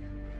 Yeah.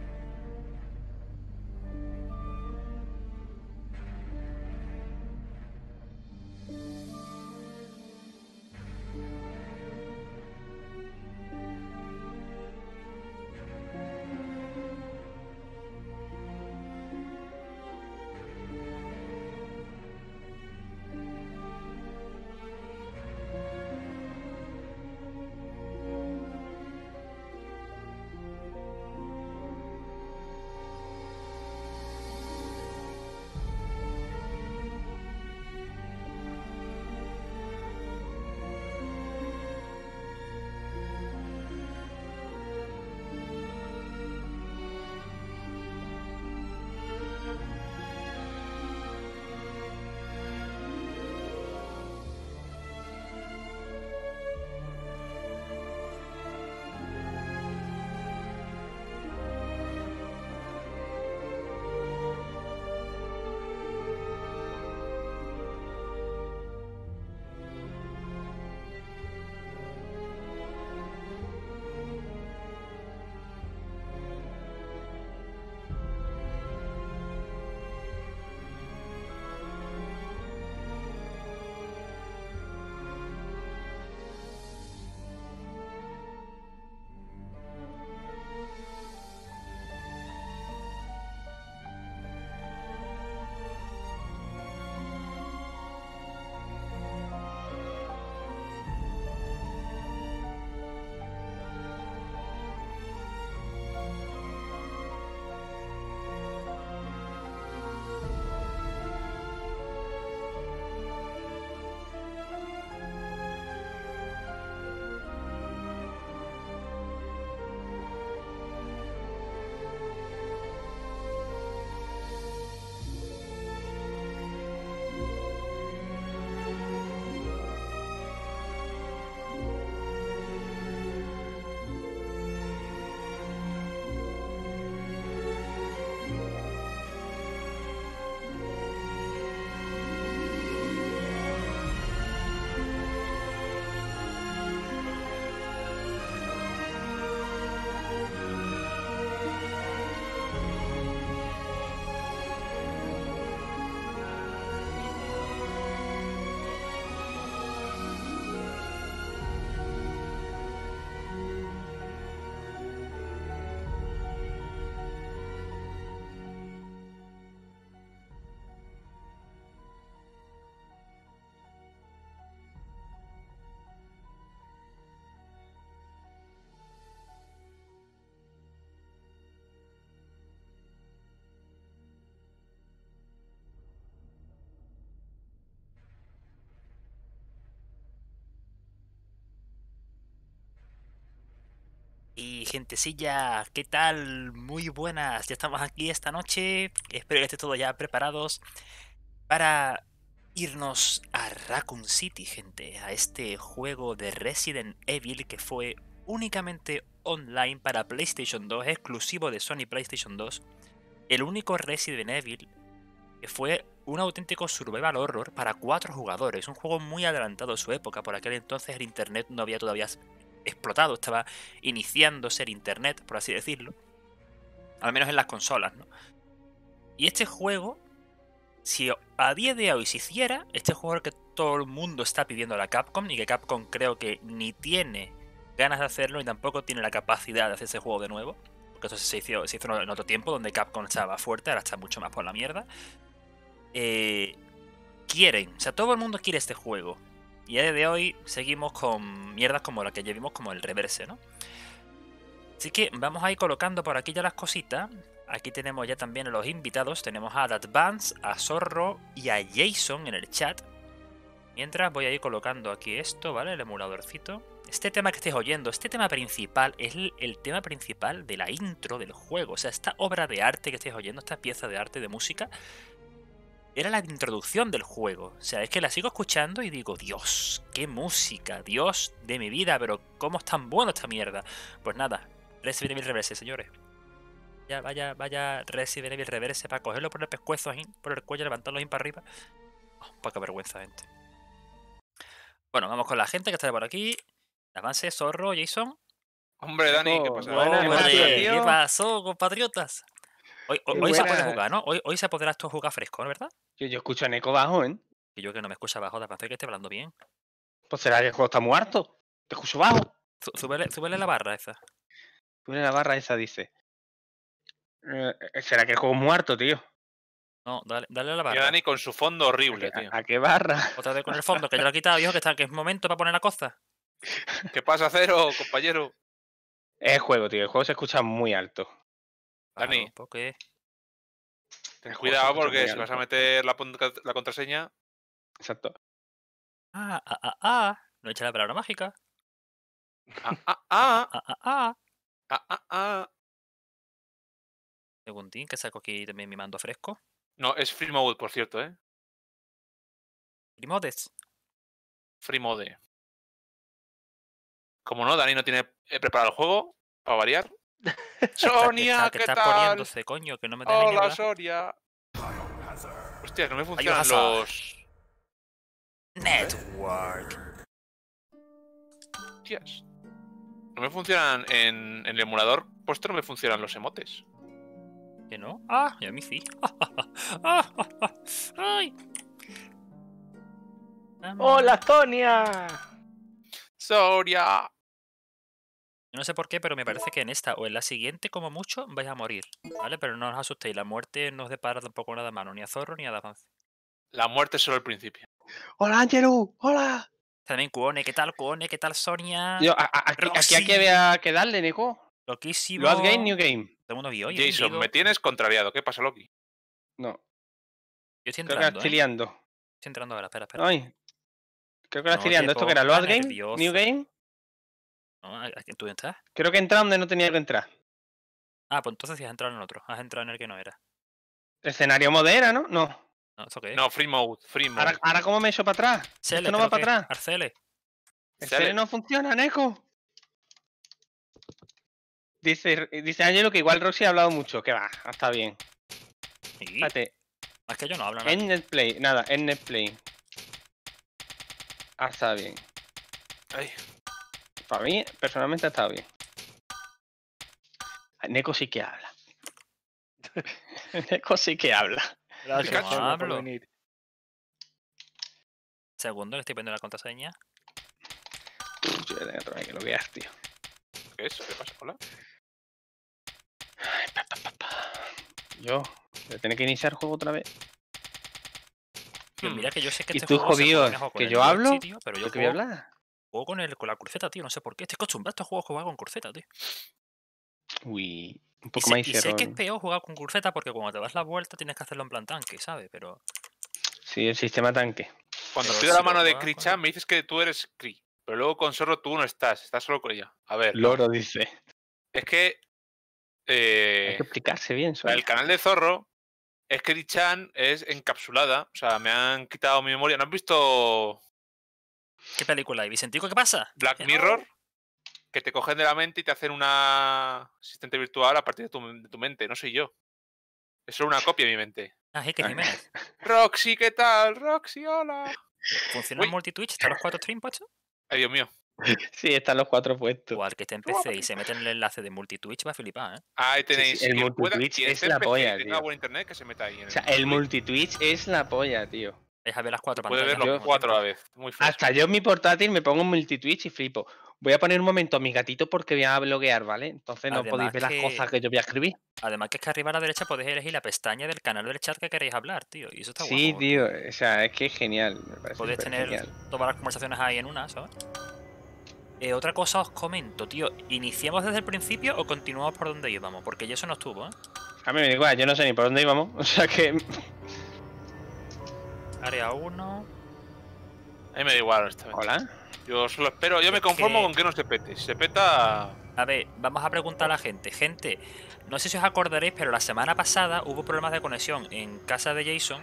Gentecilla, ¿qué tal? Muy buenas, ya estamos aquí esta noche. Espero que estéis todos ya preparados para irnos a Raccoon City, gente, a este juego de Resident Evil que fue únicamente online para PlayStation 2, exclusivo de Sony PlayStation 2. El único Resident Evil que fue un auténtico survival horror para cuatro jugadores. Un juego muy adelantado a su época. Por aquel entonces el internet no había todavía explotado, estaba iniciándose el internet, por así decirlo. Al menos en las consolas, ¿no? Y este juego, si a día de hoy se hiciera, este juego que todo el mundo está pidiendo a la Capcom y que Capcom creo que ni tiene ganas de hacerlo ni tampoco tiene la capacidad de hacer ese juego de nuevo. Porque eso se hizo, se hizo en otro tiempo donde Capcom estaba fuerte, ahora está mucho más por la mierda. Eh, quieren, o sea, todo el mundo quiere este juego. Y a día de hoy seguimos con mierdas como la que ya vimos, como el reverse, ¿no? Así que vamos a ir colocando por aquí ya las cositas. Aquí tenemos ya también a los invitados. Tenemos a Advance, a Zorro y a Jason en el chat. Mientras voy a ir colocando aquí esto, ¿vale? El emuladorcito. Este tema que estáis oyendo, este tema principal, es el, tema principal de la intro del juego. O sea, esta obra de arte que estáis oyendo, esta pieza de arte de música, era la introducción del juego. O sea, es que la sigo escuchando y digo, Dios, qué música, Dios de mi vida, pero cómo es tan bueno esta mierda. Pues nada, Resident Evil Reverse, señores. Ya, vaya, vaya Resident Evil Reverse para cogerlo por el pescuezo, por el cuello, levantarlo ahí para arriba. Oh, poca vergüenza, gente. Bueno, vamos con la gente que está por aquí. Avance, Zorro, Jason. Hombre, Dani, ¿qué pasa? ¿Qué pasó, compatriotas? Hoy, se puede jugar, ¿no? Hoy, hoy se podrá esto jugar fresco, ¿no verdad? Yo, yo escucho a Neko bajo, ¿eh? Y yo que no me escucha bajo, de parece que esté hablando bien. Pues será que el juego está muerto. Te escucho bajo. Súbele, la barra esa. Súbele la barra esa, dice. Eh, eh, ¿Será que el juego es muerto, tío? No, dale, dale a la barra. Y Dani con su fondo horrible, ¿A, tío. ¿A qué barra? Otra vez con el fondo, que ya lo he quitado, hijo, que, está, que es momento para poner la cosa. ¿Qué pasa, Cero, compañero? Es juego, tío. El juego se escucha muy alto. Dani. ¿Por qué? Ten cuidado porque si vas a meter la, la contraseña. Exacto. Ah, ah, ah, ah. No echa la palabra mágica. Ah, ah, ah. Ah, ah, ah. Ah, ah, ah. Segundín, que saco aquí también mi mando fresco. No, es Free Mode, por cierto, ¿eh? Free Modes. Free Mode. Como no, Dani no tiene preparado el juego, para variar. Sonia, ¿qué está tal? poniéndose, coño, que no me Hola, mierda. Sonia. Hostia, no me funcionan los. Network. Hostias. No me funcionan en, en el emulador puesto, no me funcionan los emotes. ¿Que no? Ah, y a mí sí. Ay. ¡Hola, Sonia! Sonia. Yo no sé por qué, pero me parece que en esta o en la siguiente, como mucho, vais a morir. ¿Vale? Pero no os asustéis, la muerte no os depara tampoco nada malo, ni a Zorro ni a Davance. La muerte es solo el principio. ¡Hola, Angelou! ¡Hola! También Cuone, ¿qué tal Cuone? ¿Qué tal Sonia? Yo, a- a- aquí, aquí hay que, darle, Neko. Loquísimo. Load game, new game. Todo el mundo vio, yo Jason, me tienes contrariado. ¿Qué pasa, Loki? No, Yo estoy creo que entrando, estoy ¿eh? Estoy entrando ahora, espera, espera. Ay. Creo que la No estoy te liando. ¿Esto que era? ¿Load game? nervioso. ¿New game? No, ¿a quién tú entras? Creo que entra donde no tenía que entrar. Ah, pues entonces sí has entrado en otro. Has entrado en el que no era. Escenario modera, ¿no? No. No, ¿eso qué es? No, Free Mode. Free Mode. Ahora, ahora ¿cómo me echo para atrás? Cele, esto no va para atrás. Arcele. El Sale. Cele no funciona, Neko. Dice, dice Angelo que igual Roxy ha hablado mucho. Que va, está bien. Fíjate, más que yo no hablo nada. en Netplay, nada, en Netplay. Ah, está bien. Ay, Para mí, personalmente, ha estado bien. Neko sí que habla. Neko sí que habla. Gracias, no hablo. Segundo, que estoy poniendo la contraseña. Yo voy a tener otra vez que lo veas, tío. ¿qué es? ¿Qué pasa? Hola. Ay, pa, pa, pa, pa. Yo, voy a tener que iniciar el juego otra vez. Tío, Hmm. mira que yo sé que ¿Y este tú, juego jodido, que yo hablo? tío, pero yo ¿Yo qué voy a hablar? Juego con, el, con la cruceta, tío. No sé por qué. Estoy acostumbrado a estos juegos a jugar con cruceta, tío. Uy, un Y poco sé, más y sé que es peor jugar con cruceta porque cuando te das la vuelta tienes que hacerlo en plan tanque, ¿sabes? Pero Sí, el sistema tanque. Cuando Pero pido la mano de juegas con- Krichan, me dices que tú eres Kri. Pero luego con Zorro tú no estás, estás solo con ella. A ver. Loro dice. Es que. Hay eh, que explicarse bien. para el canal de Zorro es que Dichan es encapsulada. O sea, me han quitado mi memoria. ¿No has visto ¿Qué película hay? Vicentico, ¿qué pasa? Black. Mirror? Que te cogen de la mente y te hacen una asistente virtual a partir de tu, de tu mente. No soy yo. Es solo una copia de mi mente. Ah, sí, que Jiménez. Roxy, ¿qué tal? Roxy, hola. ¿Funciona Uy. el multitwitch? ¿Están los cuatro streams puestos? Ay, Dios mío. Sí, están los cuatro puestos. O al que esté en PC y se mete en el enlace de multitwitch va a flipar, ¿eh? Ahí sí, tenéis. el quien pueda- multitwitch es la polla, tío. buen internet, que se meta ahí. En O sea, el multitwitch. multitwitch es la polla, tío. Es a ver las cuatro pantallas. ver al los mismo cuatro a la vez. Muy. Hasta yo en mi portátil me pongo un multitwitch y flipo. Voy a poner un momento a mi gatito porque voy a bloguear, ¿vale? Entonces no podéis ver las cosas que yo voy a escribir. Además que es que arriba a la derecha podéis elegir la pestaña del canal del chat que queréis hablar, tío. Y eso está Sí, guapo. tío. O sea, es que es genial. Me parece Podéis tener genial. todas las conversaciones ahí en una, ¿sabes? Eh, otra cosa os comento, tío. ¿Iniciamos desde el principio o continuamos por donde íbamos? Porque ya eso no estuvo, ¿eh? A mí me da igual, yo no sé ni por dónde íbamos. O sea que. Área 1. A mí me da igual, honestamente. Hola. Yo solo espero. Yo me conformo que- con que no se pete. Si se peta. A ver, vamos a preguntar a la gente. Gente, no sé si os acordaréis, pero la semana pasada hubo problemas de conexión en casa de Jason.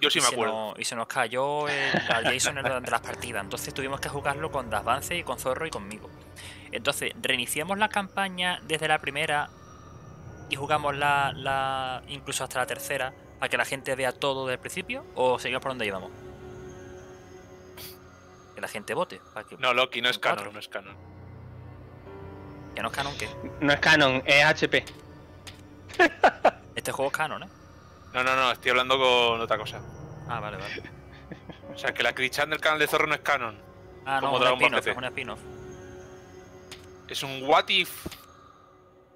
Yo sí me se acuerdo. nos- y se nos cayó el, al Jason en durante las partidas. Entonces tuvimos que jugarlo con Dasvance y con Zorro y conmigo. Entonces, reiniciamos la campaña desde la primera y jugamos la, la incluso hasta la tercera para que la gente vea todo desde el principio o seguimos por donde íbamos. Que la gente vote. Para que, No, Loki, no es Cuatro. canon, no es canon. que no es canon que. No es canon, es HP. Este juego es canon, ¿eh? No, no, no, estoy hablando con otra cosa. Ah, vale, vale. O sea, que la Krichan del canal de Zorro no es canon. Ah, no, Como un spin-off, es un spin-off. Es un what if.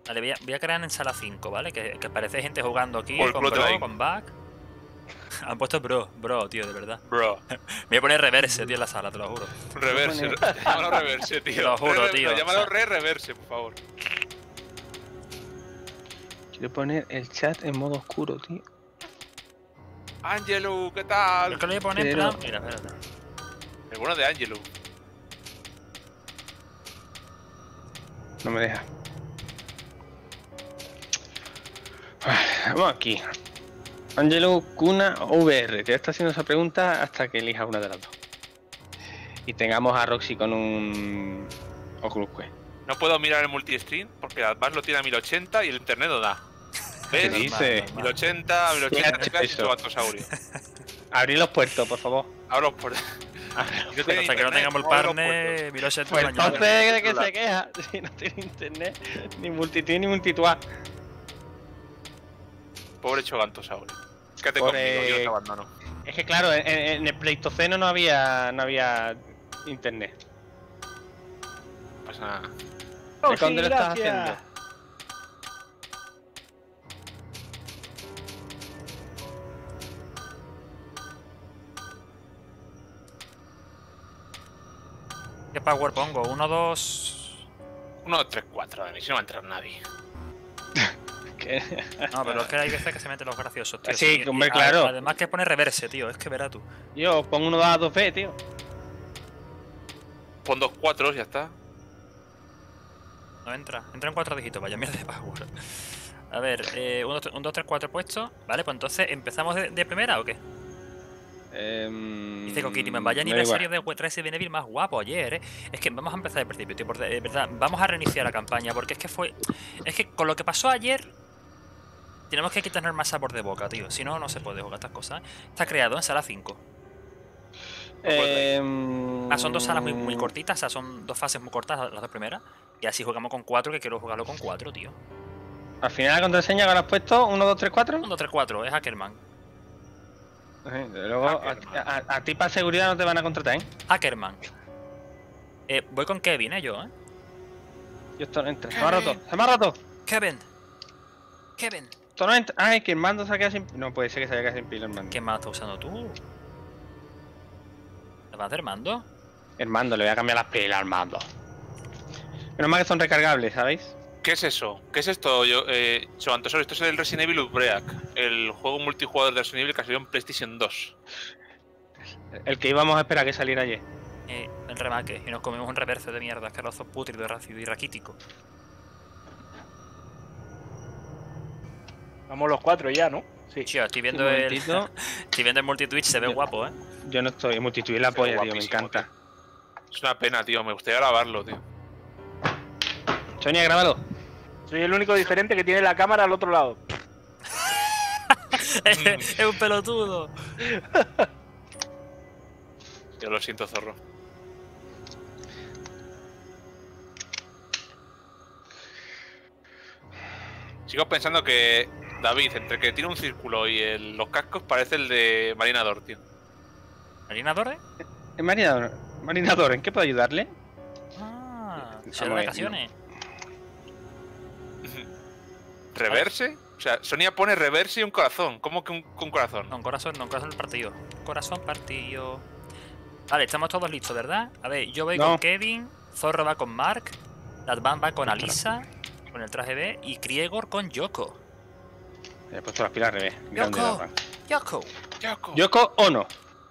Vale, voy a, voy a crear en sala 5, ¿vale? Que, que parece gente jugando aquí, Por el con bro, doy. con back. Han puesto bro, bro, tío, de verdad. Bro. Voy a poner reverse, tío, en la sala, te lo juro. Reverse. Llámalo reverse, tío. Te lo juro, Re- tío, o Llámalo sea. re reverse, por favor. Quiero poner el chat en modo oscuro, tío. Angelo, ¿qué Yo tal? es que lo voy a poner en plan... Mira, espérate. El bueno de Angelo. No me deja. Vamos aquí. Angelo Cuna VR. Te está haciendo esa pregunta hasta que elija una de las dos. Y tengamos a Roxy con un Oculus Quest. No puedo mirar el multi-stream porque además lo tiene a 1080 y el internet no da. ¿Qué ¿Ves? dice? Normal, normal. 1080, 1080 Fíjate te quedas eso. sin tu gatosaurio. Abrir los puertos, por favor. Abrir- tiene Hasta que no tengamos el partner, Pues entonces, ¿de qué se queja? Si no tiene internet, ni multitwin ni multituá. Pobre Chogantosaurio. Quédate Pobre- conmigo, yo te abandono. Es que claro, en, el Pleistoceno no había, no había internet. No pasa nada. ¿De dónde lo estás haciendo? ¿Qué power pongo? ¿Uno, dos...? 1, 3, 4. A mí si no va a entrar nadie. Que- No, pero es que hay veces que se meten los graciosos, tío. Sí, y- hombre, y a- claro. Además que pone reverse, tío. Es que verá tú. Yo pongo uno 2 a 2B, tío. Pon dos 4 ya está. No entra. Entra en cuatro dígitos, vaya mierda de power. A ver, eh, un, dos, tres- un, dos, tres, cuatro puestos. Vale, pues entonces, ¿empezamos de, de primera o qué? Em, Dice me vaya aniversario de Resident Evil más guapo ayer, ¿eh? Es que vamos a empezar de principio, tío, porque de verdad, vamos a reiniciar la campaña, porque es que fue... Es que con lo que pasó ayer, tenemos que quitarnos el más sabor de boca, tío. Si no, no se puede jugar estas cosas. ¿eh? Está creado en sala 5. Em, Ah, son dos salas muy, muy cortitas, o sea, son dos fases muy cortas las dos primeras. Y así jugamos con cuatro, que quiero jugarlo con cuatro, tío. Al final la contraseña que ahora has puesto, 1, 2, 3, 4. 1, 3, 4, es Hackerman. Luego, a, a- a ti para seguridad no te van a contratar, ¿eh? Hackerman. Eh, voy con Kevin, ¿eh? Yo, ¿eh? Yo esto no entra. Se me ha roto, se me ha roto. Kevin. Kevin. Esto no entra. Ay, que el mando se ha quedado sin. No puede ser que se haya quedado sin pila el mando. ¿Qué más estás usando tú? ¿Le vas a hacer mando? El mando, le voy a cambiar las pilas al mando. Menos mal que son recargables, ¿sabéis? ¿Qué es eso? ¿Qué es esto? Yo, eh, Chogantosaurio, esto es el Resident Evil Outbreak. El juego multijugador de Resident Evil que salió en PlayStation 2. El que íbamos a esperar que saliera ayer. Eh, el remake. Y nos comimos un reverso de mierda, asqueroso, putrido, rácido y raquítico. Vamos los cuatro ya, ¿no? Sí. Tío, estoy viendo el. Estoy viendo el multitwitch, se ve Yo- guapo, ¿eh? Yo no estoy. Multitude la polla, tío, me encanta. Es una pena, tío. Me gustaría grabarlo, tío. Sonia, grábalo. Soy el único diferente que tiene la cámara al otro lado. es un pelotudo. Yo lo siento, zorro. Sigo pensando que David, entre que tiene un círculo y el- los cascos, parece el de Marinador, tío. ¿Marinadores? Eh, Marinador, Marinador, ¿en qué puedo ayudarle? Ah, son vacaciones. ¿Reverse? O sea, Sonia pone reverse y un corazón. ¿Cómo que un, un corazón? No, un corazón, no, un corazón partido. Corazón partido. Vale, estamos todos listos, ¿verdad? A ver, yo voy No. con Kevin, Zorro va con Mark, Ladvan va con Alisa, con el traje B, y Kriegor con Yoko. He puesto las pilas al revés. Grande Yoko. Yoko. Yoko. ¿Yoko o no?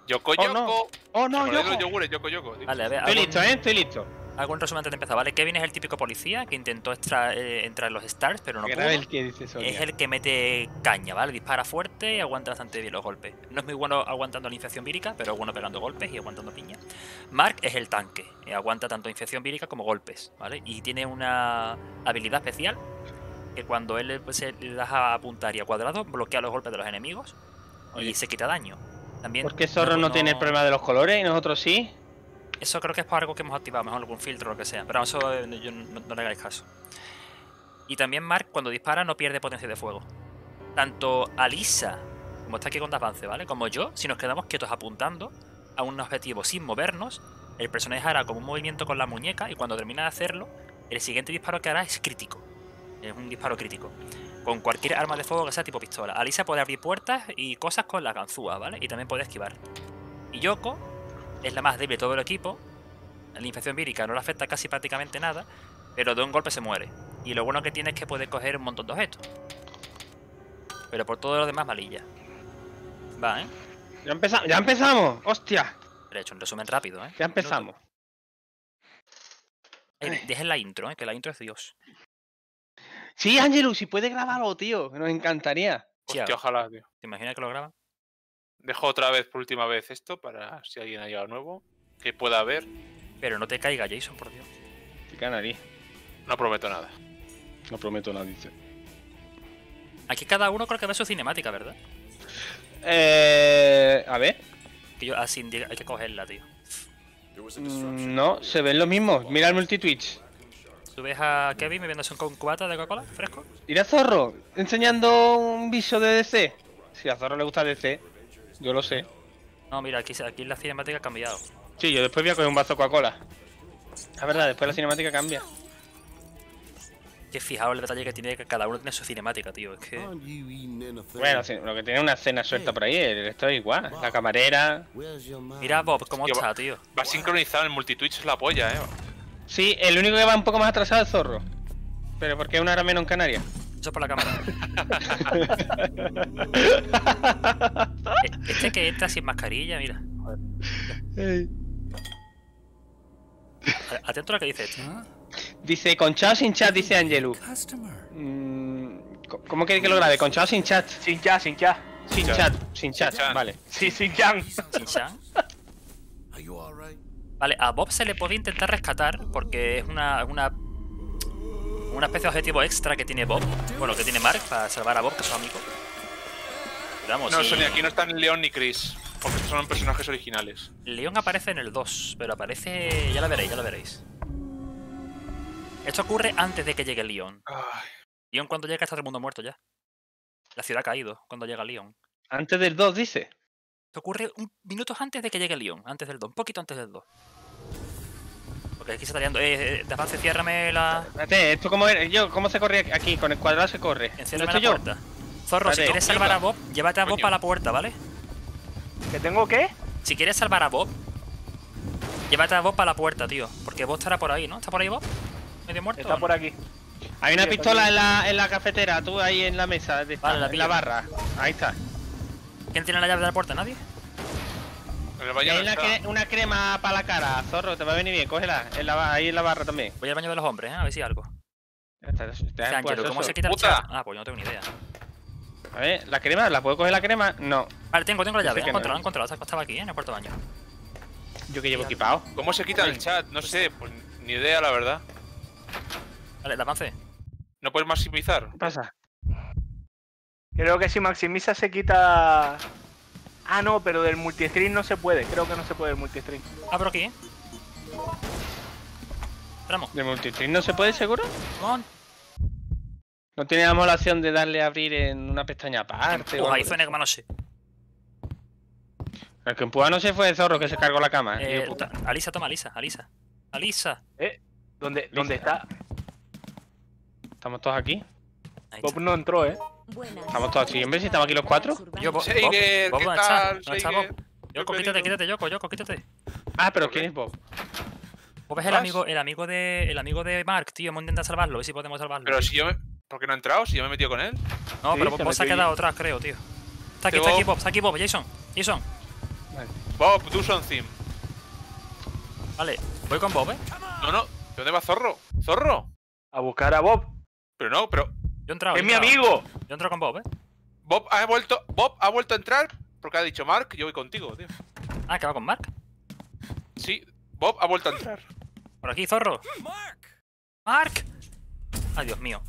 Yoko, Oh, no. Yoko. ¡Oh, no, ¿Se acordáis de los Yoko! yogures? Yoko, Yoko. Vale, a ver, Estoy listo, ¿eh? Estoy listo. hago un resumen antes de empezar. Vale, Kevin es el típico policía que intentó extra- eh, entrar en los stars, pero no pudo. el que dice Sonia. Es el que mete caña, ¿vale? Dispara fuerte y aguanta bastante bien los golpes. No es muy bueno aguantando la infección vírica, pero es bueno pegando golpes y aguantando piña. Mark es el tanque, eh, aguanta tanto infección vírica como golpes, ¿vale? Y tiene una habilidad especial que cuando él pues, se le das a apuntar y a cuadrado, bloquea los golpes de los enemigos y se quita daño. También ¿Por qué Zorro no tiene el problema de los colores y nosotros sí? Eso creo que es por algo que hemos activado, mejor algún filtro o lo que sea. Pero eso eh, yo no, no le hagáis caso. Y también Mark, cuando dispara, no pierde potencia de fuego. Tanto Alisa, como está aquí con avance, ¿vale? Como yo, si nos quedamos quietos apuntando a un objetivo sin movernos, el personaje hará como un movimiento con la muñeca y cuando termina de hacerlo, el siguiente disparo que hará es crítico. Es un disparo crítico. Con cualquier arma de fuego que sea tipo pistola. Alisa puede abrir puertas y cosas con la ganzúa, ¿vale? Y también puede esquivar. Y Yoko es la más débil de todo el equipo. La infección vírica no le afecta casi prácticamente nada, pero de un golpe se muere. Y lo bueno que tiene es que puede coger un montón de objetos. Pero por todo lo demás, malilla. Va, ¿eh? Ya empezamos, ya empezamos. Hostia, he hecho un resumen rápido, ¿eh? ya empezamos. Ay, dejen la intro, ¿eh? Que la intro es Dios. Sí, Angelus, si puede grabarlo, tío, nos encantaría. Hostia, hago. ojalá, tío. ¿Te imaginas que lo graban? Dejo otra vez por última vez esto para si alguien ha llegado nuevo. Que pueda ver. Pero no te caiga, Jason, por Dios. Pica nariz. No prometo nada. No prometo nada, dice. Aquí cada uno creo que ve su cinemática, ¿verdad? Eh, a ver. Que yo así indica- hay que cogerla, tío. Mm, No, se ven los mismos. Mira el multitwitch. ¿Tú ves a Kevin bebiéndose un cubata de Coca-Cola fresco? Mira a Zorro, enseñando un viso de DC. Si a Zorro le gusta DC, yo lo sé. No, mira, aquí, aquí la cinemática ha cambiado. Sí, yo después voy a coger un vaso de Coca-Cola. La verdad, después la cinemática cambia. Que fijaos el detalle que tiene que cada uno tiene su cinemática, tío. Es que. Bueno, sí, lo que tiene una escena suelta por ahí, el resto es igual. La camarera. Mira Bob cómo Tío, está, tío. Va sincronizado en el multitwitch, es la polla, eh. Sí, el único que va un poco más atrasado es Zorro. Pero porque es una hora menos en Canarias. Eso por la cámara. Este que entra sin mascarilla, mira. Atento a lo que dice este. Dice, con chao sin chat, dice Angelu. Mm, ¿Cómo quiere que lo grabe? Con chao sin chat. Sin ya, sin ya. Sin chat. chat, sin chat, chat. vale. Sí, sin ya. Shin-chan. Vale, a Bob se le puede intentar rescatar porque es una, una, una especie de objetivo extra que tiene Bob. Bueno, que tiene Mark para salvar a Bob, que es su amigo. Vamos, No, si- Sonia, aquí no están Leon ni Chris. Porque estos son personajes originales. León aparece en el 2, pero aparece. Ya lo veréis, ya lo veréis. Esto ocurre antes de que llegue León. León cuando llega está todo el mundo muerto ya. La ciudad ha caído cuando llega León. Antes del 2, dice. Esto ocurre un, minutos antes de que llegue León, antes del 2, un poquito antes del 2. Porque aquí se está liando. Eh, eh, de avance, ciérrame la. Espérate, ¿esto cómo, era? Yo, ¿cómo se corre aquí? Con el cuadrado se corre. ¿Dónde Enciérrame la yo? puerta. Zorro, si quieres salvar a. Bob, llévate a Bob para la puerta, ¿vale? ¿Que tengo qué? Si quieres salvar a Bob, llévate a Bob para la puerta, tío. Porque Bob estará por ahí, ¿no? ¿Está por ahí Bob? ¿Medio muerto? Está no? por aquí. Hay una Sí, pistola en la, en la cafetera, tú ahí en la mesa, de esta, Vale, la en la barra. Ahí está. ¿Quién tiene la llave de la puerta? ¿Nadie? En el Y baño hay una, está. cre- una crema para la cara, zorro, te va a venir bien, cógela. En la, ba- ahí en la barra también. Voy al baño de los hombres, ¿eh? A ver si hay algo. Está, Ángelo, ¿cómo se quita el chat? Ah, pues yo no tengo ni idea. A ver, la crema, ¿la puedo coger la crema? No. Vale, tengo, tengo la llave. He encontrado, he encontrado. Estaba aquí, ¿eh? en el cuarto baño. Yo que llevo equipado. ¿Cómo se quita en el chat? No sé, pues ni idea, la verdad. Vale, la avance. ¿No puedes maximizar? ¿Qué pasa? Creo que si maximiza se quita. Ah, no, pero del multistream no se puede. Creo que no se puede el multistream. Abro aquí, ¿eh? Entramos. ¿De multitrin no se puede seguro? Come on. ¿No teníamos la opción de darle a abrir en una pestaña aparte? o ahí algo? fue Enigma, no sé. El que empuja no se fue el zorro que se cargó la cama. Eh, Digo, puta. Alisa, toma, Alisa, Alisa. Alisa. ¿Dónde, ¿dónde está? Estamos todos aquí. Ahí Bob no entró, ¿eh? Estamos todos aquí. Hombre, si estamos aquí los cuatro. Yo, Bob, ¿qué tal, ¿Dónde está? Bob? Yoko, quítate, quítate, Yoko, Yoko, quítate. Ah, pero ¿quién es Bob? Bob es el amigo, el amigo de. El amigo de Mark, tío. Hemos intentado salvarlo, a ver si podemos salvarlo. Pero si yo me... ¿Por qué no ha entrado? Si yo me he metido con él. no, sí, pero Bob se ha quedado atrás, creo, tío. Está aquí, está aquí Bob- Bob, está aquí Bob, Jason. Jason. Bob, do something. Vale, voy con Bob, eh. No, no. ¿Dónde va Zorro? ¿Zorro? A buscar a Bob. Pero no, pero Yo he entrado. ¡Es yo mi entrado. amigo! Yo he entrado con Bob, eh. Bob ha vuelto, Bob ha vuelto a entrar porque ha dicho Mark, yo voy contigo, tío. Ah, que va con Mark. Sí, Bob ha vuelto a entrar. Por aquí, zorro. ¡Mark! Ay, Dios mío.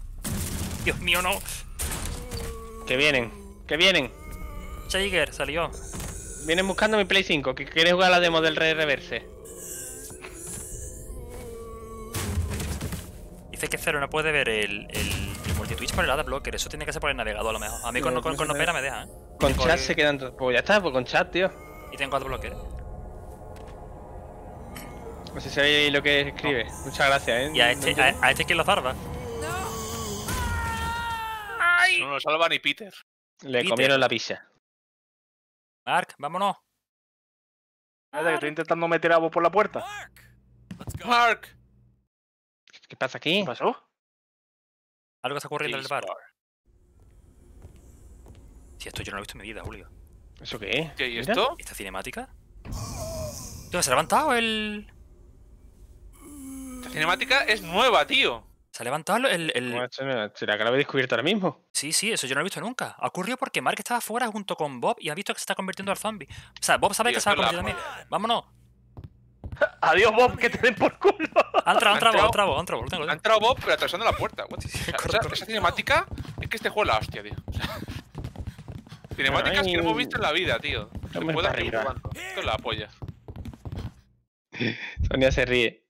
Dios mío, no. Que vienen. Que vienen. Jaeger salió. Vienen buscando mi Play 5. Que quiere jugar la demo del Red Reverse. Dice que Cero no puede ver el, el, el multitwitch por el ad blocker. Eso tiene que ser por el navegador a lo mejor. A mí con, No, con, no con Opera me deja, ¿eh? Con Tengo chat el- se quedan. Pues ya está, pues con chat, tío. Y tengo adblocker. No sé si sabéis lo que escribe. Muchas gracias, eh. Y a este, a, a este que lo zarba. No nos salva ni Peter. Le Peter. comieron la pizza. Mark, vámonos. Espérate, que estoy intentando meter a Bob por la puerta. Mark. ¿Qué pasa aquí? ¿Qué pasó? Algo está ocurriendo en el bar. Bar. Si esto yo no lo he visto en mi vida, Julio. ¿Eso qué es? ¿Qué, ¿Y Mira. esto? ¿Esta cinemática? Tío, se ha levantado el. Esta cinemática es nueva, tío. Se ha levantado el. el- ¿Será que lo habéis descubierto ahora mismo? Sí, sí, eso yo no lo he visto nunca. Ha ocurrido porque Mark estaba fuera junto con Bob y ha visto que se está convirtiendo al zombie. O sea, Bob sabe Tío, que se va a la convertir también. Vámonos. Adiós, Bob, que te den por culo. Ha entrado, ha entrado, ha entrado. ha entrado, Bob, pero atravesando la puerta. What? O sea, corre, esa, corre. esa cinemática es que este juego es la hostia, tío. O sea, cinemáticas que no hemos visto en la vida, tío. Se Hombre, puede hacer jugando. Esto es la polla. Sonia se ríe.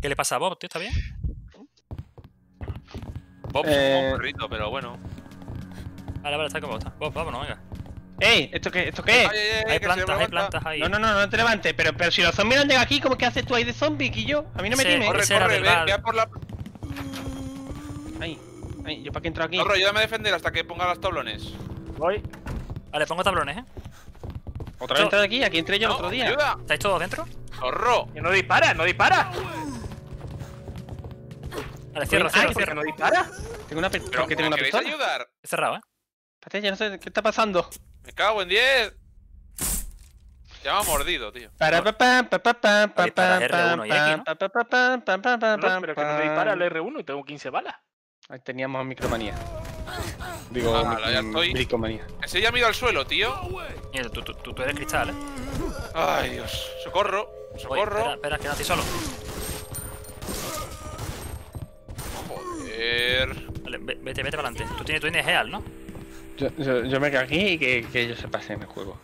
¿Qué le pasa a Bob, tío? ¿Está bien? Bob es Eh. un perrito, pero bueno. Vale, vale, está como está. Bob, vámonos, venga. ¡Ey! ¿Esto qué, ¿Esto qué es? Ay, ay, ay, Hay plantas, hay plantas ahí. No, no, no, no te levantes. Pero, pero si los zombies no han llegado aquí, ¿cómo que haces tú ahí de zombie, y yo? A mí no me times. Corre, corre, ve, ve a por la. Ay, ay, ¿yo para qué entro aquí? Zorro, ayúdame a defender hasta que ponga los tablones. Voy. Vale, pongo tablones, ¿eh? ¿Otra vez entrar aquí? Aquí entré yo el otro día. Ayuda, ¿Estáis todos dentro? zorro. Que no dispara, no dispara. Vale, cierro, Ay, cierro, ¿Por qué cierro. no dispara? Tengo una, ¿por qué tengo una ¿queréis pistola? ayudar? He cerrado, ¿eh? Espérate, ya no sé qué está pasando. Me cago en 10. Ya me ha mordido, tío. Para pa pa pa pa pa pa Oye, para pa R1 y aquí, ¿no? pa pa pa pa pa pa No, pero que no dispara el pa. R1 y tengo 15 balas. Ahí teníamos micromanía. Digo, Ah, ya estoy. bricomanía. Ese ya mira al suelo, tío. Mira, tú, tú, tú, tú eres cristal, ¿eh? Ay, Dios. Socorro. Oye, Socorro. espera, espera, que no estoy solo. Joder. Vale, ve- vete, vete para adelante. Tú tienes, tú tienes Heal, ¿no? Yo, yo, yo me quedo aquí y que, que ellos se pasen el juego.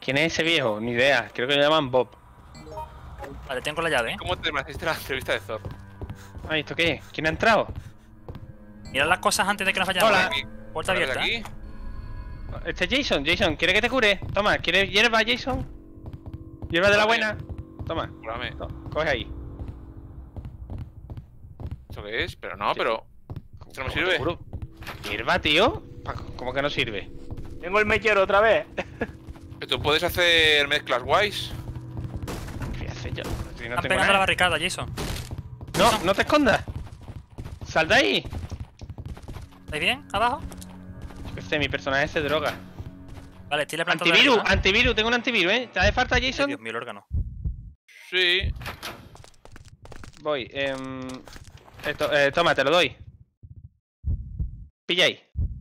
¿Quién es ese viejo? Ni idea. Creo que lo llaman Bob. Vale, tengo la llave, ¿eh? ¿Cómo te mereciste la entrevista de Zorro? Ay, ¿esto qué es? ¿Quién ha entrado? Mirad las cosas antes de que nos vayamos. Hola. Aquí. Puerta ¿Eres abierta. aquí? Este es Jason. Jason, ¿quiere que te cure? Toma, ¿quieres hierba, Jason? ¿Hierba de la buena? Toma, Cúrame. to- coge ahí. ¿Esto qué es? Pero no, pero. ¿Esto no me ¿Cómo te sirve? ¿Hierba, tío? ¿Cómo que no sirve? Tengo el mechero otra vez. Tú puedes hacer mezclas guays. ¿Qué voy a hacer yo? Si no Están tengo pegando la barricada, Jason. No, no te escondas. Sal de ahí. ¿Estáis bien? ¿Abajo? Yo qué sé, mi personaje se droga. Vale, estoy la planta de Antivirus, antivirus, tengo un antivirus, ¿eh? ¿Te hace falta, Ay, Jason? Dios mío, el órgano. Sí. Voy, em, esto, eh, toma, te lo doy.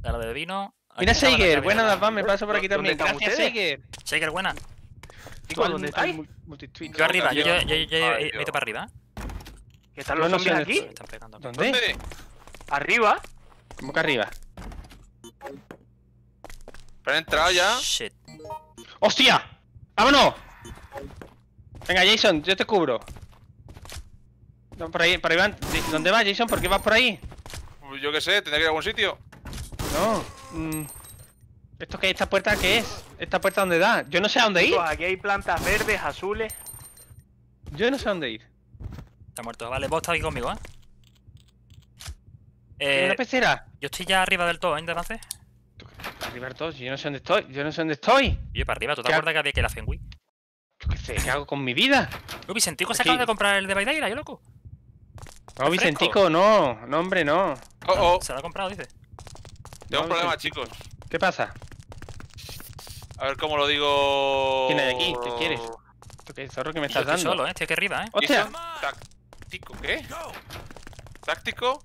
La de vino. Mira Seiger, buena me paso por aquí ¿Dónde también. Gracias? Seiger. Shaker, buena. ¿Dónde está el. Yo arriba, yo, yo- yo, yo, yo, yo- Ay, me he Dios. ido para arriba. ¿Que están Yo los zombies aquí? Me están pegando. aquí. ¿Dónde? ¿Dónde? ¿Arriba? ¿Cómo que arriba? ¿Pero han entrado ya? Shit. ¡Hostia! ¡Vámonos! Venga, Jason, yo te cubro. No, por ahí, por ahí van. ¿Dónde vas, Jason? ¿Por qué vas por ahí? Pues Yo qué sé, tendrá que ir a algún sitio. No. mm, ¿Esto qué? ¿Esta puerta qué es? ¿Esta puerta dónde da? Yo no sé a dónde ir. Aquí hay plantas verdes, azules. Yo no sé a dónde ir. Está muerto. Vale, vos estás aquí conmigo, ¿eh? ¿Tiene Eh, una pecera? yo estoy ya arriba del todo, ¿eh? ¿De avance? Arriba de todos, yo no sé dónde estoy. Yo no sé dónde estoy. Y yo para arriba. ¿Tú te ¿Qué ha- acuerdas que había que ir a Fenway? Yo qué sé, ¿qué hago con mi vida? Uy, Vicentico se acaba de comprar el de Baidaira, yo loco. No, Vicentico, no. No, hombre, no. Oh, oh, Se lo ha comprado, dice. tengo No, un problema, Vicentico. chicos. ¿Qué pasa? A ver cómo lo digo. ¿Quién hay aquí? ¿Qué quieres? ¿Esto qué zorro que me yo estás estoy dando? solo, ¿eh? Estoy aquí arriba, ¿eh? ¡Hostia! Táctico, ¿qué? ¿Táctico?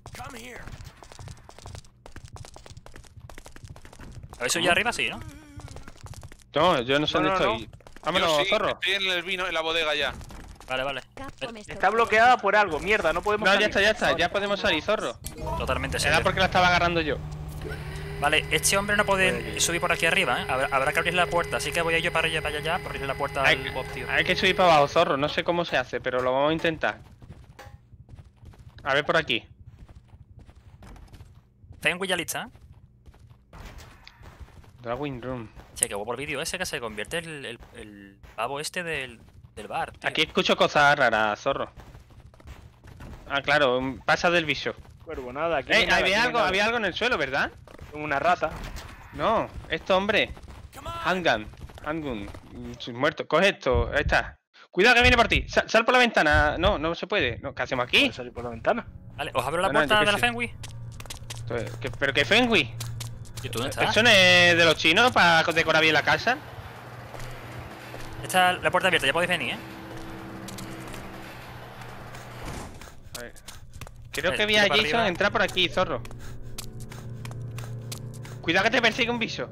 ¿Habéis subido arriba? Sí, ¿no? No, yo no sé No, dónde no, estoy. Vámonos, Yo sí, zorro. Estoy en el vino, en la bodega ya. Vale, vale. Está bloqueada por algo, mierda, no podemos No, ya salir. está, ya está. Ya podemos salir, zorro. Totalmente Era seguro. porque la estaba agarrando yo. Vale, este hombre no puede subir por aquí arriba, ¿eh? Habrá, habrá que abrir la puerta, así que voy a ir yo para allá, para allá, para abrir la puerta Hay al que- bob, tío. Hay que subir para abajo, zorro. No sé cómo se hace, pero lo vamos a intentar. A ver por aquí. Fenway ya lista, ¿eh? Drawing Room. Che, que guapo el vídeo ese que se convierte el, el, el pavo este del, del bar, tío. Aquí escucho cosas raras, zorro. Ah, claro, pasa del bicho. Cuervo, nada, aquí. no Eh, nada, había algo, nada. había algo en el suelo, ¿verdad? Una rata. No, esto, hombre. Handgun. Handgun. Soy muerto. Coge esto. Ahí está. Cuidado que viene por ti. Sal, sal por la ventana. No, no se puede. No, ¿Qué hacemos aquí? Salir por la ventana. Vale, ¿os abro la puerta de la ¿qué- ¿Pero qué Fenway? ¿Y tú dónde estás? ¿Eso no es de los chinos para decorar bien la casa? Está la puerta abierta, ya podéis venir, ¿eh? A ver. Creo que vi a Jason arriba. entrar por aquí, zorro. Cuidado que te persigue un bicho.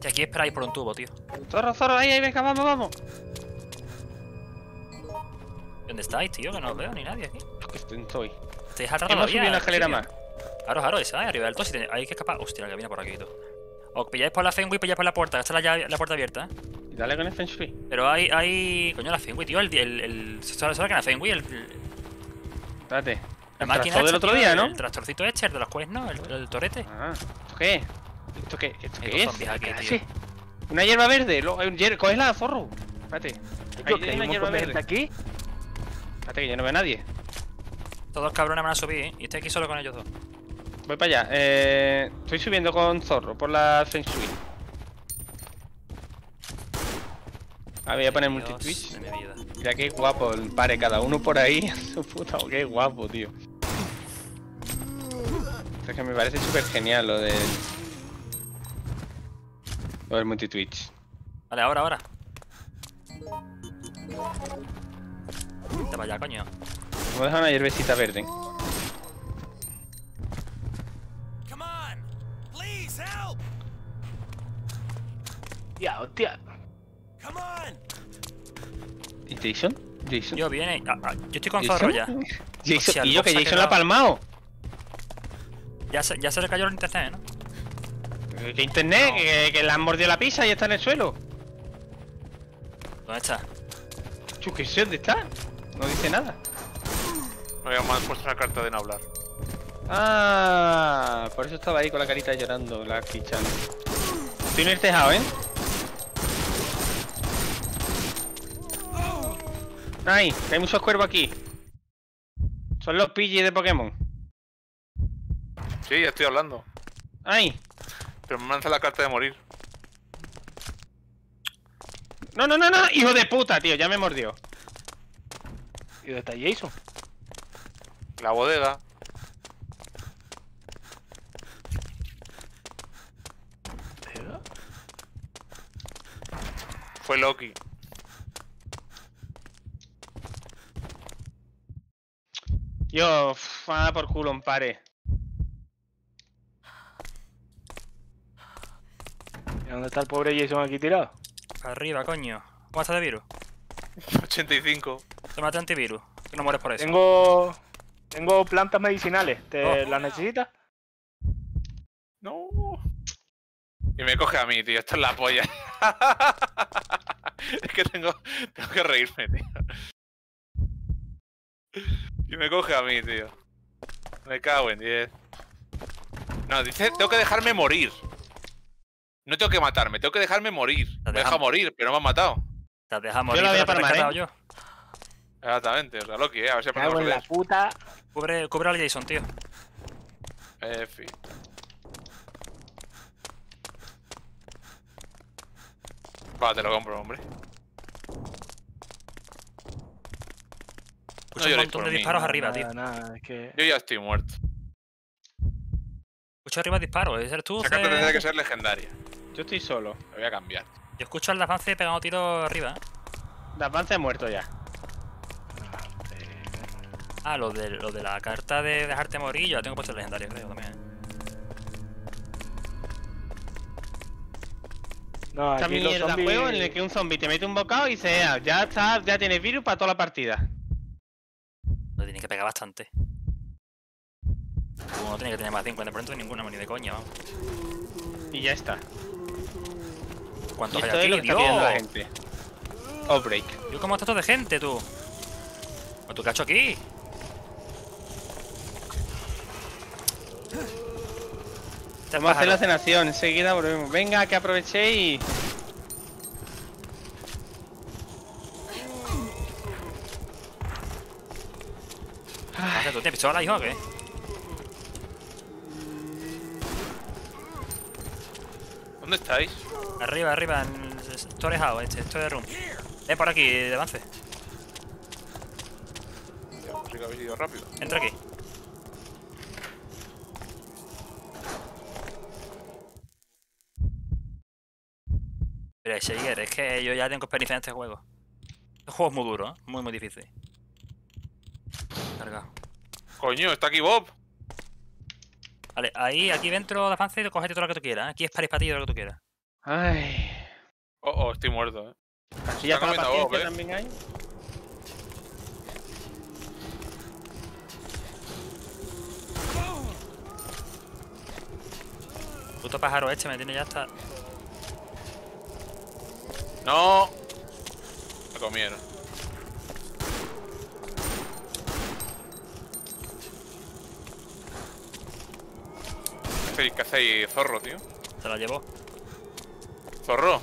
Que aquí esperáis por un tubo, tío. Zorro, zorro, ahí, ahí, venga, vamos, vamos. ¿Dónde estáis, tío? Que no os veo ni nadie aquí. Que estoy. Estáis rato Hemos todavía, subido una al escalera más. Aro, aro, esa, ¿eh? arriba del todo. Si tenéis- hay que escapar. Hostia, la que viene por aquí y todo. Os pilláis por la Fenway y pilláis por la puerta. que Está la, llave- la puerta abierta, ¿eh? Dale con el Feng Shui. Pero hay, hay. Coño, la Fenway, tío. El. el, el... ¿Sabes que la Fenway? El, el- Espérate. la El máquina del otro tío, día, el- ¿no? El tractorcito este, el de los quests, ¿no? El, el torete. Ah, ¿esto qué? ¿Esto qué? ¿Esto Hay qué dos es? zombies aquí, ¿Qué tío. hace? Una hierba verde. Lo, hay un hier- Cógela, zorro. Espérate. Que hay hay una un hierba verde. aquí. Espérate que yo no veo a nadie. Todos los cabrones van a subir, ¿eh? Y estoy aquí solo con ellos dos. Voy para allá. Eh, estoy subiendo con zorro por la Feng Shui. A ver, voy a poner multitwitch. Mira qué guapo el pare, cada uno por ahí. Su puta, qué guapo, tío. Es que me parece súper genial lo del. Lo del multitwitch. Vale, ahora, ahora. Te vaya, coño. Vamos a dejar una hierbecita verde. Come on! Please help! Tía, hostia. ¿Y Jason? Jason. Yo viene. ah, ah, yo estoy con ¿Jason? Zorro ya. Jason, Hostia, y yo que Jason la ha palmado. Ya se, ya se le cayó el internet, ¿no? Que internet, que, que le han mordido la pizza y está en el suelo. ¿Dónde está? Chu, que sé dónde está. No dice nada. Me habían puesto una carta de no hablar. Ah, por eso estaba ahí con la carita llorando, la fichando. Estoy en el tejado, ¿eh? Ay, que hay muchos cuervos aquí. Son los Pidgey de Pokémon. Sí, ya estoy hablando. Ay, Pero me lanza la carta de morir. no, no, no, no, hijo de puta, tío, ya me mordió. ¿Y dónde está Jason? La bodega. ¿Verdad? Fue Loki. Yo, uf, ah, por culo, un pare. ¿Dónde está el pobre Jason aquí tirado? Arriba, coño. ¿Cómo estás de virus? 85. Tómate antivirus. Que no mueres por eso. Tengo. Tengo plantas medicinales. ¿Te Oh. las necesitas? No. Y me coge a mí, tío. Esto es la polla. es que tengo, tengo que reírme, tío. Y me coge a mí, tío. Me cago en 10. No, dice, tengo que dejarme morir. No tengo que matarme, tengo que dejarme morir. Me deja morir, pero no me han matado. Te dejas morir, la voy a te ¿eh? yo. Exactamente, o sea, Loki, eh. A ver si Cago aprendemos la puta. Cubre, cubre al Jason, tío. En fin. Va, te lo compro, hombre. Escucho un lloréis montón de mí, disparos no, arriba, tío. Nada, nada, es que. Yo ya estoy muerto. Escucho arriba disparos. ¿Eres tú? Esa carta Fe? tendría que ser legendaria. Yo estoy solo. Lo voy a cambiar. Yo escucho al de avance pegando tiros arriba. ¿eh? De avance muerto ya. Ah, lo de, lo de la carta de dejarte morir, yo la tengo puesto en legendario, creo también. ¿eh? No, Esta mierda zombies- juego en el que un zombie te mete un bocado y dice, "Ah, ya está, ya tienes virus para toda la partida. Tiene que pegar bastante. Como no tiene que tener más de 50% de ninguna, ni de coña, vamos. Y ya está. ¿Cuántos hay es lo aquí? que está pidiendo la gente. Outbreak. Yo cómo está todo de gente, tú. ¿O has hecho aquí? Este Vamos a hacer la cenación, enseguida volvemos. Venga, que aproveché ¿Tú tienes pistola, hijo, o qué? ¿Dónde estáis? Arriba, arriba, en el Store House, este, Store Room. Ven por aquí, de avance. Que habéis ido rápido. Entra aquí. Pero Seiger, es que yo ya tengo experiencia en este juego. Este juego es muy duro, ¿eh? muy muy difícil. Cargado. Coño, está aquí Bob. Vale, ahí, aquí dentro de avance, cogete todo lo que tú quieras. ¿eh? Aquí es para ti todo lo que tú quieras. Ay... Oh, oh, estoy muerto, eh. Casilla Está para la paciencia Bob, ¿eh? también hay. Puto pájaro este me tiene ya hasta. No. Me comieron. Hacéis, qué hacéis, zorro, tío? Se la llevó. Zorro,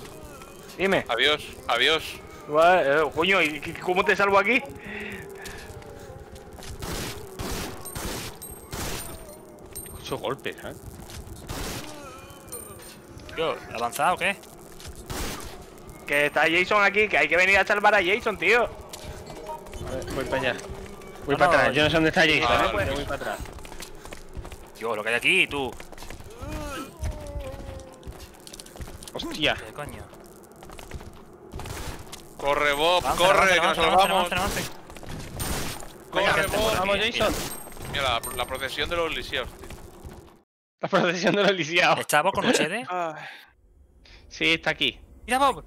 Dime. adiós, adiós. Eh, coño, ¿y cómo te salvo aquí? Escucho golpes, ¿eh? Tío, ¿avanzado o qué? Que está Jason aquí, que hay que venir a salvar a Jason, tío. A ver, voy para allá. Voy No, para no, atrás. Yo no sé dónde está Jason, Ah, ¿eh? pues. Yo voy para atrás. Tío, lo que hay aquí, tú. Hostia. ¿Qué coño? Corre, Bob, corre, que nos salvamos. Venga, Corre, Bob. Vamos, Jason. Mira, la, la procesión de los lisiados, tío. La procesión de los lisiados. ¿Está Bob con ustedes? Sí, está aquí. Mira, Bob.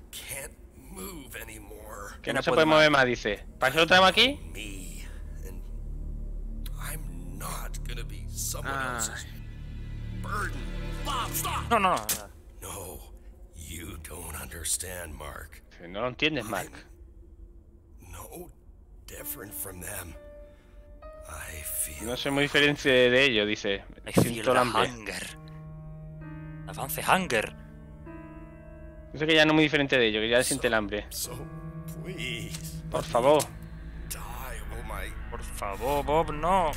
Que no no se puede mover más, dice. ¿Para eso lo traemos aquí? Ah. No, no, no. Understand, Mark. No lo entiendes, Mark. No different from them. I feel No soy muy diferente de ellos, dice. I feel Siento the el hambre. hunger. Avance hunger. Dice que ya no es muy diferente de ellos, que ya siente el hambre. so please Por favor. die my Por favor, Bob, no.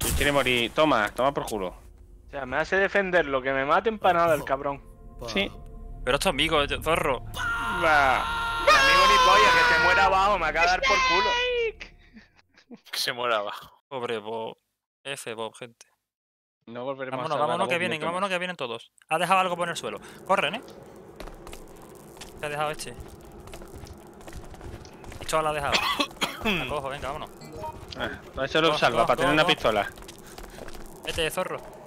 Si quiere morir. Toma, toma por culo. O sea, me hace defender lo que me maten para nada el cabrón. Sí. Pero esto es amigo, zorro. Va. Mi amigo ni polla, que se muera abajo, me acaba de dar por culo. Que se muera abajo. Pobre Bob. F, Bob, gente. No volveremos Vámonos, a vámonos que vienen, vámonos que vienen todos. Ha dejado algo por el suelo. Corren, ¿eh? ¿Qué ha dejado este? Pistola ha dejado. La cojo, venga, vámonos. Ah, para eso lo salva, go, para tener go, una go. pistola. Este zorro.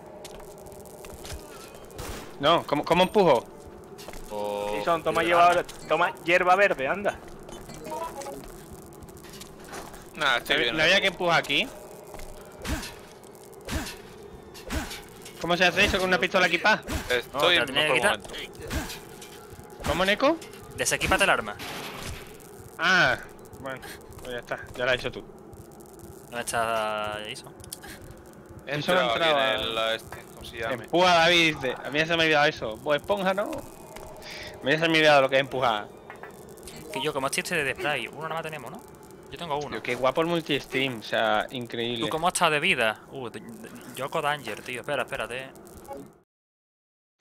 No, ¿cómo, cómo empujo? O... Jason, toma, lleva- toma hierba verde, anda. Nada, estoy bien. ¿No había que empujar aquí? ¿Cómo se hace eso con una pistola equipada? Estoy No, en la momento. ¿Cómo, Neko? Desequípate el arma. Ah, bueno, pues ya está, ya lo has hecho tú. ¿Dónde está Eso entrado aquí en entraba. el, la este, Empuja, David. dice. A mí ya se me ha olvidado eso. Pues esponja no. A mí ya se me ha olvidado lo que es empujar. Que yo, como estoy este de spray, uno nada más tenemos, ¿no? Yo tengo uno. Tío, qué guapo el multi-stream, o sea, increíble. ¿Tú cómo estás de vida? Uh, Yoko Danger, tío. Espera, espérate.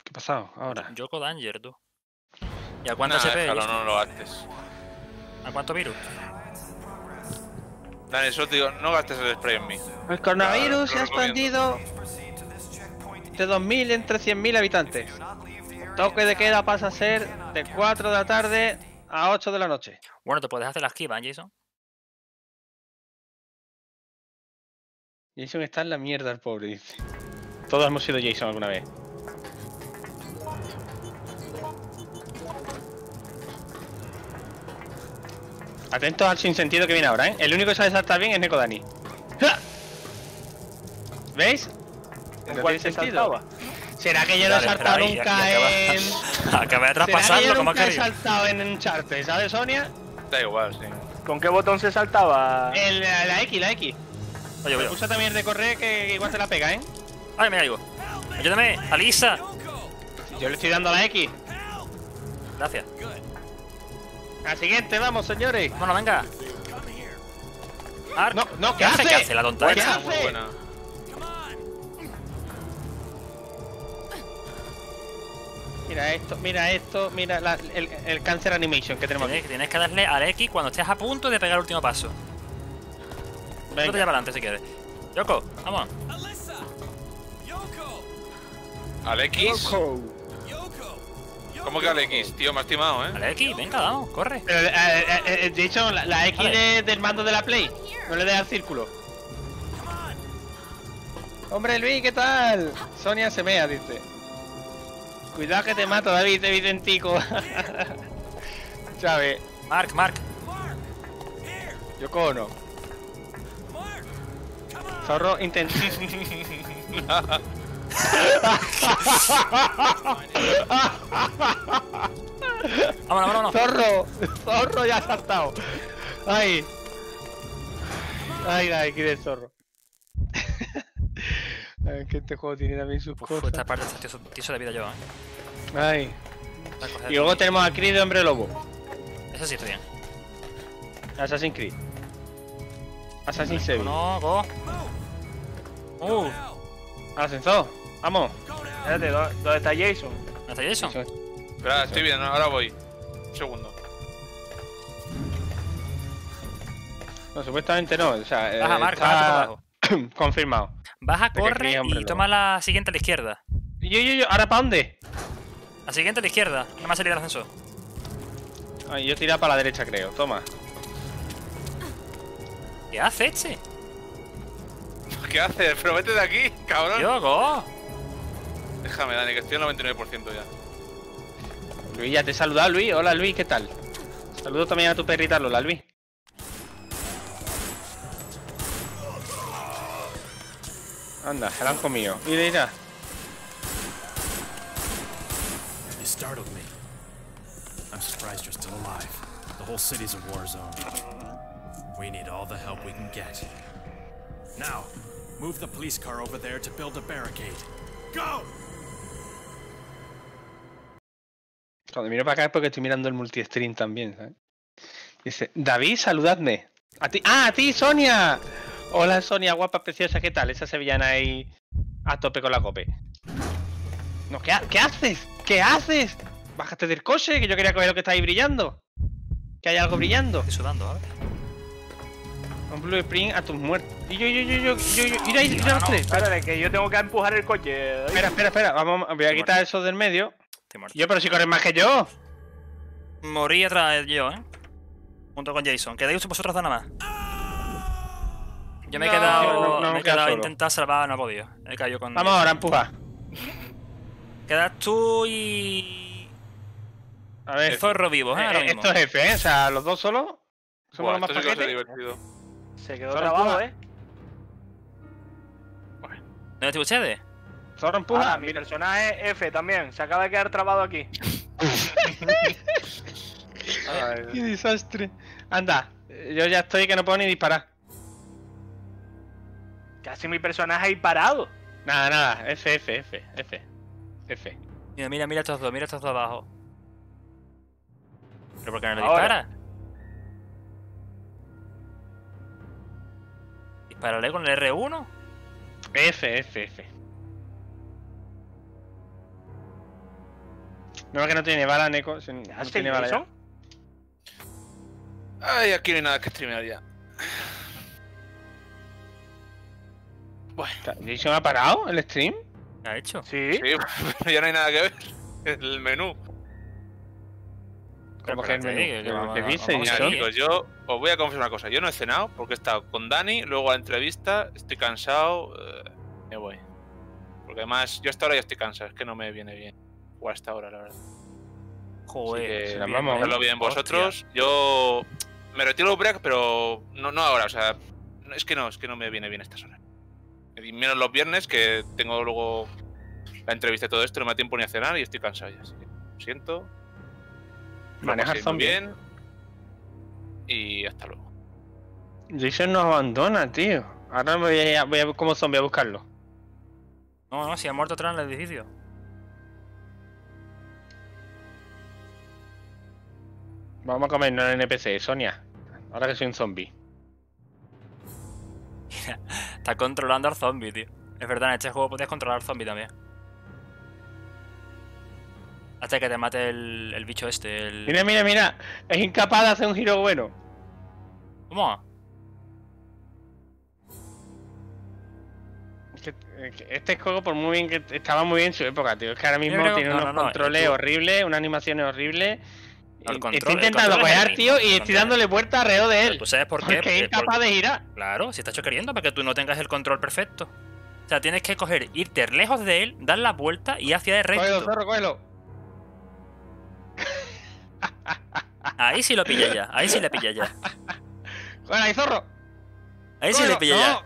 ¿Qué ha pasado ahora? Yoko Danger, tú. ¿Y a cuánto Nah, HP? déjalo, no lo gastes. ¿A cuánto virus? Dani, solo te digo, no gastes el spray en mí. El coronavirus se ha expandido de 2.000 entre 100.000 habitantes. Toque de queda pasa a ser de 4 de la tarde a 8 de la noche. Bueno, te puedes hacer la esquiva, ¿eh, Jason. Jason está en la mierda, el pobre, dice. Todos hemos sido Jason alguna vez. Atentos al sinsentido que viene ahora, ¿eh? El único que sabe saltar bien es Neko Dani. ¡Ja! ¿Veis? ¿En cuál sentido. ¿Será que yo no he saltado nunca en... Acabé de ¿Será que traspasarlo, como he querido. saltado en Uncharted, ¿sabes, Sonia? Da igual, sí. ¿Con qué botón se saltaba? El, la, la X, la X. Oye, oye. Usa también el de correr que igual te la pega, ¿eh? Ay, me caigo. Ayúdame, Alisa. Yo le estoy dando la X. Gracias. Al siguiente, vamos, señores. Bueno, venga. No, no, ¿qué hace? hace? ¿Qué hace la tonta ¿Qué hace? Muy buena. Mira esto, mira esto, mira la- el, el cáncer animation que tenemos aquí. Tienes, tienes que darle al X cuando estés a punto de pegar el último paso. Vete ya Venga. para adelante si quieres. Yoko, vamos. ¿Al X? ¿Cómo que al X? Tío, me has timado, ¿eh? Al X, venga, vamos, corre. Pero, eh, eh, eh, de hecho, la, la X de- del mando de la Play. No le des al círculo. Hombre, Luis, ¿qué tal? Sonia se mea, dice. Cuidado que te mato, David, evidentico. ¿Sabes? Mark, Mark. Yo cono. Zorro intenta. Vámonos, vámonos. Zorro, zorro ya ha saltado. Ay. Ay, ay, que zorro. Ay, que este juego tiene también sus Uf, cosas. esta parte está tieso, tieso de vida yo, eh. Ay. Y luego aquí. tenemos a Creed de Hombre Lobo. Eso sí, está bien. Assassin's Creed. Assassin's Creed. No, go. Uh, Ascensor. Vamos. Espérate, ¿dó- ¿dónde está Jason? ¿no está Jason? Espera, estoy bien, ahora voy. Un segundo. No, supuestamente no. O sea, eh, Baja, Mark, está baja por abajo. confirmado. Baja, corre hombre, y toma la siguiente a la izquierda. Yo, yo, yo. ¿Ahora para dónde? La siguiente a la izquierda. No me ha salido el ascensor. Ay, yo tiraba para la derecha, creo. Toma. ¿Qué hace este? ¿Qué haces? Pero vete de aquí, cabrón. Yo, go. Déjame, Dani, que estoy al 99% ya. Luis, ya te he saludado, Luis. Hola, Luis, ¿qué tal? Saludo también a tu perrita Lola, Luis. Anda, se la han comido. Mira, mira. You startled me. I'm surprised you're still alive. The whole city's a war zone. We need all the help we can get. Now, move the police car over there to build a barricade. Go! Cuando miro para acá es porque estoy mirando el multi-stream también, ¿sabes? Dice, David, saludadme. A ti. ¡Ah, a ti, Sonia! Hola, Sonia, guapa, preciosa, ¿qué tal? Esa sevillana ahí a tope con la cope. No, ¿qué, ha- ¿qué haces? ¿Qué haces? Bájate del coche, que yo quería ver lo que está ahí brillando. Que hay algo brillando. Estoy sudando, ¿vale? Un blueprint a tus muertos. Y yo, yo, yo, yo, yo, yo, mira ahí, mira no. Espérate, que yo tengo que empujar el coche. Espera, espera, espera. Vamos, voy a Estoy quitar eso del medio. Muerto. Yo, pero si corres más que yo. Morí vez yo, ¿eh? Junto con Jason. Quedáis vosotros nada más. Yo me he quedado, no, no, me he quedado intentar salvar, no he podido. He caído con. Vamos ahora, empuja. Quedas tú y. A ver, El zorro vivo, ¿eh? Ahora eh, mismo. esto es F, ¿eh? O sea, los dos solos. Somos Buah, los más paquetes. divertido. Se quedó trabado. ¿eh? ¿Dónde están ustedes? Zorro empuja. Ah, mi personaje F también. Se acaba de quedar trabado aquí. Qué desastre. Anda, yo ya estoy que no puedo ni disparar. Casi mi personaje ahí parado. Nada, nada. F, F, F, F. F. Mira, mira, mira estos dos, mira estos dos abajo. ¿Pero por qué no le Ahora. disparas? Dispárale con el R1. F, F, F. No es que no tiene bala, Neko. No ¿Hace tiene bala ya. Ay, aquí no hay nada que streamear ya. ¿Jason ha parado el stream? ¿Qué ha hecho? Sí. Sí, pero ya no hay nada que ver. El menú. Como que el menú. que- que ¿Qué- vamos- ¿Qué dice, vamos? ¿eh? chicos, yo os voy a confesar una cosa. Yo no he cenado porque he estado con Dani, luego a la entrevista, estoy cansado, eh, me voy. Porque además, yo hasta ahora ya estoy cansado, es que no me viene bien jugar hasta ahora, la verdad. Joder. Así que, se la bien, ¿eh? Bien Hostia. vosotros. Yo me retiro el break, pero no, no ahora, o sea, es que no, es que no me viene bien estas horas. Y menos los viernes, que tengo luego la entrevista y todo esto, no me da tiempo ni a cenar y estoy cansado ya. Así que lo siento. Manejar zombies. bien. Y hasta luego. Jason nos abandona, tío. Ahora me voy a, voy a como zombie a buscarlo. No, no, si ha muerto atrás en el edificio. Vamos a comernos el NPC, Sonia. Ahora que soy un zombie. Está controlando al zombie, tío. Es verdad, en este juego podías controlar al zombie también. Hasta que te mate el, el bicho este, el... Mira, mira, mira. Es incapaz de hacer un giro bueno. ¿Cómo? Este juego, por muy bien que estaba muy bien en su época, tío. Es que ahora mismo tiene no, unos no, no, controles horribles, unas animaciones horribles. El Y control- estoy intentando coger, tío, y estoy control. dándole vuelta alrededor de él. ¿Tú sabes por qué? Porque es incapaz de girar. Claro, si está hecho queriendo para que tú no tengas el control perfecto. O sea, tienes que coger, irte lejos de él, dar la vuelta y hacia Cógelo, recto. zorro, cógelo. Ahí sí lo pilla ya, ahí sí le pilla ya. Cógelo ahí, zorro. Ahí sí le Cógelo. pilla No. ya.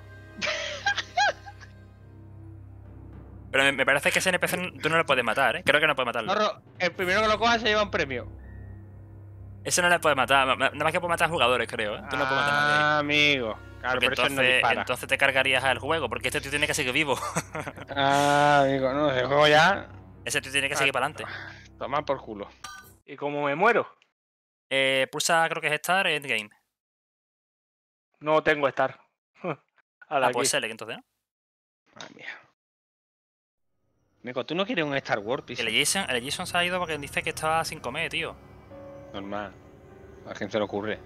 Pero me, parece que ese NPC tú no le puedes matar, ¿eh? Creo que no puedes matarlo. Zorro, el primero que lo coja se lleva un premio. Ese no le puedes matar, ma- ma- nada más que puede matar jugadores, creo, ¿eh? Tú no puedes matar a nadie. Ah, amigo. Claro, Porque pero eso no entonces, dispara. entonces te cargarías al juego, porque este tío tiene que seguir vivo. Ah, amigo, no, el juego ya. Ese tío tiene que Ah. seguir para adelante. Toma por culo. Y como me muero, Eh, pulsa, creo que es Star Endgame. no tengo estar. A la Ah, pues. Select entonces, ¿no? Madre mía. Nico, ¿tú no quieres un Star Wars, el Jason, el Jason se ha ido porque dice que estaba sin comer, tío. Normal. A quién se le ocurre.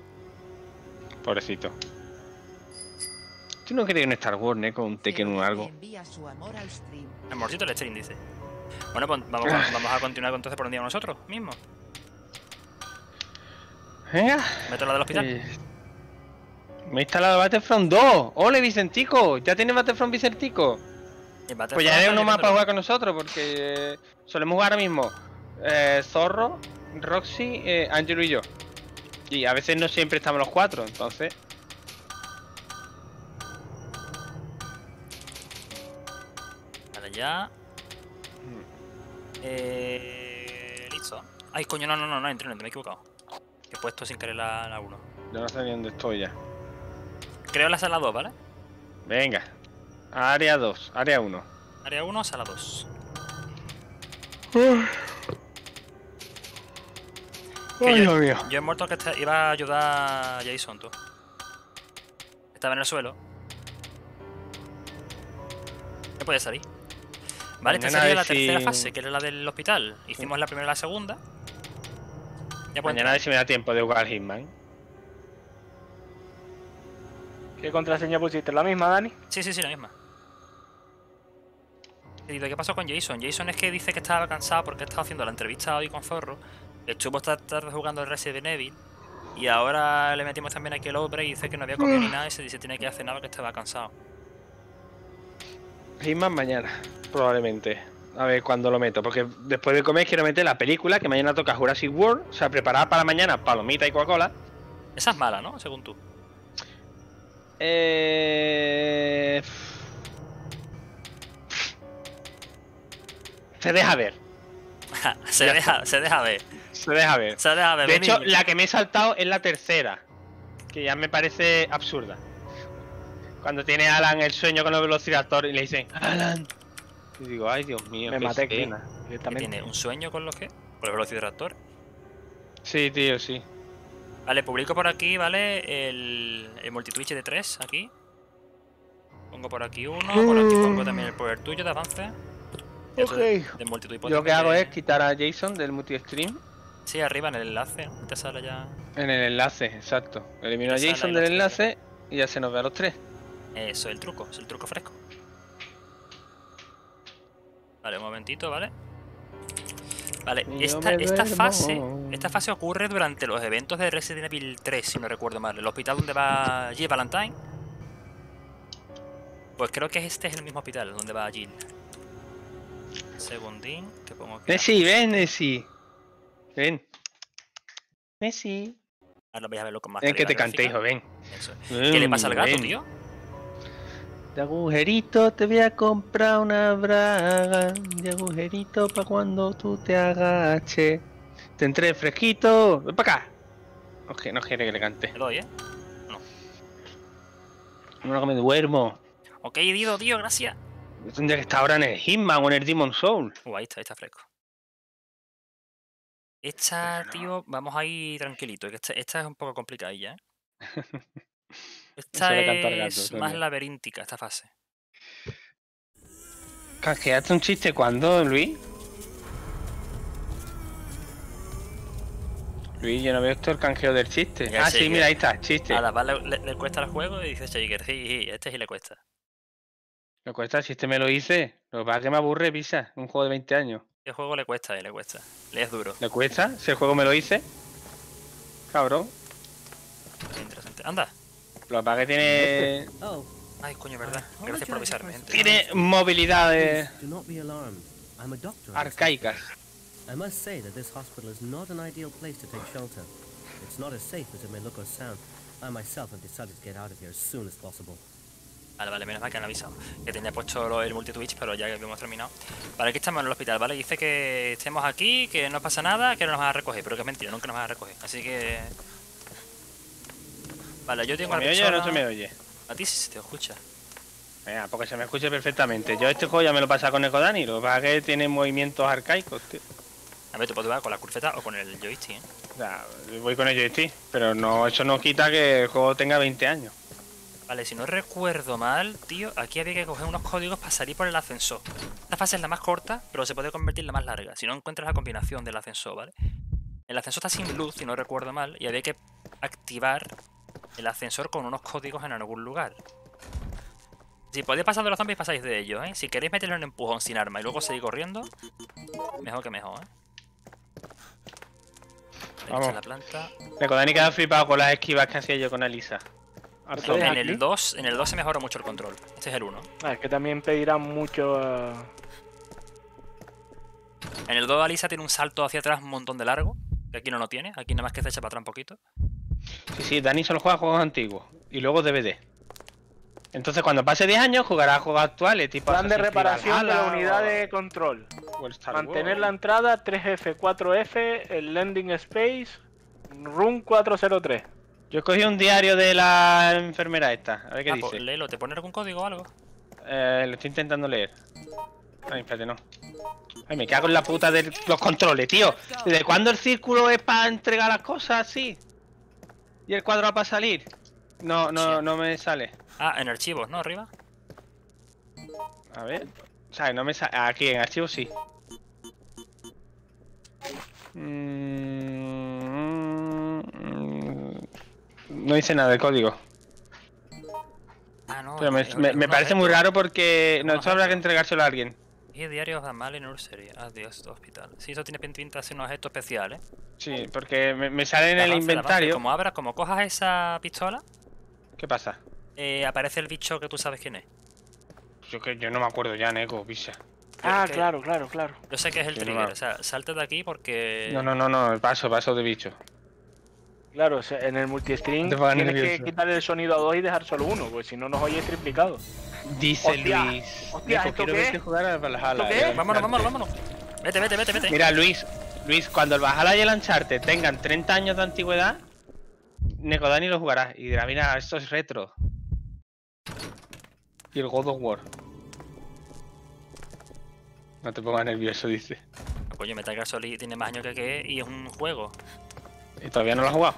Pobrecito. ¿Tú no quieres un Star Wars, Neko? Un Tekken o algo? Amorcito el stream, dice. Bueno, pues vamos, a- vamos a continuar entonces por un día nosotros mismos. Venga. Meto la del hospital. eh, Me he instalado Battlefront 2. ¡Ole, Vicentico! ¿Ya tiene Battlefront Vicentico? Battlefront Pues ya hay uno más para jugar con nosotros, porque solemos jugar ahora mismo eh, Zorro, Roxy, eh, Angelo y yo. Y a veces no siempre estamos los cuatro, entonces. Vale, ya. Eh. Listo. Ay, coño, no, no, no, no, entro, no, me he equivocado. He puesto sin querer la, la 1. Yo no sé ni dónde estoy ya. Creo la sala 2, ¿vale? Venga. Área 2, área 1. Área 1, sala 2. Que Dios mío. Yo he muerto que esta- iba a ayudar a Jason, tú. Estaba en el suelo. No podía salir. Vale, esta sería la si- tercera fase, que era la del hospital. Hicimos la primera y la segunda. Ya Mañana a ver si me da tiempo de jugar al Hitman. ¿Qué contraseña pusiste? ¿La misma, Dani? Sí, sí, sí, la misma. ¿qué pasó con Jason? Jason es que dice que estaba cansado porque estaba haciendo la entrevista hoy con Zorro. Estuvo esta tarde jugando el Resident Evil. Y ahora le metimos también aquí el Outbreak y dice que no había comido ni nada y se dice tiene que hacer nada que estaba cansado. Hitman mañana, probablemente. A ver cuándo lo meto. Porque después de comer quiero meter la película que mañana toca Jurassic World. O sea, preparada para mañana, palomita y Coca-Cola. Esa es mala, ¿no? Según tú. Eh... Se deja ver. se, deja, se deja ver. Se deja ver. Se deja ver. De hecho, niño. la que me he saltado es la tercera. Que ya me parece absurda. Cuando tiene Alan el sueño con los velociraptor y le dicen Alan. Y digo, ay Dios mío, Me qué maté aquí escena. ¿Qué directamente. tiene? ¿Un sueño con los que? ¿Con el velociraptor? Sí, tío, sí. Vale, publico por aquí, ¿vale? El, el multitwitch de 3, aquí. Pongo por aquí uno, por aquí pongo también el poder tuyo de avance. De- Ok. de Yo lo que hago es quitar a Jason del multi-stream Sí, arriba en el enlace. Te sale ya... en el enlace, exacto. Elimino a Jason del enlace y ya se nos ve a los tres. Eso es el truco, es el truco fresco. Vale, un momentito, ¿vale? Vale, esta, esta fase esta fase ocurre durante los eventos de Resident Evil 3, si no recuerdo mal. El hospital donde va Jill Valentine. Pues creo que este es el mismo hospital donde va Jill. Segundín, que pongo aquí. Messi, ven, Messi. Ven. Messi. Ahora voy a verlo con más Ven que te canté, hijo, ven. Eso. ¿Qué le pasa al gato, Ven. tío? De agujerito te voy a comprar una braga. De agujerito para cuando tú te agaches. Te entré fresquito. Ven para acá. No, no quiere que le cante. Le doy, ¿eh? No que me duermo. Ok, Dido, tío, gracias. Yo tendría que estar ahora en el Hitman o en el Demon Soul. Uh, ahí está, ahí está fresco. Esta, tío, vamos ahí tranquilito. que Esta, esta es un poco complicadilla, ¿eh? Esta le al gato, es más laberíntica, esta fase. ¿Canjeaste un chiste cuándo, Luis? Luis, yo no veo esto el canjeo del chiste. Ya ah, sí, mira, ahí está, chiste. A la le, le- le cuesta el juego y dice Shaker, sí, sí, este sí le cuesta. Me cuesta, el chiste me lo hice. Lo que pasa es que me aburre, pisa. Un juego de 20 años. ¿Qué juego le cuesta? eh, le cuesta. Le es duro. ¿Le cuesta? Si el juego me lo hice. Cabrón. Es interesante. Anda. Lo que tiene. Oh, Ay, coño, verdad. Gracias por avisarme, gente. Tiene movilidades do not be alarmed. I'm a doctor. arcaicas. I must say that this hospital is not an ideal place to take shelter. It's not as safe as it may look or sound. I myself have decided to get out of here as soon as possible. Vale, vale, menos mal que han avisado. Que tenía puesto el multitwitch, pero ya que hemos terminado. Vale, aquí estamos en el hospital, ¿vale? Dice que estemos aquí, que no pasa nada, que no nos van a recoger. Pero que es mentira, nunca nos van a recoger. Así que... Vale, yo tengo ¿Se la me oye o no se me oye? A ti sí se te escucha. Venga, porque se me escuche perfectamente. Yo este juego ya me lo pasa con Ecodani. Lo que pasa es que tiene movimientos arcaicos, tío. A ver, tú puedes jugar con la curfeta o con el joystick, ¿eh? Voy con el joystick. Pero no, eso no quita que el juego tenga 20 años. Vale, si no recuerdo mal, tío, aquí había que coger unos códigos para salir por el ascensor. Esta fase es la más corta, pero se puede convertir en la más larga, si no encuentras la combinación del ascensor, ¿vale? El ascensor está sin luz, si no recuerdo mal, y había que activar el ascensor con unos códigos en algún lugar. Si podéis pasar de los zombies, pasáis de ellos, ¿eh? Si queréis meterle un empujón sin arma y luego seguir corriendo, mejor que mejor, ¿eh? Vamos. la planta. Ecodani queda flipado con las esquivas que hacía yo con Elisa. ¿Puedes En el 2, en el 2 se mejora mucho el control. Este es el 1. Ah, es que también pedirán mucho. eh, En el 2 Alisa tiene un salto hacia atrás un montón de largo, que aquí no lo tiene, aquí nada más que se echa para atrás un poquito. Sí, sí, Dani solo juega juegos antiguos. Y luego DVD. Entonces cuando pase 10 años jugará a juegos actuales, tipo Plan de reparación de la unidad o- de control. Mantener la entrada 3F, 4F, el landing space, room 403. Yo he cogido un diario de la enfermera esta. A ver qué Ah, dice. pues léelo, ¿te pone algún código o algo? Eh, lo estoy intentando leer. Ay, espérate, no. Ay, me cago en la puta de los controles, tío. ¿Desde cuándo el círculo es para entregar las cosas así? ¿Y el cuadrado para salir? No, no, no me sale. Ah, en archivos, ¿no? Arriba. A ver. O sea, no me sale. Aquí, en archivos sí. Mm, mm, No dice nada de código. Ah, no. Pero me, parece muy raro porque. No, esto habrá que entregárselo a alguien. Y diarios a mal en nursery. Adiós, hospital. Sí, eso tiene pinta de ser un objeto especial, ¿eh? Sí, porque me, me sale en De el avance, de inventario. Como abras, como cojas esa pistola, ¿Qué pasa? eh, aparece el bicho que tú sabes quién es. Yo que yo no me acuerdo ya, Neko, pisa. Ah, que- claro, claro, claro. Yo sé que es el Sí, trigger, o sea, salte de aquí porque... No, no, no, no, paso, paso de bicho. Claro, o sea, en el multistream tienes que nervioso. quitarle el sonido a dos y dejar solo uno, porque si no nos oyes triplicado. Dice Hostia, Luis. hostia, ¿esto quiero qué verte jugar al Valhalla. ¿Esto qué eh? Vámonos, vámonos, vámonos. Vete, vete, vete, vete. Mira, Luis, Luis, cuando el Valhalla y el Uncharted tengan 30 años de antigüedad, Necodani lo jugará y dirá, mira, esto es retro. Y el God of War. No te pongas nervioso, dice. Coño, Metal Gear Solid tiene más años que que y es un juego. ¿Y todavía no lo has jugado?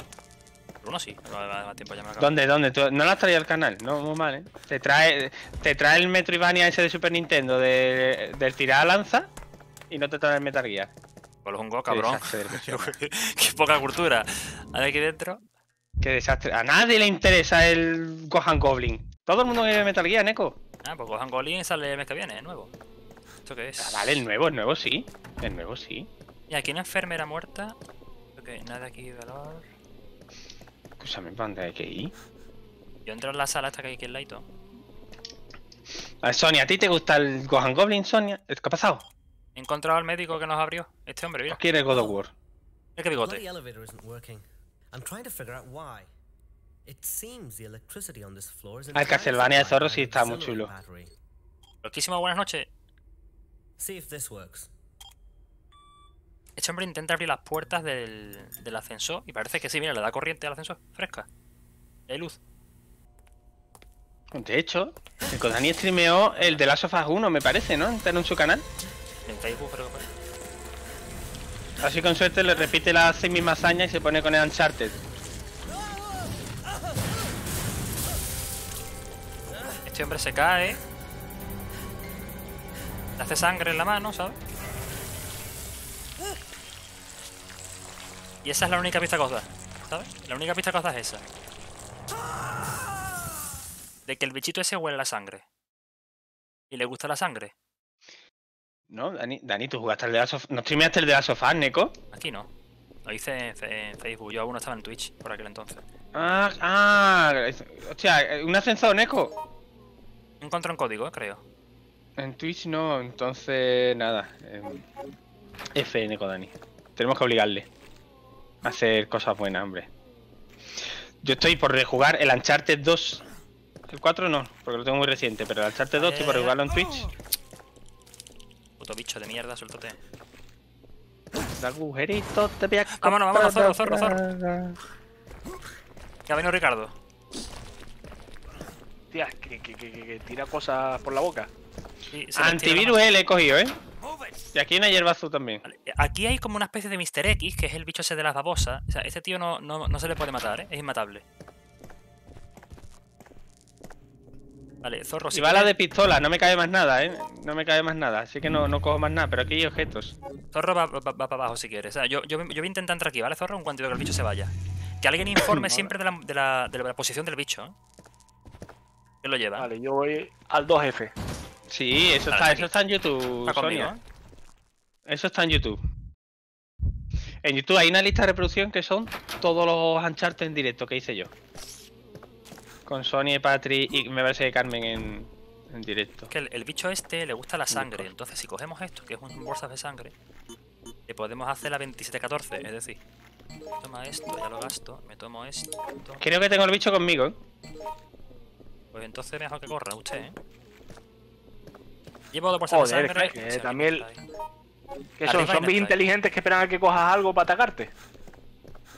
Uno sí, va- va tiempo ya me. ¿Dónde, dónde? ¿Tú- ¿No lo has traído al canal? No, muy mal, ¿eh? Te trae, te trae el Metroidvania ese de Super Nintendo de, del tirar a lanza y no te trae el Metal Gear. Pues es un go, cabrón. Qué poca cultura. A ver aquí dentro. Qué desastre. A nadie le interesa el Gohan Goblin. Todo el mundo quiere Metal Gear, Neko. Ah, pues cojan Golin y sale el mes que viene, nuevo. ¿Esto qué es? Ah, vale, el nuevo, el nuevo sí. El nuevo sí. Y aquí una enfermera muerta. Ok, nada aquí de valor. Escúchame, ¿para dónde hay que ir? Yo entro en la sala esta que hay aquí al ladito. A ver, Sonia, ¿a ti te gusta el Gohan Goblin, Sonia? ¿Qué ha pasado? He encontrado al médico que nos abrió. Este hombre, mira. ¿O quieres God of War? Mira qué bigote. elevator isn't working. I'm trying to figure out why. It seems the electricity on this floor is Al entirely Castlevania de Zorro sí está muy chulo. Loquísimo, buenas noches. See if this works. Este hombre intenta abrir las puertas del, del ascensor y parece que sí, mira, le da corriente al ascensor, fresca. Hay luz. De hecho, el Kodani streameó el de Last of Us 1, me parece, ¿no? Está en su canal. En Facebook creo que fue. Así con suerte le repite las seis mismas hazañas y se pone con el Uncharted. Este hombre se cae. Le hace sangre en la mano, ¿sabes? Y esa es la única pista que os da, ¿sabes? La única pista que os da es esa. De que el bichito ese huele la sangre. Y le gusta la sangre. ¿No? Dani, Dani, tú jugaste el de of ¿No streameaste el de Last of Us, Neko? Aquí no. Lo hice en, Facebook. Yo aún estaba en Twitch por aquel entonces. Ah, ah, hostia, un ascensor, Neko. Encontré un código, eh, creo. En Twitch no, entonces nada. em, F, Neko Dani. Tenemos que obligarle a hacer cosas buenas, hombre. Yo estoy por rejugar el Uncharted 2. El 4 no, porque lo tengo muy reciente, pero el Uncharted 2 estoy por rejugarlo en Twitch. Puto bicho de mierda, suéltate. De agujerito te voy a Vámonos, vámonos, zorro, zorro, otra. Que ha venido Ricardo. Tía, que, que, que, tira cosas por la boca. Sí, Antivirus le he cogido, ¿eh? Y aquí una hierba azul también. Aquí hay como una especie de Mr. X, que es el bicho ese de las babosas. O sea, este tío no, no, no se le puede matar, ¿eh? Es inmatable. Vale, zorro, si Y bala de pistola, no me cae más nada, ¿eh? No me cae más nada, así que no, no cojo más nada, pero aquí hay objetos. Zorro va, va- va para abajo si quieres. O sea, yo, yo, yo voy a intentar entrar aquí, ¿vale, Zorro? En cuanto que el bicho se vaya. Que alguien informe siempre de la, de, la, de la posición del bicho, ¿eh? ¿Quién lo lleva? Vale, yo voy al 2F. Sí, eso Vale, está, eso está en YouTube, Sonia. ¿eh? Eso está en YouTube. En YouTube hay una lista de reproducción que son todos los Uncharted en directo que hice yo. Con Sonia, Patri y me parece que Carmen en, en directo. Que el, el bicho este le gusta la sangre. Entonces, si cogemos esto, que es un bolsa de sangre, le podemos hacer la 2714. Es decir, toma esto, ya lo gasto. Me tomo esto. Creo que tengo el bicho conmigo, ¿eh? Pues entonces mejor que corra usted, ¿eh? Llevo dos bolsas de Joder, sangre. que también-. Que son zombies inteligentes que esperan a que cojas algo para atacarte.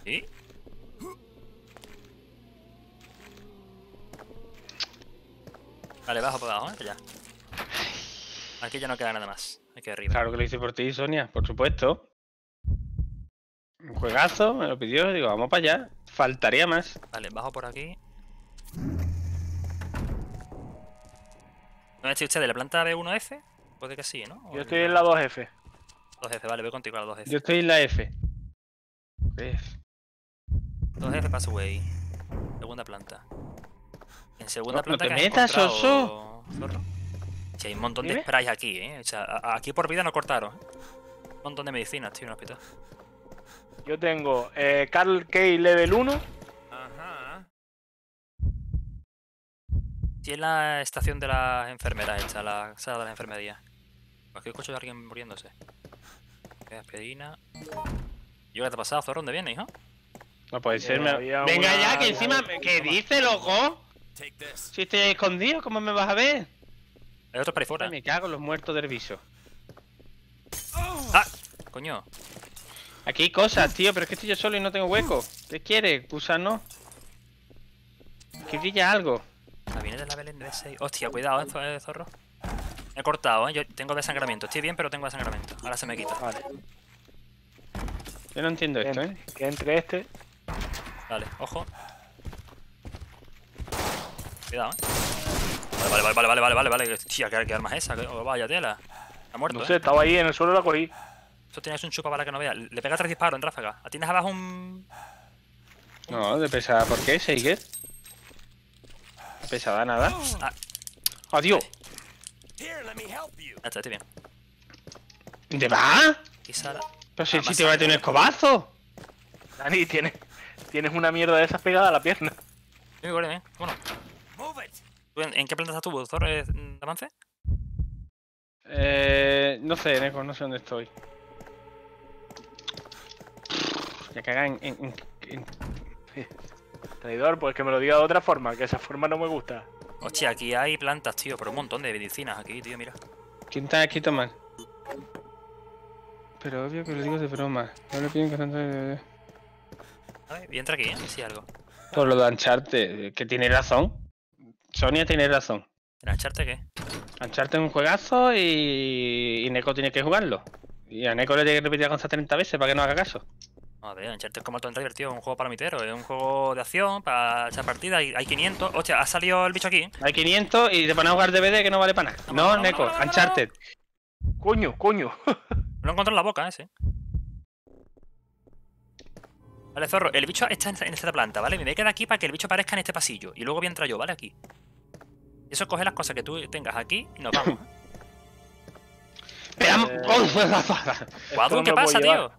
¿Sí? Vale, bajo por abajo, ¿eh? Ya. Aquí ya no queda nada más. Aquí arriba. Claro que lo hice por ti, Sonia, por supuesto. Un juegazo, me lo pidió, digo, vamos para allá. Faltaría más. Vale, bajo por aquí. ¿Dónde está usted? ¿De la planta B1F? Puede que sí, ¿no? Yo estoy en la 2F. 2F, vale, voy contigo a la 2F. Yo estoy en la F. F. 2F Passway. Segunda planta. En segunda No, no planta te que metas, encontrado, zorro. Sí, hay un montón de sprays aquí, ¿eh? O sea, aquí por vida no cortaron. Un montón de medicinas, tío, en el hospital. Yo tengo eh, Carl K level 1. Sí, en la estación de las enfermeras, esta, la sala de las enfermerías. Aquí escucho a alguien muriéndose. Aspirina. ¿Y qué te ha pasado, Zorro? ¿Dónde vienes, hijo? No puede ser. Me- había Venga una- ya, que encima. ¿Qué dice, loco? Si estoy escondido, ¿cómo me vas a ver? Hay otros para ahí fuera. Me cago en los muertos del viso. ¡Ah! Coño. Aquí hay cosas, tío, pero es que estoy yo solo y no tengo hueco. ¿Qué quieres? Gusano. Aquí brilla algo. La viene de la Belén de 6. Hostia, cuidado, eh, zo- Zorro. Me he cortado, eh. Yo tengo desangramiento. Estoy bien, pero tengo desangramiento. Ahora se me quita. Vale. Yo no entiendo esto, entre, ¿eh? que entre este. Vale, ojo. Cuidado, eh. Vale, vale, vale, vale, vale, vale, vale. Hostia, ¿qué, qué arma es esa? ¿Qué- oh, vaya tela. Ha muerto, No eh. sé, estaba ahí en el suelo la cogí. Esto tienes un chupa para que no vea. Le pega tres disparos en ráfaga. ¿Tienes abajo un. No, de pesada, ¿por qué? ¿Seiger? Pesada nada. Ah. ¡Adiós! Ah, está, estoy bien. ¿Dónde va? Pero si, Ah, si te va a tener un escobazo. Dani, tienes, tienes una mierda de esas pegada a la pierna. Bien. Bueno, Move it. ¿tú en, en qué planta estás tú, eh, de avance? Eh, no sé, Neko, no sé dónde estoy. Ya caga en, en- en- en- Traidor, pues que me lo diga de otra forma, que esa forma no me gusta. Hostia, aquí hay plantas, tío, pero un montón de medicinas aquí, tío, mira. ¿Quién está aquí, Tomás? Pero obvio que lo digo de broma. No le piden que tanto... A ver, y entra aquí, ¿eh? Sí, algo. Por lo de Ancharte, que tiene razón. Sonia tiene razón. ¿En echarte qué? Ancharte es un juegazo y... y Neko tiene que jugarlo. Y a Neko le tiene que repetir la cosa 30 veces para que no haga caso. A ver, Uncharted es como tío, es un juego palomitero, es un juego de acción para echar partida, y hay 500. Hostia, ha salido el bicho aquí. ¿eh? Hay 500 y te pones a jugar DVD que no vale para nada. No, No, no, Neko, no, no, no, no. Uncharted. Coño, coño. Lo encontrado en la boca, ese. Vale, zorro, el bicho está en esta planta, ¿vale? Me voy a quedar aquí para que el bicho aparezca en este pasillo. Y luego voy a entrar yo, ¿vale? Aquí. Eso coge las cosas que tú tengas aquí y nos vamos. ¿eh? Veamos. Eh, no ¿qué pasa, llevar. tío?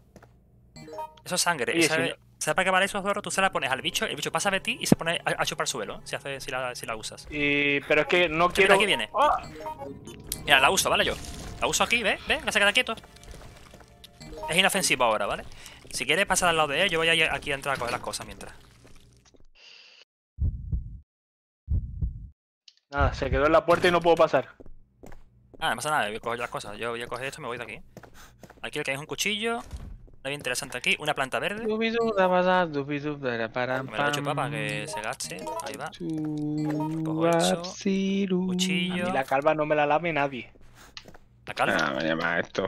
Eso es sangre. Oye, esa- si no- ¿Sabes para qué vale eso, zorro? Tú se la pones al bicho, el bicho pasa de ti y se pone a, a chupar suelo, ¿eh? si, hace, si, la, si la usas. Y... Pero es que no Mira, quiero... aquí viene. ¡Ah! Mira, la uso, ¿vale? Yo. La uso aquí, ¿ves? ¿Ves? Que se queda quieto. Es inofensivo ahora, ¿vale? Si quieres pasar al lado de él, yo voy a ir aquí a entrar a coger las cosas mientras. Nada, se quedó en la puerta y no puedo pasar. Ah, no pasa nada, voy a coger las cosas. Yo voy a coger esto y me voy de aquí. Aquí lo que hay es un cuchillo. Algo interesante aquí. Una planta verde. Me hecho pam. para que se gaste. Ahí va. Cojo Cuchillo. mí la calva no me la lame nadie. La calma. Ah, me llama esto.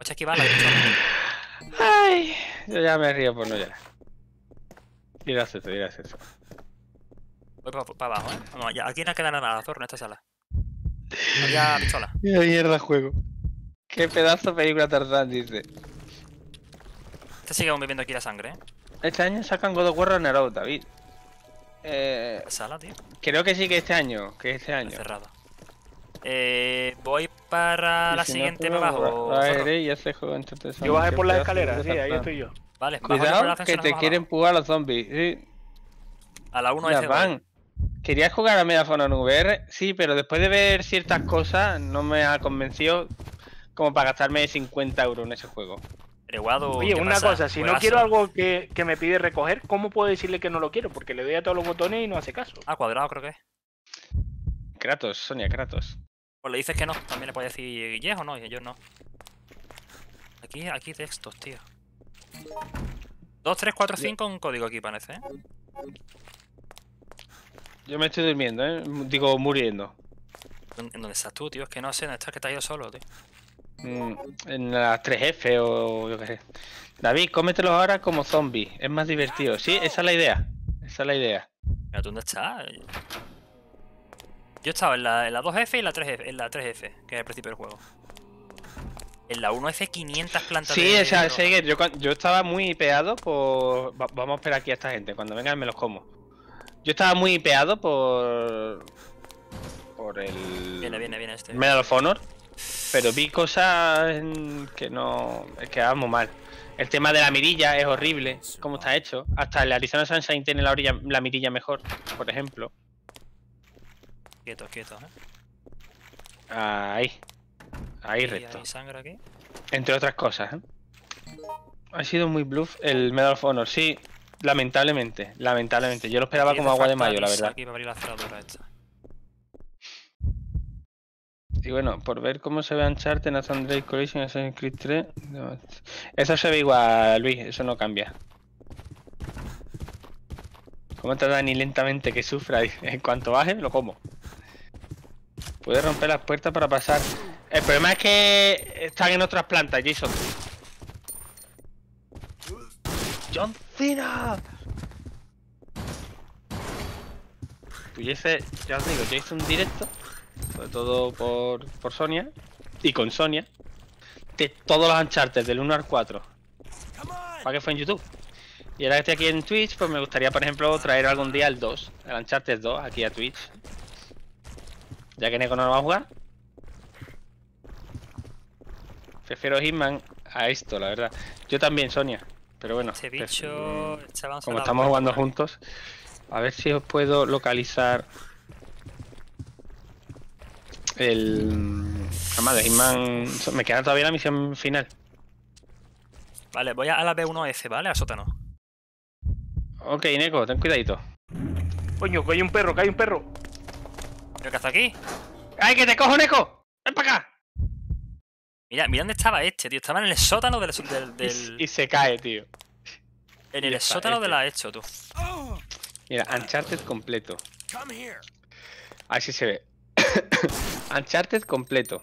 Hostia, aquí va la. Ay, yo ya me río por no llorar. Dirás eso, dirás eso. Voy para abajo, ¿eh? Vamos, ya, aquí no queda nada, zorro, en esta sala. Había pistola. Mira mierda juego. Qué pedazo de película Tarzán, dice. Este sigue aún bebiendo aquí la sangre, ¿eh? Este año sacan God of War Ragnarok, David. Eh, La sala, tío. creo que sí que este año, que este año. cerrado. Eh, voy para la si no, siguiente pues, para abajo. va- va a zorro. ir y ese juego entre Yo bajé por la pedazo escalera, de sí, ahí estoy yo. Vale, bajo Cuidado, que te quieren empujar los zombies. Sí. A la 1 Mira, de van. ¿Querías jugar a Megaphone en VR? Sí, pero después de ver ciertas cosas no me ha convencido como para gastarme 50 euros en ese juego. Preguado, Oye, ¿qué una pasa? cosa, si no quiero algo que, que me pide recoger, ¿cómo puedo decirle que no lo quiero? Porque le doy a todos los botones y no hace caso. Ah, cuadrado creo que es. Kratos, Sonia, Kratos. Pues le dices que no. También le puedes decir yes o no, y ellos no. Aquí, aquí textos, tío. 2, 3, 4, 5, un código aquí parece, ¿eh? Yo me estoy durmiendo, ¿eh? Digo, muriendo. ¿En en dónde estás tú, tío? Es que no sé, ¿dónde estás que te has ido solo, tío? Mm, en las 3F o yo qué sé. David, cómetelos ahora como zombies. Es más divertido. Sí, esa es la idea. Esa es la idea. Mira, ¿tú dónde estás? Yo estaba en la, en la 2F y en la 3F, en la 3F, que es el principio del juego. En la 1F 500 plantas Sí, de o sea, droga. Seiger, yo, yo estaba muy hipeado por... va- vamos a esperar aquí a esta gente. Cuando vengan me los como. Yo estaba muy hipeado por... Por el... Viene, viene, viene este. Medal of Honor. Pero vi cosas que no... Es que vamos mal. El tema de la mirilla es horrible, cómo está hecho. Hasta el Arizona Sunshine tiene la, orilla, la mirilla mejor, por ejemplo. Quieto, quieto, ¿eh? Ahí. Ahí recto. hay sangre aquí. Entre otras cosas, ¿eh? Ha sido muy bluff el Medal of Honor, sí. Lamentablemente, lamentablemente. Yo lo esperaba como agua de mayo, la verdad. Aquí para abrir la cerradura esta. Y bueno, por ver cómo se ve Uncharted, Nathan Drake Collision, Assassin's Creed 3. no, Eso se ve igual, Luis, eso no cambia. ¿Cómo te da ni lentamente que sufra? En cuanto baje, lo como. Puedes romper las puertas para pasar. El problema es que están en otras plantas, Jason. ¡John Cena! Pudiese, ya os digo, un directo, sobre todo por, por Sonia, y con Sonia, de todos los Uncharted, del 1 al 4. ¿Para qué fue en YouTube? Y ahora que estoy aquí en Twitch, pues me gustaría, por ejemplo, traer algún día el 2, el Uncharted 2, aquí a Twitch. Ya que Neko no lo va a jugar. Prefiero Hitman a esto, la verdad. Yo también, Sonia. Pero bueno. Este bicho. como estamos jugando juntos, a ver si os puedo localizar el. Además de Hitman. Me queda todavía la misión final. Vale, voy a la B1F, ¿vale? Al sótano. Ok, Neko, ten cuidadito. Coño, que hay un perro, que hay un perro. Creo que hasta aquí. ¡Ay, que te cojo, Neko! ¡Ven para acá! Mira, mira dónde estaba este, tío. Estaba en el sótano del. del, Y- del- Y, se cae, tío. en y el sótano de este. la hecho, tú. Mira, Uncharted completo. Así se ve. Uncharted completo.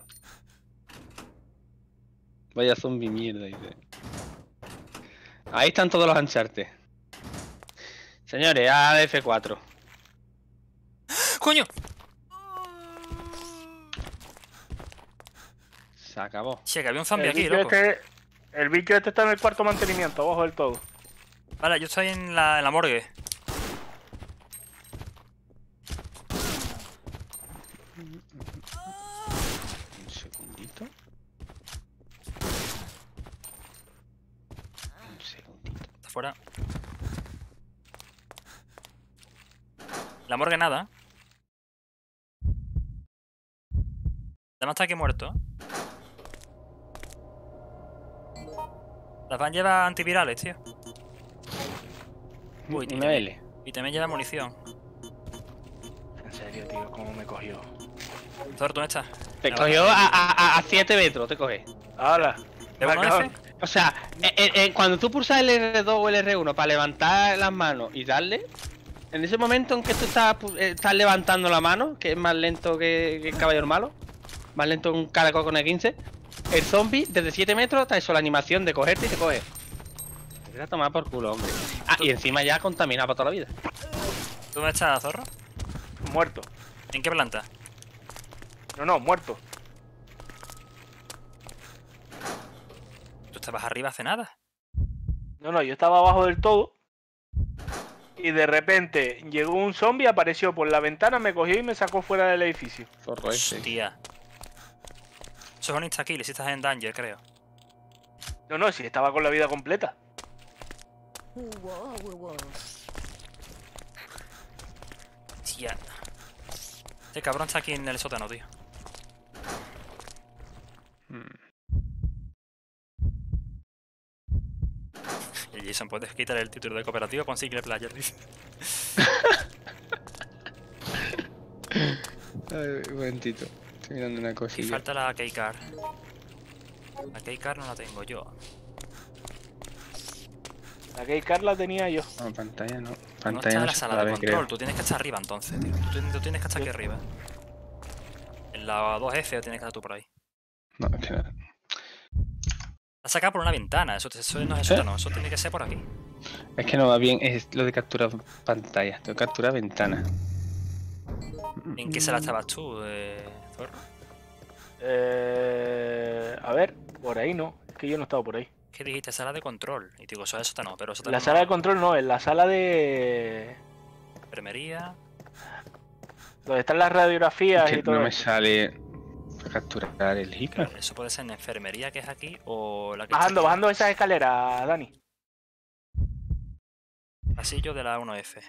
Vaya zombie mierda, dice. Ahí están todos los Uncharted. Señores, AF4. ¡Coño! Se acabó. Che, que había un zombie El aquí, loco. este, el bicho este está en el cuarto mantenimiento, abajo del todo. Vale, yo estoy en la, en la morgue. Un segundito. Un segundito. Está fuera. La morgue nada. Además está aquí muerto. Las van lleva antivirales, tío. Uy, tío. Una L. Y también lleva munición. En serio, tío, cómo me cogió. Thor, ¿dónde estás? Te cogió a 7 metros, te coge. ¡Hala! O sea, eh, eh, eh, cuando tú pulsas el R2 o el R1 para levantar las manos y darle, en ese momento en que tú estás, estás levantando la mano, que es más lento que, que el caballero malo, más lento que un caraco con el 15, el zombie desde 7 metros está eso, la animación de cogerte y te coge. Te voy a tomar por culo, hombre. Ah, y encima ya contaminado para toda la vida. ¿Tú dónde estás, Zorro? Muerto. ¿En qué planta? No, no, muerto. Estabas arriba hace nada? No, no, yo estaba abajo del todo. Y de repente llegó un zombie, apareció por la ventana, me cogió y me sacó fuera del edificio. Zorro ese. Hostia. Eso es un insta-kill, si estás en danger, creo. No, no, si estaba con la vida completa. Tía. Este cabrón está aquí en el sótano, tío. Y Jason, puedes quitar el título de cooperativo con single player, dice. Ay, un momentito. Estoy mirando una Y cosilla. falta la keycard. La keycard no la tengo yo. La que Carla tenía yo. No, pantalla no. No Pantalla está en no la sala de control, creo. tú tienes que estar arriba entonces, tío. Tú tienes, tú tienes que estar aquí arriba. En la 2F tienes que estar tú por ahí. No, es que no. La sacado por una ventana, eso, eso no es ¿Eh? sótano, eso tiene que ser por aquí. Es que no va bien, es lo de capturar pantalla, tengo que capturar ventana. ¿En qué sala estabas tú, eh, Zorro? Eh, a ver, por ahí no. Es que yo no estaba por ahí. ¿Qué dijiste? Sala de control. Y digo, eso es sótano, pero En sótano la no. sala de control no, en la sala de. Enfermería. Donde están las radiografías Es que y todo. no me eso. sale capturar el Hitman. Eso puede ser en enfermería que es aquí o la que Bajando, está bajando esas escaleras, Dani. Pasillo de la 1F.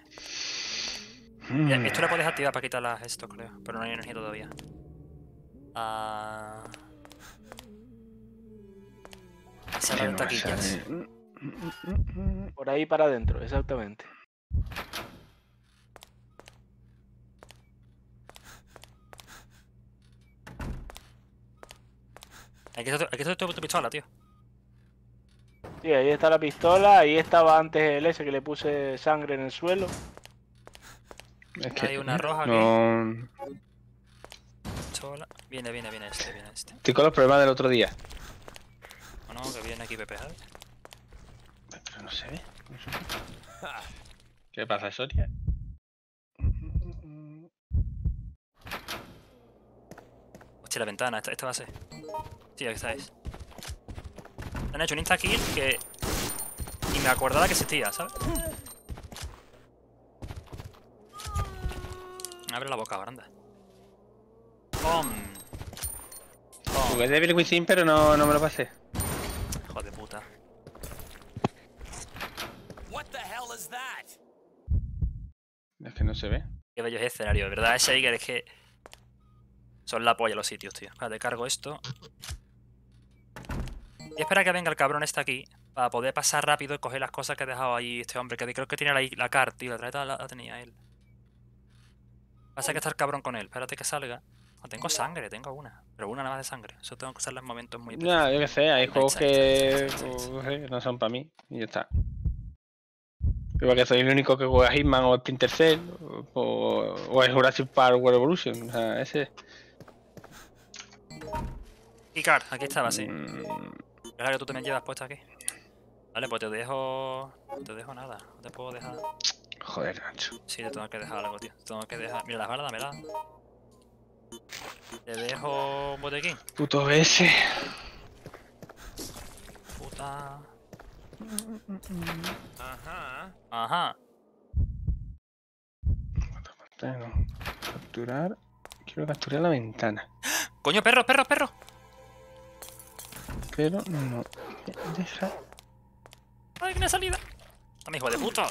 Mm. Ya, Esto lo puedes activar para quitar las esto, creo. Pero no hay energía todavía. a. a sala de taquillas. Por ahí para adentro, exactamente. Aquí está, tu- aquí está tu, tu pistola, tío. Sí, ahí está la pistola, ahí estaba antes el ese que le puse sangre en el suelo. Es que Hay una roja aquí. no... Pistola. Viene, viene, viene este, viene este. Estoy con los problemas del otro día. O no, que viene aquí Pepe, ¿sabes? Pero no se ve. no se ve. ¿Qué pasa, Soria? Hostia, la ventana, esta, esta va a ser. Sí, aquí estáis. Han hecho un insta-kill que. Y me acordaba que existía, ¿sabes? Abre la boca, baranda. ¡Pum! ¡Pum! Jugué Devil Within, pero no, no me lo pasé. Hijo de puta. What the hell is that? Es que no se ve. Qué bello es el escenario, de verdad, ese Iger es que. Son la polla los sitios, tío. Espérate, cargo esto. Y espera que venga el cabrón este aquí. Para poder pasar rápido y coger las cosas que ha dejado ahí este hombre. Que creo que tiene la, la car, tío. La tarjeta la, la tenía él. Pasa que está el cabrón con él. Espérate que salga. No, tengo sangre, tengo una. Pero una nada más de sangre. Eso tengo que usarla en momentos muy específicos. Ya, yo qué sé, hay juegos que pues, no sé, no son para mí y ya está. Igual que soy el único que juega Hitman o Splinter Cell o, o el Jurassic Park World Evolution. O sea, ese. Y car, aquí estaba, sí. mm, Que tú también llevas puesta aquí. Vale, pues te dejo. No te dejo nada. No te puedo dejar. joder, Nacho. Sí, te tengo que dejar algo, tío. Te tengo que dejar. Mira, las balas, dámela. Te dejo un botequín. Puto BS. Puta. Uh-huh. Ajá. Bueno, capturar. Quiero capturar la ventana. Coño, perro, perro, perro. Pero no. Deja. Ay, que no hay salida. Dame, hijo de puta.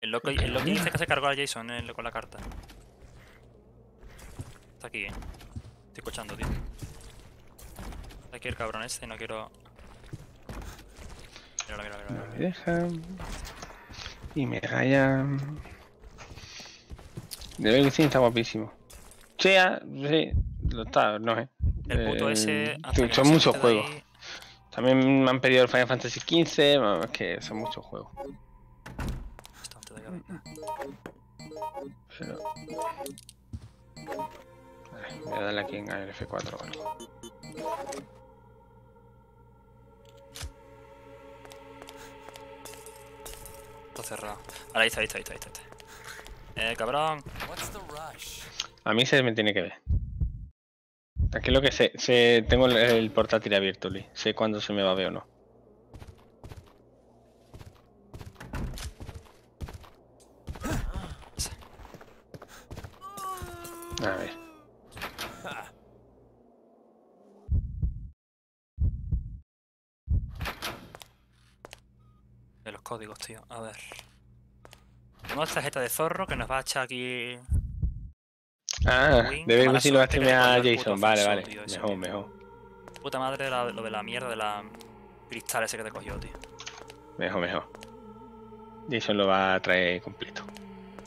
El loco, el loco dice que se cargó a Jason eh, con la carta. Está aquí, eh. Estoy escuchando, tío. Está aquí el cabrón este, no quiero. Míralo, míralo, míralo, Me míralo. dejan. Y me rayan. Devil Within está guapísimo. Sí, ah, sí, lo está, no sé. El puto Eh, ese. son que muchos de juegos. ahí- También me han pedido el Final Fantasy XV, es que son muchos juegos. Bastante de cabeza. Pero... Vale, voy a darle aquí en el F4 o algo. Está cerrado. Ahora ahí está, ahí está, ahí está, ahí está. Eh, cabrón. What's the rush? A mí se me tiene que ver. Aquí lo que sé, sé tengo el, el portátil abierto, Luis. Sé cuándo se me va a ver o no. A ver. De los códigos, tío. A ver. Tenemos tarjeta de zorro que nos va a echar aquí. Ah, Wing, debe mala ver si lo va a streamear a el Jason. Vale, vale. tío, Mejor, mejor. Puta madre la- lo de la mierda de la cristal ese que te cogió, tío. Mejor, mejor. Jason lo va a traer completo.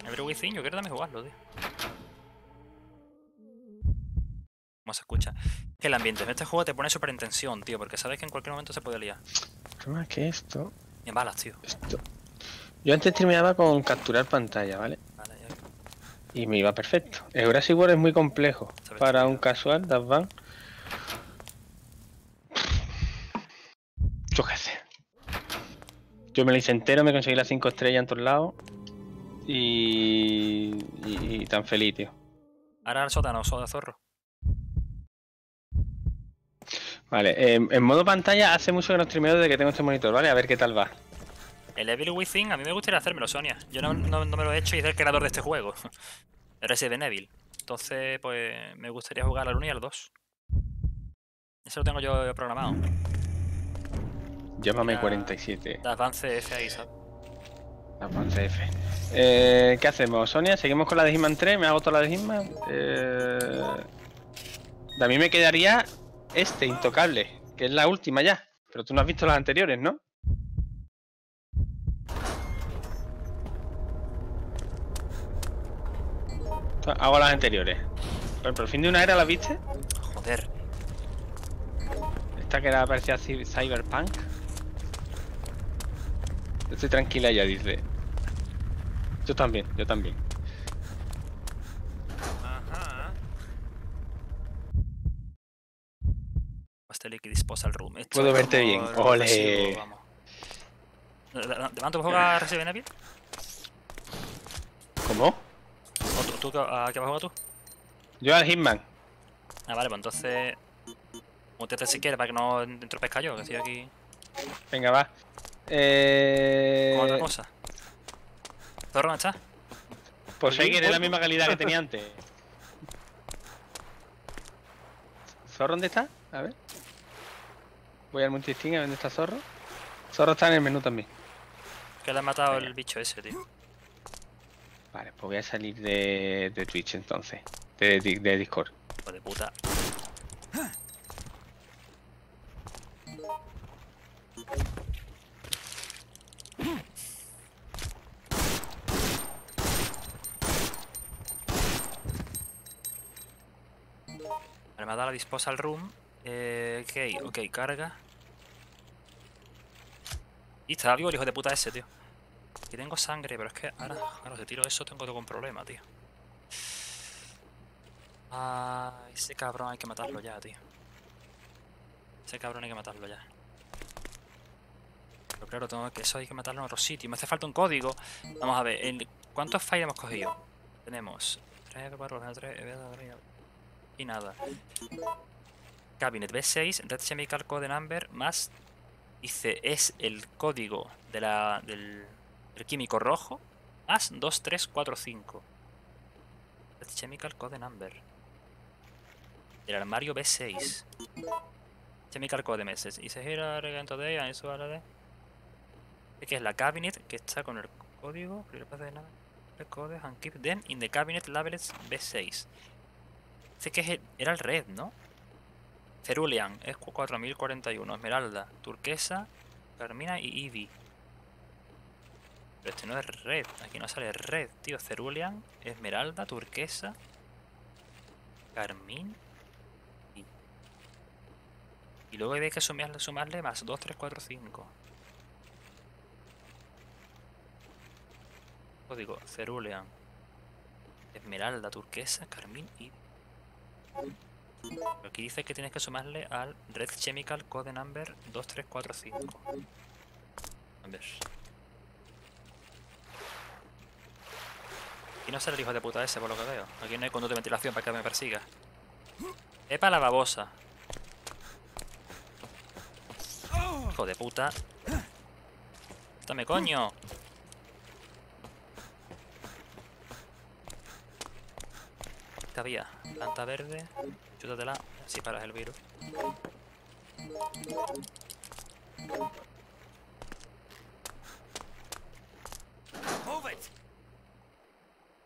Every Within, yo quiero también jugarlo, tío. ¿Cómo se escucha? Que el ambiente en este juego te pone súper en tensión, tío, porque sabes que en cualquier momento se puede liar. ¿Qué más que esto? Y en balas, tío. Esto. Yo antes streameaba con capturar pantalla, ¿vale? Vale, ya. Y me iba perfecto. El Jurassic World es muy complejo para un casual, Daft Van. Yo qué sé. Yo me lo hice entero, me conseguí las 5 estrellas en todos lados. Y, y, y tan feliz, tío. Ahora el sótano, so de zorro. Vale, em, en modo pantalla hace mucho que no streameo desde que tengo este monitor, ¿vale? A ver qué tal va. El Evil Within, a mí me gustaría hacérmelo, Sonia. Yo no, no- no me lo he hecho y es el creador de este juego. Resident Evil. Entonces, pues me gustaría jugar al 1 y al 2. Eso lo tengo yo programado. Llámame Mira. 47. De avance F ahí, ¿sabes? Avance F. Eh, ¿Qué hacemos, Sonia? ¿Seguimos con la de Hitman 3? ¿Me hago toda la de? Eh... A mí me quedaría este, Intocable, que es la última ya. Pero tú no has visto las anteriores, ¿no? Hago las anteriores. Por ejemplo, el fin de una era, ¿las viste? Joder. Esta que era parecía Cyberpunk. Estoy tranquila ya, dice. Yo también, yo también. Room. Esto Puedo verte bien. Ole. pasivo, vamos. ¿De de- de cuánto juegas Resident Evil? ¿Cómo? ¿O tú, a qué vas a jugar tú? Yo al Hitman. Ah, vale, pues entonces. Muteate si quieres para que no entropezca yo, que estoy aquí Venga, va. con Eh... otra cosa. ¿Zorro dónde está? Pues Sí, que la misma calidad que tenía antes. ¿Zorro dónde está? A ver. Voy al multisting a ver dónde está Zorro. Zorro está en el menú también. Que le ha matado el bicho ese, tío. Vale, pues voy a salir de, de Twitch entonces. De, de- de Discord. Hijo de puta. Vale, me ha dado la disposal room. Eh, ok, ok, carga. Y está vivo el hijo de puta ese, tío. Aquí tengo sangre, pero es que ahora, claro, si tiro eso tengo todo un problema, tío. Ah, ese cabrón hay que matarlo ya, tío. Ese cabrón hay que matarlo ya. Pero claro, tengo que eso hay que matarlo en otro sitio. Me hace falta un código. Vamos a ver, ¿en ¿cuántos files hemos cogido? Tenemos 3, 4, 3, y nada. Cabinet B6, Red Chemical Code Number más dice es el código de la, del, del químico rojo más 2345. Red Chemical Code Number. El armario B6. Chemical Code Message. Y se gira again today and so on, que es la cabinet que está con el código. De the codes and keep them in the cabinet labels B6. Dice que es el- era el red, ¿no? Cerulean es 4041. Esmeralda, turquesa, carmina y Ivy. Pero este no es red. Aquí no sale red, tío. Cerulean, esmeralda, turquesa, carmín y... Y luego hay que sumarle, sumarle más 2, 3, 4, 5. Código Cerulean, esmeralda, turquesa, carmín y... Aquí dice que tienes que sumarle al Red Chemical Code Number 2345. A ver. Aquí no sale el hijo de puta ese por lo que veo. Aquí no hay conducto de ventilación para que me persiga. Epa la babosa. Hijo de puta. Dame coño. Esta vía. Planta verde. Chútatela. Así paras el virus.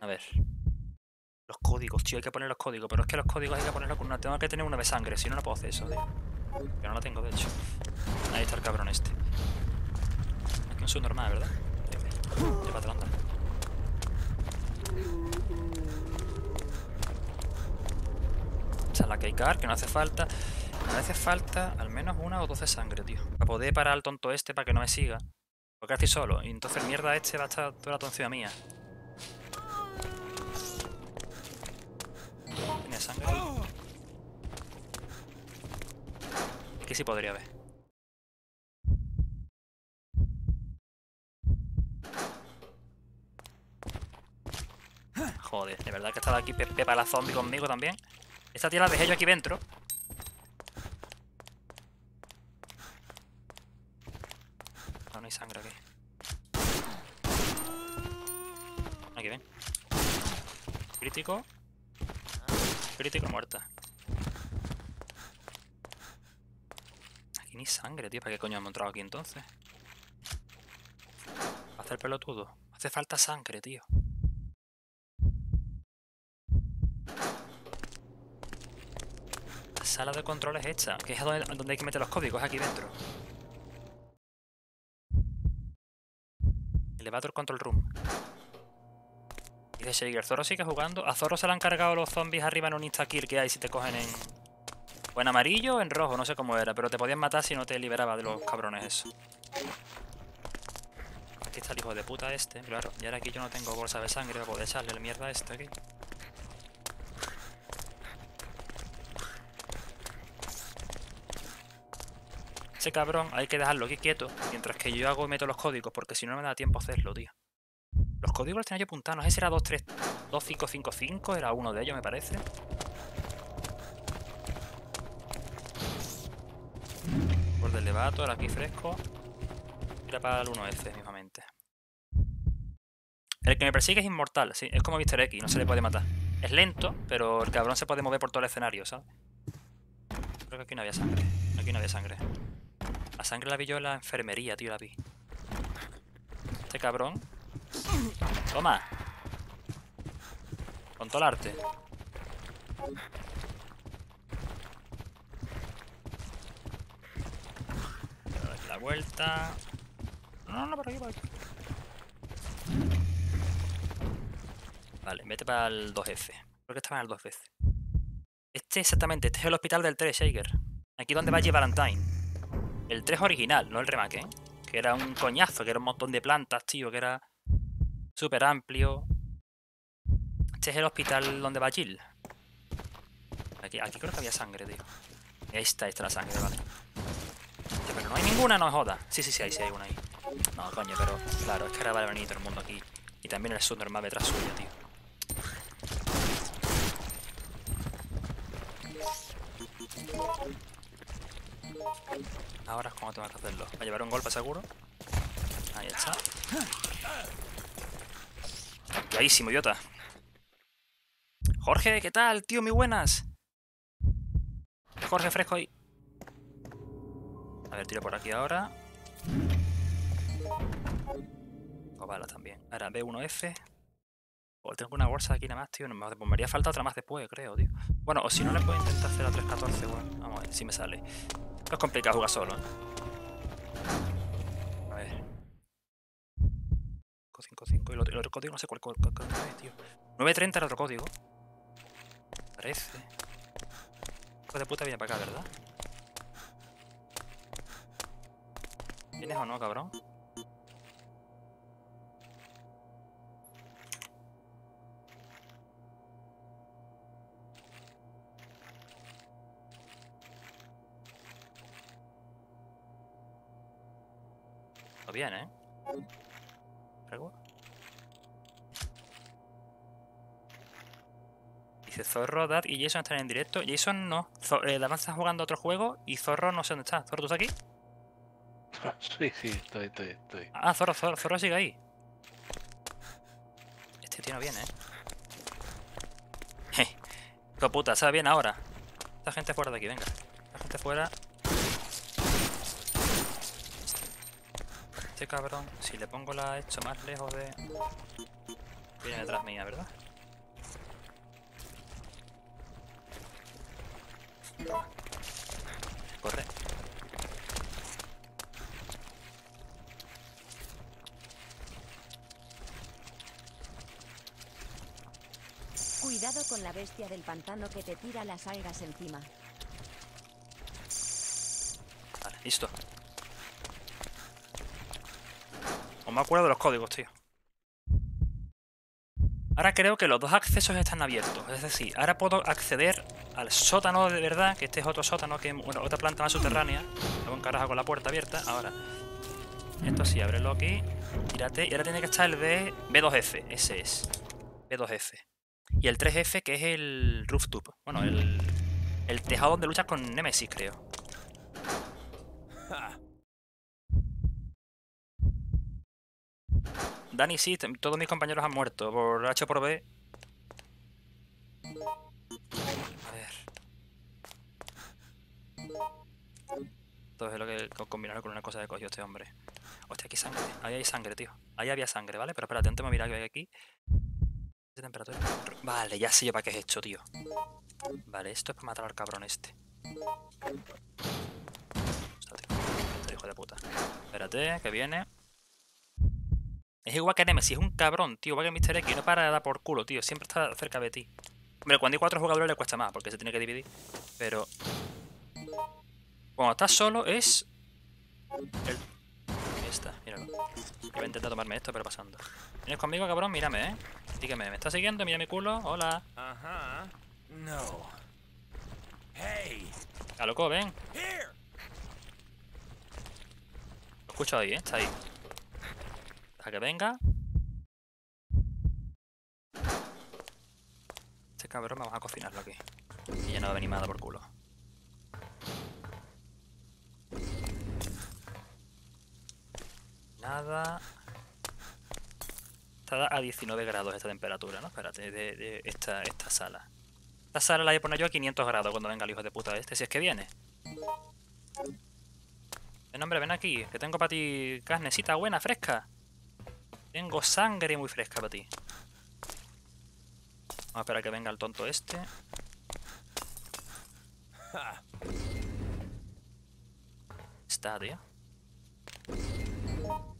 A ver. Los códigos, tío, hay que poner los códigos. Pero es que los códigos hay que ponerlos con una. Tengo que tener una de sangre, si no, no puedo hacer eso, tío. Que no la tengo, de hecho. Ahí está el cabrón este. Aquí no soy normal, ¿verdad? Lleva atrás, la Keikar, que no hace falta. Me hace falta al menos una o dos de sangre, tío. Para poder parar al tonto este para que no me siga. Porque estoy solo. Y entonces mierda este va a estar toda la tonción mía. ¿Tiene sangre? Aquí sí podría haber. Joder, de verdad que estaba aquí Pe- Pepa la zombie conmigo también. Esta tía la dejé yo aquí dentro. No, no hay sangre aquí. Aquí ven. Crítico. Crítico muerta. Aquí ni sangre, tío. ¿Para qué coño hemos entrado aquí entonces? ¿Va a hacer pelotudo? Hace falta sangre, tío. Sala de control es esta, que es donde, hay que meter los códigos, aquí dentro. Elevator Control Room. Dice Shaker, Zorro sigue jugando. A Zorro se le han cargado los zombies arriba en un insta-kill que hay si te cogen en... O en amarillo o en rojo, no sé cómo era. Pero te podían matar si no te liberaba de los cabrones eso. Aquí está el hijo de puta este, claro. Y ahora aquí yo no tengo bolsa de sangre para poder echarle la mierda a este aquí. Ese cabrón hay que dejarlo aquí quieto mientras que yo hago y meto los códigos porque si no me da tiempo a hacerlo, tío. Los códigos los tenía yo apuntados. Si era 23 2555, era uno de ellos me parece. Por del elevator, aquí fresco. Era para el 1F, mismamente. El que me persigue es inmortal, sí. Es como Mr. X, no se le puede matar. Es lento, pero el cabrón se puede mover por todo el escenario, ¿sabes? Creo que aquí no había sangre. Aquí no había sangre. La sangre la vi yo en la enfermería, tío, la vi. Este cabrón. Toma. Con todo el arte. La vuelta. No, no, por aquí, por aquí. Vale, vete para el 2F. Creo que estaba en el 2F. Este exactamente, este es el hospital del 3, Shaker. Aquí donde va J. Valentine. El 3 original, no el remake, ¿eh? Que era un coñazo, que era un montón de plantas, tío, que era súper amplio. Este es el hospital donde va Jill. Aquí, aquí creo que había sangre, tío. Ahí está la sangre, vale. Pero no hay ninguna, no joda. Sí, sí, sí, sí hay una ahí. No, coño, pero claro, es que ahora va a venir todo el mundo aquí. Y también el subnormal detrás suyo, tío. Ahora es cuando tengo que hacerlo. Va a llevar un golpe seguro. Ahí está. Clarísimo, idiota. Jorge, ¿qué tal, tío? Muy buenas. Jorge fresco ahí. A ver, tiro por aquí ahora. O bala también. Ahora, B1F. O tengo una bolsa aquí nada más, tío. Me haría falta otra más después, creo, tío. Bueno, o si no, le puedo intentar hacer a 314, bueno. Vamos a ver si me sale. No es complicado jugar solo, ¿eh? A ver. 555. Y el otro, el otro código no sé cuál, cuál, cuál- cuál es, tío. 930 el otro código. Parece. Hijo de puta viene para acá, ¿verdad? ¿Vienes o no, cabrón? Viene, ¿eh? ¿Algo? Dice Zorro, Dad y Jason están en directo. Jason no. Zo- eh, está jugando a otro juego y Zorro no sé dónde está. ¿Zorro tú estás aquí? Sí, sí, estoy, estoy, estoy. Ah, Zorro, Zorro, Zorro sigue ahí. Este tío no viene, ¿eh? De puta, ¿sabes bien ahora? Esta gente fuera de aquí, venga. Esta gente fuera. Este cabrón, si le pongo la hecho más lejos de... Viene detrás mía, ¿verdad? Corre. Cuidado con la bestia del pantano que te tira las algas encima. Vale, listo. No me acuerdo de los códigos, tío. Ahora creo que los dos accesos están abiertos. Es decir, ahora puedo acceder al sótano de verdad, que este es otro sótano, que bueno, otra planta más subterránea. Luego un carajo con la puerta abierta. Ahora. Esto sí, ábrelo aquí. Tírate. Y ahora tiene que estar el B, B2F. Ese es. B2F. Y el 3F, que es el rooftop. Bueno, el, el tejado donde luchas con Nemesis, creo. Dani sí, todos mis compañeros han muerto por H por B. A ver. esto es lo que co- combinaron con una cosa que cogió este hombre. Hostia, aquí sangre. Ahí hay sangre, tío. Ahí había sangre, ¿vale? Pero espérate, antes me mirar que hay aquí. ¿Qué temperatura? Vale, ya sé yo para qué es hecho, tío. Vale, esto es para matar al cabrón este. Este hijo de puta. Espérate, que viene. Es igual que Nemesis, es un cabrón, tío. Igual que Mr. X, no para de dar por culo, tío. Siempre está cerca de ti. Hombre, cuando hay cuatro jugadores le cuesta más, porque se tiene que dividir. Pero. Cuando estás solo es. El. Ahí está, míralo. Iba a intentar tomarme esto, pero pasando. ¿Vienes conmigo, cabrón? Mírame, eh. Dígame, ¿me estás siguiendo? Mira mi culo. Hola. Uh-huh. No. Hey, A loco, ven. Lo escucho ahí, ¿eh? Está ahí. Deja que venga. Este cabrón vamos a cocinarlo aquí. Y ya no va a venir nada por culo. Nada. Está a 19 grados esta temperatura, ¿no? Espérate, de esta, esta sala. Esta sala la voy a poner yo a 500 grados cuando venga el hijo de puta este, si es que viene. Ven, hombre, ven aquí, que tengo para ti carnecita buena, fresca. Tengo sangre muy fresca para ti. Vamos a esperar que venga el tonto este. Está, tío. Vamos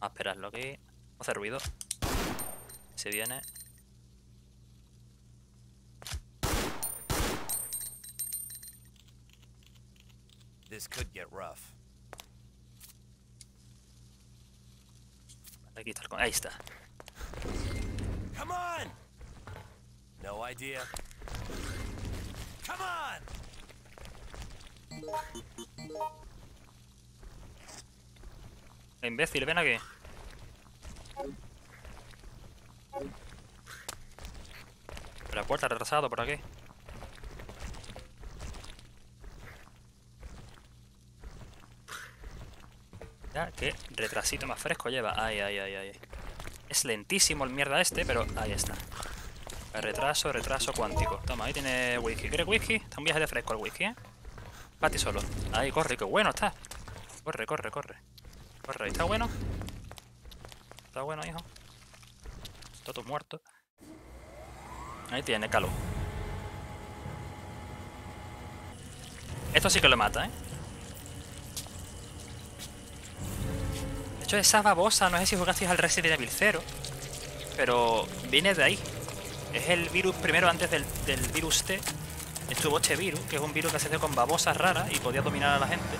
a esperarlo aquí. No hace ruido. Se viene. This could get rough. Aquí está el con- Ahí está. Come on! No idea. Come on! Imbécil, ven aquí. La puerta retrasado por aquí. Ya, qué retrasito más fresco lleva. Ay, ay, ay, ay. Es lentísimo el mierda este, pero ahí está. Retraso, retraso cuántico. Toma, ahí tiene whisky. ¿Quieres whisky? Está un viaje de fresco el whisky, ¿eh? Para ti solo. Ahí, corre, qué bueno está. Corre, corre, corre. Corre, ¿está bueno? ¿Está bueno, hijo? Todos muertos. Ahí tiene, calo. Esto sí que lo mata, ¿eh? De hecho, esa babosa, no sé si jugasteis al Resident Evil 0, pero viene de ahí. Es el virus primero antes del, del virus T. Estuvo este virus, que es un virus que se hace con babosas raras y podía dominar a la gente.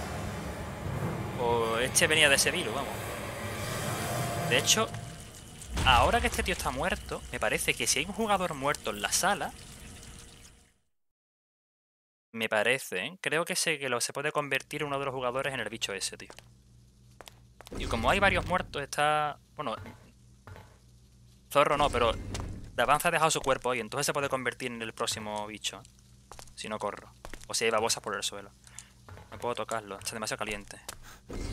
O este venía de ese virus, vamos. De hecho, ahora que este tío está muerto, me parece que si hay un jugador muerto en la sala. Me parece, ¿eh? creo que se, que lo, se puede convertir uno de los jugadores en el bicho ese, tío. Y como hay varios muertos, está. Bueno. Zorro no, pero. Davanza ha dejado su cuerpo ahí, entonces se puede convertir en el próximo bicho. Si no corro. O si hay babosas por el suelo. No puedo tocarlo, está demasiado caliente.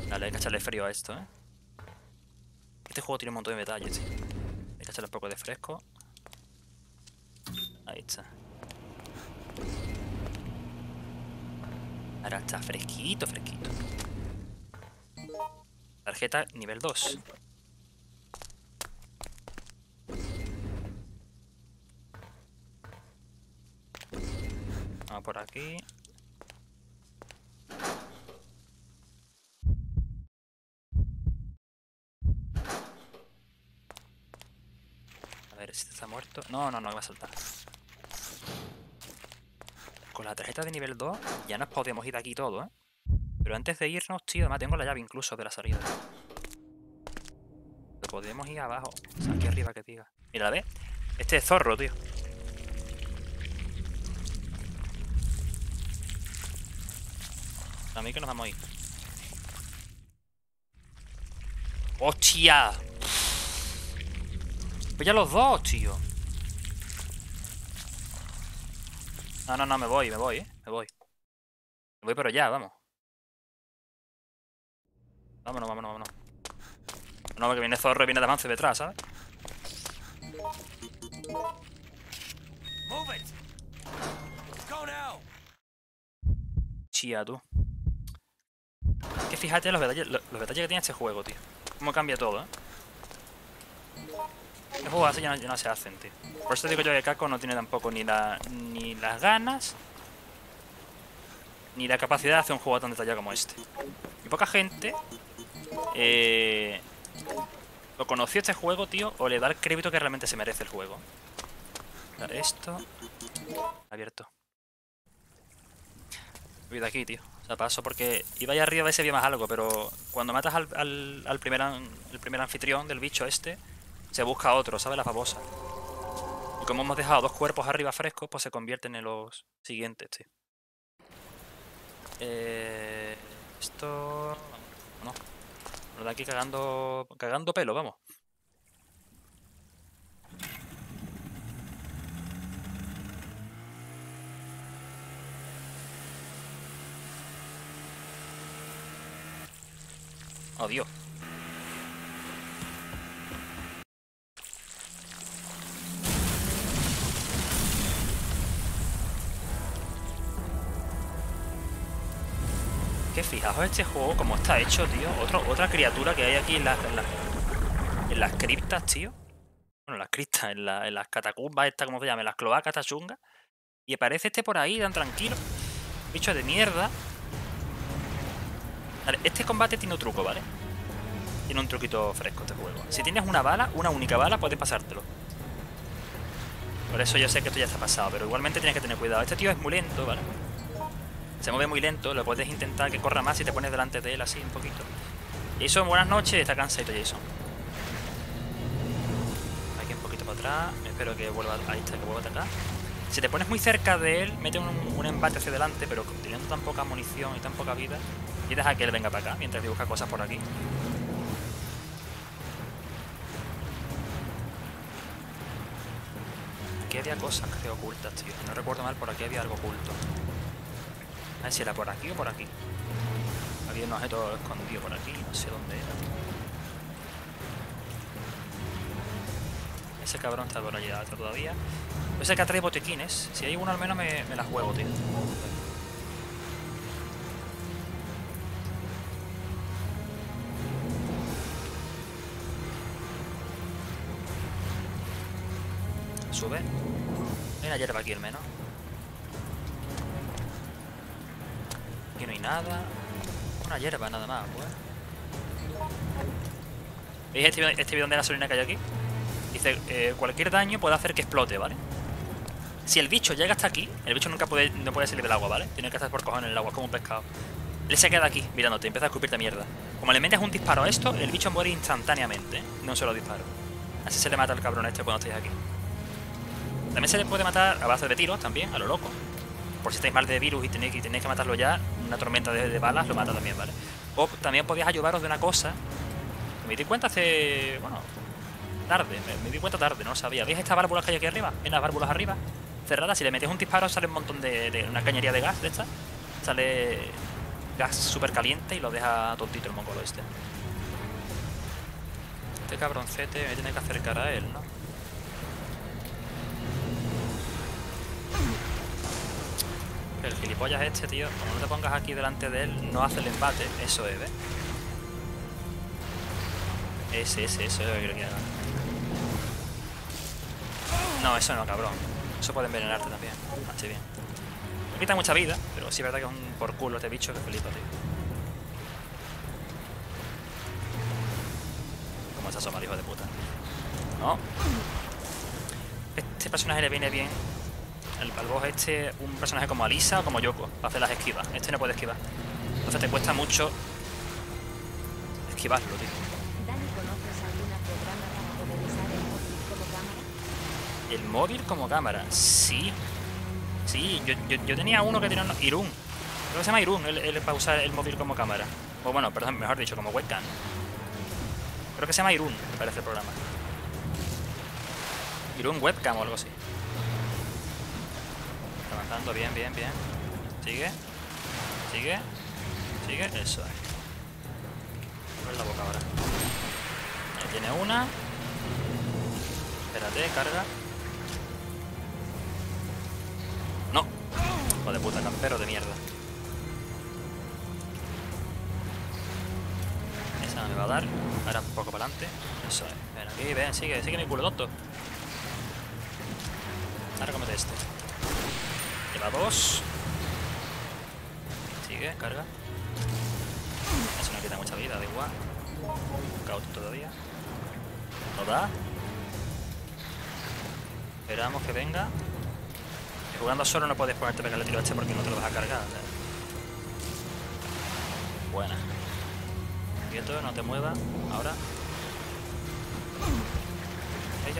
Dale, hay que echarle frío a esto, ¿eh? Este juego tiene un montón de detalles, tío. Hay que echarle un poco de fresco. Ahí está. Ahora está fresquito, fresquito. Tarjeta nivel 2. Vamos por aquí. A ver si está muerto. No, no, no, va a saltar. Con la tarjeta de nivel 2 ya nos podemos ir de aquí todo, ¿eh? Pero antes de irnos, tío, además tengo la llave incluso de la salida. Pero podemos ir abajo. O sea, aquí arriba que diga. Mira, ¿la ves? Este es zorro, tío. A mí que nos vamos a ir. ¡Hostia! Pues ya los dos, tío. No, no, no, me voy, me voy, ¿eh? Me voy. Me voy pero ya, vamos. Vámonos, vámonos, vámonos. No, porque viene zorro y viene de avance detrás, ¿sabes? Hostia, tú. Que fíjate los detalles, los, los detalles que tiene este juego, tío. Cómo cambia todo, ¿eh? El juego así ya no, ya no se hacen, tío. Por eso digo yo que Kako no tiene tampoco ni, la, ni las ganas ni la capacidad de hacer un juego tan detallado como este. Y poca gente eh, lo conoció este juego, tío, o le da el crédito que realmente se merece el juego. Esto. Abierto. Voy de aquí, tío. O sea, paso porque iba allá arriba a ver si había más algo, pero cuando matas al, al, al primer, an- el primer anfitrión del bicho este, se busca otro, ¿sabes? La famosa. Y como hemos dejado dos cuerpos arriba frescos, pues se convierten en los siguientes, tío. Eh, esto... No. Lo de aquí cagando... Cagando pelo, vamos. Oh, Dios. Que fijaos este juego como está hecho, tío. Otro, otra criatura que hay aquí en las, en las, criptas, tío. Bueno, en las criptas, en, la- en las catacumbas, esta, como se llama, en las cloacas, esta chunga. Y aparece este por ahí, tan tranquilo. Bicho de mierda. Vale, este combate tiene un truco, ¿vale? Tiene un truquito fresco este juego. Si tienes una bala, una única bala, puedes pasártelo. Por eso yo sé que esto ya está pasado, pero igualmente tienes que tener cuidado. Este tío es muy lento, ¿vale? Se mueve muy lento, lo puedes intentar que corra más si te pones delante de él así un poquito. Jason, buenas noches, está cansadito Jason. Aquí un poquito para atrás, espero que vuelva, ahí está, que vuelva a atacar. Si te pones muy cerca de él, mete un, embate hacia adelante, pero teniendo tan poca munición y tan poca vida, y deja que él venga para acá mientras dibuja cosas por aquí. Aquí había cosas que ocultas, tío. No recuerdo mal, por aquí había algo oculto. A ver si era por aquí o por aquí. Había un objeto escondido por aquí, no sé dónde era. Ese cabrón está por adentro todavía. Yo sé que trae botequines. Si hay uno al menos me, me la juego, tío. Sube. Hay una hierba aquí al menos. Aquí no hay nada. Una hierba nada más, pues. ¿Veis este, este bidón de gasolina que hay aquí? Dice, eh, cualquier daño puede hacer que explote, ¿vale? Si el bicho llega hasta aquí, el bicho nunca puede, no puede salir del agua, ¿vale? Tiene que estar por cojones en el agua, como un pescado. Él se queda aquí, mirándote, empieza a escupirte mierda. Como le metes un disparo a esto, el bicho muere instantáneamente, ¿eh? No se lo disparo. Así se le mata al cabrón este cuando estáis aquí. También se le puede matar a base de tiros, también, a lo loco. Por si estáis mal de virus y tenéis, que matarlo ya, una tormenta de, balas lo mata también, ¿vale? O también podéis ayudaros de una cosa. Me di cuenta hace. bueno. tarde, me, di cuenta tarde, no sabía. ¿Veis estas válvulas que hay aquí arriba? ¿Ven las válvulas arriba? Cerradas, si le metes un disparo sale un montón de. de- una cañería de gas de esta. Sale gas súper caliente y lo deja tontito el mongolo este. Este cabroncete me tiene que acercar a él, ¿no? Gilipollas este, tío, como no te pongas aquí delante de él, no hace el embate. Eso es, ¿ves? Ese, ese, eso es lo que quiero que haga. No, eso no, cabrón. Eso puede envenenarte también. Ah, sí, bien. Me quita mucha vida, pero sí es verdad que es un por culo este bicho que flipa, tío. Como se asoma el hijo de puta. No. Este personaje le viene bien el, al boss este un personaje como Alisa o como Yoko para hacer las esquivas. Este no puede esquivar. Entonces te cuesta mucho esquivarlo, tío. Dani, ¿conoces alguna programa para poder usar el móvil como cámara? El móvil como cámara. Sí. Sí, yo, yo, yo tenía uno que tenía un- Irún. Creo que se llama Irún, el, el- para usar el móvil como cámara. O bueno, perdón, mejor dicho, como webcam. Creo que se llama Irún, me parece el programa. Irún Webcam o algo así avanzando, bien, bien, bien. Sigue, sigue, sigue, eso es. Abre la boca ahora. Ahí tiene una. Espérate, carga. No. Hijo de puta, campero de mierda. Esa no me va a dar. Ahora un poco para adelante. Eso es. Ven aquí, ven, sigue, sigue mi culo tonto. Lleva dos. Sigue, carga. Eso no quita mucha vida, da igual. Caos todavía. No da. Esperamos que venga. Jugando solo no puedes ponerte a pegarle tiro a este porque no te lo vas a cargar. ¿sabes? Buena. Quieto, no te muevas. Ahora.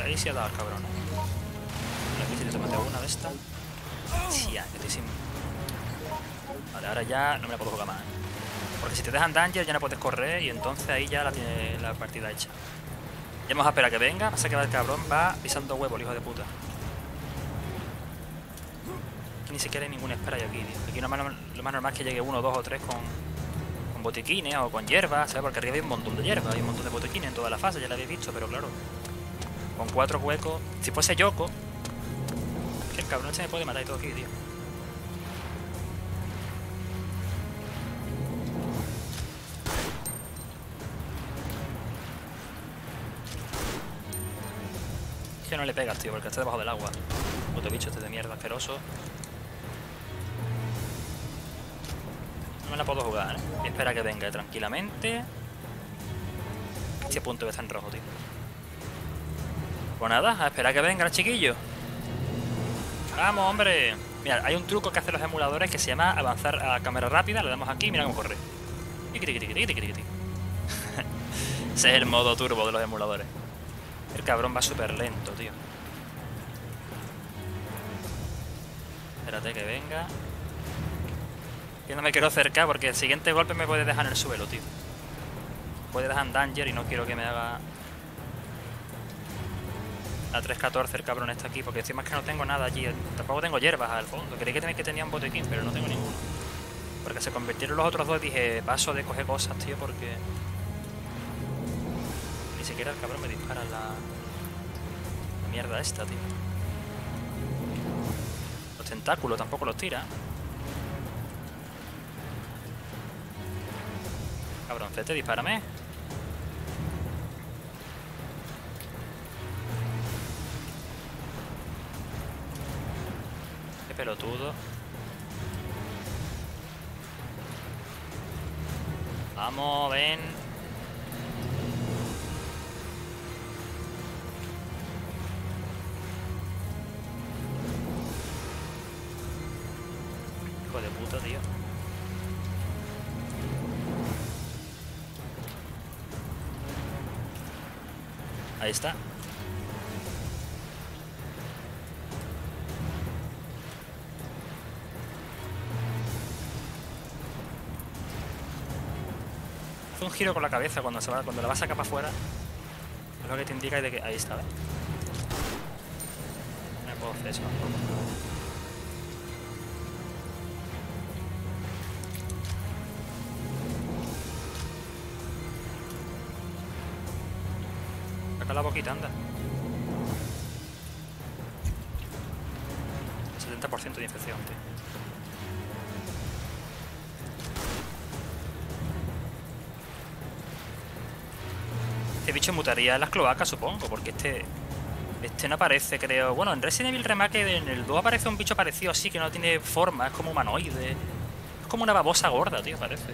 Ahí, sí ha dado el cabrón. ¿eh? Aquí sí te mate una de estas. Que estoy sin... Vale, ahora ya no me la puedo jugar más. Porque si te dejan danger ya no puedes correr y entonces ahí ya la tiene la partida hecha. Ya vamos a esperar a que venga. Pasa que el cabrón va pisando huevo, el hijo de puta. Aquí ni siquiera hay ninguna espera aquí, tío. Aquí lo más, normal es que llegue uno, dos o tres con, con botiquines o con hierbas, ¿sabes? Porque arriba hay un montón de hierbas, hay un montón de botiquines en toda la fase, ya lo habéis visto, pero claro. Con cuatro huecos. Si fuese Yoko. Cabrón se me puede matar y todo aquí, tío. Es que no le pegas, tío, porque está debajo del agua. Puto bicho este de mierda asqueroso. No me la puedo jugar, ¿eh? Y espera que venga tranquilamente. Este punto que está en rojo, tío. Pues nada, a esperar que venga el chiquillo. Vamos, hombre. Mira, hay un truco que hacen los emuladores que se llama avanzar a cámara rápida. Le damos aquí mira cómo corre. Ese es el modo turbo de los emuladores. El cabrón va súper lento, tío. Espérate que venga. Yo no me quiero acercar porque el siguiente golpe me puede dejar en el suelo, tío. Puede dejar en danger y no quiero que me haga... A 3.14 el cabrón está aquí, porque encima es que no tengo nada allí. Tampoco tengo hierbas al fondo. Creí que que tenía un botequín, pero no tengo ninguno. Porque se convirtieron los otros dos y dije, paso de coger cosas, tío, porque... Ni siquiera el cabrón me dispara la... La mierda esta, tío. Los tentáculos tampoco los tira. Cabroncete, dispárame. Pelotudo. Vamos, ven. Hijo de puta, tío. Ahí está. Giro con la cabeza cuando se va, cuando la va a sacar para afuera. Es lo que te indica de que. Ahí está, ¿ves? Me puedo hacer eso. Saca la boquita, anda. En las cloacas, supongo, porque este. Este no aparece, creo. Bueno, en Resident Evil Remake, en el 2 aparece un bicho parecido así que no tiene forma, es como humanoide. Es como una babosa gorda, tío, parece.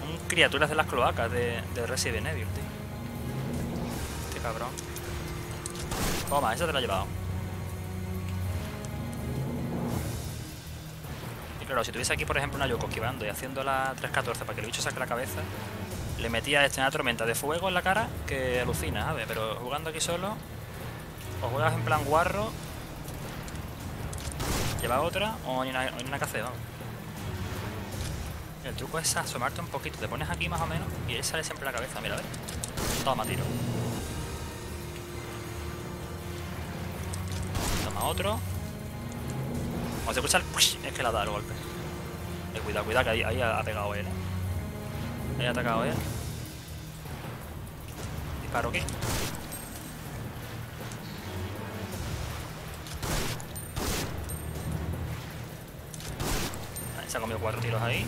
Son criaturas de las cloacas de, de Resident Evil, tío. Este cabrón. Toma, eso te lo ha llevado. Y claro, si tuviese aquí, por ejemplo, una Yoko esquivando y haciendo la 314 para que el bicho saque la cabeza, le metía este una tormenta de fuego en la cara que alucina, ¿sabes? Pero jugando aquí solo, o juegas en plan guarro, lleva otra, o ni una, una café, vamos. El truco es asomarte un poquito, te pones aquí más o menos y él sale siempre la cabeza, mira, a ver. Toma, tiro. Toma otro. Como se escucha el push, es que le ha dado el golpe. Cuidado, cuidado, que ahí, ahí ha pegado él, eh. Me he atacado, ¿eh? ¿Disparo qué? Se ha comido cuatro tiros ahí.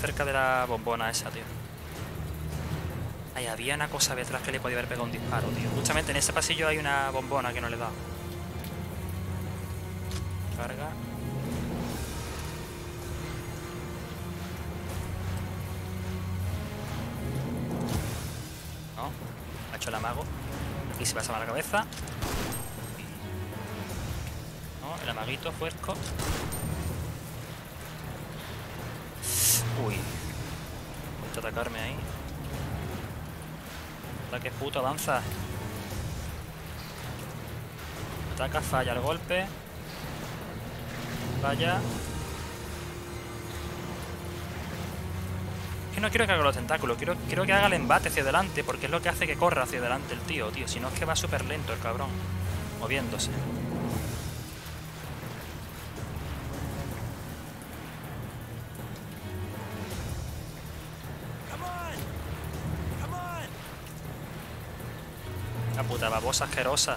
cerca de la bombona esa, tío. Ahí había una cosa detrás que le podía haber pegado un disparo, tío. Justamente en ese pasillo hay una bombona que no le he dado. Carga. El amago. Aquí se pasaba la cabeza. No, el amaguito, fuerco. Uy. Intenta atacarme ahí. Ataque puto, avanza. Ataca, falla el golpe. Falla. Que no quiero que haga los tentáculos, quiero, quiero que haga el embate hacia adelante, porque es lo que hace que corra hacia adelante el tío, tío. Si no es que va súper lento el cabrón. Moviéndose. La puta babosa asquerosa.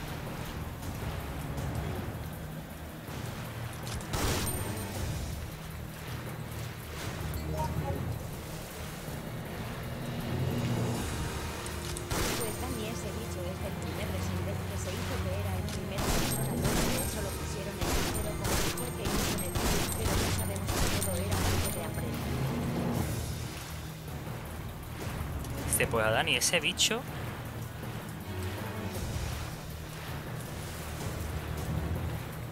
Dani, ese bicho.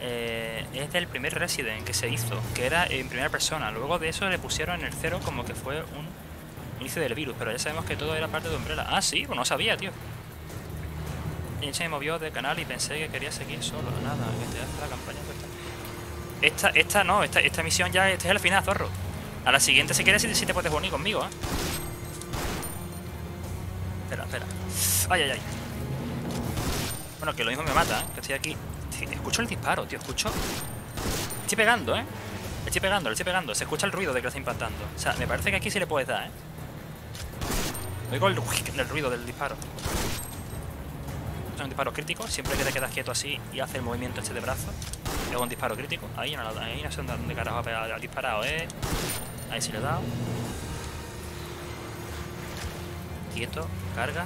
eh, es del primer Resident que se hizo, que era en primera persona. Luego de eso le pusieron en el cero como que fue un inicio del virus, pero ya sabemos que todo era parte de Umbrella. Ah, sí, pues no sabía, tío. Y se me movió de canal y pensé que quería seguir solo. Nada, que te hace la campaña. Esta, esta no, esta, esta misión ya este es el final, zorro. A la siguiente, si quieres, si te puedes unir conmigo, ¿eh? Espera, espera. Ay, ay, ay. Bueno, que lo mismo me mata, ¿eh? Que estoy aquí. Escucho el disparo, tío, escucho. Estoy pegando, ¿eh? Estoy pegando, le estoy pegando. Se escucha el ruido de que lo está impactando. O sea, me parece que aquí sí le puedes dar, ¿eh? Oigo el, ruido del disparo. Es un disparo crítico. Siempre que te quedas quieto así y hace el movimiento este de brazo, es un disparo crítico. Ahí no, ahí no sé dónde carajo ha disparado, ¿eh? Ahí sí le he dado. Quieto, carga.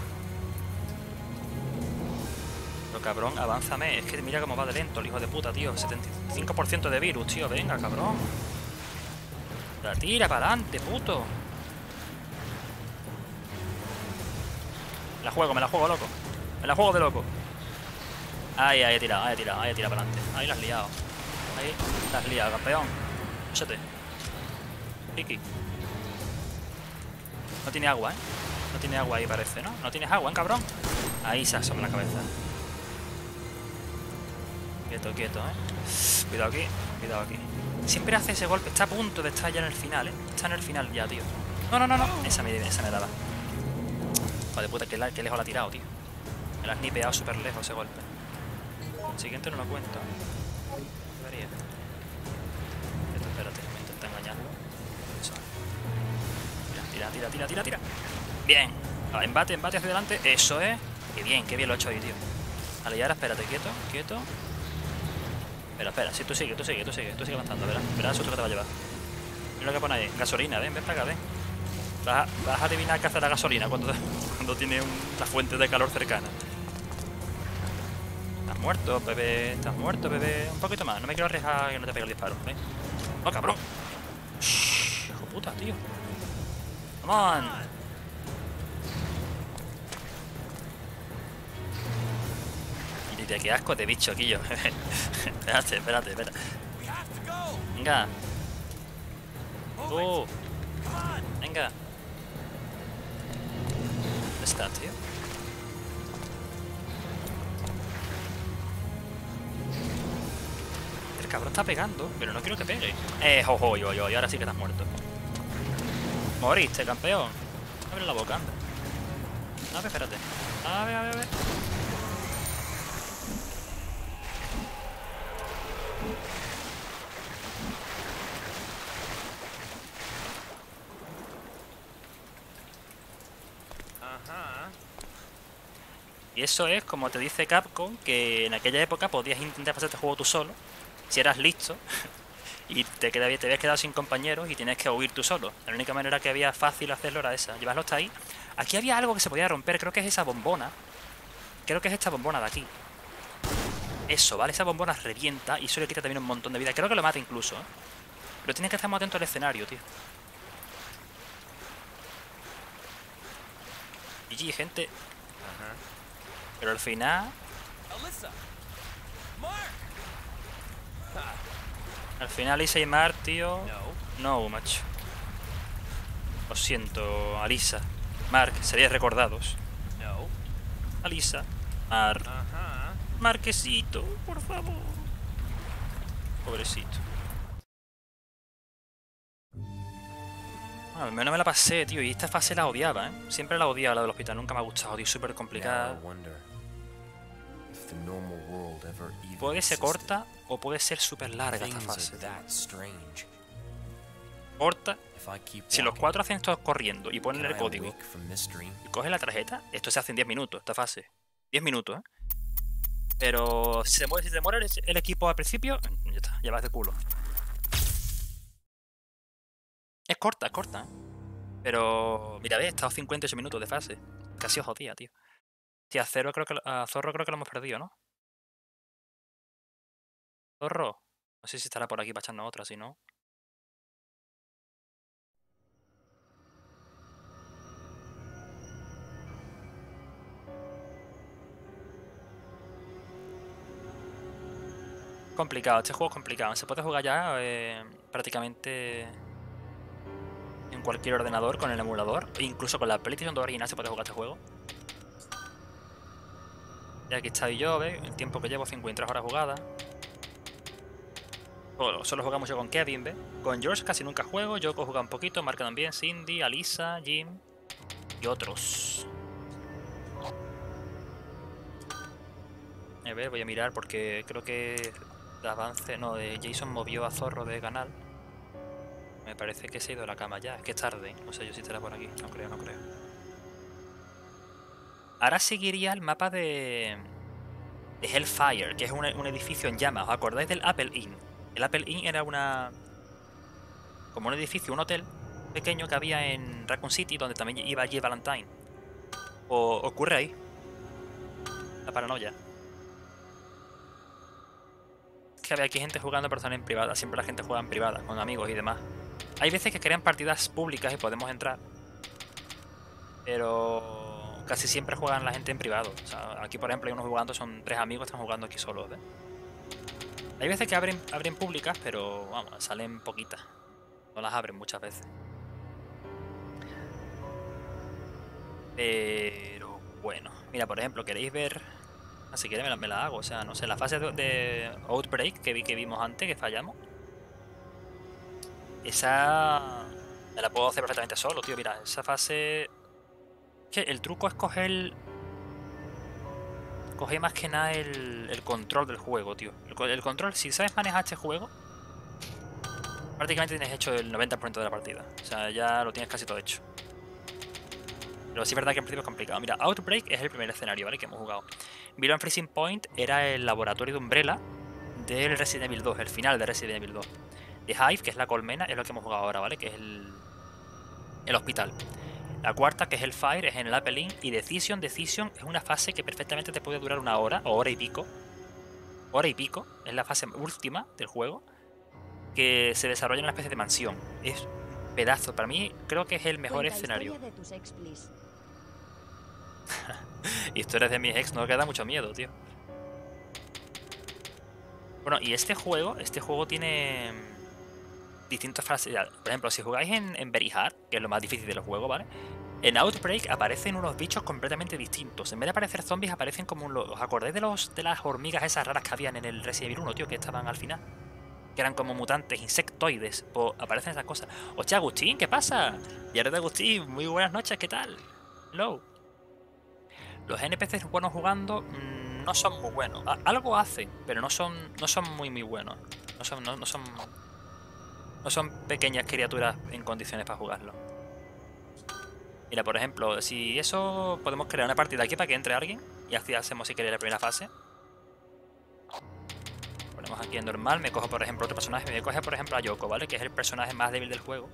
Pero cabrón, avánzame. Es que mira cómo va de lento el hijo de puta, tío. 75% de virus, tío. Venga, cabrón. La tira para adelante, puto. Me la juego, me la juego, loco. Me la juego de loco. Ahí, ahí he tirado, ahí he tirado, ahí he tirado para adelante. Ahí la has liado. Ahí la has liado, campeón. Échate. Kiki. No tiene agua, ¿eh? No tiene agua ahí, parece, ¿no? No tienes agua, ¿eh, cabrón? Ahí se asoma la cabeza. Quieto, quieto, ¿eh? Cuidado aquí, cuidado aquí. Siempre hace ese golpe. Está a punto de estar ya en el final, ¿eh? Está en el final ya, tío. No, no, no, no. Esa me, esa me daba. Joder, puta, que, la- que lejos la ha tirado, tío. Me la has nipeado súper lejos ese golpe. El siguiente no lo cuento. Debería. Espérate, espérate, voy a intentar engañarlo. Tira, tira, tira, tira, tira. Bien. Embate, embate hacia adelante. Eso es. Qué bien, qué bien lo he hecho ahí, tío. Vale, y ahora espérate, quieto, quieto. Espera, espera, si tú sigue, tú sigue, tú sigue, tú sigue avanzando, verás, verás susto que te va a llevar. Mira lo que pone ahí, gasolina, ven, ven para acá, ven. Vas a, vas a adivinar qué hace la gasolina cuando, cuando tiene un- la fuente de calor cercana. Estás muerto, bebé, estás muerto, bebé. Un poquito más, no me quiero arriesgar que no te pegue el disparo, ven. ¡Oh, cabrón! Shh, hijo puta, tío. Come. Y dice, qué asco de bicho, Quillo. espérate, espérate, espérate. Venga. Tú. Venga. ¿Dónde está, tío? El cabrón está pegando, pero no quiero que pegue. Eh, jojo, yo, yo, ahora sí que estás muerto. Moriste, campeón. Abre la boca, anda. A ver, espérate. A ver, a ver, a ver. Ajá. Y eso es como te dice Capcom, que en aquella época podías intentar pasar este juego tú solo, si eras listo, y te, habías quedado sin compañeros y tienes que huir tú solo. La única manera que había fácil hacerlo era esa, llevarlo hasta ahí. Aquí había algo que se podía romper, creo que es esa bombona. Creo que es esta bombona de aquí. Eso, ¿vale? Esa bombona revienta y eso le quita también un montón de vida. Creo que lo mata incluso, ¿eh? Pero tienes que estar muy atento al escenario, tío. GG, gente. Pero al final... Al final Lisa y Mark, tío... No, macho. Lo siento, Alisa. Mark, seríais recordados. Alisa. Mark. Marquesito, por favor. Pobrecito. Bueno, al menos me la pasé, tío. Y esta fase la odiaba, ¿eh? Siempre la odiaba, la del hospital. Nunca me ha gustado, tío. Súper complicada. Puede ser corta o puede ser súper larga esta fase. Corta. Si los cuatro hacen esto corriendo y ponen el código y cogen la tarjeta, esto se hace en 10 minutos, esta fase. 10 minutos, ¿eh? Pero si se muere, si se muere el, equipo al principio, ya está, ya vas de culo. Es corta, es corta. ¿eh? Pero, mira, ve, he estado 58 minutos de fase. Casi os jodía, tío. Sí, a, Cero creo que, a Zorro creo que lo hemos perdido, ¿no? Zorro. No sé si estará por aquí para echarnos otra, si no. Complicado, este juego es complicado. Se puede jugar ya eh, prácticamente en cualquier ordenador con el emulador. E incluso con la PlayStation 2 original se puede jugar este juego. Y aquí está yo, ¿ves? El tiempo que llevo, 53 horas jugadas. Solo, solo jugamos yo con Kevin, ¿ves? Con George casi nunca juego. Yo jugado un poquito. Marca también. Cindy, Alisa, Jim y otros. A ver, voy a mirar porque creo que de avance, no, de Jason movió a Zorro de canal. Me parece que se ha ido a la cama ya, es que es tarde, no sé yo si estará por aquí, no creo, no creo. Ahora seguiría el mapa de, de Hellfire, que es un, un edificio en llamas. ¿Os acordáis del Apple Inn? El Apple Inn era una. como un edificio, un hotel pequeño que había en Raccoon City, donde también iba Jill Valentine. O ocurre ahí. La paranoia. Que había aquí gente jugando personas en privada. Siempre la gente juega en privada, con amigos y demás. Hay veces que crean partidas públicas y podemos entrar. Pero casi siempre juegan la gente en privado. O sea, aquí por ejemplo hay unos jugando, son tres amigos, están jugando aquí solos. Hay veces que abren, abren públicas, pero vamos, salen poquitas. No las abren muchas veces. Pero bueno, mira, por ejemplo, queréis ver. Ah, Si queréis me la, me la hago. O sea, no sé, la fase de, Outbreak que, vi, que vimos antes, que fallamos. Esa. Me la puedo hacer perfectamente solo, tío. Mira, esa fase. Que el truco es coger. Coger más que nada el, el control del juego, tío. El, el control, si sabes manejar este juego, prácticamente tienes hecho el 90% de la partida. O sea, ya lo tienes casi todo hecho. Pero sí es verdad que en principio es complicado. Mira, Outbreak es el primer escenario, ¿vale? Que hemos jugado. Villain Freezing Point era el laboratorio de Umbrella del Resident Evil 2, el final de Resident Evil 2. The Hive, que es la colmena, es lo que hemos jugado ahora, ¿vale? Que es el, el hospital. La cuarta, que es el Fire, es en el Apple. Y Decision, Decision es una fase que perfectamente te puede durar una hora o hora y pico. Hora y pico, es la fase última del juego. Que se desarrolla en una especie de mansión. Es pedazo, para mí creo que es el mejor Cuenta escenario. historia de tus ex, please. Historias de mis ex no queda mucho miedo, tío. Bueno, y este juego, este juego tiene distintas. Ya, Por ejemplo, si jugáis en, en Very Hard, que es lo más difícil del juego, ¿vale? En Outbreak aparecen unos bichos completamente distintos. En vez de aparecer zombies, aparecen como un... ¿Os acordáis de, los, de las hormigas esas raras que habían en el Resident Evil 1, tío? Que estaban al final. Que eran como mutantes, insectoides. Pues aparecen esas cosas. Hostia, Agustín, ¿qué pasa? Diario de Agustín, muy buenas noches, ¿qué tal? Hello. Los NPCs buenos jugando mm, no son muy buenos. Algo hacen, pero no son, no son muy muy buenos. No son, no, son. No son pequeñas criaturas en condiciones para jugarlo. Mira, por ejemplo, si eso podemos crear una partida aquí para que entre alguien. Y así hacemos si queréis la primera fase. Ponemos aquí en normal, me cojo por ejemplo otro personaje, me voy a coger por ejemplo a Yoko, ¿vale? Que es el personaje más débil del juego.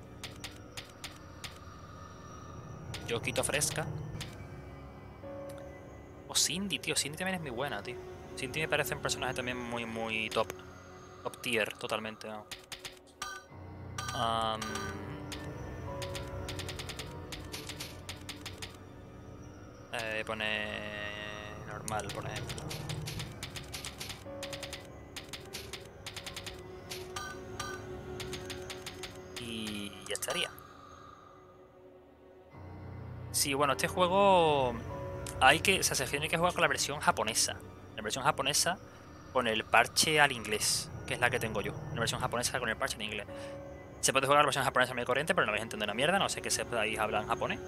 Yokito fresca. Cindy, tío. Cindy también es muy buena, tío. Cindy me parece un personaje también muy, muy top. Top tier, totalmente. ¿no? Eh, pone normal, por ejemplo. Y ya estaría. Sí, bueno, este juego hay que, o sea, se tiene que jugar con la versión japonesa. La versión japonesa con el parche al inglés, que es la que tengo yo. La versión japonesa con el parche en inglés. Se puede jugar la versión japonesa muy corriente, pero no vais a entender una mierda, no sé que sepáis hablar en japonés.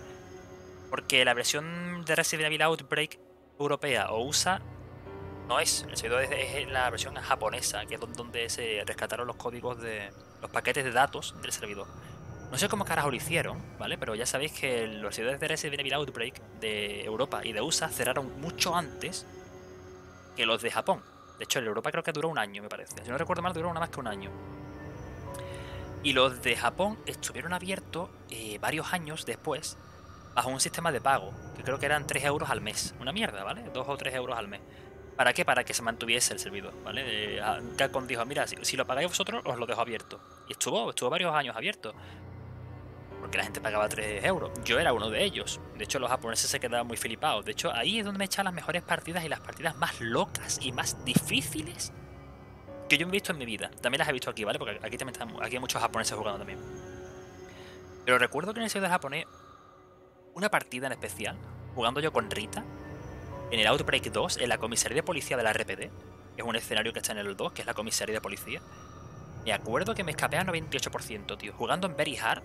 Porque la versión de Resident Evil Outbreak europea o USA no es. El servidor es, la versión japonesa, que es don- donde se rescataron los códigos de los paquetes de datos del servidor. No sé cómo carajo lo hicieron, ¿vale? Pero ya sabéis que los servidores de Resident Evil Outbreak de Europa y de USA cerraron mucho antes que los de Japón. De hecho, en Europa creo que duró un año, me parece. Si no recuerdo mal, duró nada más que un año. Y los de Japón estuvieron abiertos eh, varios años después bajo un sistema de pago, que creo que eran 3 euros al mes. Una mierda, ¿vale? 2 o 3 euros al mes. ¿Para qué? Para que se mantuviese el servidor, ¿vale? Eh, Capcom dijo, mira, si lo pagáis vosotros, os lo dejo abierto. Y estuvo, estuvo varios años abierto. Porque la gente pagaba 3 euros. Yo era uno de ellos. De hecho, los japoneses se quedaban muy flipados. De hecho, ahí es donde me echan las mejores partidas y las partidas más locas y más difíciles que yo he visto en mi vida. También las he visto aquí, ¿vale? Porque aquí también están, aquí hay muchos japoneses jugando también. Pero recuerdo que en el servidor japonés, una partida en especial, jugando yo con Rita, en el Outbreak 2, en la comisaría de policía de la RPD, es un escenario que está en el 2, que es la comisaría de policía. Me acuerdo que me escapé a 98%, tío, jugando en Very Hard.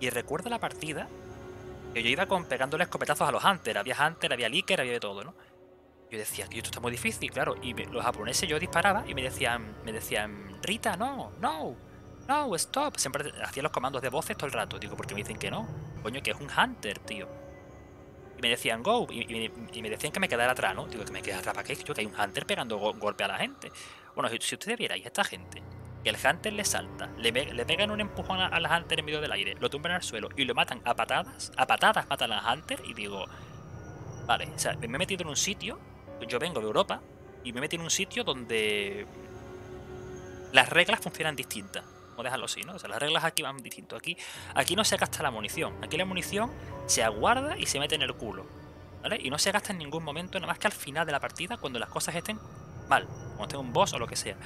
Y recuerdo la partida que yo iba con pegándole escopetazos a los Hunter. Había Hunter, había Licker, había de todo, ¿no? Yo decía, tío, esto está muy difícil, claro. Y me- los japoneses yo disparaba y me decían, me decían, Rita, no, no, no, stop. Siempre hacía los comandos de voces todo el rato. Digo, porque me dicen que no. Coño, que es un Hunter, tío. Y me decían go. Y, y- y me decían que me quedara atrás, ¿no? Digo, que me quedara atrás para qué, yo que hay un Hunter pegando go- golpe a la gente. Bueno, si, si ustedes vierais a esta gente, que el Hunter le salta, le, le pegan un empujón a, a la Hunter en medio del aire, lo tumban al suelo y lo matan a patadas, a patadas matan a la Hunter y digo, vale, o sea, me he metido en un sitio, yo vengo de Europa y me he metido en un sitio donde las reglas funcionan distintas. A dejarlo así, ¿no? O sea, las reglas aquí van distinto. Aquí, aquí no se gasta la munición. Aquí la munición se aguarda y se mete en el culo. ¿Vale? Y no se gasta en ningún momento, nada más que al final de la partida, cuando las cosas estén mal. Cuando esté un boss o lo que sea.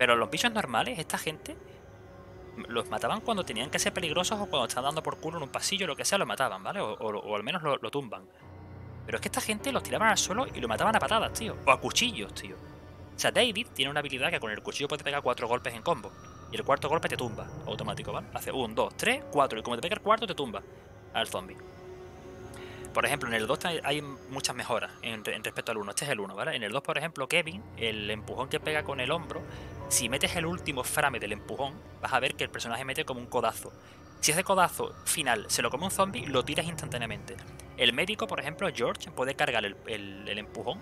Pero los bichos normales, esta gente, los mataban cuando tenían que ser peligrosos o cuando estaban dando por culo en un pasillo o lo que sea, los mataban, ¿vale? O, o- al menos lo, lo tumban. Pero es que esta gente los tiraban al suelo y lo mataban a patadas, tío. O a cuchillos, tío. O sea, David tiene una habilidad que con el cuchillo puede pegar cuatro golpes en combo. Y el cuarto golpe te tumba, automático, ¿vale? Hace un, dos, tres, cuatro. Y como te pega el cuarto, te tumba al zombie. Por ejemplo, en el 2 hay- muchas mejoras en, en respecto al 1. Este es el 1, ¿vale? En el 2, por ejemplo, Kevin, el empujón que pega con el hombro, si metes el último frame del empujón, vas a ver que el personaje mete como un codazo. Si ese codazo final se lo come un zombie, lo tiras instantáneamente. El médico, por ejemplo, George, puede cargar el, el- empujón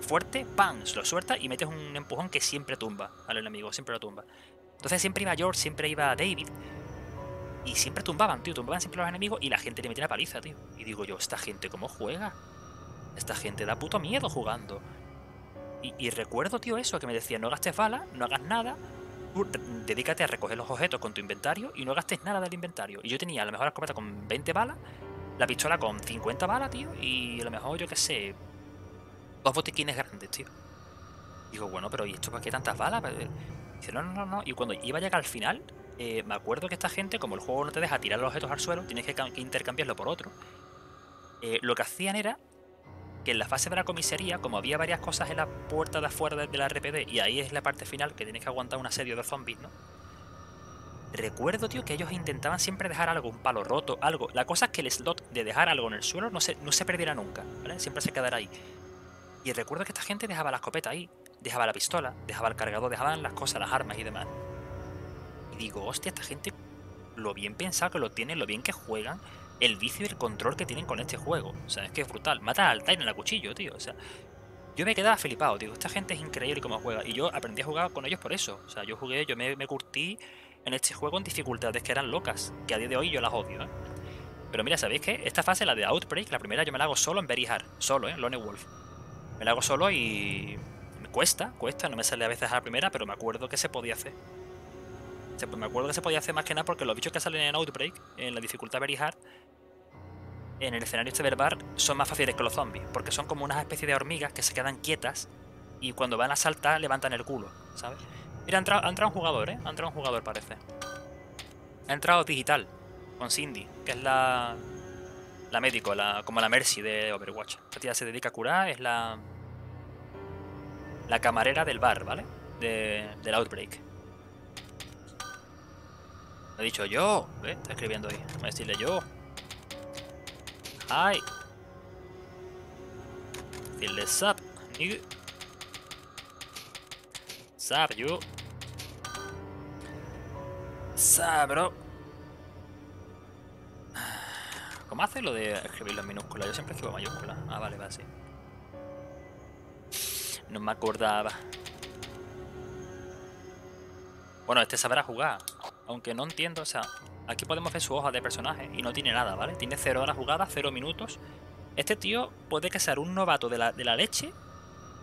fuerte, ¡pam! Lo suelta y metes un empujón que siempre tumba al enemigo, siempre lo tumba. Entonces siempre iba George, siempre iba David. Y siempre tumbaban, tío, tumbaban siempre los enemigos y la gente le metía una paliza, tío. Y digo yo, ¿esta gente cómo juega? Esta gente da puto miedo jugando. Y, recuerdo, tío, eso, que me decían, no gastes balas, no hagas nada, tú dedícate a recoger los objetos con tu inventario y no gastes nada del inventario. Y yo tenía a lo mejor la escopeta con 20 balas, la pistola con 50 balas, tío, y a lo mejor, yo qué sé, dos botiquines grandes, tío. Digo, bueno, pero ¿y esto para qué tantas balas? Dice, no, no, no, no. Y cuando iba a llegar al final, eh, me acuerdo que esta gente, como el juego no te deja tirar los objetos al suelo, tienes que intercambiarlo por otro. eh, lo que hacían era que en la fase de la comisaría, como había varias cosas en la puerta de afuera de, la RPD, y ahí es la parte final que tienes que aguantar un asedio de zombies, ¿no? Recuerdo, tío, que ellos intentaban siempre dejar algo, un palo roto, algo. La cosa es que el slot de dejar algo en el suelo no se, no se perdiera nunca, ¿vale? Siempre se quedará ahí. Y recuerdo que esta gente dejaba la escopeta ahí, dejaba la pistola, dejaba el cargador, dejaban las cosas, las armas y demás. Y digo, hostia, esta gente, lo bien pensado que lo tienen, lo bien que juegan, el vicio y el control que tienen con este juego. O sea, es que es brutal. Mata al Tyrant a cuchillo, tío. O sea, Yo me quedaba flipado, digo, esta gente es increíble cómo juega. Y yo aprendí a jugar con ellos por eso. O sea, yo jugué, yo me, me curtí en este juego en dificultades que eran locas. Que a día de hoy yo las odio, ¿eh? Pero mira, ¿sabéis qué? Esta fase, la de Outbreak, la primera yo me la hago solo en Very Hard. Solo, ¿eh? Lone Wolf. Me la hago solo y... Me cuesta, cuesta. No me sale a veces a la primera, pero me acuerdo que se podía hacer. Se- Me acuerdo que se podía hacer más que nada porque los bichos que salen en Outbreak, en la dificultad Very Hard, en el escenario este del bar, son más fáciles que los zombies. Porque son como unas especies de hormigas que se quedan quietas y cuando van a saltar levantan el culo, ¿sabes? Mira, ha entrado, ha entrado un jugador, ¿eh? Ha entrado un jugador, parece. Ha entrado digital, con Cindy, que es la. La médico, la, como la Mercy de Overwatch. Esta tía se dedica a curar, es la. La camarera del bar, ¿vale? De, del Outbreak. Lo he dicho yo, ¿ves? Está escribiendo ahí. Voy a decirle yo. Hi. Decirle sup, nigga. Sup, you. Bro. ¿Cómo hace lo de escribirlo en minúsculas? Yo siempre escribo mayúsculas. Ah, vale, va así. No me acordaba. Bueno, este sabrá jugar. Aunque no entiendo, o sea, aquí podemos ver su hoja de personaje y no tiene nada, ¿vale? Tiene 0 horas jugadas, 0 minutos. Este tío puede que sea un novato de la, de la leche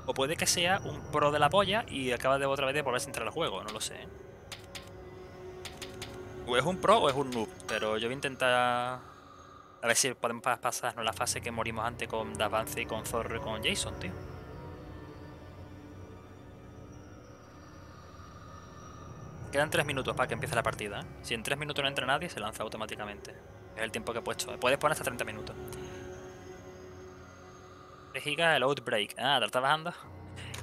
o puede que sea un pro de la polla y acaba de otra vez de volverse a entrar al juego, no lo sé. O es un pro o es un noob, pero yo voy a intentar a ver si podemos pa- pasarnos la fase que morimos antes con Davance y con Zorro y con Jason, tío. Quedan 3 minutos para que empiece la partida. Si en 3 minutos no entra nadie, se lanza automáticamente. Es el tiempo que he puesto. Puedes poner hasta 30 minutos. 3 gigas el Outbreak. Ah, ¿te estás bajando?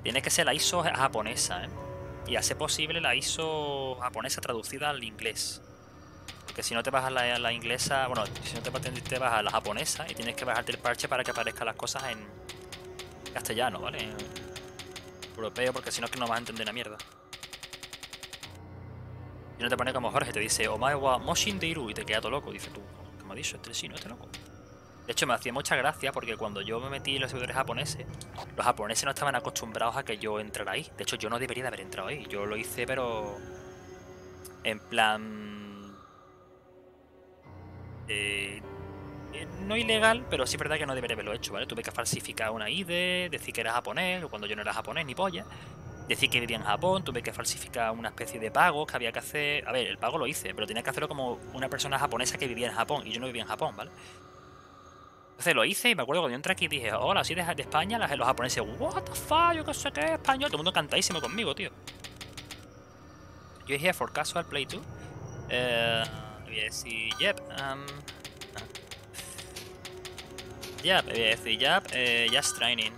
Tiene que ser la ISO japonesa, ¿eh? Y hace posible la ISO japonesa traducida al inglés. Porque si no te bajas la, la inglesa, bueno, si no te, te bajas la japonesa y tienes que bajarte el parche para que aparezcan las cosas en castellano, ¿vale? En europeo, porque si no es que no vas a entender la mierda. Y no te pone como Jorge, te dice Omae wa Moshin Deiru y te queda todo loco. Dice tú, ¿qué me ha dicho este chino, este loco? De hecho, me hacía mucha gracia porque cuando yo me metí en los servidores japoneses, los japoneses no estaban acostumbrados a que yo entrara ahí. De hecho, yo no debería de haber entrado ahí. Yo lo hice, pero. En plan. eh, eh, no ilegal, pero sí es verdad que no debería haberlo hecho, ¿vale? Tuve que falsificar una ID, decir que era japonés, cuando yo no era japonés ni polla. Decir que vivía en Japón, tuve que falsificar una especie de pago que había que hacer. A ver, el pago lo hice, pero tenía que hacerlo como una persona japonesa que vivía en Japón y yo no vivía en Japón, ¿vale? Entonces lo hice y me acuerdo cuando yo entré aquí dije, hola, soy de, de España, las- los japoneses, what the fuck, yo qué sé qué, español, todo el mundo cantadísimo conmigo, tío. Yo here for casual play too. Eh, voy a decir, yep, um, ah. yep, voy a decir, yep, eh, just training.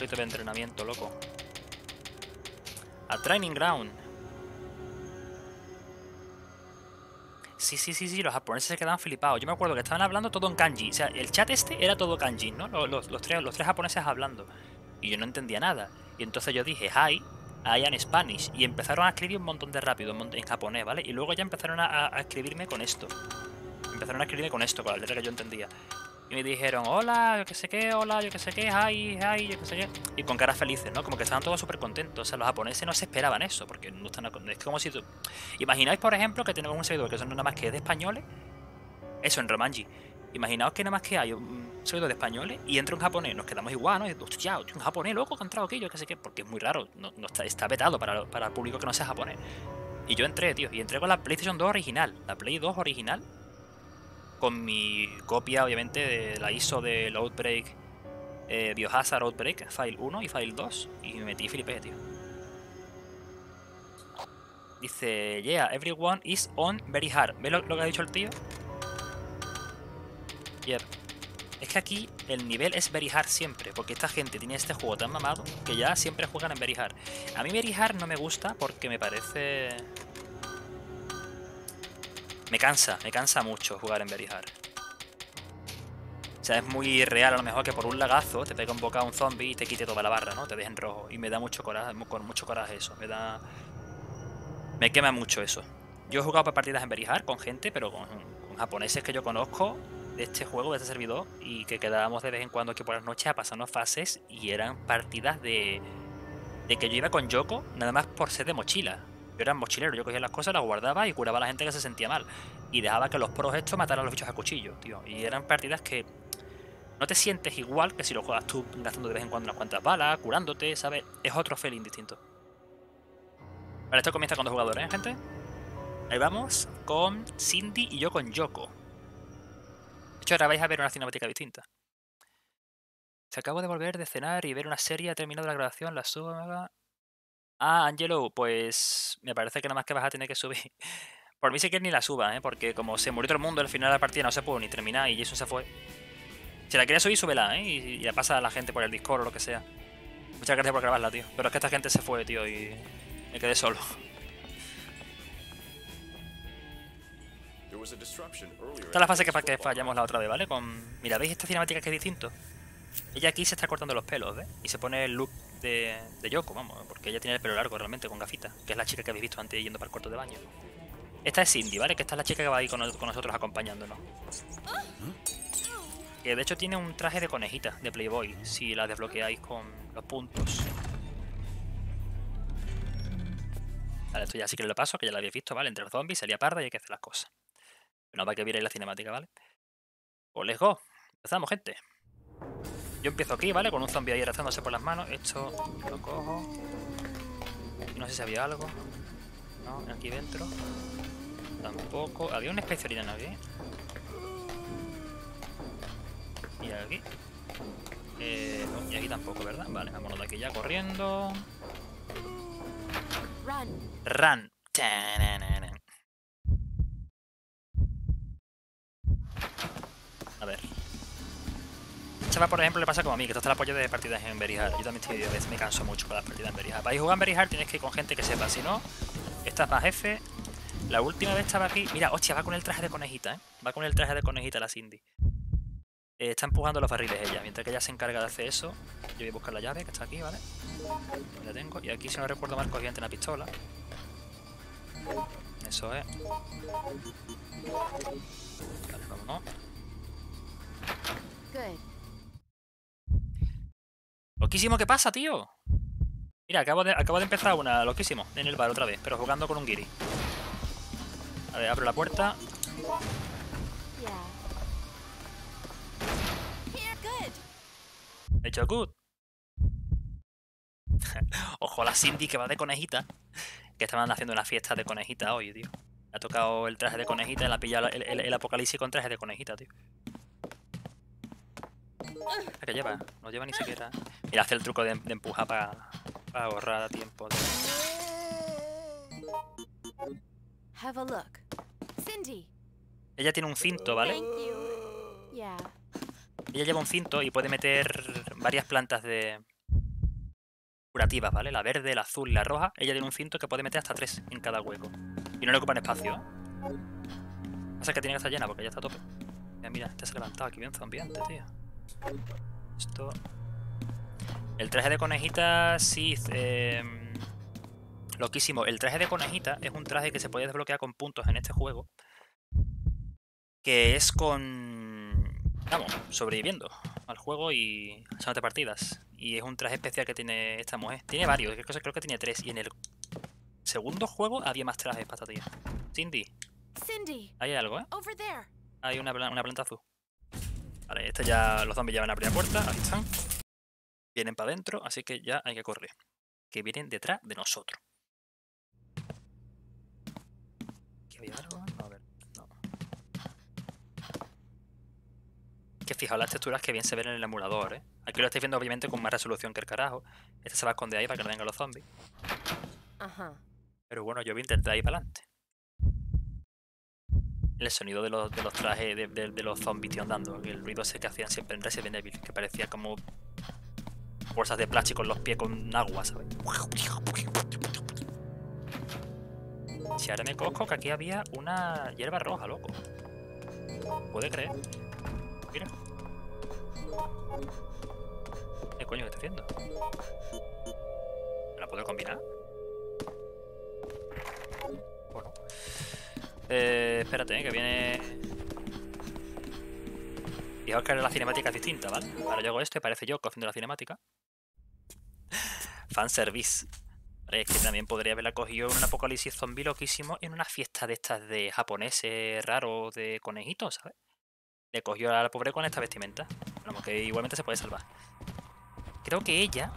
Poquito de entrenamiento, loco. A Training Ground. Sí, sí, sí, sí, los japoneses se quedaban flipados. Yo me acuerdo que estaban hablando todo en kanji. O sea, el chat este era todo kanji, ¿no? Los, tres, los tres japoneses hablando. Y yo no entendía nada. Y entonces yo dije, hi, I am Spanish. Y empezaron a escribir un montón de rápido, en japonés, ¿vale? Y luego ya empezaron a- a escribirme con esto. Empezaron a escribirme con esto, con la letra que yo entendía. Y me dijeron, hola, yo que sé qué, hola, yo que sé qué, hi, hi, yo que sé qué. Y con caras felices, ¿no? Como que estaban todos súper contentos. O sea, los japoneses no se esperaban eso, porque no están... Es como si tú... Imagináis, por ejemplo, que tenemos un servidor que son nada más que de españoles. Eso, en Romanji. Imaginaos que nada más que hay un servidor de españoles y entra un japonés. Nos quedamos igual, ¿no? Y, Hostia, un japonés loco que ha entrado aquí, yo que sé qué. Porque es muy raro. No, no está, está vetado para, para el público que no sea japonés. Y yo entré, tío. Y entré con la PlayStation 2 original. La Play 2 original con mi copia, obviamente, de la ISO del Outbreak, eh, Biohazard Outbreak, File 1 y File 2, y me metí flipé, tío. Dice, yeah, everyone is on very hard. ¿Ves lo, lo que ha dicho el tío? Yep. Es que aquí el nivel es very hard siempre, porque esta gente tiene este juego tan mamado que ya siempre juegan en very hard. A mí very hard no me gusta porque me parece... Me cansa, me cansa mucho jugar en Very Hard. O sea, es muy real a lo mejor que por un lagazo te pega un un zombie y te quite toda la barra, ¿no? Te deje en rojo. Y me da mucho coraje, con mucho coraje eso. Me da. Me quema mucho eso. Yo he jugado partidas en Berihar con gente, pero con, con japoneses que yo conozco de este juego, de este servidor, y que quedábamos de vez en cuando aquí por las noches a pasarnos fases y eran partidas de, de que yo iba con Yoko nada más por ser de mochila. Yo era mochilero, yo cogía las cosas, las guardaba y curaba a la gente que se sentía mal. Y dejaba que los pros estos mataran a los bichos a cuchillo, tío. Y eran partidas que no te sientes igual que si lo juegas tú gastando de vez en cuando unas cuantas balas, curándote, ¿sabes? Es otro feeling distinto. Vale, esto comienza con dos jugadores, ¿eh, gente? Ahí vamos con Cindy y yo con Yoko. De hecho, ahora vais a ver una cinemática distinta. Se acabo de volver de cenar y ver una serie, ha terminado la grabación, la subo. Ah, Angelo, pues me parece que nada más que vas a tener que subir. Por mí sí que ni la suba, ¿eh? Porque como se murió todo el mundo, al final de la partida no se pudo ni terminar y Jason se fue. Si la quieres subir, súbela, ¿eh? Y, y la pasa a la gente por el Discord o lo que sea. Muchas gracias por grabarla, tío. Pero es que esta gente se fue, tío, y me quedé solo. Esta es la fase que, fa- que fallamos la otra vez, ¿vale? Con... Mira, ¿veis esta cinemática que es distinto? Ella aquí se está cortando los pelos, ¿ves? Y se pone el look de, de Yoko, vamos, porque ella tiene el pelo largo realmente, con gafitas, que es la chica que habéis visto antes yendo para el cuarto de baño. Esta es Cindy, ¿vale? Que esta es la chica que va ahí con, con nosotros acompañándonos. Que de hecho tiene un traje de conejita, de Playboy, si la desbloqueáis con los puntos. Vale, esto ya sí que lo paso, que ya lo habéis visto, ¿vale? Entre los zombies, salía parda y hay que hacer las cosas. No va que vierais la cinemática, ¿vale? Pues let's go. Empezamos, gente. Yo empiezo aquí, ¿vale? Con un zombie ahí arrastrándose por las manos. Esto lo cojo. No sé si había algo. No, aquí dentro. Tampoco. Había una especie de orina aquí. Y aquí. Eh, no, y aquí tampoco, ¿verdad? Vale, vámonos de aquí ya corriendo. Run. Run. Chava, por ejemplo, le pasa como a mí, que esto está el apoyo de partidas en Berihard. Yo también estoy, a veces me canso mucho con las partidas en Berihard. Para ir jugar en Berihard tienes que ir con gente que sepa. Si no, estás más jefe. La última vez estaba aquí. Mira, hostia, va con el traje de conejita, ¿eh? Va con el traje de conejita la Cindy. Eh, está empujando los barriles ella. Mientras que ella se encarga de hacer eso, yo voy a buscar la llave que está aquí, ¿vale? La tengo. Y aquí, si no recuerdo mal, cogí antes una pistola. Eso es. Vale, vámonos. Good. Loquísimo, ¿qué pasa, tío? Mira, acabo de, acabo de empezar una loquísimo en el bar otra vez, pero jugando con un guiri. A ver, abro la puerta. He hecho good. Ojo, la Cindy que va de conejita. Que estaban haciendo una fiesta de conejita hoy, tío. Ha tocado el traje de conejita le ha pillado el, el- el apocalipsis con traje de conejita, tío. ¿A ¿Qué lleva? No lleva ni siquiera. Mira, hace el truco de, de empujar para ahorrar tiempo. Have a look. Cindy. Ella tiene un cinto, ¿vale? Yeah. Ella lleva un cinto y puede meter varias plantas de curativas, ¿vale? La verde, la azul y la roja. Ella tiene un cinto que puede meter hasta tres en cada hueco. Y no le ocupan espacio, ¿eh? Pasa que tiene que estar llena porque ya está a tope. Mira, mira, este se ha levantado aquí bien zombiante, tío. Esto... El traje de conejita, sí... Eh... Loquísimo. El traje de conejita es un traje que se puede desbloquear con puntos en este juego. Que es con... Vamos, sobreviviendo al juego y echándote partidas. Y es un traje especial que tiene esta mujer. Tiene varios, creo que- creo que tiene tres. Y en el segundo juego había más trajes para esta tía. Cindy, Cindy. hay algo, ¿eh? Over there. Hay una planta azul. Vale, este ya los zombies ya van a abrir la puerta. Ahí están. Vienen para adentro, así que ya hay que correr. Que vienen detrás de nosotros. ¿Aquí había algo? No, a ver. No. Que fijaos las texturas que bien se ven en el emulador, ¿eh? Aquí lo estáis viendo obviamente con más resolución que el carajo. Este se va a esconder ahí para que no vengan los zombies. Uh-huh. Pero bueno, yo voy a intentar ir para adelante. El sonido de los, trajes de, los zombies tío, andando. El ruido ese que hacían siempre en Resident Evil, que parecía como bolsas de plástico en los pies con agua, ¿sabes? Si ahora me cojo que aquí había una hierba roja, loco. ¿Puede creer? Mira. ¿Qué coño que estoy haciendo? ¿Me la puedo combinar? Bueno. Eh, espérate, eh, que viene... Fijaos que la cinemática es distinta, ¿vale? Ahora yo hago esto y parece yo haciendo la cinemática. Fanservice. Es que también podría haberla cogido en un apocalipsis zombie loquísimo en una fiesta de estas de japoneses raros de conejitos, ¿sabes? Le cogió a la pobre con esta vestimenta. Vamos, que igualmente se puede salvar. Creo que ella,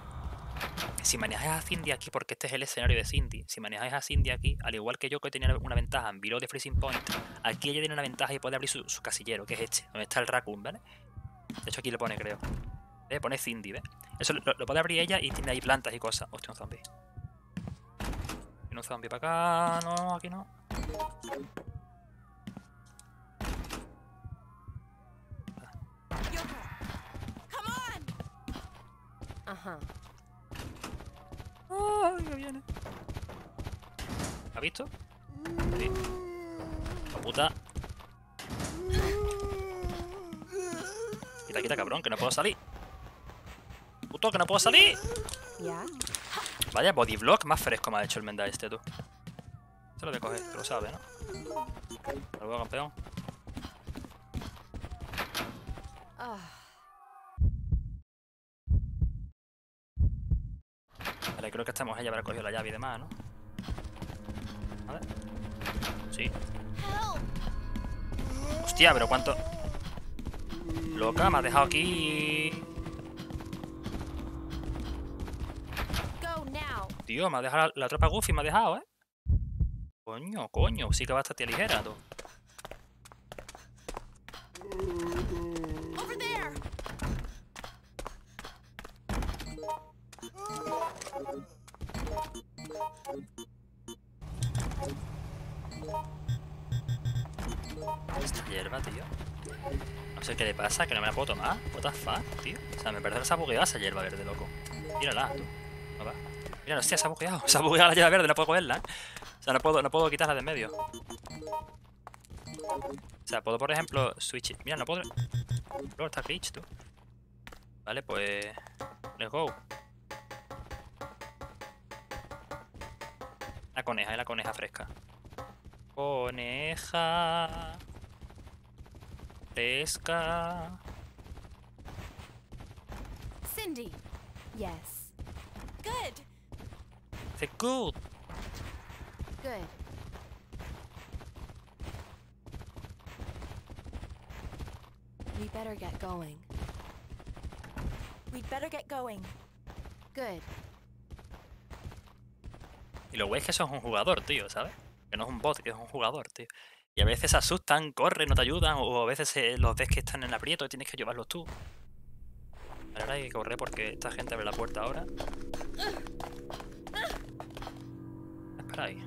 si manejáis a Cindy aquí, porque este es el escenario de Cindy, si manejáis a Cindy aquí, al igual que yo que tenía una ventaja en Below de Freezing Point, aquí ella tiene una ventaja y puede abrir su, casillero, que es este, donde está el Raccoon, ¿vale? De hecho aquí le pone, creo. ¿Ve? Pone Cindy, ¿ves? Eso lo, lo puede abrir ella y tiene ahí plantas y cosas. Hostia, un zombie. Viene un zombie para acá. No, aquí no. Ajá. ¡Ay, que viene! ¿Ha visto? Sí. ¡La puta! Quita, quita, cabrón, que no puedo salir. ¡Puto, que no puedo salir! ¿Ya? Vaya bodyblock más fresco me ha hecho el menda este, tú. Se lo voy a coger, lo sabes, ¿no? Hasta luego, campeón. Vale, creo que esta mujer ya habrá cogido la llave y demás, ¿no? A ver. Sí. Hostia, pero cuánto... Loca, me ha dejado aquí... Tío, me ha dejado la, la tropa Goofy, me ha dejado, ¿eh? Coño, coño, sí que va bastante ligera, tú. No sé qué le pasa, que no me la puedo tomar. What the fuck, tío. O sea, me parece que se ha bugueado esa hierba verde, loco. Mírala, tú. No va. Mira, hostia, se ha bugueado. Se ha bugueado la hierba verde, no puedo cogerla, ¿eh? O sea, no puedo, no puedo quitarla de en medio. O sea, puedo, por ejemplo, switch... Mira, no puedo... Luego está glitch, tú. Vale, pues... Let's go. La coneja, es la coneja fresca. Coneja... Fresca... Cindy. Yes. Good. The good. Good. We better get going. We'd better get going. Good. Y lo es que eso es un jugador, tío, ¿sabes? Que no es un bot, que es un jugador, tío. Y a veces se asustan, corren, no te ayudan, o a veces eh, los ves que están en aprieto y tienes que llevarlos tú. Ahora hay que correr porque esta gente abre la puerta ahora. Espera ahí.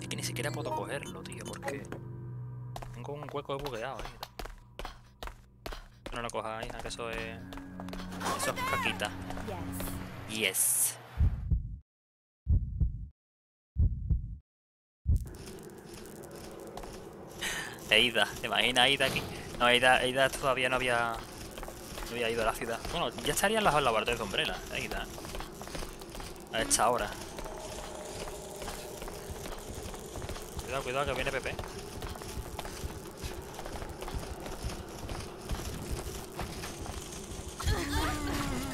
Es que ni siquiera puedo cogerlo, tío, porque tengo un hueco de bugueado ahí. No lo hija, que eso es. Eso es caquita. Yes. Yes. Eida, ¿te imaginas Eida aquí? No, Eida, Eida todavía no había, no había ido a la ciudad. Bueno, ya estarían los laboratorios de Umbrella, Eida. A esta hora. Cuidado, cuidado, que viene Pepe.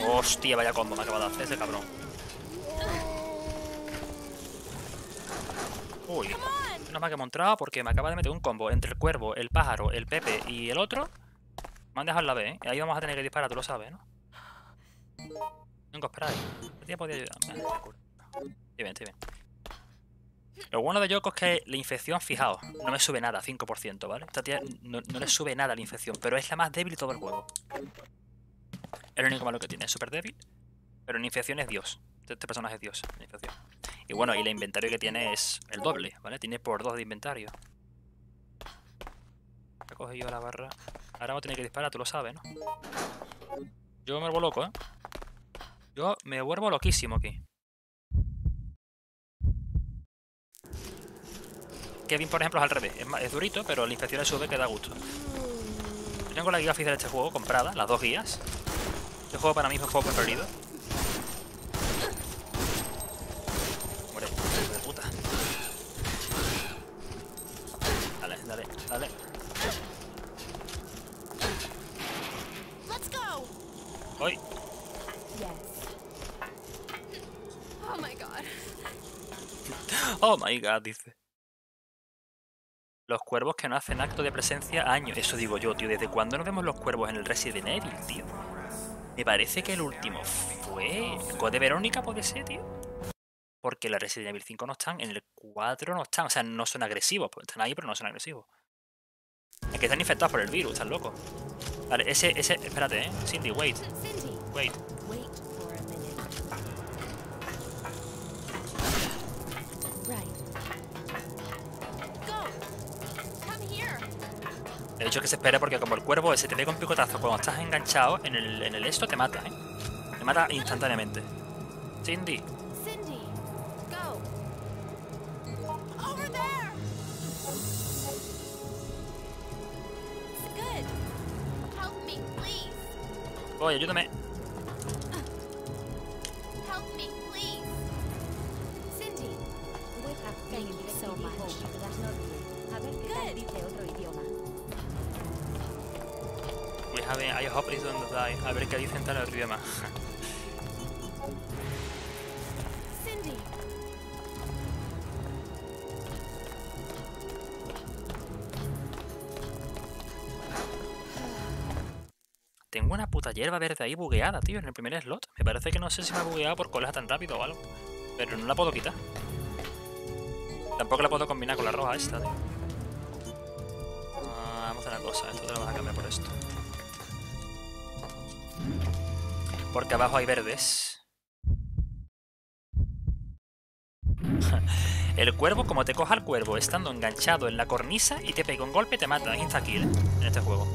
Hostia, vaya combo me acaba de hacer ese cabrón. Uy, menos mal que entrado porque me acaba de meter un combo entre el cuervo, el pájaro, el Pepe y el otro. Me han dejado la B, ¿eh? Y ahí vamos a tener que disparar, tú lo sabes, ¿no? Venga, espera ahí. ¿Qué tía podía ayudar? Estoy bien, estoy bien. Lo bueno de Yoko es que la infección, fijaos, no me sube nada, 5%, ¿vale? Esta tía no, no le sube nada la infección, pero es la más débil de todo el juego. Es lo único malo que tiene, es súper débil. Pero en infección es Dios. Este, este personaje es Dios en infección. Y bueno, y el inventario que tiene es el doble, ¿vale? Tiene por dos de inventario. He cogido la barra. Ahora vamos a tener que disparar, tú lo sabes, ¿no? Yo me vuelvo loco, ¿eh? Yo me vuelvo loquísimo aquí. Kevin, por ejemplo, es al revés. Es, durito, pero la infección le sube que da gusto. Yo tengo la guía oficial de este juego comprada, las dos guías. Este juego para mí es un juego preferido. Muere, hijo de puta. Hoy. Yes. Oh my god. Oh my god, dice. Los cuervos que no hacen acto de presencia años. Eso digo yo, tío. ¿Desde cuándo no vemos los cuervos en el Resident Evil, tío? Me parece que el último fue. ¿El Code Verónica puede ser, tío? Porque la Resident Evil 5 no están, en el 4 no están. O sea, no son agresivos. pues Están ahí, pero no son agresivos. Es que están infectados por el virus, están locos. Vale, ese, ese. Espérate, eh. Cindy, wait, Cindy, wait. He dicho que se espere porque como el cuervo ese te pega un picotazo cuando estás enganchado en el, en el esto te mata, ¿eh? Te mata instantáneamente. Cindy, Cindy. Go. Over there. Good. Help me, please. oye, ayúdame. We have I hope it don't. A ver qué dicen tal otro idioma. Tengo una puta hierba verde ahí bugueada, tío, en el primer slot. Me parece que no sé si me ha bugueado por colarla tan rápido o algo. Pero no la puedo quitar. Tampoco la puedo combinar con la roja esta, tío. Ah, vamos a hacer una cosa, esto te lo vas a cambiar por esto. Porque abajo hay verdes. El cuervo, como te coja el cuervo estando enganchado en la cornisa y te pega un golpe, te mata. Insta kill, ¿eh? en este juego.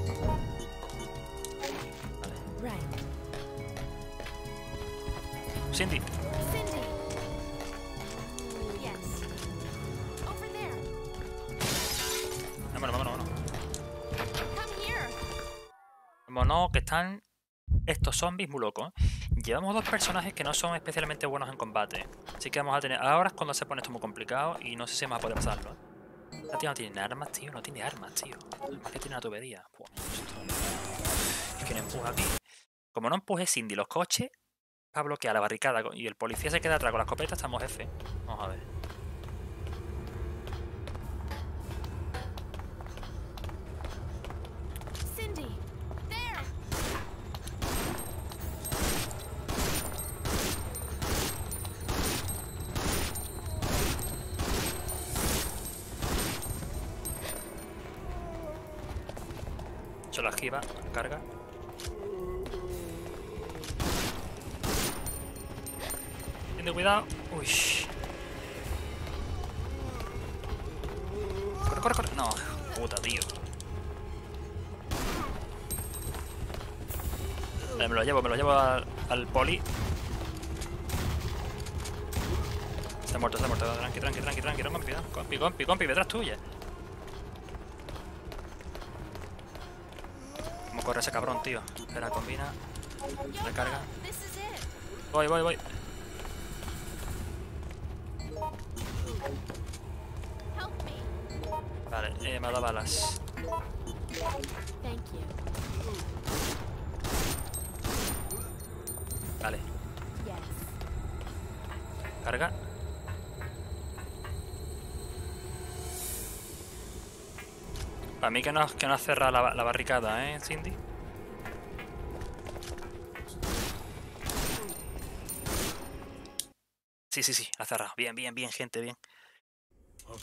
Right. Cindy, vámonos, vámonos, vámonos. Vámonos, que están estos zombies muy locos. Llevamos dos personajes que no son especialmente buenos en combate. Así que vamos a tener. Ahora es cuando se pone esto muy complicado y no sé si vamos a poder pasarlo. La tía no tiene armas, tío. No tiene armas, tío. Además que tiene una tubería. Buah, esto- no empuja aquí. Como no empuje Cindy los coches, va a bloquear la barricada y el policía se queda atrás con la escopeta, estamos F. Vamos a ver. Esquiva, carga. Tiene cuidado. Uy. Corre, corre, corre. No, puta, tío. Vale, me lo llevo, me lo llevo al, al poli. Está muerto, está muerto. Tranqui, tranqui, tranqui, tranqui. No, compi, compi, compi, compi, detrás tuya. Corre ese cabrón, tío? Espera, combina. Recarga. Voy, voy, voy. Vale, eh, me ha dado balas. Vale, carga. Para mí que no, que no has cerrado la, la barricada, ¿eh, Cindy? Sí, sí, sí, ha cerrado. Bien, bien, bien, gente, bien. Oh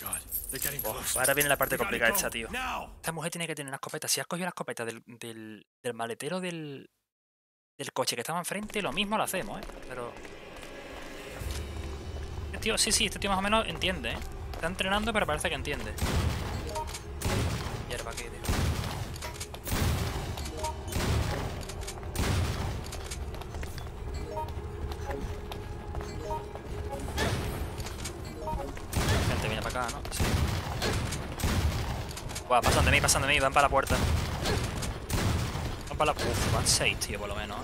ahora viene la parte complicada esta, tío. Esta mujer tiene que tener una escopeta. Si has cogido la escopeta del, del, del maletero del, del coche que estaba enfrente, lo mismo lo hacemos, ¿eh? Pero... Este tío, sí, sí, este tío más o menos entiende, ¿eh? Está entrenando, pero parece que entiende. Tío. Gente viene para acá, ¿no? Sí. Buah, pasan de mí, pasan de mí, van para la puerta. Van para la... Uf, van seis, tío, por lo menos.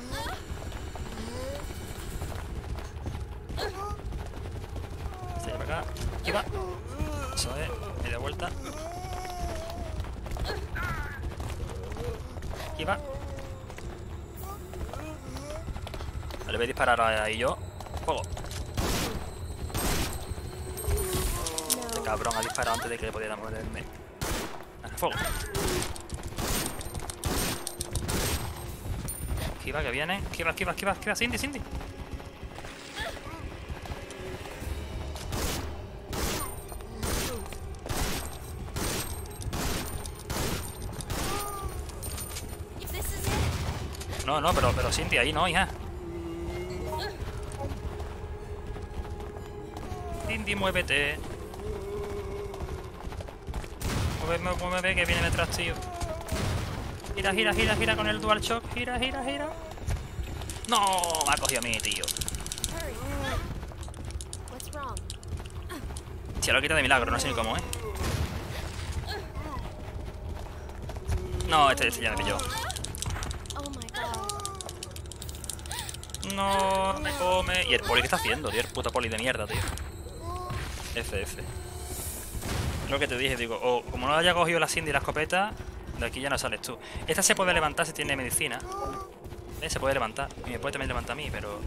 Este viene para acá. Aquí va. Eso es, media vuelta. Aquí va. Le voy a disparar ahí yo. Fuego. Este cabrón ha disparado antes de que pudiera moverme. Fuego. Esquiva, que viene. Esquiva, esquiva, esquiva, esquiva. Cindy, Cindy. No, no, pero, pero Cindy, ahí no, hija. Cindy, muévete. Muéveme, muéveme, que viene detrás, tío. Gira, gira, gira, gira con el dual shock. Gira, gira, gira. No, me ha cogido a mí, tío. Se lo quita de milagro, no sé ni cómo, ¿eh? No, este, este ya me pilló. Oh my god. No, me come. ¿Y el poli qué está haciendo, tío? El puto poli de mierda, tío. F, F. Lo que te dije, digo, o como no haya cogido la Cindy y la escopeta, de aquí ya no sales tú. Esta se puede levantar si tiene medicina. ¿Ves? Se puede levantar. Y me puede también levantar a mí, pero...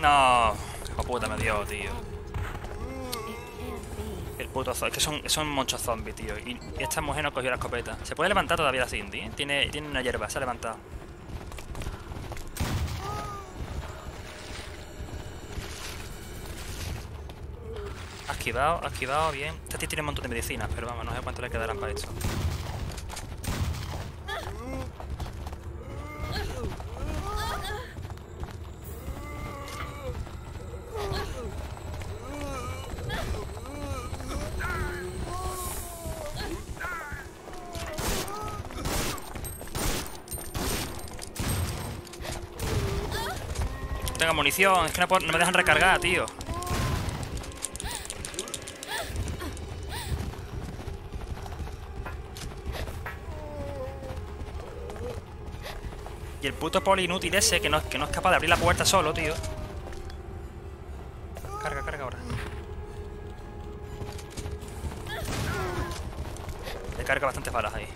No, hijo puta me dio, tío. El puto zo- es que son, son muchos zombies, tío. Y, esta mujer no cogió la escopeta. Se puede levantar todavía la Cindy. Tiene, tiene una hierba, se ha levantado. Ha esquivado, ha esquivado, bien. Esta tía tiene un montón de medicinas, pero vamos, no sé cuánto le quedarán para esto. Tengo es que no, me dejan recargar, tío. Y el puto poli inútil ese que no, que no es capaz de abrir la puerta solo, tío. Carga, carga ahora. Le carga bastantes balas ahí.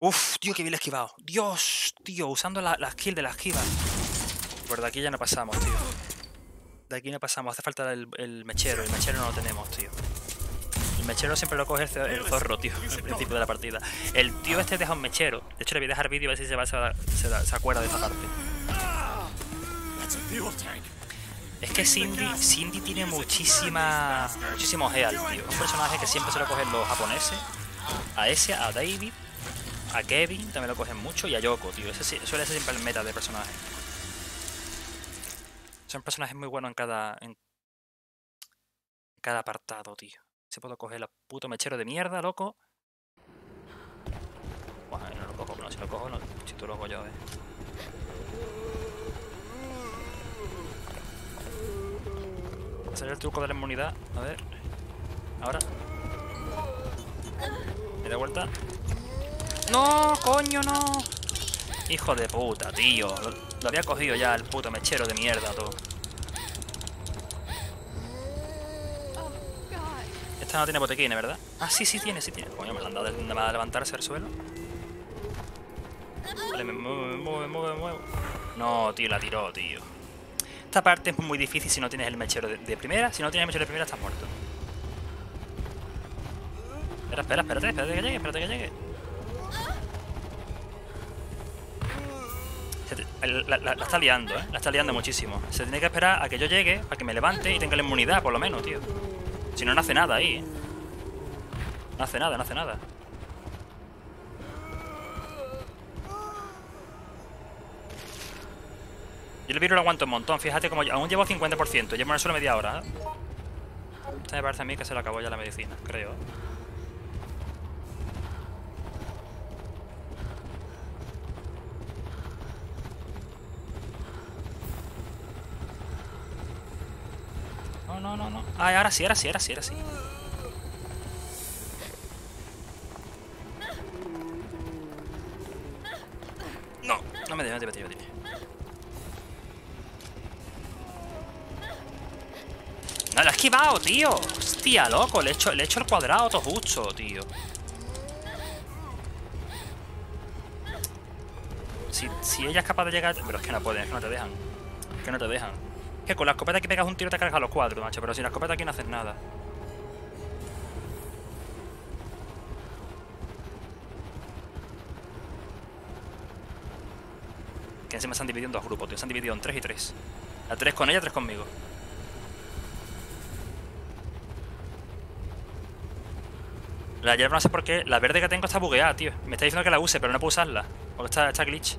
Uf, tío, que bien esquivado. Dios, tío, usando la, la skill de la esquiva. Por de aquí ya no pasamos, tío. De aquí no pasamos, hace falta el, mechero. El mechero no lo tenemos, tío. El mechero siempre lo coge el, zo- el zorro, tío, al principio de la partida. El tío este deja un mechero. De hecho, le voy a dejar vídeo a ver si se, va, se, se se acuerda de esta parte. Es que Cindy, Cindy tiene muchísima, muchísimo heal, tío. Un personaje que siempre se lo cogen los japoneses. A ese, a David, a Kevin también lo cogen mucho y a Yoko, tío. Ese suele ser siempre el meta de personajes. Son personajes muy buenos en cada, en cada apartado, tío. Se puedo coger el puto mechero de mierda, loco. Bueno, no lo cojo, no, si lo cojo, no, si tú lo hago yo, eh. Hacer el truco de la inmunidad. A ver. Ahora. Me da vuelta. ¡No, coño, no! Hijo de puta, tío. Lo, había cogido ya el puto mechero de mierda, todo. Esta no tiene botequines, ¿verdad? Ah, sí, sí tiene, sí tiene. Coño, me la han dado de, de levantarse del suelo. Vale, me muevo, me muevo, me muevo, me muevo. No, tío, la tiró, tío. Esta parte es muy difícil si no tienes el mechero de, de primera. Si no tienes el mechero de primera, estás muerto. Espera, espera, espérate, espérate que llegue, espérate que llegue. La, está liando, ¿eh? La está liando muchísimo. Se tiene que esperar a que yo llegue, a que me levante y tenga la inmunidad, por lo menos, tío. Si no, no hace nada ahí. No hace nada, no hace nada. Yo el virus lo aguanto un montón, fíjate como aún llevo 50%, llevo en el suelo media hora. ¿eh? Esto me parece a mí que se le acabó ya la medicina, creo. No, no, no. Ay, ahora sí, ahora sí, ahora sí, ahora sí. No, no me dé, no te metí, no te metí. No, lo he esquivado, tío. Hostia, loco, le he hecho, le he hecho el cuadrado todo justo, tío. Si, si ella es capaz de llegar... Pero es que no pueden, es que no te dejan. Es que no te dejan. Que con la escopeta aquí pegas un tiro te cargas a los cuatro, macho. Pero sin la escopeta aquí no haces nada. Que encima se han dividido en dos grupos, tío. Se han dividido en tres y tres. A tres con ella, tres conmigo. La hierba no sé por qué. La verde que tengo está bugueada, tío. Me está diciendo que la use, pero no puedo usarla. Porque está, está glitch.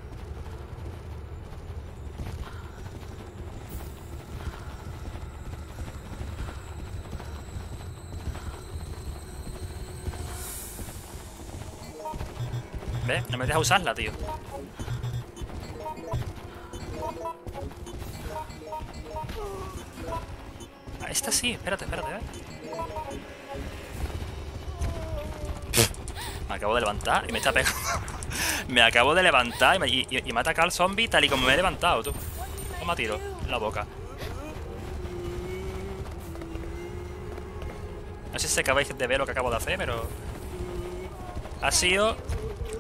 No me deja usarla, tío. Ah, esta sí, espérate, espérate. Me acabo de levantar y me está pegando. me acabo de levantar y me, y, ha atacado el zombie tal y como me he levantado, tú. Toma tiro en la boca. No sé si acabáis de ver lo que acabo de hacer, pero... Ha sido...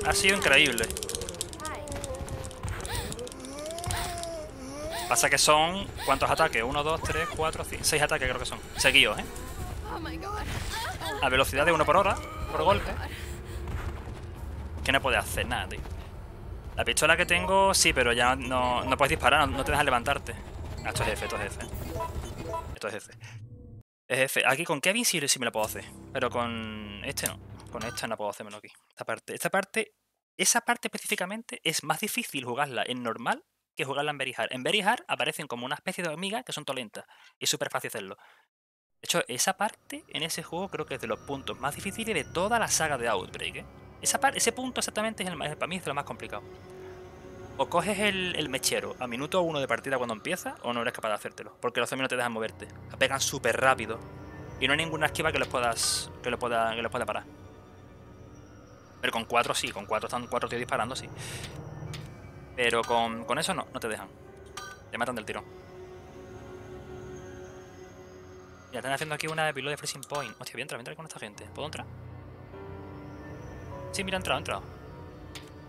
Ha sido increíble. Pasa que son... ¿Cuántos ataques? 1, 2, 3, 4, 5... 6 ataques creo que son. Seguidos, ¿eh? A velocidad de 1 por hora, por golpe. Que no puede hacer nada, tío. La pistola que tengo, sí, pero ya no, no puedes disparar, no, no te dejan levantarte. Ah, esto es F, esto es F. Esto es F. Es F. Aquí con Kevin sí, sí me lo puedo hacer. Pero con este no. Con este no puedo hacérmelo aquí. Esta parte. Esta parte. Esa parte específicamente es más difícil jugarla en normal que jugarla en Very Hard. En Very Hard aparecen como una especie de hormigas que son tolentas. Y es súper fácil hacerlo. De hecho, esa parte en ese juego creo que es de los puntos más difíciles de toda la saga de Outbreak. ¿eh? Esa par- ese punto exactamente es el, para mí es lo más complicado. O coges el, mechero a minuto uno de partida cuando empieza, o no eres capaz de hacértelo. Porque los zombies no te dejan moverte. Pegan súper rápido. Y no hay ninguna esquiva que los puedas. que los pueda, que los pueda parar. Pero con cuatro sí, con cuatro están cuatro tíos disparando, sí. Pero con, con eso no, no te dejan. Te matan del tirón. Ya están haciendo aquí una below de freezing point. Hostia, voy a entrar, voy a entrar con esta gente. ¿Puedo entrar? Sí, mira, he entrado, he entrado.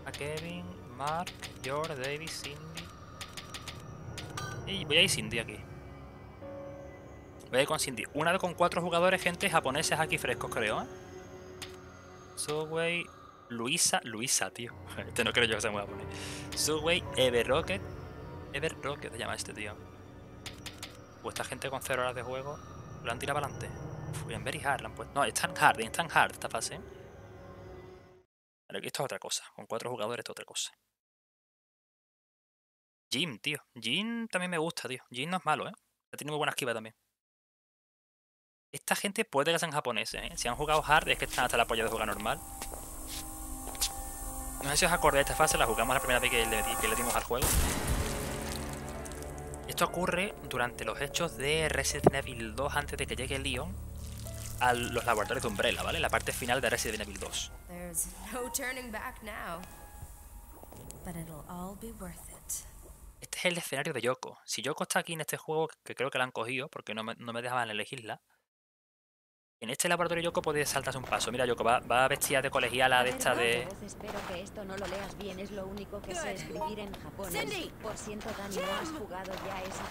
A Kevin, Mark, George, David, Cindy. Y voy a ir Cindy aquí. Voy a ir con Cindy. Una con cuatro jugadores, gente japoneses aquí frescos, creo, ¿eh? Subway, Luisa, Luisa, tío. Este no creo yo que sea muy japonés. Subway, Ever Rocket. Ever Rocket se llama este tío. O esta gente con cero horas de juego lo han tirado para adelante. Uy, en very hard. No, es tan hard, es tan hard esta fase. Vale, esto es otra cosa. Con cuatro jugadores esto es otra cosa. Jim, tío. Jim también me gusta, tío. Jim no es malo, ¿eh? Tiene muy buena esquiva también. Esta gente puede que sean japoneses, ¿eh? Si han jugado hard es que están hasta la polla de jugar normal. No sé si os acordáis de esta fase, la jugamos la primera vez que le, que le dimos al juego. Esto ocurre durante los hechos de Resident Evil 2 antes de que llegue Leon a los laboratorios de Umbrella, ¿vale? La parte final de Resident Evil 2. There's no turning back now. But it'll all be worth it. Este es el escenario de Yoko. Si Yoko está aquí en este juego, que creo que la han cogido porque no me, no me dejaban elegirla. En este laboratorio Yoko puede saltarse un paso. Mira, Yoko va, va vestida de colegiala de esta de... Espero que esto no lo leas bien, es lo único que sé escribir en japonés. Cindy. Por ciento, Dani, ¿no has jugado ya esa!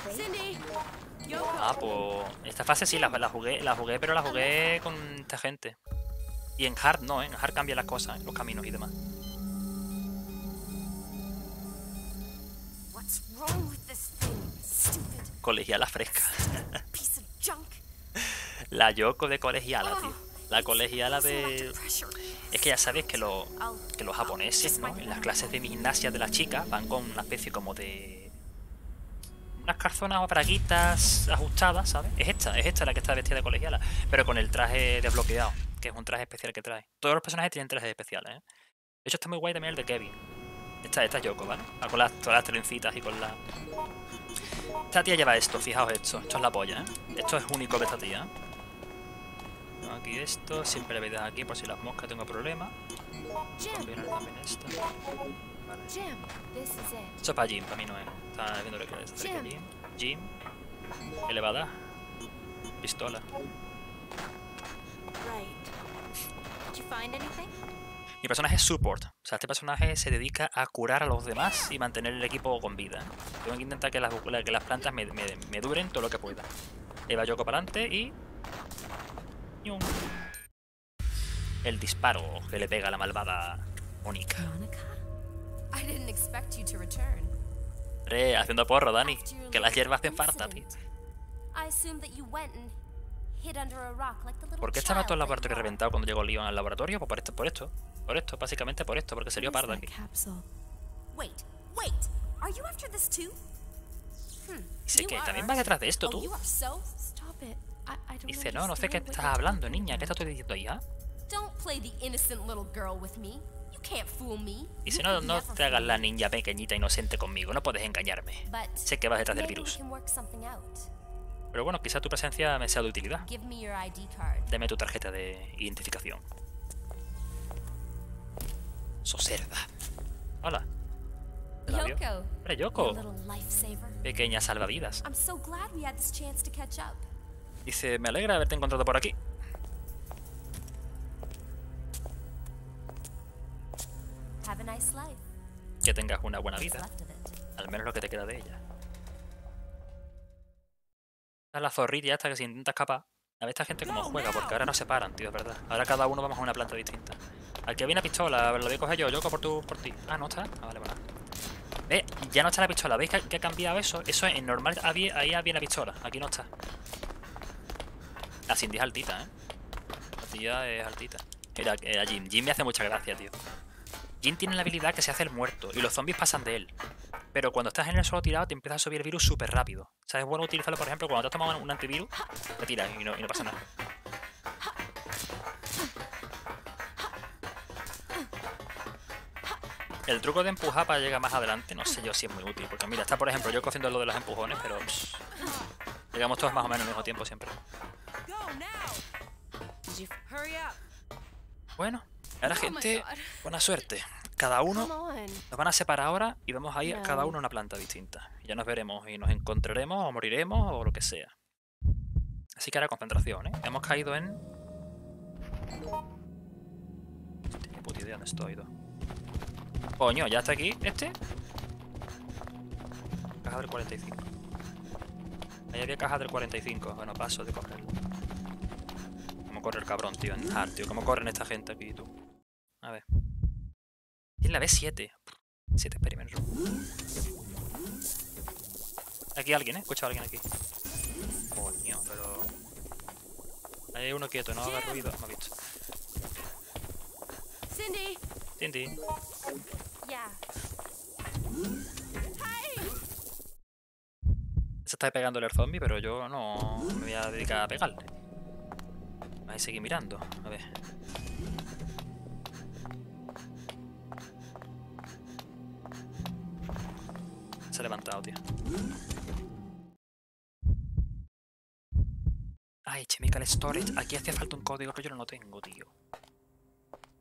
Ah, pues esta fase sí la, la jugué, la jugué, pero la jugué con esta gente. Y en hard no, ¿eh? en hard cambian las cosas, los caminos y demás. What's wrong with this thing? Stupid Colegiala fresca. La Yoko de colegiala, tío. La colegiala de... Es que ya sabes que, lo, que los japoneses, ¿no? En las clases de gimnasia de las chicas van con una especie como de... Unas calzonas o braguitas ajustadas, ¿sabes? Es esta, es esta la que está vestida de colegiala. Pero con el traje desbloqueado, que es un traje especial que trae. Todos los personajes tienen trajes especiales, ¿eh? De hecho está muy guay también el de Kevin. Esta, esta es Yoko, ¿vale? Va con las, todas las trencitas y con la... Esta tía lleva esto, fijaos esto. Esto es la polla, ¿eh? Esto es único de esta tía, ¿eh? Aquí esto, siempre le voy a dejar aquí por si las moscas tengo problema. Jim! Combinar. Eso es para Jim, para mí no es. Está viendo lo que es. Jim. Jim. ¿Qué pistola. Mi personaje es support. O sea, este personaje se dedica a curar a los demás y mantener el equipo con vida. Tengo que intentar que las, que las plantas me, me- me duren todo lo que pueda. Ahí va Yoko para adelante y... El disparo que le pega a la malvada Mónica. Monica? I didn't expect you to return. Re, haciendo porro, Dani. Que las hierbas hacen falta, tío. incident, I assumed that you went and hid under a rock like the little ¿Por qué estaba todo el laboratorio reventado cuando llegó Leon al laboratorio? Pues por esto, por esto. Por esto, básicamente por esto, porque sería parda aquí. Wait, wait. Are you after this too? Hmm. Dice que también vas detrás de esto, Oh, tú. Dice, no, no sé qué estás hablando, niña. ¿Qué estás tú diciendo, fool me. Dice, no, no te hagas la niña pequeñita inocente conmigo. No puedes engañarme. Sé que vas detrás del virus. Pero bueno, quizá tu presencia me sea de utilidad. Give me your ID card. Deme tu tarjeta de identificación. Soserda. Hola. Yoko. Yoko. Pequeña salvavidas. I'm so glad we had this chance to catch up. Dice, me alegra haberte encontrado por aquí. Que tengas una buena vida. Al menos lo que te queda de ella. Esta es la zorrilla esta que se intenta escapar. A ver esta gente cómo juega, porque ahora no se paran, tío, es verdad. Ahora cada uno vamos a una planta distinta. Aquí había una pistola, lo voy a coger yo, yo por, tu, por ti. Ah, no está. Ah, vale, vale. ¿Ves? Ya no está la pistola. ¿Veis que, ha cambiado eso? Eso en normal había, ahí había la pistola. Aquí no está. La Cindy es altita, ¿eh? La tía es altita. Mira, eh, a Jim. Jim me hace mucha gracia, tío. Jim tiene la habilidad que se hace el muerto y los zombies pasan de él. Pero cuando estás en el suelo tirado te empieza a subir el virus súper rápido. O sea, es bueno utilizarlo, por ejemplo, cuando te has tomado un antivirus, te tiras y no, pasa nada. El truco de empujar para llegar más adelante, no sé yo si es muy útil. Porque mira, está por ejemplo yo cogiendo lo de los empujones, pero llegamos todos más o menos al mismo tiempo siempre. Bueno, ahora gente, buena suerte. Cada uno. Nos van a separar ahora y vamos a ir No. cada uno a una planta distinta. Ya nos veremos y nos encontraremos o moriremos o lo que sea. Así que ahora concentración, ¿eh? Hemos caído en... Tengo ni puta idea dónde estoy, do. Coño, ¿ya está aquí este? Caja del 45. Ahí había caja del 45. Bueno, paso de cogerlo. ¿Cómo corre el cabrón, tío? En hard, tío. ¿Cómo corren esta gente aquí, tú? A ver. ¿Quién la B7? 7 experimentos. Aquí alguien, ¿eh? Escucha a alguien aquí. Coño, pero... Hay uno quieto, no haga ruido. Me ha visto. Cindy. Tinti. Yeah. Se está pegándole al zombie, pero yo no me voy a dedicar a pegarle. Voy a seguir mirando. A ver. Se ha levantado, tío. Ay, Chemical Storage. Aquí hacía falta un código que yo no tengo, tío.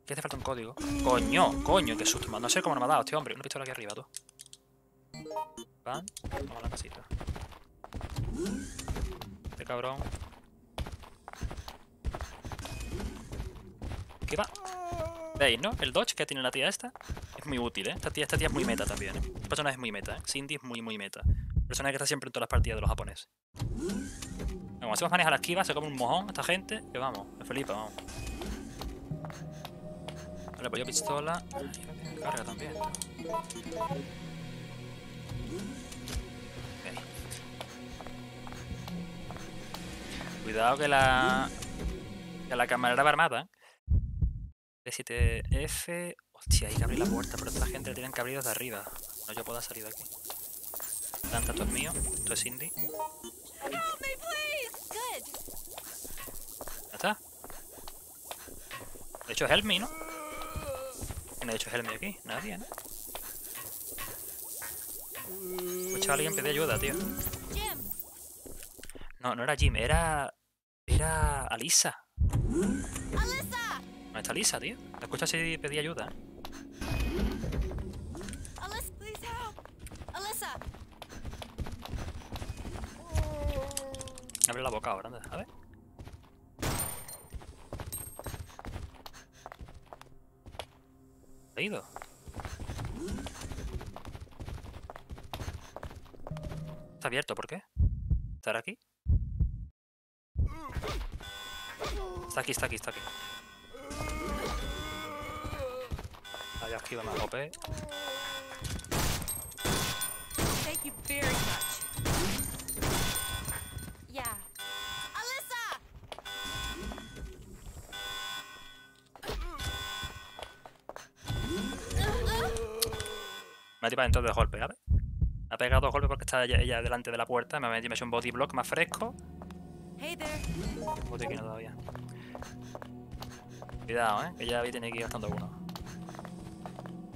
Aquí hace falta un código. Coño, coño, qué susto. No sé cómo no me ha dado este hombre. Una pistola aquí arriba, tú. Van. Vamos a la casita. Este cabrón. ¿Qué va? ¿Veis, no? El dodge que tiene la tía esta es muy útil, ¿eh? Esta tía, esta tía es muy meta también, ¿eh? Esta persona es muy meta, ¿eh? Cindy es muy, muy meta. Persona que está siempre en todas las partidas de los japoneses. Como hacemos maneja la esquiva, se come un mojón esta gente, que vamos, me flipa, vamos. Vale, pues yo pistola. Carga también. Cuidado que la. Que la camarera va armada. D7F. Hostia, hay que abrir la puerta, pero esta gente la tienen que abrir desde arriba. No yo puedo salir de aquí. Planta, esto es mío, esto es. Good. Ya está. De hecho, help me, ¿no? ¿Quién ha dicho help me aquí? Nadie, ¿no? Escucha a alguien pedir ayuda, tío. No, no era Jim, era. Era Alisa. ¿Dónde está Alisa, tío? La escucha si pedí ayuda. Please help. Abre la boca ahora, anda, a ver. ¿Ha ido? Está abierto, ¿por qué? ¿Estará aquí? Está aquí, está aquí, está aquí. Allá. Thank you very much. Yeah. Alyssa! Me ha tirado dentro de golpe, ¿sabes? Me ha pegado dos golpes porque está ella, ella delante de la puerta. Me ha metido me ha hecho un body block más fresco. Hey there. Botiquino todavía. Cuidado, eh. Que ya vi tiene que ir gastando uno.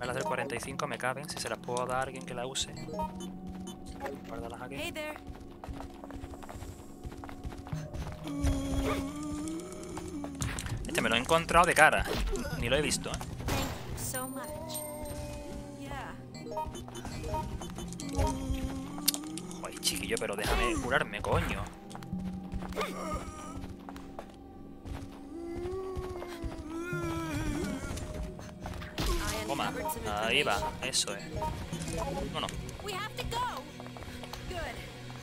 Las del 45 me caben. Si se las puedo dar a alguien que la use. Guárdalas aquí. Hey there. Este me lo he encontrado de cara. Ni lo he visto, eh. Thank you so much. Yeah. Joder, chiquillo, pero déjame curarme, coño. Ahí va. Eso es. Bueno.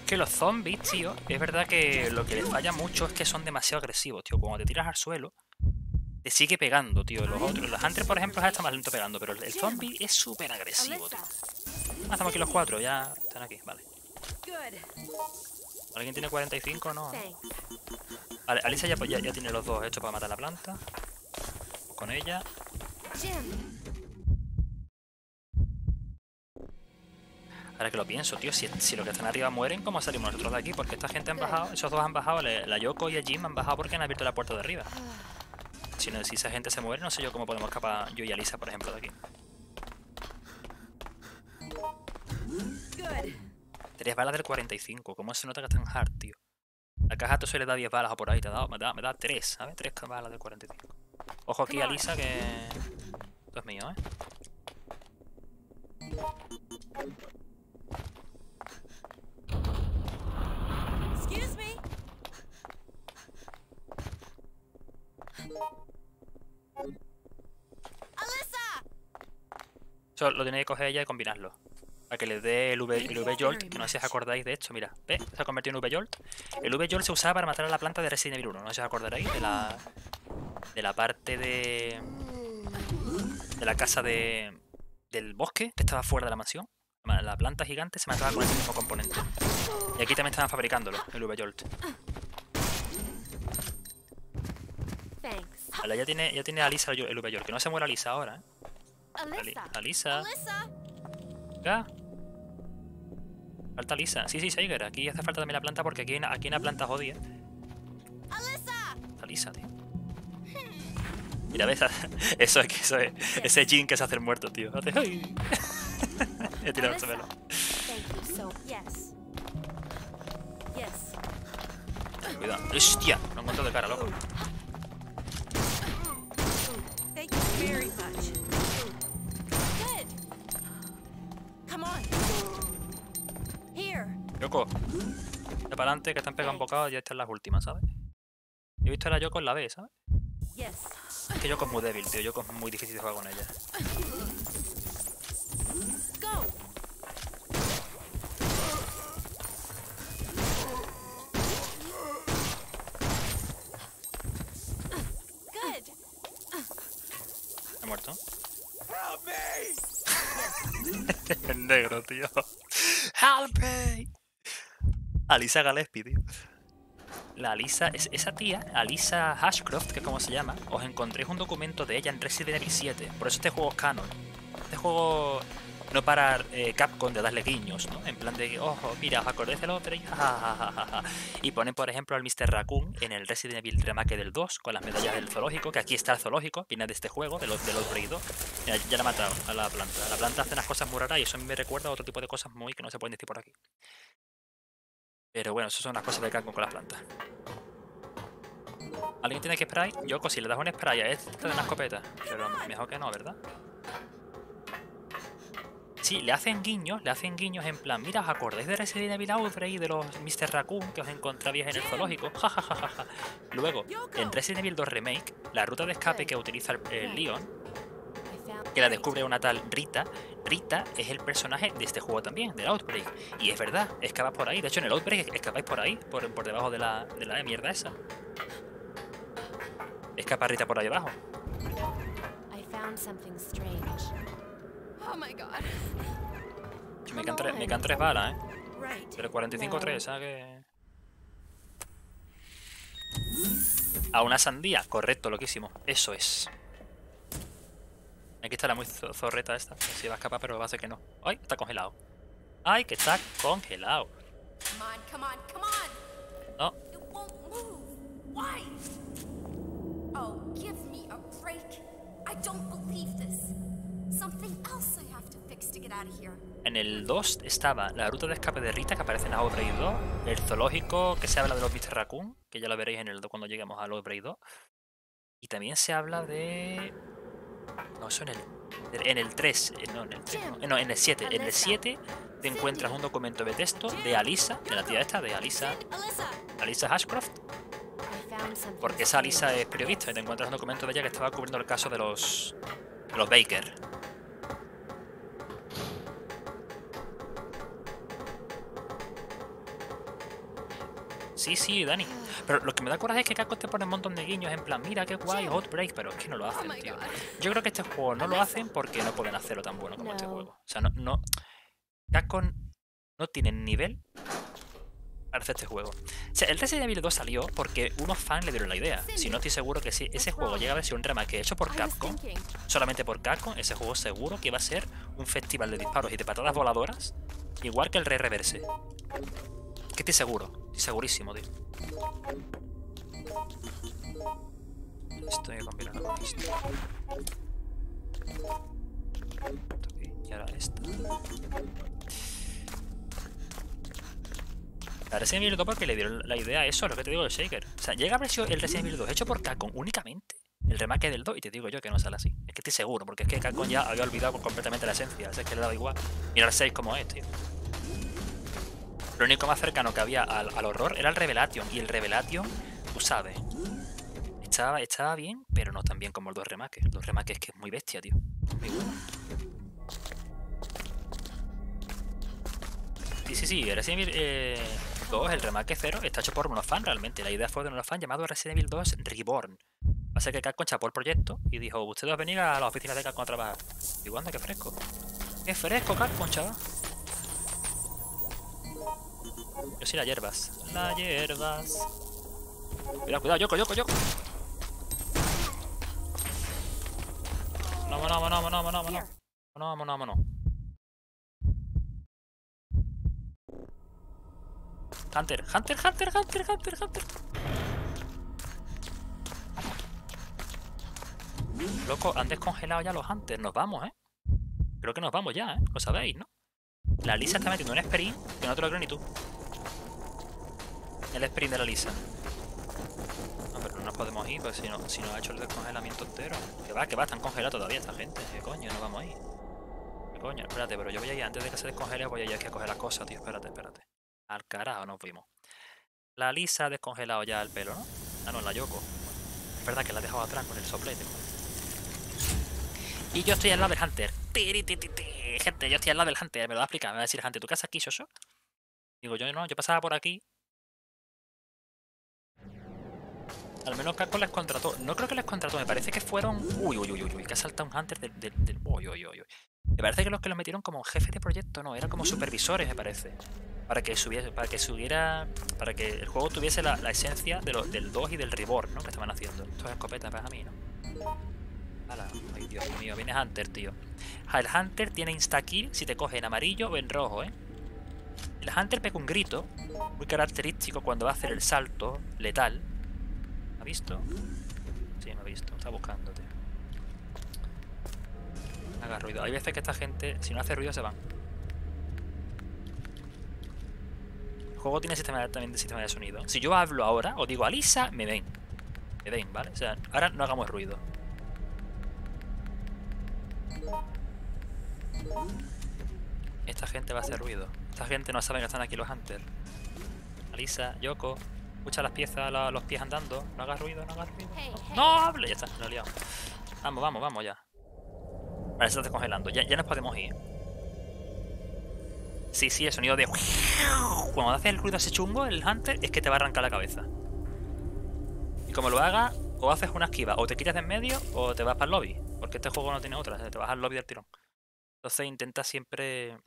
Que los zombies, tío, es verdad que lo que les falla mucho es que son demasiado agresivos, tío. Cuando te tiras al suelo, te sigue pegando, tío. Los otros, los hunters, por ejemplo, ya está más lento pegando, pero el zombie es súper agresivo, tío. Ah, estamos aquí los cuatro, ya están aquí, vale. ¿Alguien tiene 45? No. Vale, Alisa ya, ya, ya tiene los dos hechos para matar la planta. Con ella. Ahora que lo pienso, tío, si, si los que están arriba mueren, ¿cómo salimos nosotros de aquí? Porque esta gente han bajado, esos dos han bajado, le- la Yoko y el Jim han bajado porque han abierto la puerta de arriba. Si, no, si esa gente se muere, no sé yo cómo podemos escapar yo y Alisa, por ejemplo, de aquí. Tres balas del 45, ¿cómo se nota que están hard, tío? La caja te suele dar 10 balas o por ahí, te da, me da, me da 3, ¿sabes? 3 balas del 45. Ojo aquí, Alisa, que... Esto es mío, ¿eh? Lo tenéis que coger ella y combinarlo. Para que le dé el V, el V Jolt, no sé si os acordáis de esto, mira, ¿ves? Se ha convertido en V Jolt. El V Jolt se usaba para matar a la planta de Resident Evil 1, no sé si os acordaréis de la. de la parte de. de la casa de. del bosque que estaba fuera de la mansión. La la planta gigante se mataba con ese mismo componente. Y aquí también estaban fabricándolo, el V Jolt. Thanks. Vale, ya tiene, ya tiene Alisa el V Jolt, que no se muera Alisa ahora, ¿eh? Alisa. Alyssa. Venga. Falta Lisa. Sí, sí, Seiger. Aquí hace falta también la planta porque aquí hay una, aquí hay una planta jodida. Está Lisa, tío. Mira, ves, eso es que eso es. Ese Jin que se hace el muerto, tío. Hace. ¡ay! You so. Yes. Yes. Cuidado. ¡Hostia! Lo encuentro de cara, loco. Yoko. De para adelante que están pegando un bocado y estas las últimas, ¿sabes? He visto a la Yoko en la B, ¿sabes? Es que Yoko es muy débil, tío. Yoko es muy difícil de jugar con ella. ¿Ha muerto? Negro, tío. Help me. Alisa Gillespie, tío. La Alisa, es, esa tía, Alisa Ashcroft, que es como se llama, os encontréis un documento de ella en Resident Evil 7. Por eso este juego es canon. Este juego no para eh, Capcom de darle guiños, ¿no? En plan de, ojo, mira, os acordáis del otro y ja, ja, ja, ja, ja". Y ponen, por ejemplo, al Mr. Raccoon en el Resident Evil remake del 2 con las medallas del zoológico, que aquí está el zoológico, viene de este juego, de los de los Play 2. Mira, ya la ha matado a la planta. La planta hace unas cosas muy raras y eso me recuerda a otro tipo de cosas muy que no se pueden decir por aquí. Pero bueno, eso son las cosas de Capcom con las plantas. ¿Alguien tiene que spray? Yoko, si le das un spray a este de una escopeta. Pero mejor que no, ¿verdad? Sí, le hacen guiños, le hacen guiños en plan, mira, ¿os acordáis de Resident Evil Outbreak de los Mr. Raccoon que os encontrabais en el zoológico? Luego, en Resident Evil 2 Remake, la ruta de escape que utiliza el, Leon, que la descubre una tal Rita, Rita es el personaje de este juego también, del Outbreak. Y es verdad, escapas por ahí. De hecho, en el Outbreak escapáis por ahí, por, por debajo de la, de mierda esa. Escapa Rita por ahí abajo. I found something strange. Oh my god. Me quedan tres, me quedan tres balas, ¿eh? Pero 45-3, ¿sabes qué? A una sandía, correcto, loquísimo. Eso es. Aquí está la muy zo- zorreta esta. Si va a escapar, pero va a ser que no. ¡Ay! Está congelado. ¡Ay! Que está congelado. No. Oh, give me a break. I don't believe this. En el 2 estaba la ruta de escape de Rita, que aparece en Outbreak 2. El zoológico, que se habla de los Mr. Raccoon, que ya lo veréis en el 2 cuando lleguemos al Outbreak 2. Y también se habla de. No, eso en el. En el 3. eh, No, en el 3. No, no, en el 7. En el 7 te encuentras un documento de texto de Alisa, de la tía esta, de Alisa. Alisa Ashcroft. Porque esa Alisa es periodista y te encuentras un documento de ella que estaba cubriendo el caso de los. Los Baker. Sí, sí, Dani. Pero lo que me da coraje es que Capcom te pone un montón de guiños en plan, mira qué guay, Outbreak, pero es que no lo hacen, my tío. Yo creo que este juego no lo hacen porque no pueden hacerlo tan bueno como este juego. O sea, no, no. Capcom no tiene nivel para hacer este juego. O sea, el Resident Evil 2 salió porque unos fans le dieron la idea. Si no estoy seguro que si ese juego llega a sido un remake hecho por Capcom, solamente por Capcom, ese juego seguro que va a ser un festival de disparos y de patadas voladoras, igual que el Rey Reverse. Que estoy seguro, estoy segurísimo, tío. Estoy combinando con esto. Y ahora esto. La Resident Evil 2 porque le dieron la idea a eso, lo que te digo del Shaker. O sea, llega a haber sido el Resident Evil 2 hecho por Capcom únicamente. El remake del 2 y te digo yo que no sale así. Es que estoy seguro, porque es que Capcom ya había olvidado completamente la esencia. Es que le daba igual. Mira el 6 como es, tío. Lo único más cercano que había al, al horror era el Revelation. Y el Revelation, tú sabes, estaba, estaba bien, pero no tan bien como el 2 remake. El 2 remake es que es muy bestia, tío. Muy bueno. Sí, sí, sí, Resident Evil eh, 2, el remake 0, está hecho por unos fans realmente. La idea fue de unos fans llamado Resident Evil 2 Reborn. Va a ser que Capcom chapó el proyecto y dijo, ustedes venir a las oficinas de Capcom a trabajar. Digo, anda, qué fresco. Qué fresco, Capcom, chaval. Yo sí, las hierbas. Las hierbas. Cuidado, cuidado, Yoko, Yoko, Yoko. Vámonos, vámonos, vámonos, vámonos. Vámonos, vámonos, vámonos. Hunter, Hunter, Hunter, Hunter, Hunter, Hunter. Loco, han descongelado ya los Hunters. Nos vamos, ¿eh? Creo que nos vamos ya, ¿eh? Lo sabéis, ¿no? La Lisa está metiendo un sprint que no te lo creo ni tú. El sprint de la Lisa. No, pero no nos podemos ir, pues si no, si no ha hecho el descongelamiento entero. Que va, que va, están congelados todavía esta gente. ¿Qué coño? No vamos a ir. ¿Qué coño? Espérate, pero yo voy a ir antes de que se descongele, voy a ir aquí a coger las cosas, tío. Espérate, espérate. Al carajo nos fuimos. La Lisa ha descongelado ya el pelo, ¿no? Ah, no, la Yoko. Es verdad que la ha dejado atrás con el soplete. Y yo estoy al lado del Hunter. Tiri, ti, ti, ti. Gente, yo estoy al lado del Hunter. Me lo va a explicar. Me va a decir Hunter, ¿tú qué aquí, Shosho? Digo, yo no, yo pasaba por aquí. Al menos Capcom les contrató. No creo que les contrató, me parece que fueron. Uy, uy, uy, uy, uy, que ha saltado un Hunter del. del, del- Uy, uy, uy, uy. Me parece que los que los metieron como jefe de proyecto, no, eran como supervisores, me parece. Para que subiese, para que subiera. Para que el juego tuviese la, la esencia de lo- del 2 y del Reborn, ¿no? Que estaban haciendo. Esto es escopeta para mí, ¿no? Ala, ay, Dios mío, viene Hunter, tío. Ah, El Hunter tiene insta-kill si te coge en amarillo o en rojo, ¿eh? El Hunter pega un grito muy característico cuando va a hacer el salto letal. ¿Me ha visto? Sí, me ha visto. Está buscando, tío. Haga ruido. Hay veces que esta gente, si no hace ruido, se van. El juego tiene sistema, también de sistema de sonido. Si yo hablo ahora o digo Alisa, me ven. Me ven, ¿vale? O sea, ahora no hagamos ruido. Esta gente va a hacer ruido. Esta gente no sabe que están aquí los hunters. Alisa, Yoko, escucha las piezas, la- los pies andando. No hagas ruido, no hagas ruido. Hey, hey. No hable, ya está, lo he liado. Vamos, vamos, vamos ya. Vale, se está descongelando. Ya, ya nos podemos ir. Sí, sí, el sonido de. Cuando hace el ruido ese chungo, el hunter, es que te va a arrancar la cabeza. Y como lo haga, o haces una esquiva, o te quitas de en medio, o te vas para el lobby. Porque este juego no tiene otra, te vas al lobby del tirón. Entonces intenta siempre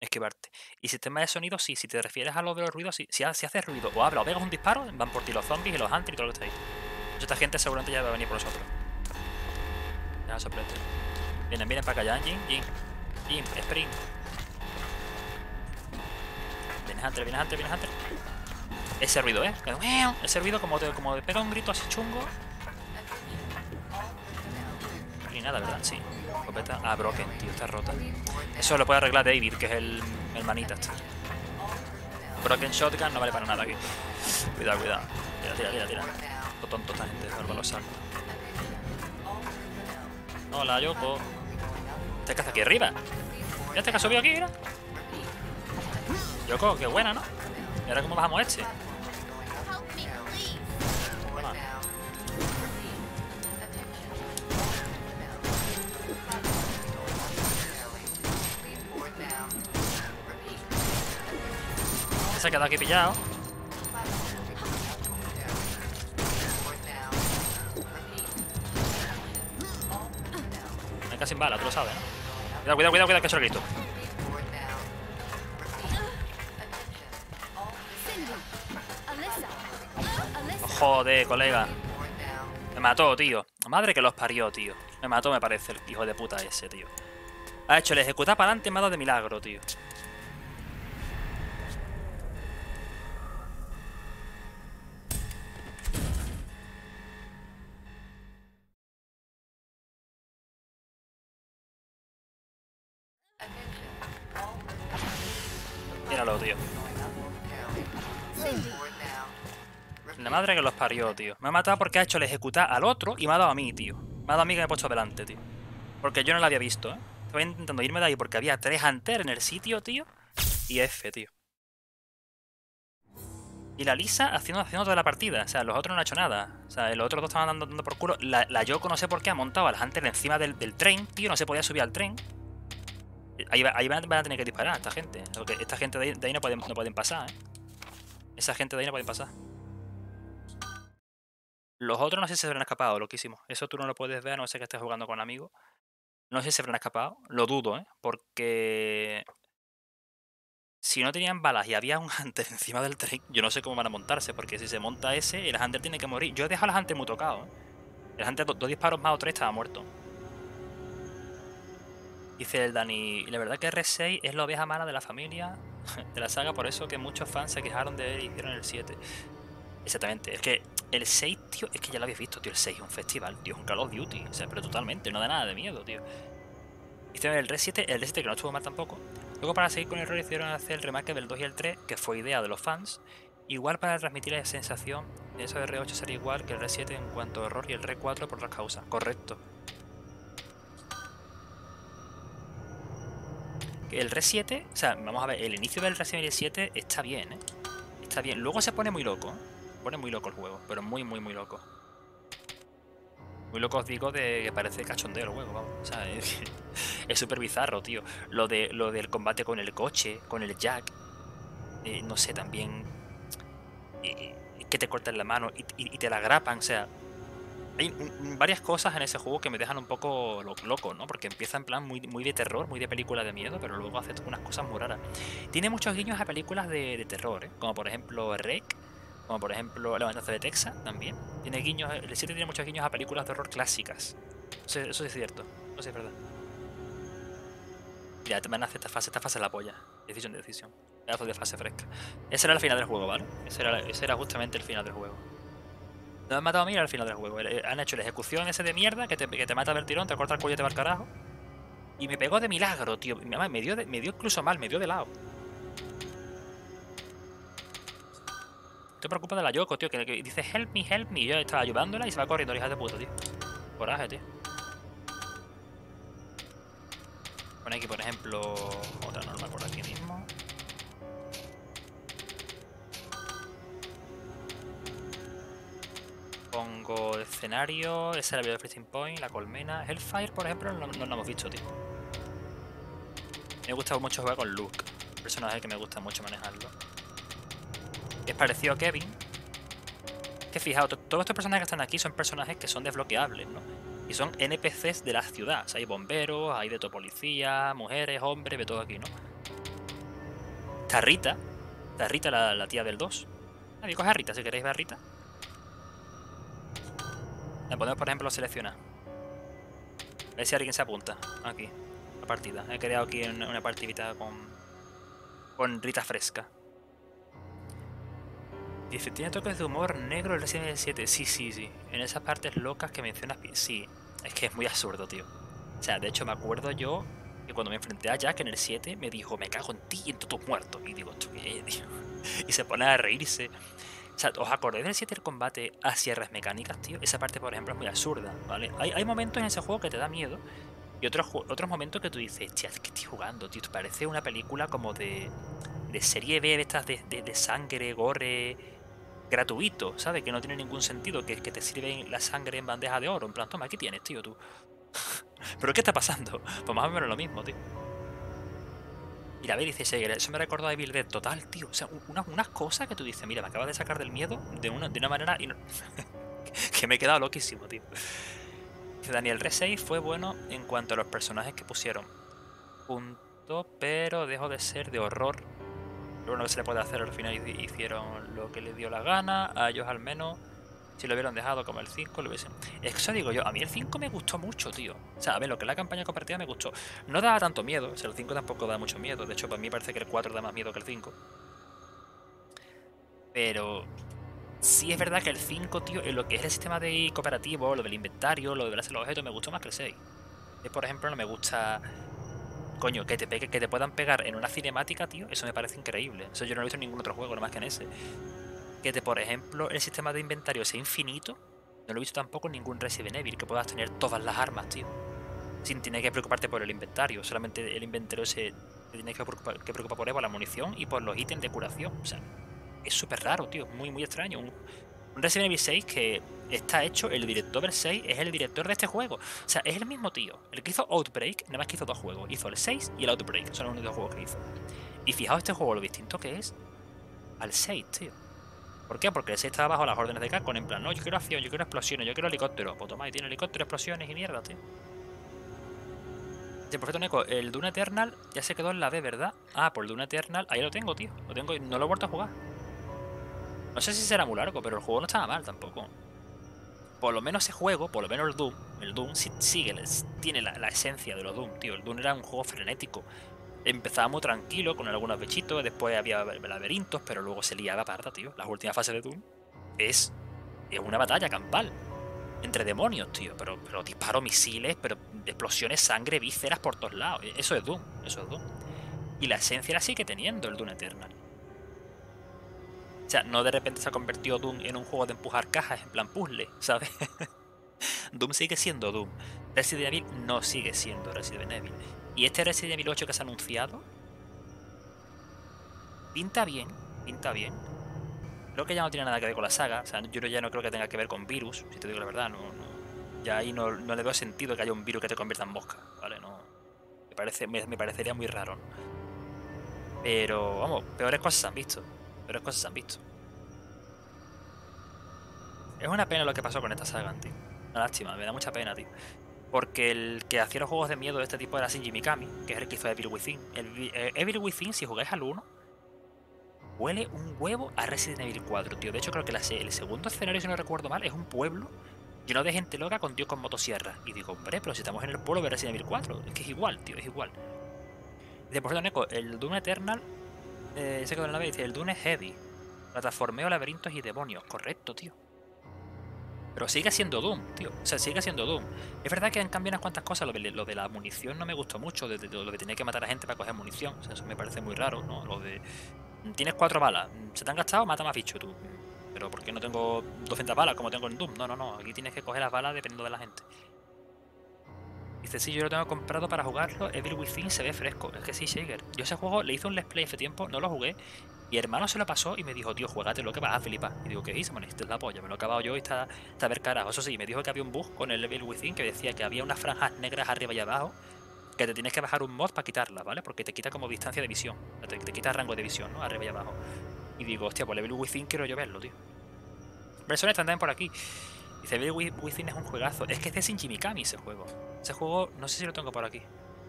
esquivarte. Y sistema de sonido, sí, si te refieres a lo de los ruidos, sí. Si, si haces ruido o habla o pegas un disparo, van por ti los zombies y los hunters y todo lo que está ahí. Esta gente seguramente ya va a venir por nosotros. Ya no sorprende. Vienen, vienen para acá ya, Jin, Jin. Jin, sprint. Viene Hunter, viene Hunter, viene Hunter. Ese ruido, ¿eh? Ese ruido como te, como te pega un grito así chungo. Ni nada, ¿verdad? Sí. Escopeta. Ah, broken, tío, está rota. Eso lo puede arreglar David, que es el, el manita este. Broken Shotgun no vale para nada aquí. Cuidado, cuidado. Tira, tira, tira, tira. Lo tonto esta gente, los saltos. Hola, Yoko. Este que hace aquí arriba. Este que ha subido aquí, mira. Yoko, qué buena, ¿no? ¿Y ahora cómo bajamos este? Se ha quedado aquí pillado. Me queda sin bala, tú lo sabes, ¿no? Cuidado, cuidado, cuidado, cuidado, que. Cindy. Alyssa. Alyssa. Joder, colega. Me mató, tío. Madre que los parió, tío. Me mató, me parece, el hijo de puta ese, tío. Ha hecho el ejecutar para adelante, me ha dado de milagro, tío. La madre que los parió, tío. Me ha matado porque ha hecho el ejecutar al otro y me ha dado a mí, tío. Me ha dado a mí que me he puesto delante, tío. Porque yo no la había visto, ¿eh? Estaba intentando irme de ahí porque había tres Hunter en el sitio, tío. Y F, tío. Y la Lisa haciendo, haciendo toda la partida. O sea, los otros no han hecho nada. O sea, los otros dos estaban dando, dando por culo. La, la Yoko no sé por qué ha montado al Hunter encima del, del tren, tío. No se podía subir al tren. Ahí, va- ahí van, a- van a tener que disparar esta gente. Porque esta gente de ahí, no, pueden, no pueden pasar, ¿eh? Esa gente de ahí no pueden pasar. Los otros no sé si se habrán escapado, loquísimo. Eso tú no lo puedes ver, a no sé que estés jugando con amigos. No sé si se habrán escapado. Lo dudo, ¿eh? Porque... Si no tenían balas y había un Hunter encima del tren, yo no sé cómo van a montarse, porque si se monta ese, el Hunter tiene que morir. Yo he dejado al Hunter muy tocado, ¿eh? El Hunter, do- dos disparos más o tres, estaba muerto. Dice el Dani, y la verdad que R6 es la oveja mala de la familia de la saga, por eso que muchos fans se quejaron de él y hicieron el 7. Exactamente, es que el 6, tío, es que ya lo habéis visto, tío, el 6 es un festival, tío, es un Call of Duty, o sea, pero totalmente, no da nada de miedo, tío. Hicieron el Red 7, el Red 7 que no estuvo mal tampoco. Luego para seguir con el rol hicieron hacer el remake del 2 y el 3, que fue idea de los fans. Igual para transmitir la sensación eso de R8 sería igual que el Red 7 en cuanto a error y el Red 4 por las causas. Correcto. El Red 7, o sea, vamos a ver, el inicio del Resident Evil 7 está bien, ¿eh? Está bien. Luego se pone muy loco, ¿eh? Pone muy loco el juego, pero muy, muy, muy loco. Muy loco os digo de que parece cachondeo el juego, vamos. O sea, es súper bizarro, tío. Lo, de, lo del combate con el coche, con el jack. eh, no sé, también. eh, que te cortan la mano y, y- y te la grapan, o sea. Hay varias cosas en ese juego que me dejan un poco lo- loco, ¿no? Porque empieza en plan muy, muy de terror, muy de película de miedo, pero luego hace unas cosas muy raras. Tiene muchos guiños a películas de, terror, ¿eh? Como por ejemplo Rec, como por ejemplo La Matanza de Texas también. Tiene guiños, el 7 tiene muchos guiños a películas de horror clásicas. Eso, es cierto, eso sí es verdad. Ya, te van a hacer esta fase, esta fase la polla. Decisión de decisión. Pedazo de fase fresca. Ese era el final del juego, ¿vale? Ese era, ese era justamente el final del juego. No han matado a mí el final del juego. Eh, Han hecho la ejecución ese de mierda que te, que te mata del tirón, te corta el cuello y te va al carajo. Y me pegó de milagro, tío. Me dio, me dio incluso mal, me dio de lado. No te preocupes de la Yoko, tío, que, dice help me, help me. Y yo estaba ayudándola y se va corriendo, hija de puta, tío. Coraje, tío. Pone aquí, por ejemplo, otra norma por aquí mismo. Pongo escenario, esa es la vida de Freezing Point, la colmena. Hellfire, por ejemplo, no, no lo hemos visto, tío. Me gusta mucho jugar con Luke, personaje que me gusta mucho manejarlo. Es parecido a Kevin. Que fijaos, to- todos estos personajes que están aquí son personajes que son desbloqueables, ¿no? Y son NPCs de la ciudad. O sea, hay bomberos, hay de todo policía, mujeres, hombres, de todo aquí, ¿no? Está Rita. La, tía del 2. Nadie coge a Rita si queréis ver a Rita. La podemos, por ejemplo, seleccionar. A ver si alguien se apunta. Aquí. La partida. He creado aquí una, partidita con. Con Rita fresca. Dice, tiene toques de humor negro el Resident Evil 7. Sí, sí, sí. En esas partes locas que mencionas. Sí. Es que es muy absurdo, tío. O sea, de hecho me acuerdo yo que cuando me enfrenté a Jack en el 7 me dijo, me cago en ti y en todos tus muertos. Y digo, "¿Esto qué es, tío?". Y se pone a reírse. O sea, ¿os acordáis del 7 el combate a sierras mecánicas, tío? Esa parte, por ejemplo, es muy absurda, ¿vale? Hay, hay momentos en ese juego que te da miedo y otros, otros momentos que tú dices, tía, ¿qué estoy jugando, tío? Parece una película como de, de serie B, estas de, de, sangre, gore, gratuito, ¿sabes? Que no tiene ningún sentido, que, que te sirven la sangre en bandeja de oro. En plan, toma, aquí tienes, tío, tú. ¿Pero qué está pasando? Pues más o menos lo mismo, tío. Y la ve y dice, "Sí, eso me recordó a Evil Dead total, tío. O sea, unas, cosas que tú dices, mira, me acabas de sacar del miedo de una, de una manera que me he quedado loquísimo, tío. Daniel Resey fue bueno en cuanto a los personajes que pusieron. Punto, pero dejó de ser de horror. Lo bueno que se le puede hacer al final hi- hicieron lo que les dio la gana. A ellos al menos, si lo hubieran dejado como el 5, lo hubiesen. Es que eso digo yo, a mí el 5 me gustó mucho, tío. O sea, a ver, lo que la campaña compartida me gustó. No daba tanto miedo, o sea, el 5 tampoco da mucho miedo. De hecho, para mí parece que el 4 da más miedo que el 5. Pero sí es verdad que el 5, tío, en lo que es el sistema de cooperativo, lo del inventario, lo de verse los objetos, me gustó más que el 6. Eh, Por ejemplo, no me gusta. Coño, que te, pegue, que te puedan pegar en una cinemática, tío, eso me parece increíble. Eso yo no lo he visto en ningún otro juego, nada más que en ese. Que te, por ejemplo, el sistema de inventario sea infinito, no lo he visto tampoco en ningún Resident Evil, que puedas tener todas las armas, tío. Sin tener que preocuparte por el inventario. Solamente el inventario se te tienes que preocupar, que preocupar por, la munición y por los ítems de curación. O sea, es súper raro, tío. Muy, muy extraño. Un, un Resident Evil 6 que está hecho, el director del 6 es el director de este juego. O sea, es el mismo tío. El que hizo Outbreak, nada más que hizo dos juegos. Hizo el 6 y el Outbreak. Son los únicos juegos que hizo. Y fijaos este juego lo distinto que es al 6, tío. ¿Por qué? Porque 6 estaba bajo las órdenes de Capcom. En plan, no, yo quiero acción, yo quiero explosiones, yo quiero helicóptero. Pues toma, y tiene helicóptero, explosiones y mierda, tío. Por cierto, Neko, el Dune Eternal ya se quedó en la B, ¿verdad? Ah, por el Dune Eternal, ahí lo tengo, tío. Lo tengo y no lo he vuelto a jugar. No sé si será muy largo, pero el juego no estaba mal tampoco. Por lo menos ese juego, por lo menos el Doom, el Doom sigue, tiene la, la esencia de los Doom, tío. El Doom era un juego frenético. Empezaba tranquilo, con algunos bichitos, después había laberintos, pero luego se liaba parda, tío. Las últimas fases de Doom es, es una batalla campal. Entre demonios, tío. Pero, pero disparo misiles, pero explosiones, sangre, vísceras por todos lados. Eso es Doom, eso es Doom. Y la esencia la sigue teniendo el Doom Eternal. O sea, no de repente se ha convertido Doom en un juego de empujar cajas en plan puzzle, ¿sabes? Doom sigue siendo Doom. Resident Evil no sigue siendo Resident Evil. Y este Resident Evil 8 que se ha anunciado pinta bien, pinta bien. Creo que ya no tiene nada que ver con la saga. O sea, yo ya no creo que tenga que ver con virus, si te digo la verdad. No, no- ya ahí no, no le veo sentido que haya un virus que te convierta en mosca, ¿vale? No, me, parece, me, me parecería muy raro. Pero, vamos, peores cosas se han visto. Peores cosas se han visto. Es una pena lo que pasó con esta saga, tío. Una lástima, me da mucha pena, tío. Porque el que hacía los juegos de miedo de este tipo era Shinji Mikami, que es el que hizo Evil Within. El, eh, Evil Within, si jugáis al 1, huele un huevo a Resident Evil 4, tío. De hecho, creo que el segundo escenario, si no recuerdo mal, es un pueblo lleno de gente loca con tíos con motosierra. Y digo, hombre, pero si estamos en el pueblo de Resident Evil 4, es que es igual, tío, es igual. De por cierto, Neko, el Doom Eternal eh, se quedó en la vez, dice, el Doom es heavy. Plataformeo, laberintos y demonios. Correcto, tío. Pero sigue siendo Doom, tío. O sea, sigue siendo Doom. Es verdad que han cambiado unas cuantas cosas. Lo de, de la munición no me gustó mucho. De, lo de tener que matar a gente para coger munición. O sea, eso me parece muy raro, ¿no? Lo de. Tienes cuatro balas. Se te han gastado, mata más bicho tú. Pero porque no tengo 200 balas como tengo en Doom. No, no, no. Aquí tienes que coger las balas dependiendo de la gente. Dice, sí, yo lo tengo comprado para jugarlo. Evil Within se ve fresco. Es que sí, Shaker. Yo ese juego le hice un let's play hace tiempo, no lo jugué. Mi hermano se lo pasó y me dijo, tío, lo que vas a flipar. Y digo, ¿qué hice? Man, esto es la polla. Me lo he acabado yo y está, está a ver carajo. Eso sí, me dijo que había un bug con el Evil Within que decía que había unas franjas negras arriba y abajo que te tienes que bajar un mod para quitarlas, ¿vale? Porque te quita como distancia de visión. Te, te quita rango de visión, ¿no? Arriba y abajo. Y digo, hostia, pues el Evil Within quiero yo verlo, tío. Versiones están también por aquí. Dice, Evil Wi- Within es un juegazo. Es que es de Shinji Mikami ese juego. Ese juego, no sé si lo tengo por aquí.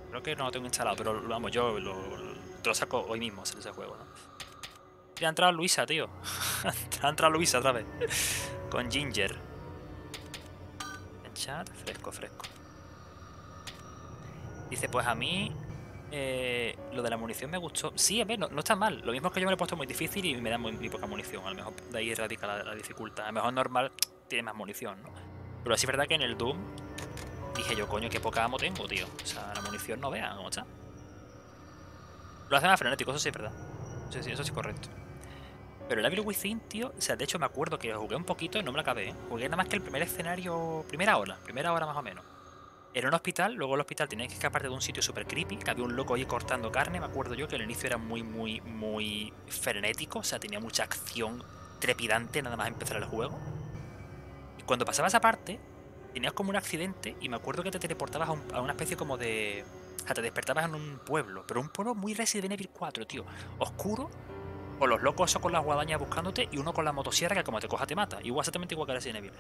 Creo que no lo tengo instalado, pero vamos, yo lo, lo- saco hoy mismo, ese juego, ¿no? Ha entrado Luisa, tío. ha entrado Luisa otra vez. Con Ginger. En chat, fresco, fresco. Dice, pues a mí eh, lo de la munición me gustó. Sí, a ver, no, no está mal. Lo mismo es que yo me lo he puesto muy difícil y me da muy, poca munición. A lo mejor de ahí radica la, dificultad. A lo mejor normal tiene más munición, ¿no? Pero sí es verdad que en el Doom dije yo, coño, qué poca amo tengo, tío. O sea, la munición no vea cómo está. Lo hace más frenético, eso sí es verdad. Eso sí es correcto. Pero el Evil Within, tío, o sea, de hecho me acuerdo que jugué un poquito y no me lo acabé. ¿eh? Jugué nada más que el primer escenario, primera hora, primera hora más o menos. Era un hospital, luego el hospital tenía que escaparte de un sitio súper creepy, que había un loco ahí cortando carne, me acuerdo yo que el inicio era muy, muy, muy frenético, o sea, tenía mucha acción trepidante nada más empezar el juego. Y cuando pasaba esa parte, tenías como un accidente y me acuerdo que te teleportabas a, un- a una especie como de... O sea, te despertabas en un pueblo, pero un pueblo muy Resident Evil 4, tío. Oscuro, con los locos esos con las guadañas buscándote y uno con la motosierra que como te coja te mata. Igual exactamente igual que Resident Evil.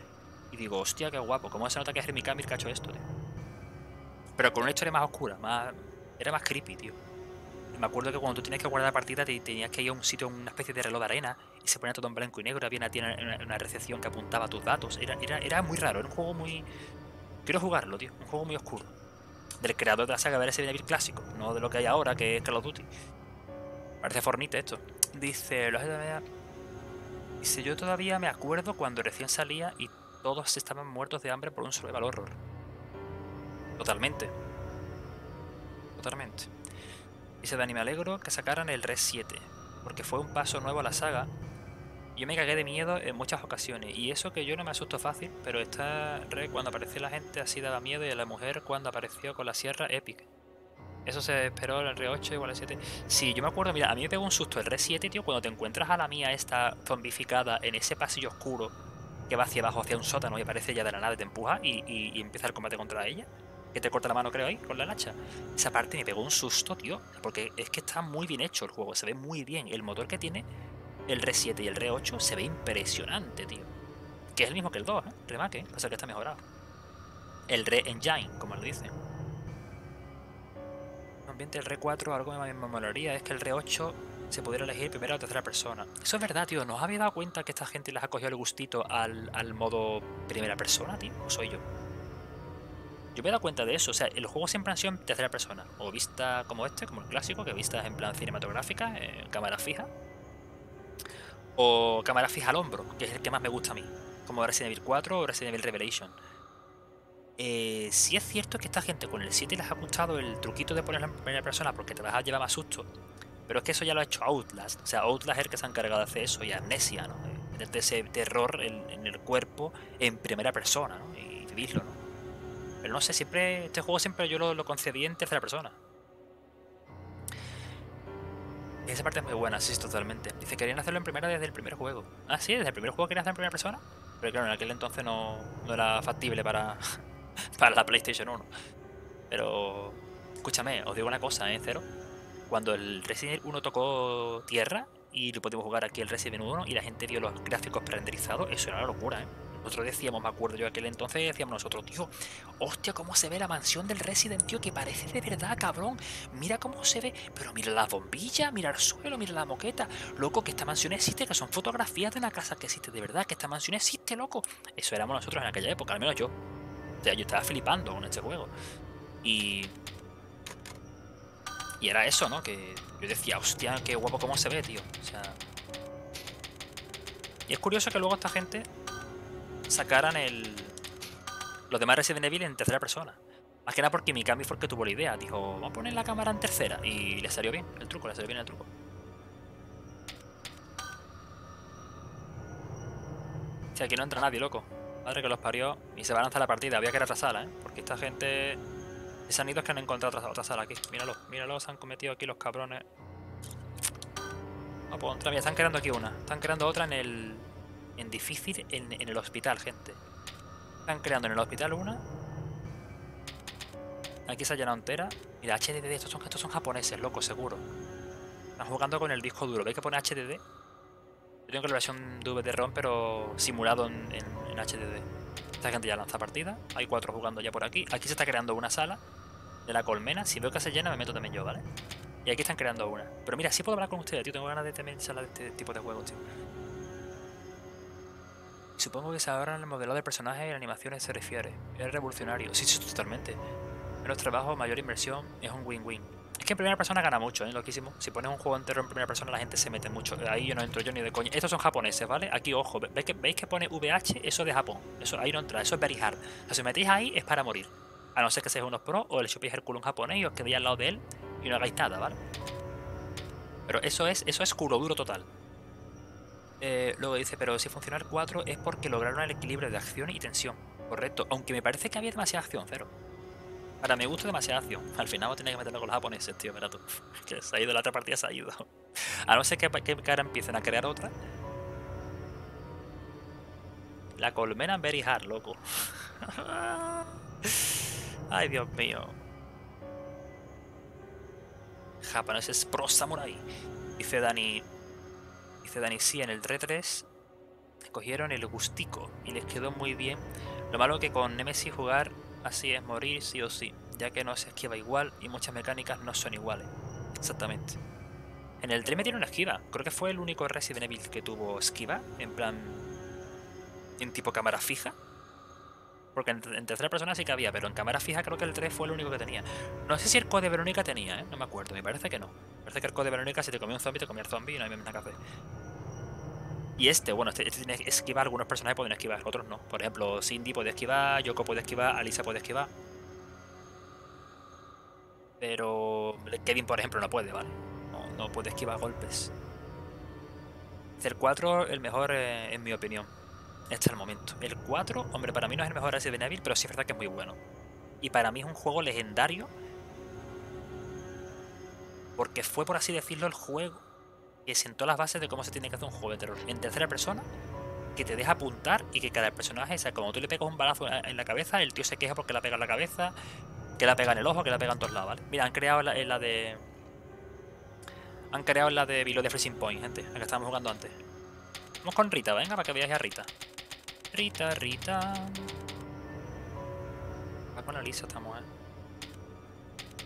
Y digo, hostia, qué guapo, cómo se nota que es Remy Camil que ha hecho esto, tío. Pero con una historia más oscura, más... Era más creepy, tío. Me acuerdo que cuando tú tenías que guardar la partida te tenías que ir a un sitio, una especie de reloj de arena, y se ponía todo en blanco y negro, había una, una recepción que apuntaba a tus datos. Era, era, era muy raro, era un juego muy... Quiero jugarlo, tío. Un juego muy oscuro. Del creador de la saga de Resident Evil clásico, no de lo que hay ahora, que es Call of Duty. Parece Fornite esto. Dice, los Dice, yo todavía me acuerdo cuando recién salía y todos estaban muertos de hambre por un survival horror. Totalmente. Totalmente. Dice Dani, me alegro que sacaran el Res 7, porque fue un paso nuevo a la saga. Yo me cagué de miedo en muchas ocasiones, y eso que yo no me asusto fácil, pero esta Res cuando apareció la gente así daba miedo, y a la mujer cuando apareció con la sierra, epic. Eso se esperó el Re 8 igual el 7. Sí, yo me acuerdo, mira, a mí me pegó un susto el Re 7, tío, cuando te encuentras a la mía esta zombificada en ese pasillo oscuro que va hacia abajo, hacia un sótano y aparece ya de la y te empuja y, y- y empieza el combate contra ella. Que te corta la mano, creo, ahí, con la hacha. Esa parte me pegó un susto, tío. Porque es que está muy bien hecho el juego, se ve muy bien. El motor que tiene el Re 7 y el Re 8 se ve impresionante, tío. Que es el mismo que el 2, ¿eh? Remake, pasa que está mejorado. El Re Engine, como lo dicen. El Re 4, algo que me molaría es que el Re 8 se pudiera elegir primera o tercera persona. Eso es verdad, tío. ¿Nos habéis dado cuenta que esta gente les ha cogido el gustito al, al modo primera persona, tío? ¿O soy yo? Yo me he dado cuenta de eso. O sea, el juego siempre han sido en tercera persona. O vista como este, como el clásico, que vistas en plan cinematográfica, en cámara fija. O cámara fija al hombro, que es el que más me gusta a mí. Como Resident Evil 4 o Resident Evil Revelation. Eh, sí es cierto que esta gente con el 7 les ha gustado el truquito de ponerla en primera persona porque te vas a llevar más susto. Pero es que eso ya lo ha hecho Outlast. O sea, Outlast es el que se ha encargado de hacer eso y Amnesia, ¿no? Meterte ese terror en, el cuerpo en primera persona, ¿no? Y vivirlo, ¿no? Pero no sé, siempre. Este juego siempre yo lo, lo concedí en tercera persona. Esa parte es muy buena, sí, totalmente. Dice que querían hacerlo en primera desde el primer juego. Ah, sí, desde el primer juego querían hacerlo en primera persona. Pero claro, en aquel entonces no, no era factible para, para la PlayStation 1. Pero. Escúchame, os digo una cosa, ¿eh? Cero. Cuando el Resident Evil 1 tocó tierra y lo pudimos jugar aquí el Resident Evil 1 y la gente vio los gráficos prenderizados, eso era una locura, ¿eh? Nosotros decíamos, me acuerdo yo aquel entonces, decíamos nosotros, tío, hostia, cómo se ve la mansión del Resident, tío, que parece de verdad, cabrón. Mira cómo se ve, pero mira las bombillas, mira el suelo, mira la moqueta. Loco, que esta mansión existe, que son fotografías de una casa que existe, de verdad, que esta mansión existe, loco. Eso éramos nosotros en aquella época, al menos yo. O sea, yo estaba flipando con este juego. Y. Y era eso, ¿no? Que yo decía, hostia, qué guapo cómo se ve, tío. O sea. Y es curioso que luego esta gente sacaran el. Los demás Resident Evil en tercera persona. Más que nada porque Mikami fue el que tuvo la idea. Dijo, vamos a poner la cámara en tercera. Y le salió bien el truco, le salió bien el truco. Si aquí no entra nadie, loco. Madre que los parió. Y se va a lanzar la partida. Había que retrasarla, ¿eh? Porque esta gente se han ido es que han encontrado otra, otra sala aquí. Míralo, míralo, se han cometido aquí los cabrones. No puedo entrar. Mira, están creando aquí una. Están creando otra en el. En difícil, en, en el hospital, gente. Están creando en el hospital una. Aquí se ha llenado entera. Mira, HDD, estos son, estos son japoneses, loco, seguro. Están jugando con el disco duro. ¿Veis que pone HDD? Yo tengo la versión DVD-ROM, pero simulado en, en- HDD. Esta gente ya lanza partida. Hay cuatro jugando ya por aquí. Aquí se está creando una sala de la colmena. Si veo que se llena, me meto también yo, ¿vale? Y aquí están creando una. Pero mira, sí puedo hablar con ustedes, tío. Tengo ganas de también sala de este tipo de juegos, tío. Supongo que se ahorran el modelado de personajes y la animación se refiere. Es revolucionario. Sí, sí, totalmente. Menos trabajo, mayor inversión, es un win-win. Es que en primera persona gana mucho, ¿eh? Loquísimo. Si pones un juego entero en primera persona, la gente se mete mucho. Ahí yo no entro yo ni de coña. Estos son japoneses, ¿vale? Aquí, ojo, ve- ¿veis que, ¿veis que pone VH? Eso de Japón. Eso ahí no entra, eso es very hard. O sea, si metéis ahí es para morir. A no ser que seáis unos pro o el chupéis el culo en japonés y os quedéis al lado de él y no hagáis nada, ¿vale? Pero eso es, eso es culo duro total. Eh, luego dice, pero si funciona el 4 es porque lograron el equilibrio de acción y tensión. Correcto. Aunque me parece que había demasiada acción, cero. Para mi gusto, demasiada. Al final vamos a tener que meterlo con los japoneses, tío, mira tú. Que se ha ido la otra partida, se ha ido. A no ser que, que, que ahora empiecen a crear otra. La colmena en very hard, loco. Ay, Dios mío. Japoneses pro samurai. Dice Dani. Dice Dani, sí, en el 3-3 cogieron el gustico y les quedó muy bien. Lo malo que con Nemesis jugar así es morir sí o sí, ya que no se esquiva igual y muchas mecánicas no son iguales. Exactamente. En el 3 me tiene una esquiva. Creo que fue el único Resident Evil que tuvo esquiva, en plan. en tipo cámara fija. Porque en, en tercera persona sí que había, pero en cámara fija creo que el 3 fue el único que tenía. No sé si el Code Verónica tenía, ¿eh? No me acuerdo, me parece que no. Parece que el Code Verónica, si te comía un zombie, te comía el zombie y no hay nada que hacer. Y este, bueno, este, este tiene que esquivar, algunos personajes pueden esquivar, otros no. Por ejemplo, Cindy puede esquivar, Yoko puede esquivar, Alisa puede esquivar. Pero Kevin, por ejemplo, no puede, ¿vale? No, puede esquivar golpes. El 4, el mejor, eh, en mi opinión. Este es el momento. El 4, hombre, para mí no es el mejor Resident Evil, pero sí es verdad que es muy bueno. Y para mí es un juego legendario. Porque fue, por así decirlo, el juego que sentó las bases de cómo se tiene que hacer un juego de terror. En tercera persona, que te deja apuntar y que cada personaje, o sea, como tú le pegas un balazo en la cabeza, el tío se queja porque la pega en la cabeza, que la pega en el ojo, que la pega en todos lados, ¿vale? Mira, han creado la, en la de. Han creado la de Below de Freezing Point, gente, la que estábamos jugando antes. Vamos con Rita, venga, para que veáis a Rita. Rita, Rita. Va con Alisa estamos, eh.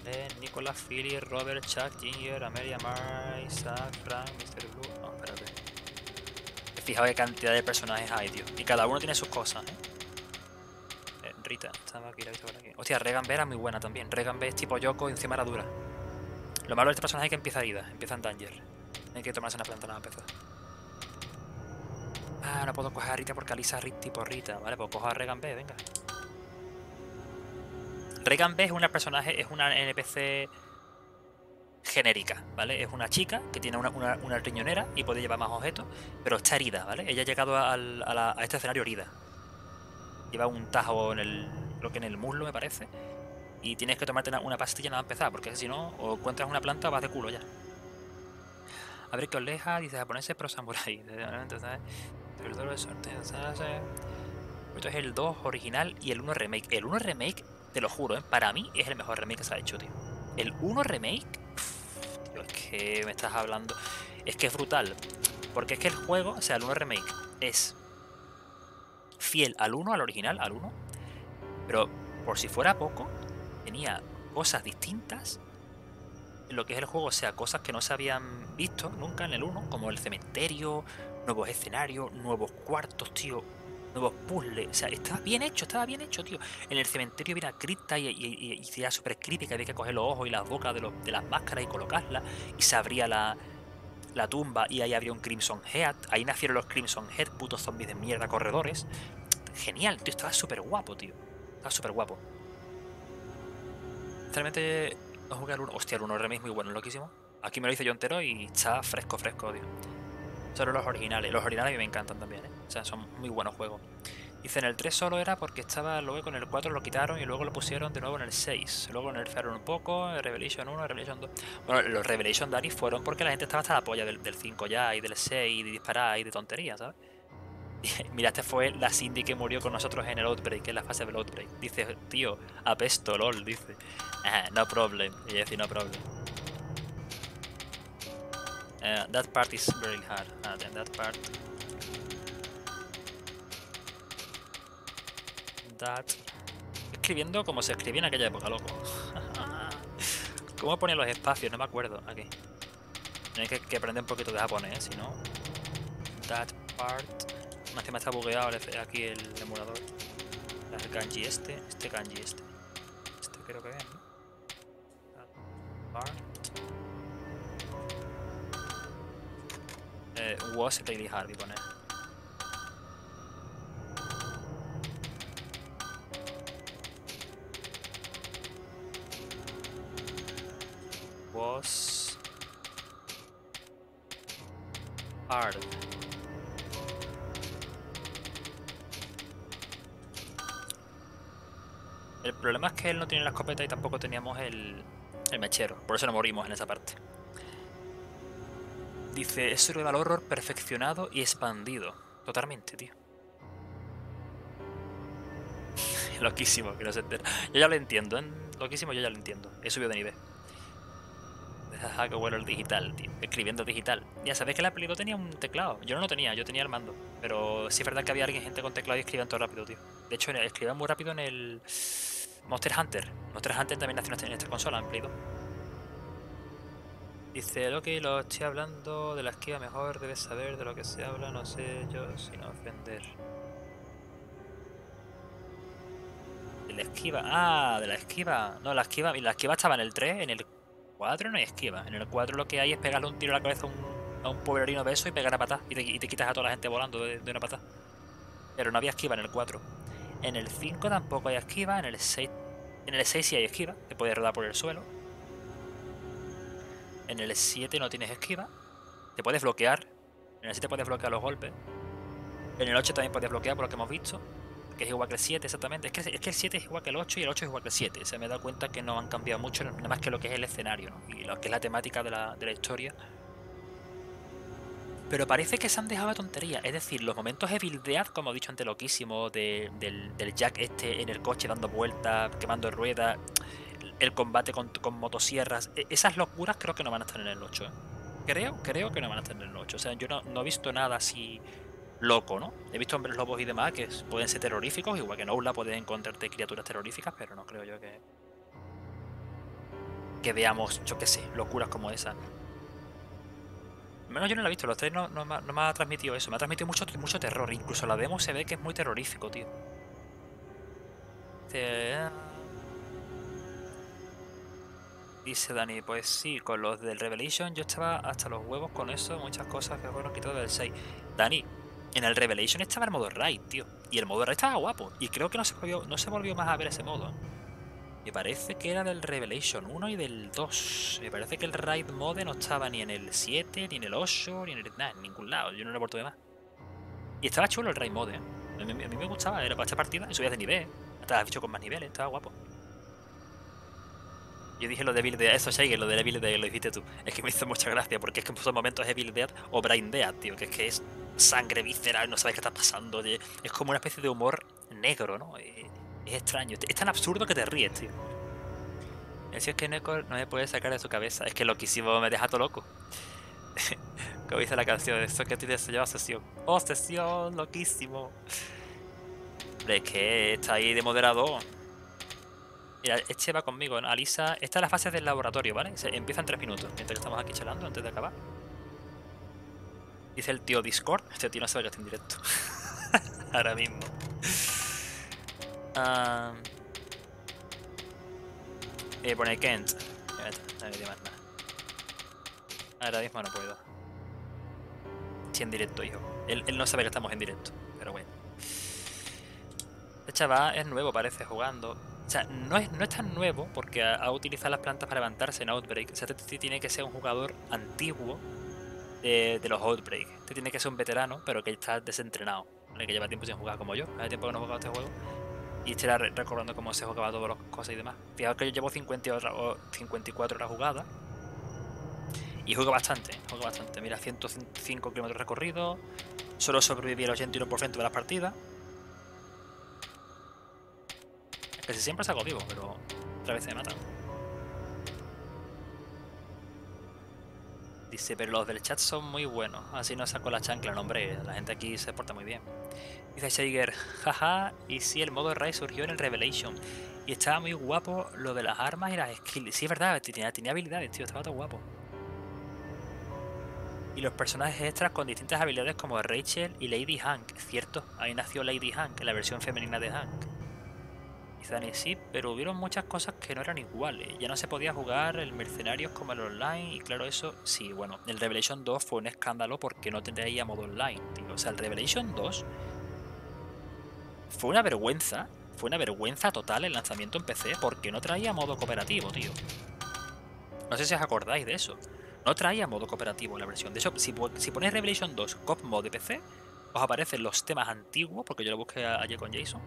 Eh, Nicolas, Philly, Robert, Chuck, Ginger, Amelia, Mar, Isaac, Frank, Mr. Blue. No, espérate. Fijaos qué cantidad de personajes hay, tío. Y cada uno tiene sus cosas, ¿eh? Eh, Rita, estaba aquí, la he visto por aquí. Hostia, Regan B era muy buena también. Regan B es tipo Yoko y encima era dura. Lo malo de este personaje es que empieza herida, empieza en danger. Hay que tomarse una planta nada empezar. Ah, no puedo coger a Rita porque Alisa es tipo Rita. Vale, pues cojo a Regan B, venga. Regan B es una personaje, es una NPC genérica, ¿vale? Es una chica que tiene una, una, riñonera y puede llevar más objetos, pero está herida, ¿vale? Ella ha llegado al- a, este escenario herida. Lleva un tajo en el, creo que en el muslo, me parece. Y tienes que tomarte una, pastilla nada más empezar, porque si no, o encuentras una planta vas de culo ya. A ver qué os leja, dice japoneses pro samurai. Entonces, esto es el 2 original y el 1 remake. El 1 remake, te lo juro, ¿eh? para mí es el mejor remake que se ha hecho, tío. El 1 remake, es que me estás hablando. Es que es brutal. Porque es que el juego, o sea, el 1 remake es fiel al 1, al original, al 1. Pero por si fuera poco, tenía cosas distintas en lo que es el juego, o sea, cosas que no se habían visto nunca en el 1, como el cementerio, nuevos escenarios, nuevos cuartos, tío, nuevos puzzles. O sea, estaba bien hecho, estaba bien hecho, tío. En el cementerio había cripta y, y, y, y era súper que había que coger los ojos y las bocas de, los- de las máscaras y colocarlas, y se abría la, la tumba y ahí habría un Crimson Head. Ahí nacieron los Crimson Head, putos zombies de mierda, corredores. Genial, tío, estaba súper guapo, tío. Estaba súper guapo. Sinceramente, no jugué al 1. Hostia, el 1 remake es muy bueno, loquísimo. Aquí me lo hice yo entero y está fresco, fresco, tío. Solo los originales. Los originales a mí me encantan también, ¿eh? O sea, son muy buenos juegos. Dice, en el 3 solo era porque estaba luego con el 4 lo quitaron y luego lo pusieron de nuevo en el 6. Luego nerfearon un poco, el Revelation 1, Revelation 2. Bueno, los Revelation Dani fueron porque la gente estaba hasta la polla del, del 5 ya, y del 6, y de disparar, y de tonterías, ¿sabes? Mira, este fue la Cindy que murió con nosotros en el Outbreak, en la fase del Outbreak. Dice, tío, apesto, lol, dice. Ah, no problem. Y ella dice, no problem. Eh, that part is very hard. Then that part. That. Escribiendo como se escribía en aquella época, loco. ¿Cómo ponía los espacios? No me acuerdo. Aquí. Tienes que, que aprender un poquito de japonés, si no. That part. Es que me está bugueado aquí el emulador. El kanji este, este kanji este. Este creo que es, ¿no? That part. Eh, was really hard de poner. Hard. El problema es que él no tiene la escopeta y tampoco teníamos el, el mechero. Por eso no morimos en esa parte. Dice, es survival horror perfeccionado y expandido. Totalmente, tío. Loquísimo, que no se entera. Yo ya lo entiendo, ¿eh? Loquísimo, yo ya lo entiendo. He subido de nivel. Jaja, qué bueno el digital, tío. Escribiendo digital. Ya sabéis que el Apple II tenía un teclado. Yo no lo tenía, yo tenía el mando. Pero sí es verdad que había alguien, gente con teclado y escribían todo rápido, tío. De hecho, escribían muy rápido en el Monster Hunter. Monster Hunter también nació en esta- consola, en Play 2. Dice, lo que lo estoy hablando de la esquiva mejor, debes saber de lo que se habla, no sé yo, sin ofender. De la esquiva, ah, de la esquiva. No, la esquiva, la esquiva estaba en el 3, en el 4 no hay esquiva. En el 4 lo que hay es pegarle un tiro a la cabeza a un, a un pueblerino de eso y pegar a patada. Y te, quitas a toda la gente volando de, de una patada. Pero no había esquiva en el 4. En el 5 tampoco hay esquiva, en el 6. En el 6 sí hay esquiva, te puedes rodar por el suelo. En el 7 no tienes esquiva. Te puedes bloquear. En el 7 puedes bloquear los golpes. En el 8 también puedes bloquear por lo que hemos visto. Que es igual que el 7 exactamente. Es que, es que el 7 es igual que el 8 y el 8 es igual que el 7. Se me da cuenta que no han cambiado mucho, nada más que lo que es el escenario ¿no? y lo que es la temática de la, de la historia. Pero parece que se han dejado de tontería. Es decir, los momentos Evil Dead, como he dicho antes, loquísimo, de- del, del Jack este en el coche dando vueltas, quemando ruedas, el combate con, con motosierras, e- esas locuras creo que no van a estar en el 8. ¿eh? Creo, creo que no van a estar en el 8. O sea, yo no, no he visto nada así loco, ¿no? He visto hombres lobos y demás que pueden ser terroríficos, igual que en Oula puedes encontrarte criaturas terroríficas, pero no creo yo que. que veamos, yo qué sé, locuras como esas. Menos yo no la he visto, los tres no, me ha- transmitido eso, me ha transmitido mucho, mucho terror. Incluso la demo se ve que es muy terrorífico, tío. Dice, "Ah". Dice Dani, pues sí, con los del Revelation yo estaba hasta los huevos con eso, muchas cosas que fueron quitadas del 6. Dani, en el Revelation estaba el modo raid, tío. Y el modo raid estaba guapo. Y creo que no se volvió, más a ver ese modo. Me parece que era del Revelation 1 y del 2. Me parece que el raid mode no estaba ni en el 7, ni en el 8, ni en el, nada, en ningún lado. Yo no lo he vuelto de más. Y estaba chulo el raid mode. A mí, a mí me gustaba, era para esta partida y subías de nivel. Hasta has bicho con más niveles, estaba guapo. Yo dije lo de Evil Dead, eso Shaggy, lo de Evil Dead lo dijiste tú. Es que me hizo mucha gracia, porque es que en esos momentos es Evil Dead o Brain Dead, tío, que es que es sangre visceral, no sabes qué está pasando. Es como una especie de humor negro, ¿no? Eh, Es extraño, es tan absurdo que te ríes, tío. Si es que Neko no me puede sacar de su cabeza, es que loquísimo me deja todo loco. Como dice la canción, eso que se llama sesión. Oh, sesión, loquísimo. Es que está ahí de moderador. Mira, este va conmigo, ¿no? Alisa. Esta es la fase del laboratorio, ¿vale? Se empieza en tres minutos, mientras que estamos aquí charlando antes de acabar. Dice el tío Discord. Este tío no sabe que está en directo. Ahora mismo. Ah, eh, pone Kent. Ahora mismo no puedo. Sí, en directo, hijo. Él, él no sabe que estamos en directo, pero bueno. Este chaval es nuevo, parece, jugando. O sea, no es, no es tan nuevo porque ha, utilizado las plantas para levantarse en Outbreak. O sea, este tiene que ser un jugador antiguo de, de los Outbreak. Este tiene que ser un veterano, pero que está desentrenado. que lleva tiempo sin jugar como yo, hace tiempo que no he jugado este juego. Y estoy re- recordando cómo se jugaba todas las cosas y demás. Fijaos que yo llevo 50 horas, o 54 horas jugadas. Y juego bastante, juego bastante. Mira, 105 kilómetros recorridos. Solo sobreviví el 81% de las partidas. Casi siempre salgo vivo, pero otra vez me matan. Dice, pero los del chat son muy buenos. Así no saco la chancla, no, hombre. La gente aquí se porta muy bien. Dice Seiger, jaja, y sí, el modo Rise surgió en el Revelation. Y estaba muy guapo lo de las armas y las skills. Sí, es verdad, tenía, tenía habilidades, tío, estaba todo guapo. Y los personajes extras con distintas habilidades como Rachel y Lady Hank. Cierto, ahí nació Lady Hank, la versión femenina de Hank. Dani, sí, pero hubieron muchas cosas que no eran iguales. Ya no se podía jugar el Mercenarios como el online. Y claro, eso sí, bueno, el Revelation 2 fue un escándalo porque no traía modo online, tío. O sea, el Revelation 2 fue una vergüenza. Fue una vergüenza total el lanzamiento en PC porque no traía modo cooperativo, tío. No sé si os acordáis de eso. No traía modo cooperativo la versión. De hecho, si, si ponéis Revelation 2 Cop Mod de PC, os aparecen los temas antiguos, porque yo lo busqué ayer con Jason.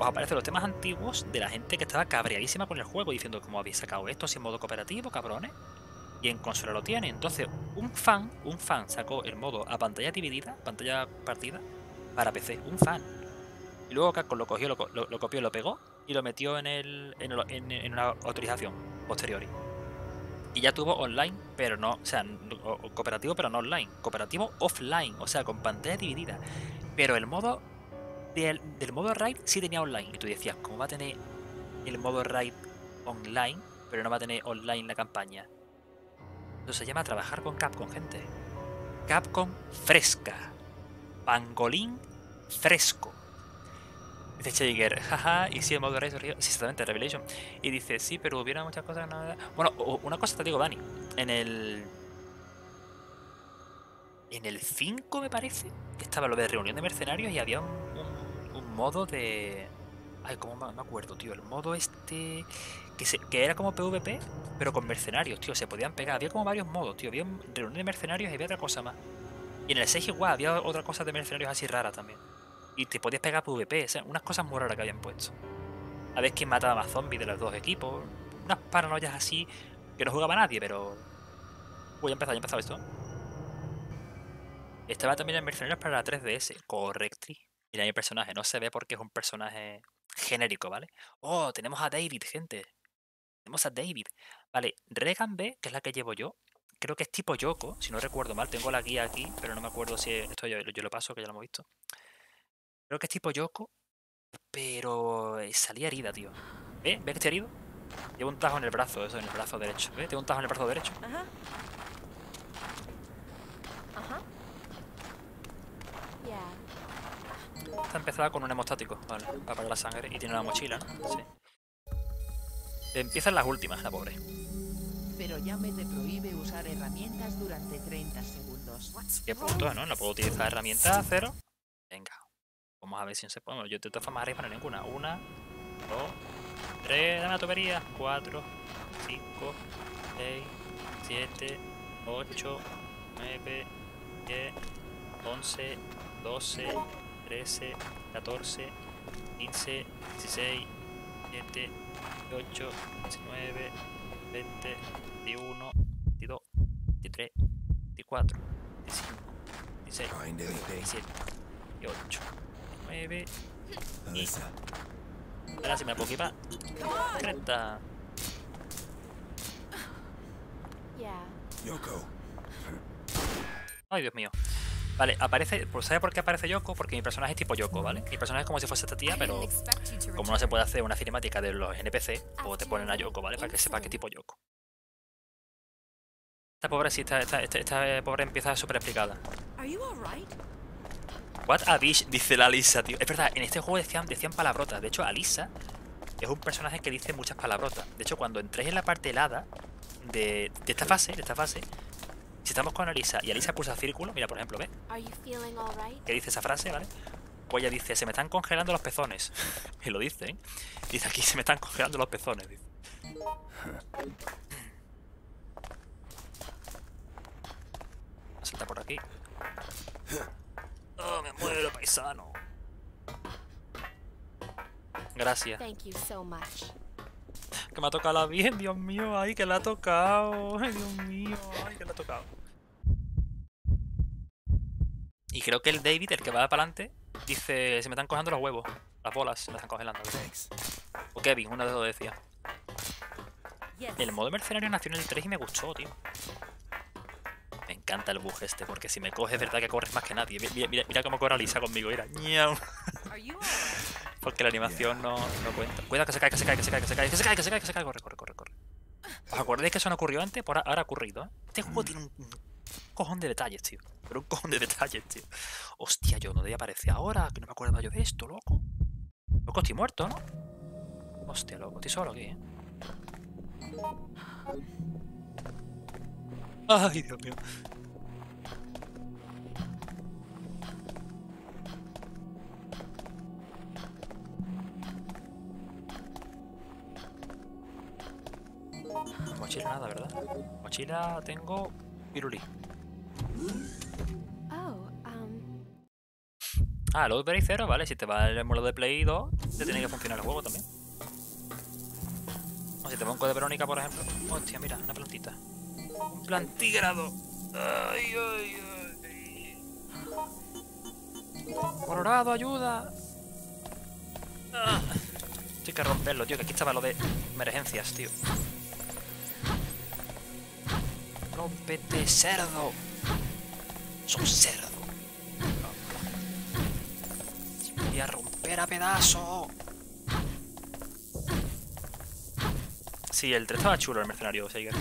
Os aparecen los temas antiguos de la gente que estaba cabreadísima con el juego, diciendo, ¿cómo habéis sacado esto sin modo cooperativo, cabrones? Y en consola lo tiene. Entonces, un fan, un fan sacó el modo a pantalla dividida, pantalla partida, para PC. Un fan. Y luego Capcom lo cogió, lo, lo- lo copió, lo pegó y lo metió en, el, en, una autorización posteriori. Y ya tuvo online, pero no, o sea, cooperativo, pero no online. Cooperativo offline, o sea, con pantalla dividida. Pero el modo del, modo raid sí tenía online. Y tú decías, ¿cómo va a tener el modo raid online, pero no va a tener online la campaña? Eso se llama trabajar con Capcom, gente. Capcom fresca. Pangolín fresco. Dice Cheiger, jaja, y si el modo raid. Sí, exactamente, Revelation. Y dice, sí, pero hubiera muchas cosas no. Bueno, una cosa te digo, Dani. En el. En el 5, me parece, estaba lo de reunión de mercenarios y había un modo de. Ay, ¿cómo me me acuerdo, tío? El modo este. Que, era como PvP, pero con mercenarios, tío. Se podían pegar. Había como varios modos, tío. Había un- reunión de mercenarios y había otra cosa más. Y en el 6 igual, había otra cosa de mercenarios así rara también. Y te podías pegar PvP, o sea, unas cosas muy raras que habían puesto. A ver quién mataba más zombies de los dos equipos. Unas paranoias así que no jugaba nadie, pero. Uy, ya empezado, ya empezado esto. Estaba también en Mercenarios para la 3DS. Correctri. Mira mi personaje, no se ve porque es un personaje genérico, ¿vale? Oh, tenemos a David, gente. Tenemos a David. Vale, Regan B, que es la que llevo yo. Creo que es tipo Yoko, si no recuerdo mal. Tengo la guía aquí, pero no me acuerdo si es- esto yo, yo lo paso, que ya lo hemos visto. Creo que es tipo Yoko, pero eh, salía herida, tío. ¿Ve? ¿Ve que estoy herido? Llevo un tajo en el brazo, eso, en el brazo derecho. ¿Ve? Tengo un tajo en el brazo derecho. Ajá. Ya. Está empezada con un hemostático, vale, para parar la sangre. Y tiene una mochila, ¿no? Sí. Empiezan las últimas, la pobre. Pero Yame te prohíbe usar herramientas durante 30 segundos. ¿Qué punto, no? No puedo utilizar herramientas, cero. Venga. Vamos a ver si se puede. Yo de todas formas arriba no ninguna. Una, dos, tres, dame la tubería. Cuatro, cinco, seis, siete, ocho, nueve, diez, once, doce, trece, catorce, quince, dieciséis, diecisiete, dieciocho, diecinueve, veinte, veintiuno, veintidós, veintitrés, veinticuatro, veinticinco, veintiséis, Find anything? 17, 18, 9 y ahora sí me puedo equipar. 30. Ya. Yoko. Ay, Dios mío. Vale, aparece. pues, ¿Sabe por qué aparece Yoko? Porque mi personaje es tipo Yoko, ¿vale? Mi personaje es como si fuese esta tía, pero como no se puede hacer una cinemática de los NPC, pues te ponen a Yoko, ¿vale? Para que sepa qué tipo Yoko. Esta pobre sí, esta, esta, esta, esta pobre empieza súper explicada. What a bitch, dice la Alisa, tío. Es verdad, en este juego decían, decían palabrotas. De hecho, Alisa es un personaje que dice muchas palabrotas. De hecho, cuando entréis en la parte helada de, de esta fase, de esta fase, si estamos con Alisa y Alisa pulsa círculo, mira, por ejemplo, alright? Que dice esa frase, ¿vale? Pues ella dice, se me están congelando los pezones. y lo dice, ¿eh? Dice aquí, se me están congelando los pezones. Dice. Salta por aquí. Oh, me muero, paisano. Gracias. Thank you so much. Que me ha tocado la bien, Dios mío. Ay, que la ha tocado. Ay, Dios mío. Ay, que la ha tocado. Y creo que el David, el que va para adelante, dice: Se me están cogiendo los huevos. Las bolas se me están congelando. O Kevin, uno de los decía. El modo mercenario nació en el 3 y me gustó, tío. Me encanta el bug este, porque si me coges, es verdad que corres más que nadie. Mi- Mira, mira, mira cómo corre Lisa conmigo, mira. Porque la animación no, no cuenta. Cuidado que se cae, que se cae, que se cae, que se cae, que se cae, que se cae, que se cae. Corre, corre, corre, corre. ¿Os acordáis que eso no ocurrió antes? Por ahora ha ocurrido, ¿eh? Este juego tiene un, un cojón de detalles, tío. Pero un cojón de detalles, tío. Hostia, yo no debía aparecer ahora, que no me acuerdo yo de esto, loco. Loco, estoy muerto, ¿no? Hostia, loco, estoy solo aquí, ¿eh? Ay, Dios mío. Mochila nada, ¿verdad? Mochila tengo pirulí. Oh, um, Ah, el Outbreak 0, vale. Si te va el modo de Play 2, te tiene que funcionar el juego también. O si te va un code Verónica, por ejemplo. Hostia, mira, una plantita. Plantígrado. Ay, ay, ay. Colorado, ayuda. Ah. Hay que romperlo, tío, que aquí estaba lo de emergencias, tío. Rómpete, cerdo. Son cerdo. Voy a romper a pedazo. Sí, el 3 estaba chulo el mercenario Seiger.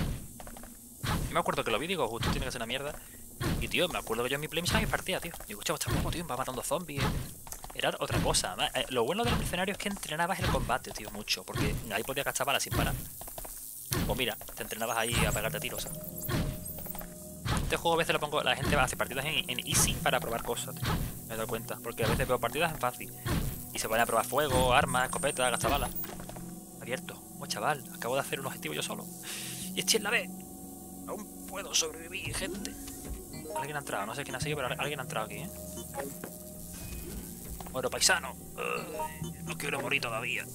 Yo me acuerdo que lo vi, digo, justo tiene que ser una mierda. Y tío, me acuerdo que yo en mi play me partidas, tío. Digo, chaval, poco, tío, va matando zombies. Era otra cosa. Eh, Lo bueno del mercenario es que entrenabas el combate, tío, mucho. Porque ahí podías gastar balas sin parar. Pues mira, te entrenabas ahí a pegarte tiros. Este juego a veces lo pongo, la gente hacer partidas en, easy para probar cosas, tío. Me dado cuenta. Porque a veces veo partidas en fácil. Y se ponen a probar fuego, armas, escopetas, gastar balas. Abierto. Oh, chaval, acabo de hacer un objetivo yo solo. Y estoy en la. Aún puedo sobrevivir, gente. Alguien ha entrado, no sé quién ha sido, pero al- alguien ha entrado aquí, ¿eh? Oro paisano. No quiero morir todavía.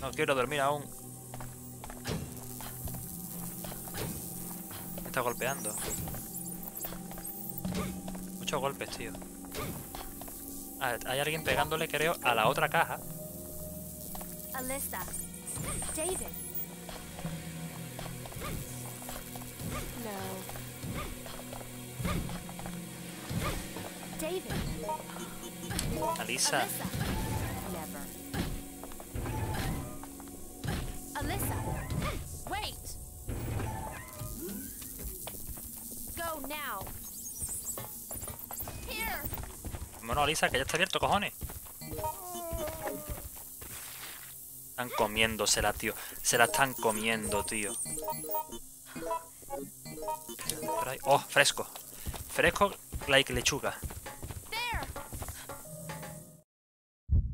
No quiero dormir aún. Me está golpeando. Muchos golpes, tío. Hay alguien pegándole, creo, a la otra caja. David. Alisa. Alyssa. Never. Alyssa. Wait. Go now. Here. Bueno, Alisa, que ya está abierto, cojones. Están comiéndosela, tío. Se la están comiendo, tío. Oh, fresco. Fresco like lechuga.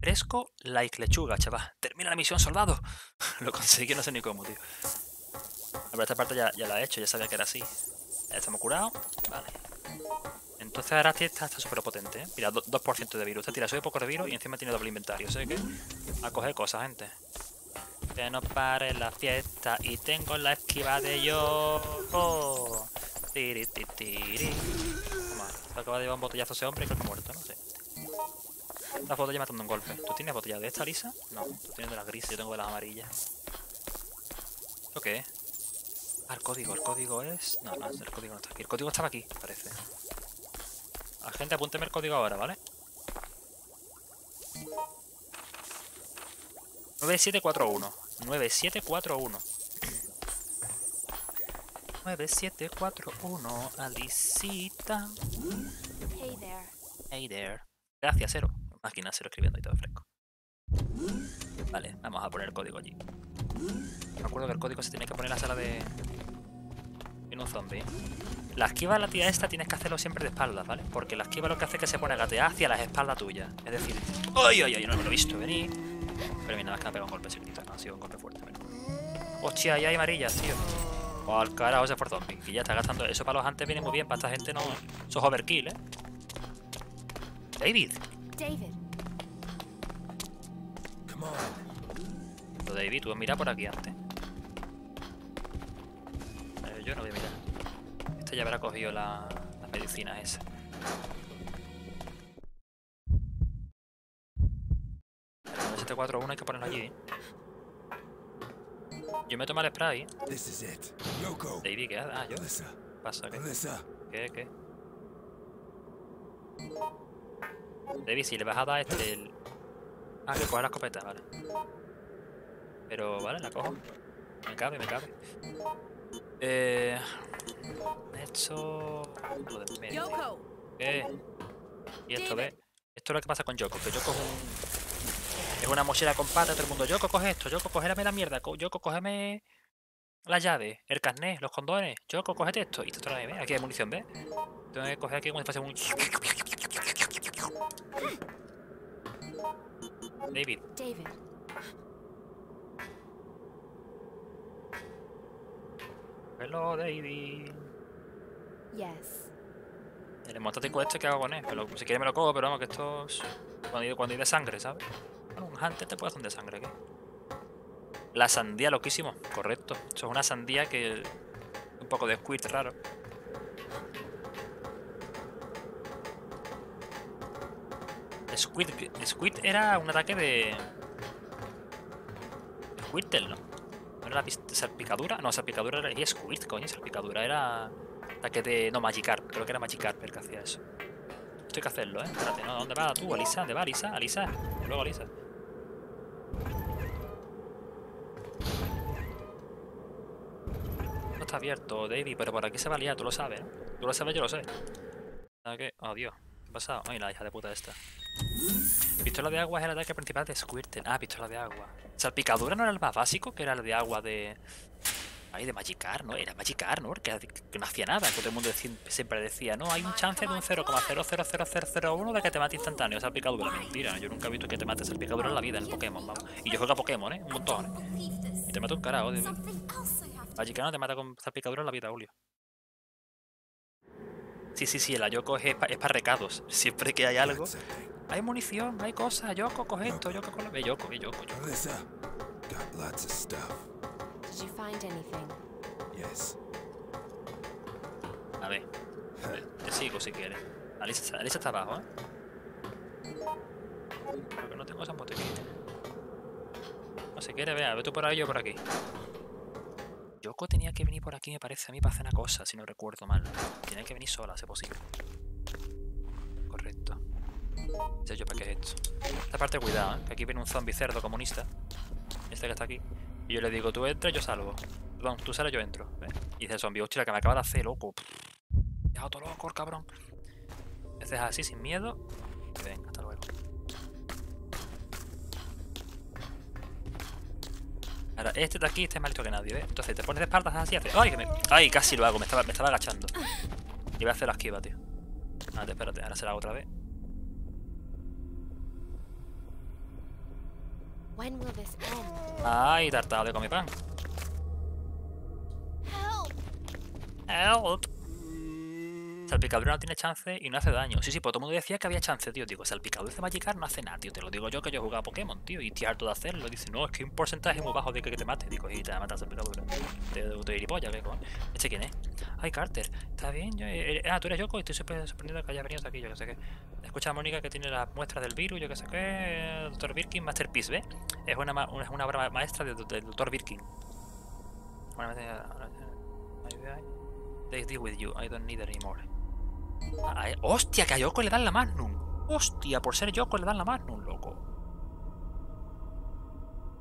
Fresco like lechuga, chaval. Termina la misión, soldado. Lo conseguí, no sé ni cómo, tío. A ver, esta parte ya, la he hecho, ya sabía que era así. Estamos curados. Vale. Entonces ahora este está está súper potente, ¿eh? Mira, do- 2% de virus. Este tira sube poco de virus y encima tiene doble inventario. O sea que a coger cosas, gente. Que no pare la fiesta y tengo la esquiva de Yoko. Tiri, ti, tiri. Toma, acaba de llevar un botellazo ese hombre y que muerto, no sé. La botella matando un golpe. ¿Tú tienes botella de esta, Lisa? No, tú tienes de las grises, yo tengo de las amarillas. ¿Esto qué es? Ah, el código, el código es... No, no, el código no está aquí. El código estaba aquí, parece. La gente, apúnteme el código ahora, ¿vale? 9741. 9741. 9741, Alicita. Hey there. Hey there. Gracias, Cero. Máquina Cero escribiendo y todo fresco. Vale, vamos a poner el código allí. Me acuerdo que el código se tiene que poner en la sala de... En un zombie. La esquiva de la tía esta tienes que hacerlo siempre de espaldas, ¿vale? Porque la esquiva lo que hace es que se pone a gatear hacia las espaldas tuyas. Es decir, ¡ay, ay, ay! No me lo he visto venir. Pero mira, nada más que me ha pegado un golpe chiquitito. No, ha sido un golpe fuerte. Pero... Hostia, ahí hay amarillas, tío. O al carajo ese por zombie. Que ya está gastando. Eso para los antes viene muy bien. Para esta gente no. Eso es overkill, ¿eh? David. David, Come on. Pero David, tú mira por aquí antes. Eh, yo no voy a mirar. Este ya habrá cogido la, la medicina esa. 741 hay que ponerlo allí. ¿eh? Yo me tomo el spray. ¿eh? This is it. Yoko. David, ¿qué haces? Ah, yo. Pasa, ¿qué? ¿Qué, qué? David, si le vas a dar este el... Ah, que coja la escopeta, vale. Pero, vale, la cojo. Me cabe, me cabe. Eh... Esto... Lo de medio. Yoko, ¿Qué? Y esto, ¿ves? Esto es lo que pasa con Yoko, que Yoko es un... Es una mochila con patas, todo el mundo, Yoko, coge esto, Yoko, cógeme la mierda, Yoko, cógeme la llave, el carnet, los condones, Yoko, cógete esto. Y esto otra vez, ¿ves? Aquí hay munición, ¿ves? Tengo que coger aquí si fuese un... David, David, hello, David. yes. El hemostático este, ¿qué hago con él? Me lo- si quieres me lo cojo, pero vamos, que esto es... Cuando hay de sangre, ¿sabes? Un hunter te puede hacer de sangre, ¿qué? La sandía, loquísimo. Correcto. Eso es una sandía que... Un poco de squirt raro. Squid, Squid era un ataque de... Squirtle, ¿no? ¿No era la salpicadura? No, salpicadura era... Y Squirt, coño, salpicadura era... Ataque de... No, Magikarp. Creo que era Magikarp el que hacía eso. Esto hay que hacerlo, ¿eh? Espérate, no, ¿dónde va tú, Alisa? ¿Dónde va Alisa? Alisa. Luego Alisa. No está abierto, David, pero por aquí se va a liar, tú lo sabes, ¿no? Tú lo sabes, yo lo sé. ¿Sabes qué? Oh, Dios. ¿Qué ha pasado? Ay, la hija de puta esta. Pistola de agua es el ataque principal de Squirtle. Ah, pistola de agua. Salpicadura no era el más básico, que era el de agua de... Ay, de Magikarp, ¿no? Era Magikarp, ¿no? Porque que no hacía nada. Que todo el mundo deci- siempre decía, no, hay un chance de un 0,00001 de que te mate instantáneo salpicadura. Mentira, yo nunca he visto que te mate salpicadura en la vida en Pokémon, vamos. Y yo juego a Pokémon, ¿eh? Un montón. Y te mata un carajo, de... No te mata con salpicadura en la vida, Julio. Sí, sí, sí, el Yoko es para recados. Siempre que hay algo. Hay munición, hay cosas. Yoko, coge esto, Yoko, coge... Ve, Yoko, ve, Yoko, Yoko. Did you find anything? Yes. A ver. Te- sigo si quieres. Alisa, Alisa está abajo, ¿eh? Porque no tengo esa botellita. No si quieres, vea, ve tú por ahí, yo por aquí. Yoko tenía que venir por aquí, me parece a mí, para hacer una cosa, si no recuerdo mal. Tiene que venir sola, si es posible. Correcto. Sé yo para qué es esto. Esta parte, cuidado, ¿eh? que aquí viene un zombie cerdo comunista. Este que está aquí. Y yo le digo, tú entras, yo salgo. Perdón, tú sales, yo entro. Y dice el zombie, hostia, que me acaba de hacer, loco. Ya todo loco, el cabrón. Haces así, sin miedo. Venga, hasta luego. Ahora, este de aquí está más listo que nadie, ¿ves? Entonces te pones de espaldas así, haces... ¡Ay! Que me... ¡Ay! Casi lo hago, me estaba, me estaba agachando. Iba a hacer la esquiva, tío. Espérate, espérate, ahora se la hago otra vez. When will this end? ¡Ay! Tartado de comer pan. Help! Help. Salpicadura no tiene chance y no hace daño. Sí, sí, pues todo el mundo decía que había chance, tío. Digo, Salpicadura de Magikarp no hace nada, tío. Te lo digo yo que yo he jugado a Pokémon, tío. Y estoy harto de hacerlo. Dice, no, es que hay un porcentaje muy bajo de que, te mate. Digo, y te va a matar Salpicadura. Te de gilipollas, ¿qué? ¿Este quién es? Ay, Carter. Está bien, yo... eh, eh, ah, tú eres Yoko estoy sorprendido que hayas venido aquí, yo que sé qué. Escucha a Mónica que tiene las muestras del virus, yo que sé qué. Doctor Birkin, Masterpiece, ¿ves? Es una, una, una obra maestra del del Doctor Birkin. Bueno, They deal with you, I don't need anymore. ¡Hostia! Que a Yoko le dan la Magnum. ¡Hostia! Por ser Yoko le dan la Magnum, loco.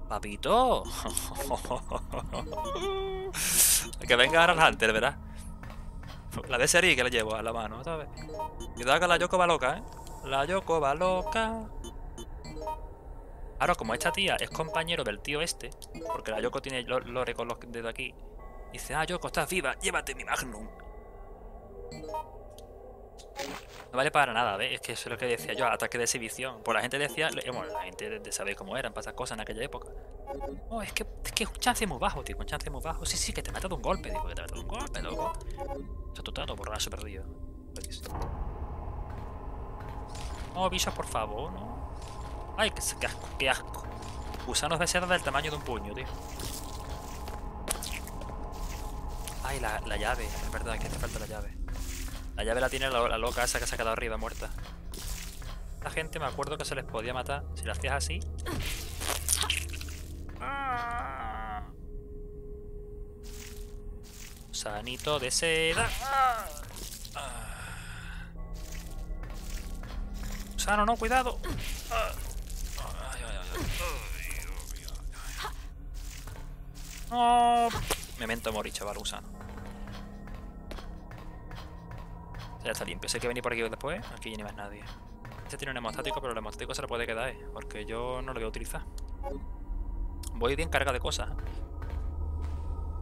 Papito. que venga ahora el Hunter, ¿verdad? La de serie que le llevo a la mano, ¿sabes? Cuidado que la Yoko va loca, ¿eh? La Yoko va loca. Claro, como esta tía es compañero del tío este, porque la Yoko tiene lo- lore con los dedos aquí, dice, ah, Yoko, estás viva, llévate mi Magnum. No vale para nada, ¿ves? Es que eso es lo que decía yo, ataque de exhibición. Pues la gente decía, bueno, la gente de, saber cómo eran para esas cosas en aquella época. No, es que, es que un chance muy bajo, tío, un chance muy bajo. Sí, sí, que te mata de un golpe, digo, que te mata de un golpe, loco. Tú todo borracho perdido. No, bichos, por favor, no. Ay, qué, asco, qué asco. Gusanos de seda del tamaño de un puño, tío. Ay, la, la llave. Es verdad que hace falta la llave. La llave la tiene la, la loca esa que se ha quedado arriba muerta. Esta gente me acuerdo que se les podía matar si la hacías así. Sanito de seda. Sano, no, cuidado. Ay. No. Memento mori, chaval, gusano. Ya está limpio. Sé que venir por aquí después. Aquí ya ni más nadie. Este tiene un hemostático, pero el hemostático se lo puede quedar, ¿eh? Porque yo no lo voy a utilizar. Voy bien carga de cosas. ¿eh?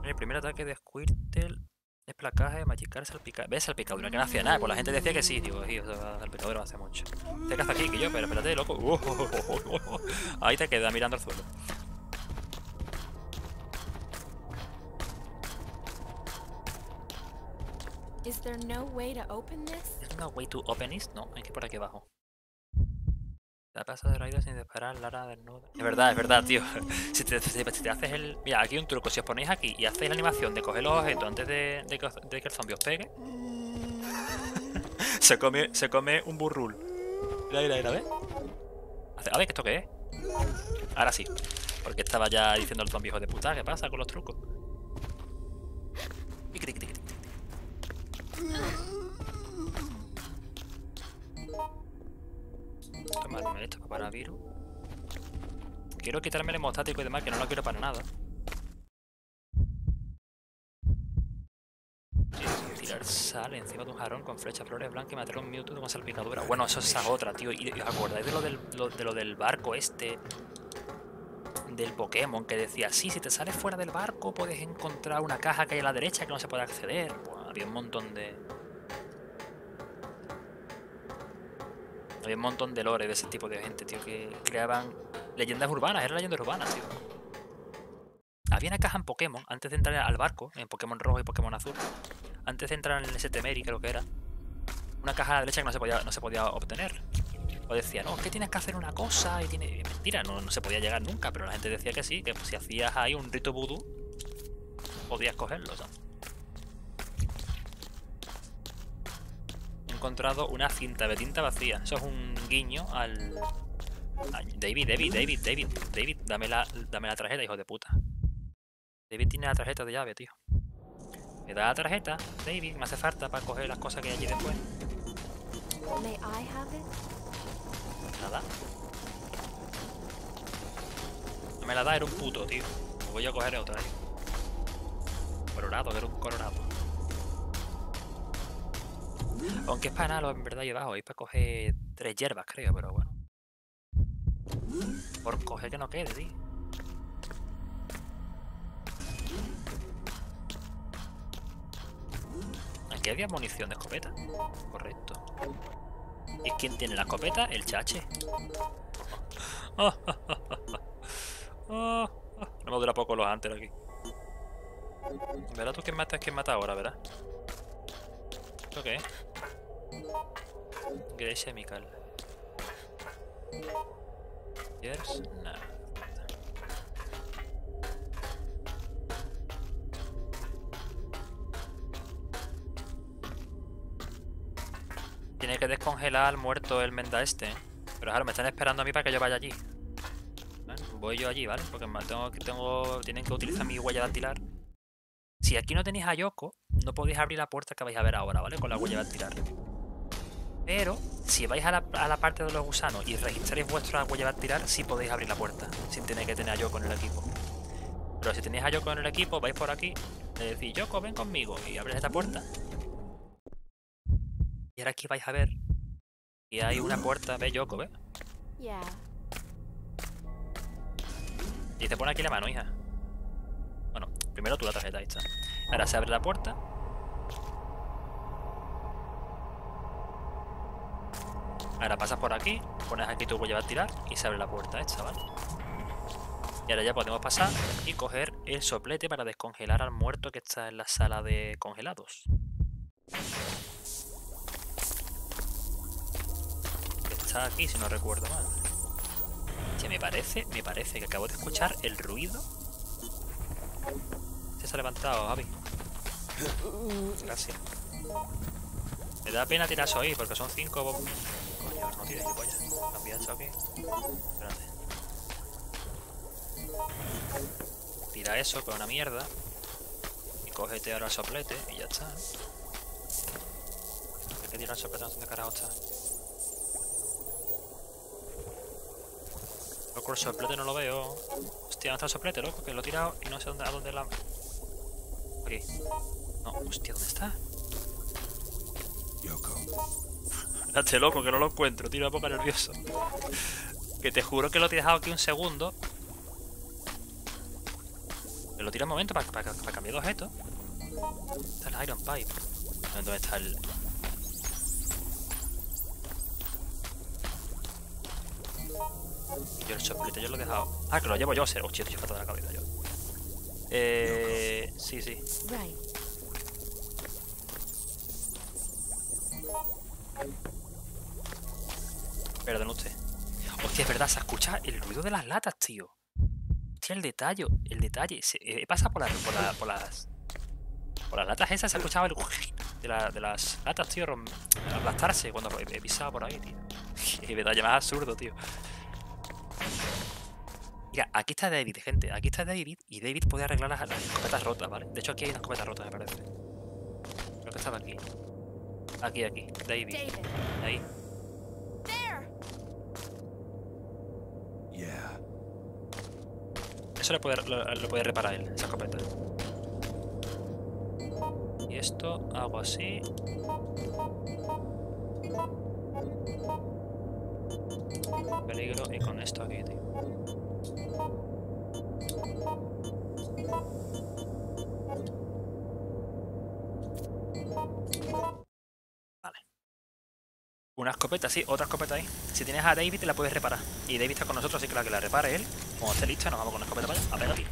El primer ataque de Squirtle es placaje, magicar, salpicar. ¿Ves salpicadura? Que no hacía nada. Pues la gente decía que sí. Digo, tío, salpicadura hace mucho. Te caza aquí, que yo, pero espérate, loco. Ahí te queda mirando al suelo. Is there no way to open this? ¿Es no way to open it? No, hay que por aquí abajo. La pasa de raído sin disparar, Lara desnuda. Es verdad, es verdad, tío. Si te, si haces el. Mira, aquí un truco. Si os ponéis aquí y hacéis la animación de coger los objetos antes de, que, el zombie os pegue, se come, se come un burrul. Mira, mira, mira, ¿ves? A ver, ¿que ¿esto qué es? Ahora sí. Porque estaba ya diciendo el zombie de puta, ¿qué pasa con los trucos? Tiqui. Tomarme esto para virus. Quiero quitarme el hemostático y demás, que no lo quiero para nada. Tirar sal encima de un jarrón con flechas flores blancas y matar a un Mewtwo con salpicadura. Bueno, eso es otra, tío. ¿Y os acordáis de lo del, de lo del barco este? Del Pokémon que decía, sí, si te sales fuera del barco puedes encontrar una caja que hay a la derecha que no se puede acceder. Había un montón de... Había un montón de lore de ese tipo de gente, tío, que creaban leyendas urbanas, eran leyendas urbanas, tío. Había una caja en Pokémon, antes de entrar al barco, en Pokémon rojo y Pokémon azul, antes de entrar en el STMeri, creo que era, una caja a la derecha que no se podía, no se podía obtener. O decía, no, es que tienes que hacer una cosa y tiene. Mentira, no, no se podía llegar nunca, pero la gente decía que sí, que si hacías ahí un rito vudú, podías cogerlo, ¿sabes? Encontrado una cinta de tinta vacía. Eso es un guiño al. David, David, David, David, David, dame la, dame la tarjeta, hijo de puta. David tiene la tarjeta de llave, tío. Me da la tarjeta, David, me hace falta para coger las cosas que hay allí después. Nada. No me la da, era un puto, tío. Me voy a coger otra, tío. Colorado, era un colorado. Aunque es para nada, en verdad, ahí abajo. Es para coger tres hierbas, creo, pero bueno. Por coger que no quede, tío. Aquí había munición de escopeta. Correcto. ¿Y quién tiene la escopeta? El chache. No me dura poco los antes aquí. Verás tú quién mata, quién mata ahora, ¿verdad? ¿Esto qué? Grey Chemical. Yes, no. Tiene que descongelar al muerto el menda este. Pero claro, me están esperando a mí para que yo vaya allí. Voy yo allí, ¿vale? Porque tengo, tienen que utilizar mi huella dactilar. Si aquí no tenéis a Yoko, no podéis abrir la puerta que vais a ver ahora, ¿vale? Con la huella dactilar. Pero, si vais a la, a la parte de los gusanos y registráis vuestra huella dactilar, sí podéis abrir la puerta, sin tener que tener a Yoko en el equipo. Pero si tenéis a Yoko en el equipo, vais por aquí, le decís, Yoko, ven conmigo, y abres esta puerta. Y ahora aquí vais a ver que hay una puerta, ¿ves, Yoko, ves? Yeah. Y te pone aquí la mano, hija. Primero tú la tarjeta, ahí. Ahora se abre la puerta. Ahora pasas por aquí, pones aquí tu huella a tirar y se abre la puerta esta, ¿vale? Y ahora ya podemos pasar y coger el soplete para descongelar al muerto que está en la sala de congelados. Está aquí, si no recuerdo mal. Que me parece, me parece que acabo de escuchar el ruido. Se ha levantado, Javi. Gracias. Me da pena tirar eso ahí, porque son cinco. bo- Coño, no tiene gilipollas. Cambia esto aquí. Espérate. Tira eso, que es una mierda. Y cógete ahora el soplete y ya está. Hay que tirar el soplete, no sé dónde carajo está. Loco, el soplete no lo veo. Hostia, ¿dónde está el soplete, loco? Que lo he tirado y no sé dónde, a dónde la... Aquí. No, hostia, ¿dónde está? Yoko. Date loco, que no lo encuentro, tío, me poco nervioso. Que te juro que lo he dejado aquí un segundo. Que lo tira un momento para, para, para cambiar de objeto. Está el Iron Pipe. ¿Dónde está el...? Yo el soplete, yo lo he dejado... Ah, que lo llevo yo a ser... Hostia, estoy fatal de la cabeza yo. Eh... Sí, sí. Perdón usted. Hostia, es verdad, se escucha el ruido de las latas, tío. Hostia, el detalle, el detalle. Se, eh, he pasado por, la- por las. Por las latas esas, se ha escuchado el de, la- de las latas, tío, aplastarse cuando he, pisado por ahí, tío. Qué detalle más absurdo, tío. Mira, aquí está David, gente. Aquí está David y David puede arreglar las, las escopetas rotas, ¿vale? De hecho, aquí hay una escopeta rota, me parece. Creo que estaba aquí. Aquí, aquí. David. David. Ahí. Yeah. Eso lo puede, lo, lo puede reparar él, esa escopeta. Y esto hago así. Peligro y con esto aquí, tío. Una escopeta, sí, otra escopeta ahí. Si tienes a David, te la puedes reparar. Y David está con nosotros, así que la que la repare él. Cuando esté lista, nos vamos con la escopeta para allá. A pegar tiro.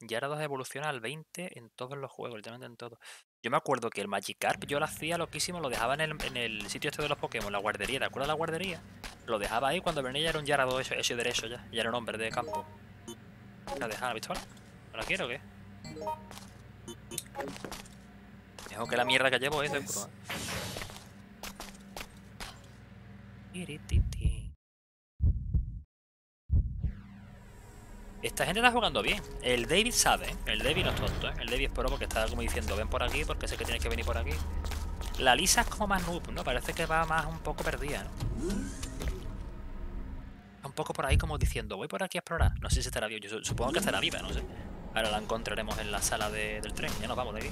Yara 2 evoluciona al 20 en todos los juegos, literalmente en todos. Yo me acuerdo que el Magikarp yo lo hacía loquísimo, lo dejaba en el, en el sitio este de los Pokémon, la guardería. ¿Te acuerdas de la guardería? Lo dejaba ahí cuando venía ya era un Yara 2 hecho, hecho derecho ya. Ya era un hombre de campo. ¿La dejaba la pistola? ¿No la quiero o qué? Dejo que la mierda que llevo es de. Esta gente está jugando bien. El David sabe. El David no es tonto, ¿eh? El David es pro porque está como diciendo, ven por aquí porque sé que tienes que venir por aquí. La Lisa es como más noob, ¿no? Parece que va más un poco perdida, ¿no? Un poco por ahí como diciendo, voy por aquí a explorar. No sé si estará viva. Yo su- supongo que estará viva, no sé. Ahora la encontraremos en la sala de- del tren. Ya nos vamos aquí.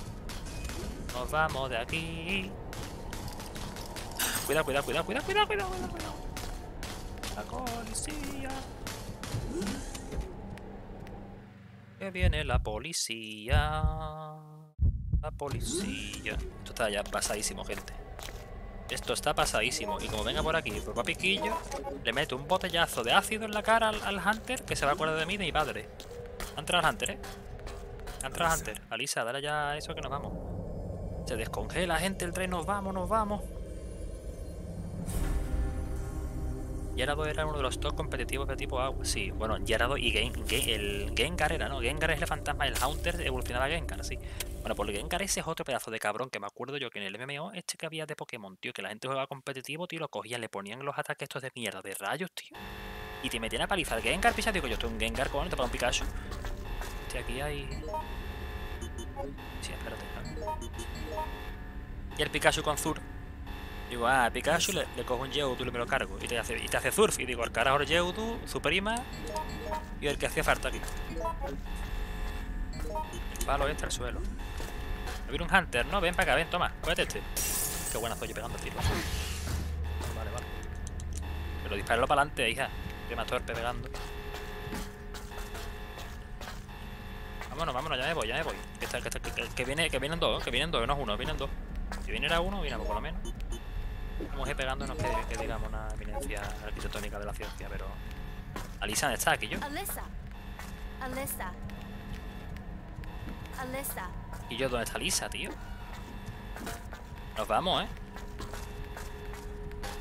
Nos vamos de aquí. Cuidado, cuidado, cuidado, cuidado, cuidado, cuidado, cuidado. La policía. Que viene la policía. La policía. Esto está ya pasadísimo, gente. Esto está pasadísimo. Y como venga por aquí, por piquillo, le meto un botellazo de ácido en la cara al, al Hunter que se va a acordar de mí y de mi padre. Entra el Hunter, eh. Entra el Hunter. Alisa, dale ya eso que nos vamos. Se descongela, gente, el tren, nos vamos, nos vamos. Yarado era uno de los top competitivos de tipo agua. Sí, bueno, Yarado y Gen- el Gengar era, ¿no? Gengar es el fantasma, el Haunter evolucionaba a Gengar, sí. Bueno, pues el Gengar ese es otro pedazo de cabrón que me acuerdo yo que en el MMO este que había de Pokémon, tío, que la gente jugaba competitivo, tío, lo cogían, le ponían los ataques estos de mierda, de rayos, tío. Y te metían a palizar. Gengar, pisa, digo yo, estoy un Gengar, cojones, te para un Pikachu. Hostia, aquí hay... Sí, espérate. Y el Pikachu con Zur. Digo, ah, Pikachu le, le cojo un Geodude y me lo cargo. Y te hace, y te hace surf. Y digo, al carajo el Geodude, su prima. Y el que hacía falta aquí. El palo este al suelo. Habido un Hunter, ¿no? Ven para acá, ven, toma, cógete este. Qué buena soy yo pegando tiro. Vale, vale. Pero dispáralo para adelante, hija. Que más torpe pegando. Vámonos, vámonos, ya me voy, ya me voy. Que, está- que está- que- que- que viene, que vienen dos, que vienen dos, no es uno, vienen dos. Si viniera uno, viene por lo menos. Ir pegándonos que, que digamos una eminencia arquitectónica de la ciencia, pero. Alisa, ¿dónde está? Aquí yo. Alyssa. Alyssa. Alyssa. ¿Y yo dónde está Lisa, tío? Nos vamos, ¿eh?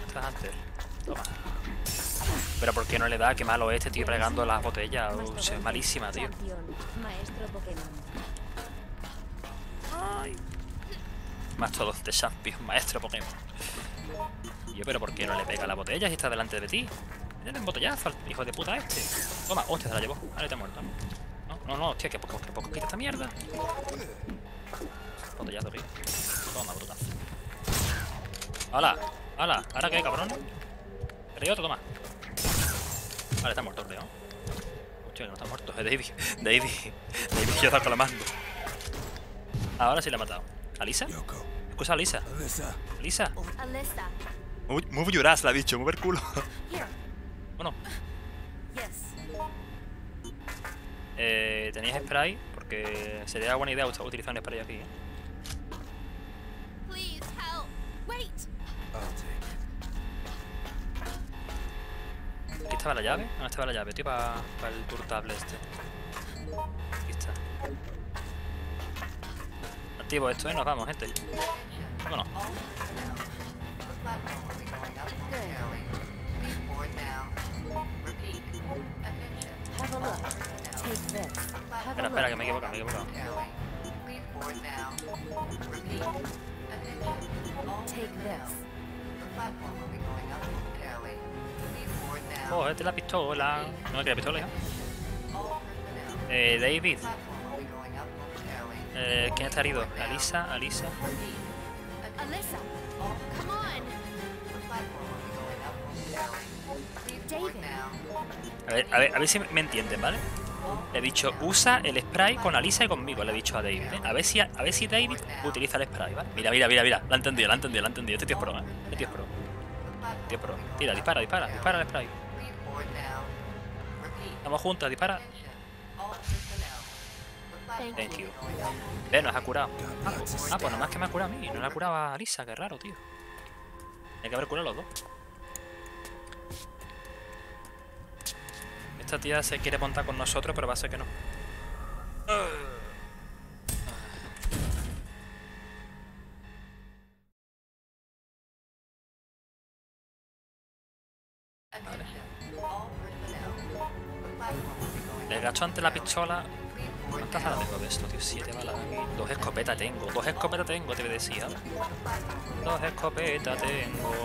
estás antes. Toma. Pero ¿por qué no le da? Qué malo es este tío pegando las botellas. Uh, es malísima, tío. Todos de Champion, maestro Pokémon. Yo, pero ¿por qué no le pega la botella si está delante de ti? Dale un botellazo al hijo de puta este. Toma, hostia, se la llevó. Ahora te ha muerto. No, no, no, hostia, que poco, que poco quita esta mierda. Botellazo, tío. Toma, brutazo. ¡Hala! ¡Hala! ¿Ahora qué, cabrón? ¿Queréis otro? Toma. Vale, está muerto el. Hostia, que no está muerto. Es David. David. David ya está con la mando. Ahora sí la ha matado. ¿Alisa? Escucha, Alisa. Alisa. Alyssa. Muy, muy llorás, la ha dicho. Mover culo. Bueno, eh, ¿tenéis spray? Porque sería buena idea ut- utilizar un spray aquí. ¿eh? Please help. Wait. Aquí estaba la llave. ¿Dónde estaba la llave, tío? Para el turtable este. Aquí está. Activo esto, ¿eh? Nos vamos, gente. Vámonos. Espera, espera, que me he equivocado, me he equivocado. Take this. Es la pistola. No me queda pistola, hija. Eh, David. Eh, ¿Quién está herido? Alisa, Alisa. Alyssa. Come on. David. A ver, a ver, a ver si me entienden, ¿vale? Le he dicho, usa el spray con Alisa y conmigo, le he dicho a David. ¿eh? A ver si a, ver si David utiliza el spray, ¿vale? Mira, mira, mira, mira. La entendido, la entendido, la entendido. Este tío es pro, ¿eh? Este tío es pro. Este tío es pro. Tira, dispara, dispara, dispara el spray. Vamos juntas, dispara. Thank you. Ve, nos ha curado. Ah, pues, nomás que me ha curado a mí. No le ha curado a Alisa, qué raro, tío. Hay que haber curado a los dos. Esta tía se quiere montar con nosotros, pero va a ser que no. Le gacho ante la pistola. ¿Cuántas balas tengo de esto, tío? Siete balas. Dos escopetas tengo. Dos escopetas tengo, te decía. Dos escopetas tengo.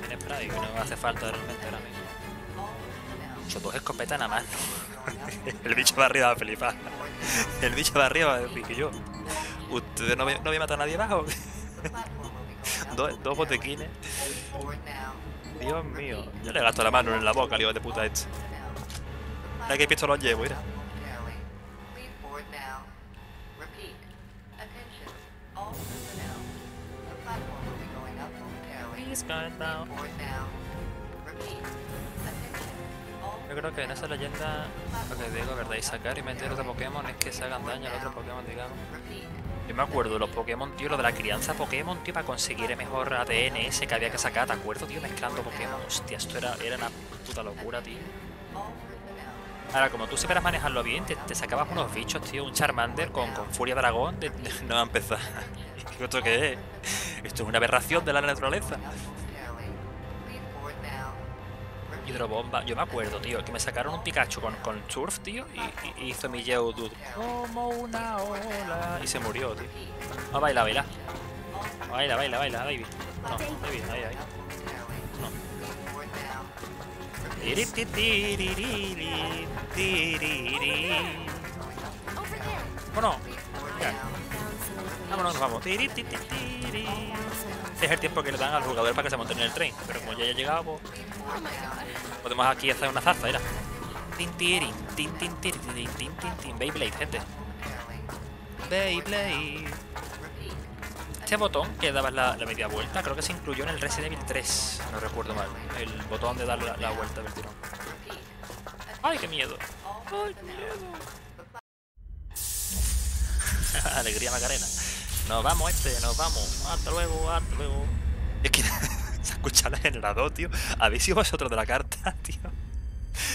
Tiene spray, que no me hace falta realmente ahora mismo. Son dos escopetas nada más. El bicho de arriba va a. El bicho de arriba va a que yo. ¿Ustedes no me, no me matan a nadie abajo? dos, dos botequines. Dios mío. Yo le gasto la mano en la boca, hijo de puta este. Mira qué pistola llevo, mira. Yo creo que en esa leyenda lo que digo, ¿verdad? Y sacar y meter otro Pokémon es que se hagan daño al otro Pokémon, digamos. Yo me acuerdo de los Pokémon, tío, lo de la crianza Pokémon, tío, para conseguir el mejor ADN ese que había que sacar, ¿te acuerdas, tío? Mezclando Pokémon. Hostia, esto era, era una puta locura, tío. Ahora, como tú supieras manejarlo bien, te, te sacabas unos bichos, tío. Un Charmander con, con Furia Dragón. de- no va a empezar. ¿Esto qué es? Esto es una aberración de la naturaleza. Hidrobomba. Yo me acuerdo, tío, que me sacaron un Pikachu con, con Surf, tío, y, y hizo mi Geodude como una ola. Y se murió, tío. Ah, baila, baila. Baila, baila, baila, David. No, David, ahí, ahí. Bueno, ya. Vámonos, nos vamos. Este es el tiempo que le dan al jugador para que se monten en el tren. Pero como ya haya llegado, pues, podemos aquí hacer una zarza, mira. Beyblade, gente. Beyblade. Este botón que dabas la, la media vuelta, creo que se incluyó en el Resident Evil 3, no recuerdo mal. El botón de dar la, la vuelta del tirón. ¡Ay, qué miedo! ¡Ay, qué miedo! Alegría Macarena. Nos vamos, este, nos vamos. Hasta luego, hasta luego. Es que se escucha el generador, tío. ¿Habéis sido vosotros de la carta, tío?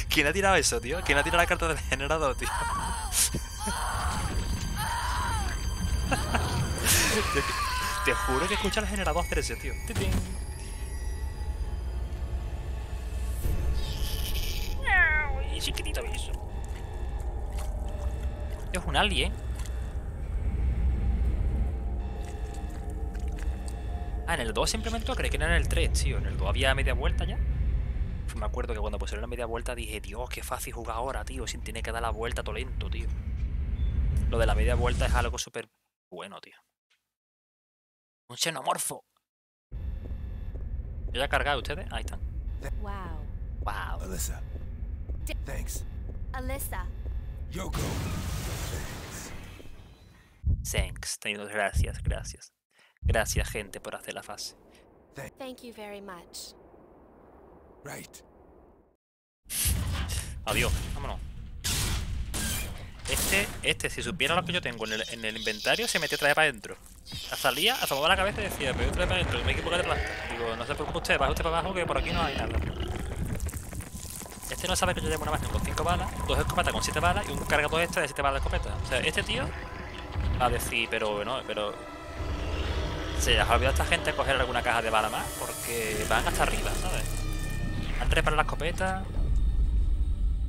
¿Quién ha tirado eso, tío? ¿Quién ha tirado la carta del generador, tío? te juro que escucha el generador hacer ese, tío. ¡Titín! chiquitito eso. Es un alien. Ah, en el 2 se implementó, creí que no en el 3, tío. En el 2 había media vuelta ya. Pues me acuerdo que cuando pusieron la media vuelta dije, Dios, qué fácil jugar ahora, tío, sin tener que dar la vuelta todo lento, tío. Lo de la media vuelta es algo súper bueno, tío. Un xenomorfo. ¿Yo ya he cargado ustedes? Ahí están. Wow. Wow. Alyssa. Thanks. Alyssa. Yoko. Thanks. Tenido gracias, gracias. Gracias, gente, por hacer la fase. Thank you very much. Right. Adiós, vámonos. Este, este, si supiera lo que yo tengo en el, en el inventario, se metía otra vez para adentro. Salía, asomaba la cabeza y decía, pero otra vez para adentro, me equivoco de planta. Digo, no se preocupe usted, baja usted para abajo que por aquí no hay nada. Este no sabe que yo llevo una máquina con 5 balas, dos escopetas con 7 balas y un cargador extra de 7 balas de escopeta. O sea, este tío va a decir, pero no, pero. Se ha olvidado a esta gente coger alguna caja de bala más porque van hasta arriba, ¿sabes? Han reparado la escopeta,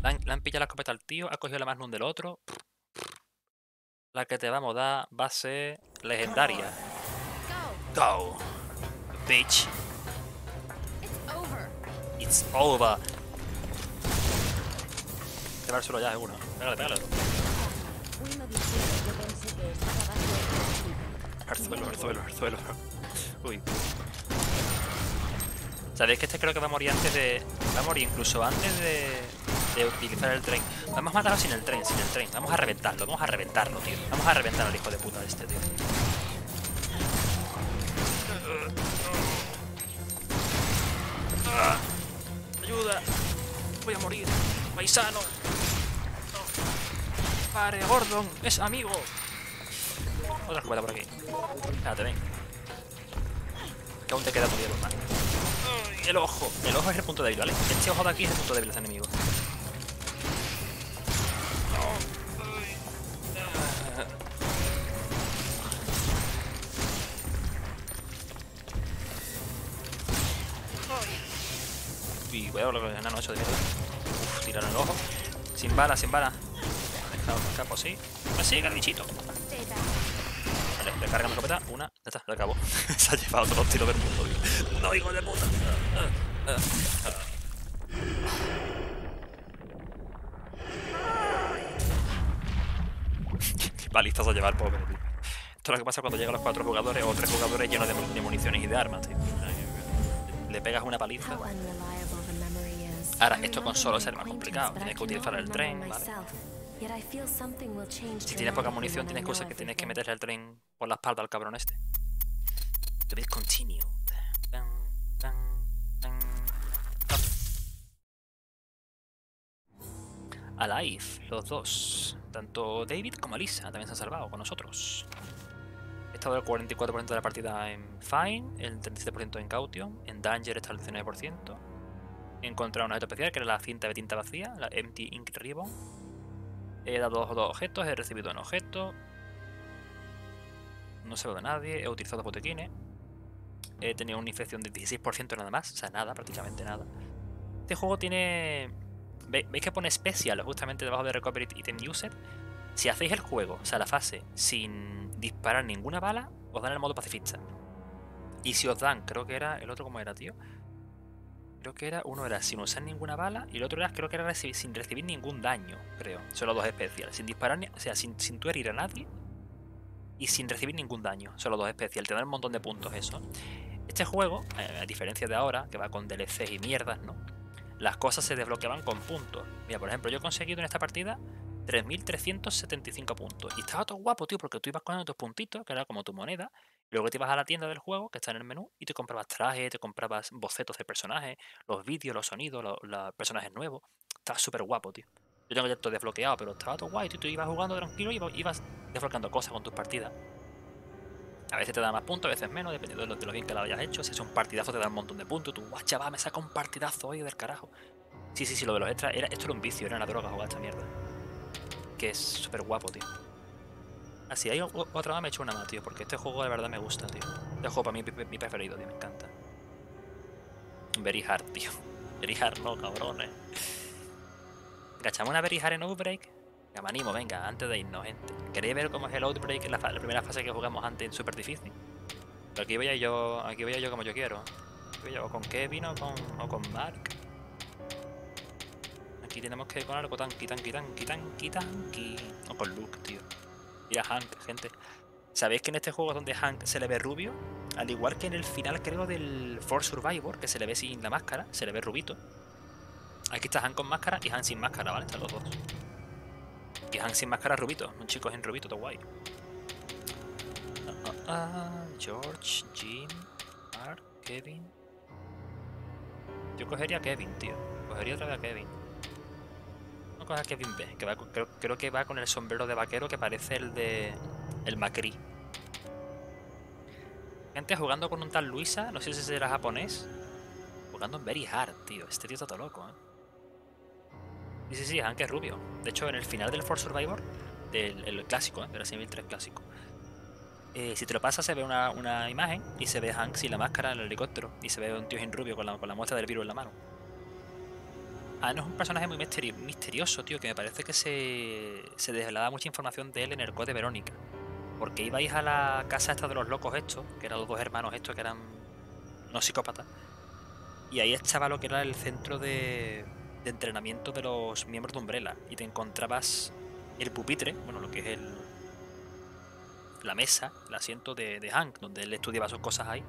le han, le han pillado la escopeta al tío, ha cogido la magnum del otro. La que te vamos a dar va a ser legendaria. Go, bitch. It's over. Te va al suelo ya, seguro. Pégale, pégale. Al suelo, al suelo, al suelo. Uy. Sabéis que este creo que va a morir antes de. Va a morir incluso antes de. De utilizar el tren. Vamos a matarlo sin el tren, sin el tren. Vamos a reventarlo, vamos a reventarlo, tío. Vamos a reventar al hijo de puta de este, tío. Ayuda. Voy a morir. Paisano. No. Pare, Gordon. Es amigo. Otra escopeta por aquí. Espérate, ven. Que aún te queda muy más. Ay, El ojo. El ojo es el punto débil, ¿vale? Este ojo de aquí es el punto débil de este enemigo. Y cuidado con el enano eso de mierda. Uf, tirar el ojo. Sin bala, sin bala. Dejado el capo así. Así, el bichito. Vale, le carga mi escopeta. Una. Ya está, le acabo. Se ha llevado todos los tiros del mundo, tío. No, hijo de puta. Ah, ah. Qué palizas a llevar, pobre, tío. Esto es lo que pasa cuando llegan los cuatro jugadores o tres jugadores llenos de municiones y de armas, tío. Le pegas una paliza. Ahora, esto con solo ser más complicado. Tienes que utilizar el tren, ¿vale? Si tienes poca munición, tienes cosas que tienes que meterle el tren por la espalda al cabrón este. Tan, tan. Alive, los dos. Tanto David como Lisa también se han salvado con nosotros. Estado el 44% de la partida en Fine, el 37% en Caution, en Danger está el 19%. He encontrado un objeto especial que era la cinta de tinta vacía, la Empty Ink Ribbon. He dado dos, objetos, he recibido un objeto. No se lo de nadie, he utilizado botequines. He tenido una infección de 16% nada más, o sea, nada, prácticamente nada. Este juego tiene. ve- ¿Veis que pone Special justamente debajo de Recovery Item User? Si hacéis el juego, o sea, la fase, sin disparar ninguna bala, os dan el modo pacifista. Y si os dan, creo que era. ¿El otro cómo era, tío? Creo que era. Uno era sin usar ninguna bala y el otro era, creo que era recibir- sin recibir ningún daño, creo. Son los dos especiales. Sin disparar, o sea, sin, sin tú herir a nadie y sin recibir ningún daño. Son los dos especiales. Te dan un montón de puntos eso. Este juego, eh, a diferencia de ahora, que va con DLCs y mierdas, ¿no? Las cosas se desbloqueaban con puntos. Mira, por ejemplo, yo he conseguido en esta partida 3.375 puntos. Y estaba todo guapo, tío, porque tú ibas con tus puntitos, que era como tu moneda. Y luego te ibas a la tienda del juego, que está en el menú, y te comprabas trajes, te comprabas bocetos de personajes, los vídeos, los sonidos, los, los personajes nuevos. Estaba súper guapo, tío. Yo tengo ya todo desbloqueado, pero estaba todo guay, tío. Tú ibas jugando tranquilo y ibas, desbloqueando cosas con tus partidas. A veces te da más puntos, a veces menos, dependiendo de lo, bien que lo hayas hecho. Si es un partidazo, te da un montón de puntos. Tú, guau, chaval, me saca un partidazo hoy del carajo. Sí, sí, sí, lo de los extras, esto era un vicio, era una droga jugar esta mierda. Que es súper guapo, tío. Así, hay o- otra más, me he hecho una más, tío, porque este juego de verdad me gusta, tío. Este juego para mí mi, preferido, tío, me encanta. Very hard, tío. Very hard, no, cabrones. Gachamos una Very hard en Outbreak. Ya me animo, venga, antes de irnos, gente. ¿Queréis ver cómo es el Outbreak, la, la primera fase que jugamos antes en Super Difícil? Pero aquí voy a yo, aquí voy a yo como yo quiero. Aquí voy yo, o con Kevin o con, o con Mark. Tenemos que ir con algo tanqui, tanqui, tanqui, tanqui, tanqui. O con Luke, tío. Mira Hank, gente. ¿Sabéis que en este juego es donde Hank se le ve rubio? Al igual que en el final, creo, del For Survivor, que se le ve sin la máscara, se le ve rubito. Aquí está Hank con máscara y Hank sin máscara, ¿vale? Están los dos. Y Hank sin máscara rubito, un chico en rubito, todo guay. Ah, ah, ah, George, Jim, Mark, Kevin. Yo cogería a Kevin, tío. Cogería otra vez a Kevin. A Kevin B, que va creo, creo que va con el sombrero de vaquero que parece el de. el Macri. Gente jugando con un tal Luisa, no sé si será japonés. Jugando en Very Hard, tío. Este tío está todo loco, eh. Sí, sí, sí, Hank es rubio. De hecho, en el final del For Survivor, del el clásico, ¿eh? de Resident Evil 3 clásico, eh, si te lo pasas se ve una, una imagen y se ve Hank sin la máscara en el helicóptero y se ve un tío en rubio con la, con la muestra del virus en la mano. Ah, no es un personaje muy misteri- misterioso, tío, que me parece que se, se desvelaba mucha información de él en el Code Verónica. Porque ibais a la casa esta de los locos estos, que eran los dos hermanos estos que eran no psicópatas. Y ahí estaba lo que era el centro de, de entrenamiento de los miembros de Umbrella. Y te encontrabas el pupitre, bueno, lo que es el la mesa, el asiento de, de Hank, donde él estudiaba sus cosas ahí.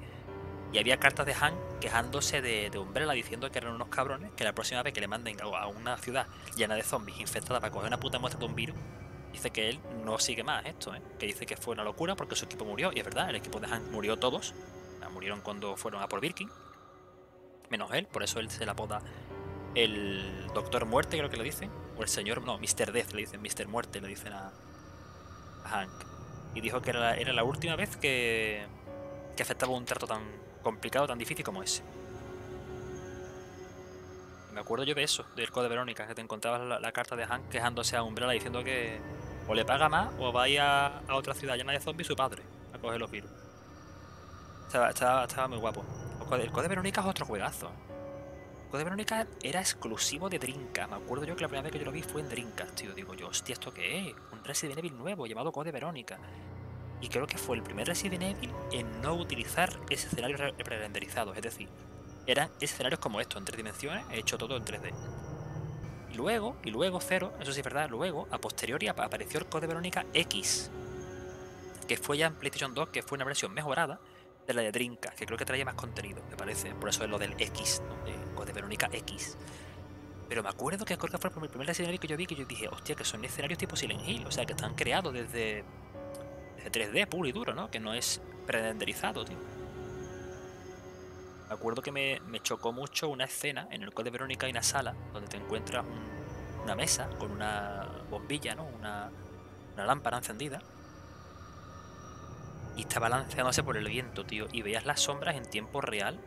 Y había cartas de Hank quejándose de, de Umbrella, diciendo que eran unos cabrones, que la próxima vez que le manden a una ciudad llena de zombies infectada para coger una puta muestra de un virus, dice que él no sigue más esto, ¿eh? que dice que fue una locura porque su equipo murió, y es verdad, el equipo de Hank murió todos, murieron cuando fueron a por Birkin, menos él, por eso él se la apoda el Doctor Muerte, creo que le dicen, o el señor, no, Mr. Death le dicen, Mr. Muerte le dicen a, a Hank. Y dijo que era la, era la última vez que, que aceptaba un trato tan complicado, tan difícil como ese. Me acuerdo yo de eso, del Code Verónica, que te encontrabas la, carta de Hank quejándose a Umbrella diciendo que o le paga más o va a otra ciudad llena de zombies su padre a coger los virus. Estaba, muy guapo. El Code, Code Verónica es otro juegazo. El Code Verónica era exclusivo de Drinka. Me acuerdo yo que la primera vez que yo lo vi fue en Drinka, tío. Digo yo, hostia, ¿esto qué es? Un Resident Evil nuevo llamado Code Verónica. Y creo que fue el primer Resident Evil en no utilizar escenarios re- pre-renderizados. Es decir, eran escenarios como estos, en tres dimensiones, hecho todo en 3D. Y luego, y luego, cero, eso sí es verdad, luego, a posteriori ap- apareció el Code Verónica X, que fue ya en PlayStation 2, que fue una versión mejorada de la de Drinka, que creo que traía más contenido, me parece. Por eso es lo del X, ¿no? de Code Verónica X. Pero me acuerdo que creo que fue el primer Resident Evil que yo vi que yo dije, hostia, que son escenarios tipo Silent Hill, o sea, que están creados desde, desde 3D puro y duro, ¿no? Que no es pre-renderizado, tío. Me acuerdo que me, chocó mucho una escena en el Code Verónica hay una sala donde te encuentras un- una mesa con una bombilla, ¿no? Una, una lámpara encendida. Y está balanceándose por el viento, tío. Y veías las sombras en tiempo real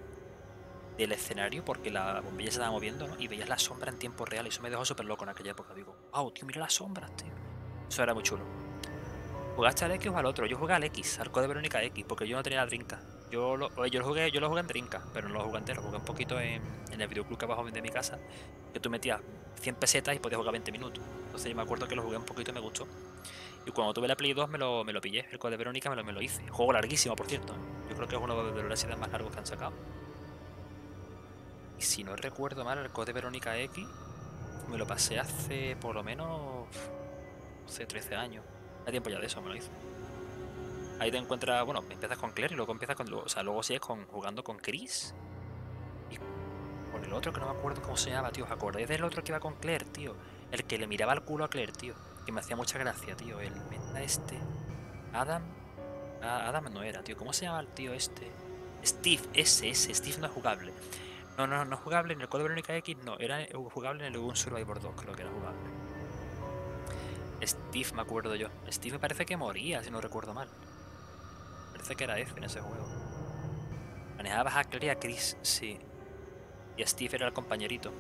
del escenario porque la bombilla se estaba moviendo, ¿no? Y veías las sombras en tiempo real y eso me dejó súper loco en aquella época. Digo, wow, tío, mira las sombras, tío. Eso era muy chulo. ¿Jugaste al X o al otro? Yo jugué al X, al Code Verónica X, porque yo no tenía la Drinka. Yo lo, oye, yo lo jugué, yo lo jugué en Drinka, pero no lo jugué entero, jugué un poquito en, el videoclub que abajo de mi casa, que tú metías 100 pesetas y podías jugar 20 minutos. Entonces yo me acuerdo que lo jugué un poquito y me gustó. Y cuando tuve la Play 2 me lo, me lo pillé, el Code Verónica me lo, me lo hice. Juego larguísimo, por cierto. ¿eh? Yo creo que es uno de los Resident más largos que han sacado. Y si no recuerdo mal, el Code Verónica X me lo pasé hace por lo menos hace 13 años. Tiempo ya de eso me lo hice. Ahí te encuentras, bueno, empiezas con Claire y luego empiezas con, o sea, luego sigues jugando con Chris y con el otro que no me acuerdo cómo se llamaba, tío. ¿Os acordáis del otro que iba con Claire, tío? El que le miraba el culo a Claire, tío. Que me hacía mucha gracia, tío. El menda este. Adam. Adam no era, tío. ¿Cómo se llama el tío este? Steve, ese, ese. Steve no es jugable. No, no, no es jugable en el Code Verónica X, no. Era jugable en el Un Survivor 2, creo que era jugable. Steve me acuerdo yo. Steve me parece que moría, si no recuerdo mal. Parece que era F en ese juego. Manejabas a Claire a Chris, sí. Y a Steve era el compañerito.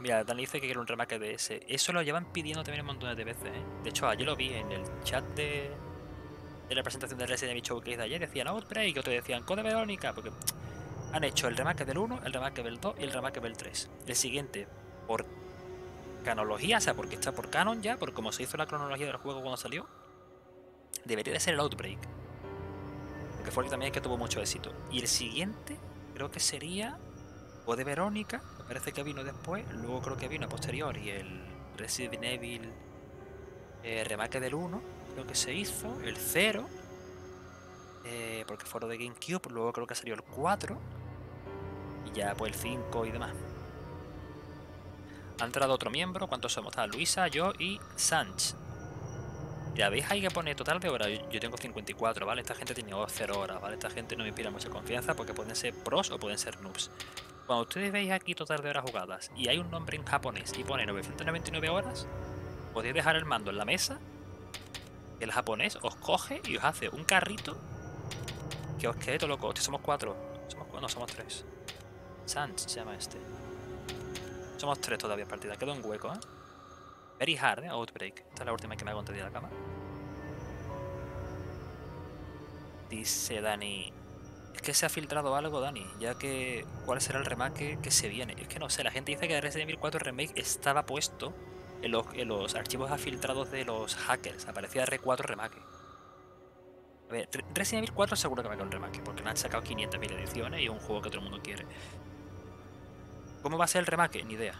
Mira, Dan dice que quiere un remake de ese. Eso lo llevan pidiendo también un montón de veces, ¿eh? De hecho, ayer lo vi en el chat de, de la presentación de Resident Evil Showcase de ayer. Decían Outbreak, otros decían Code Verónica, porque han hecho el remake del 1, el remake del 2 y el remake del 3. El siguiente, por canología, o sea, porque está por canon ya, por como se hizo la cronología del juego cuando salió, debería de ser el Outbreak. Porque fue el que también que tuvo mucho éxito. Y el siguiente, creo que sería o de Verónica, me parece que vino después, luego creo que vino a posteriori el Resident Evil eh, remake del 1, creo que se hizo, el 0, eh, porque fue lo de GameCube, luego creo que salió el 4, y ya pues el 5 y demás. Ha entrado otro miembro, ¿cuántos somos? Está Luisa, yo y Sánchez. Ya veis ahí que pone total de horas. Yo, tengo 54, ¿vale? Esta gente tiene 0 horas, ¿vale? Esta gente no me inspira mucha confianza porque pueden ser pros o pueden ser noobs. Cuando ustedes veis aquí total de horas jugadas y hay un nombre en japonés y pone 999 horas, podéis dejar el mando en la mesa. El japonés os coge y os hace un carrito que os quede todo loco. Hostia, somos cuatro. Somos no, somos tres. Sans se llama este. Somos tres todavía en partida. Queda un hueco, ¿eh? Very hard, ¿eh? Outbreak. Esta es la última que me hago antes de a la cama. Dice Dani. Es que se ha filtrado algo, Dani, ya que cuál será el remake que se viene. Es que no sé, la gente dice que Resident Evil 4 Remake estaba puesto en los, en los archivos filtrados de los hackers. Aparecía R4 Remake. A ver, Re- Resident Evil 4 seguro que va con el remake, porque le han sacado 500.000 ediciones y es un juego que todo el mundo quiere. ¿Cómo va a ser el remake? Ni idea.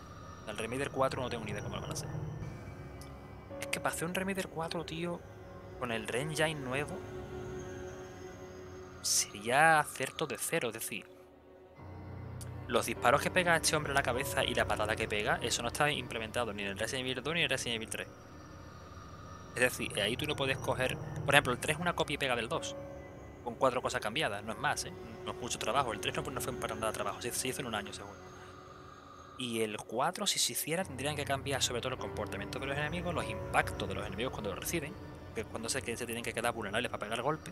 El remake del 4 no tengo ni idea cómo lo van a hacer. Es que para hacer un remake del 4, tío, con el Engine nuevo, sería hacer todo de cero. Es decir, los disparos que pega este hombre en la cabeza y la patada que pega, eso no está implementado ni en el Resident Evil 2 ni en el Resident Evil 3. Es decir, ahí tú no puedes coger. Por ejemplo, el 3 es una copia y pega del 2. Con cuatro cosas cambiadas, no es más, ¿eh? No es mucho trabajo. El 3 no, no fue para nada trabajo, se hizo en un año, seguro. Y el 4, si se hiciera, tendrían que cambiar sobre todo el comportamiento de los enemigos, los impactos de los enemigos cuando los reciben, que cuando se, que se tienen que quedar vulnerables para pegar golpe.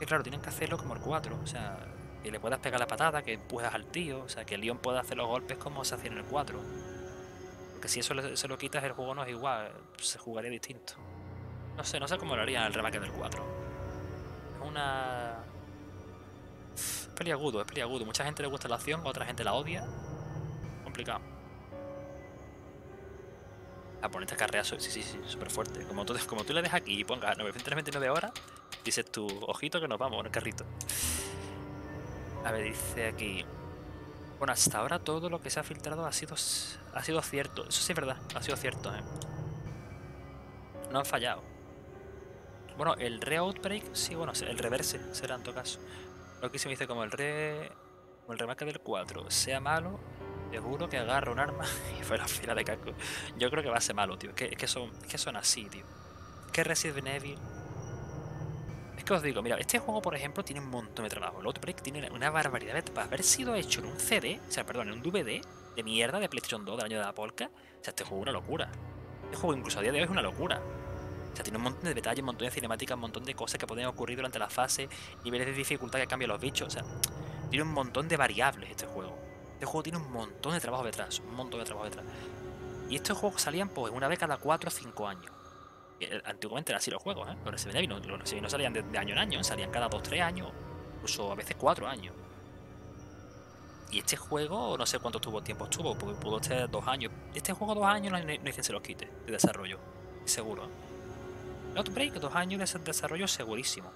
Y claro, tienen que hacerlo como el 4, o sea, que le puedas pegar la patada, que empujas al tío, o sea, que el Leon pueda hacer los golpes como se hacía en el 4. Porque si eso se lo quitas, el juego no es igual, se jugaría distinto. No sé, no sé cómo lo harían el remake del 4. Es una. Es peliagudo, es peliagudo. Mucha gente le gusta la acción, otra gente la odia. Complicado. A ponerte carrera, sí, sí, sí, súper fuerte. Como tú, como tú le dejas aquí y pongas 999 horas, dices tú, ojito que nos vamos en el carrito. A ver, dice aquí. Bueno, hasta ahora todo lo que se ha filtrado ha sido, ha sido cierto. Eso sí es verdad, ha sido cierto, ¿eh? No han fallado. Bueno, el re-outbreak, sí, bueno, el reverse será en todo caso. Lo que se me dice como el re. como el remake del 4 sea malo, te juro que agarro un arma y fue la fila de casco. Yo creo que va a ser malo, tío. Es que, que, son, es que así, tío. Es que Resident Evil. Es que os digo, mira, este juego, por ejemplo, tiene un montón de trabajo. El Outbreak tiene una barbaridad. Para haber sido hecho en un CD, o sea, perdón, en un DVD de mierda de PlayStation 2 del año de la Polka, o sea, este juego es una locura. Este juego, incluso a día de hoy, es una locura. O sea, tiene un montón de detalles, un montón de cinemáticas, un montón de cosas que pueden ocurrir durante la fase, niveles de dificultad que cambian los bichos. O sea, tiene un montón de variables este juego. Este juego tiene un montón de trabajo detrás, un montón de trabajo detrás. Y estos juegos salían pues una vez cada 4 o 5 años. Eh, Antiguamente eran así los juegos, ¿eh? Los Evil no, los Evil no salían de, año en año, salían cada 2-3 años, incluso a veces 4 años. Y este juego, no sé cuánto tuvo tiempo estuvo, porque pudo ser 2 años. Este juego 2 años no hay, quien se los quite de desarrollo, seguro. Outbreak, 2 años de desarrollo segurísimo.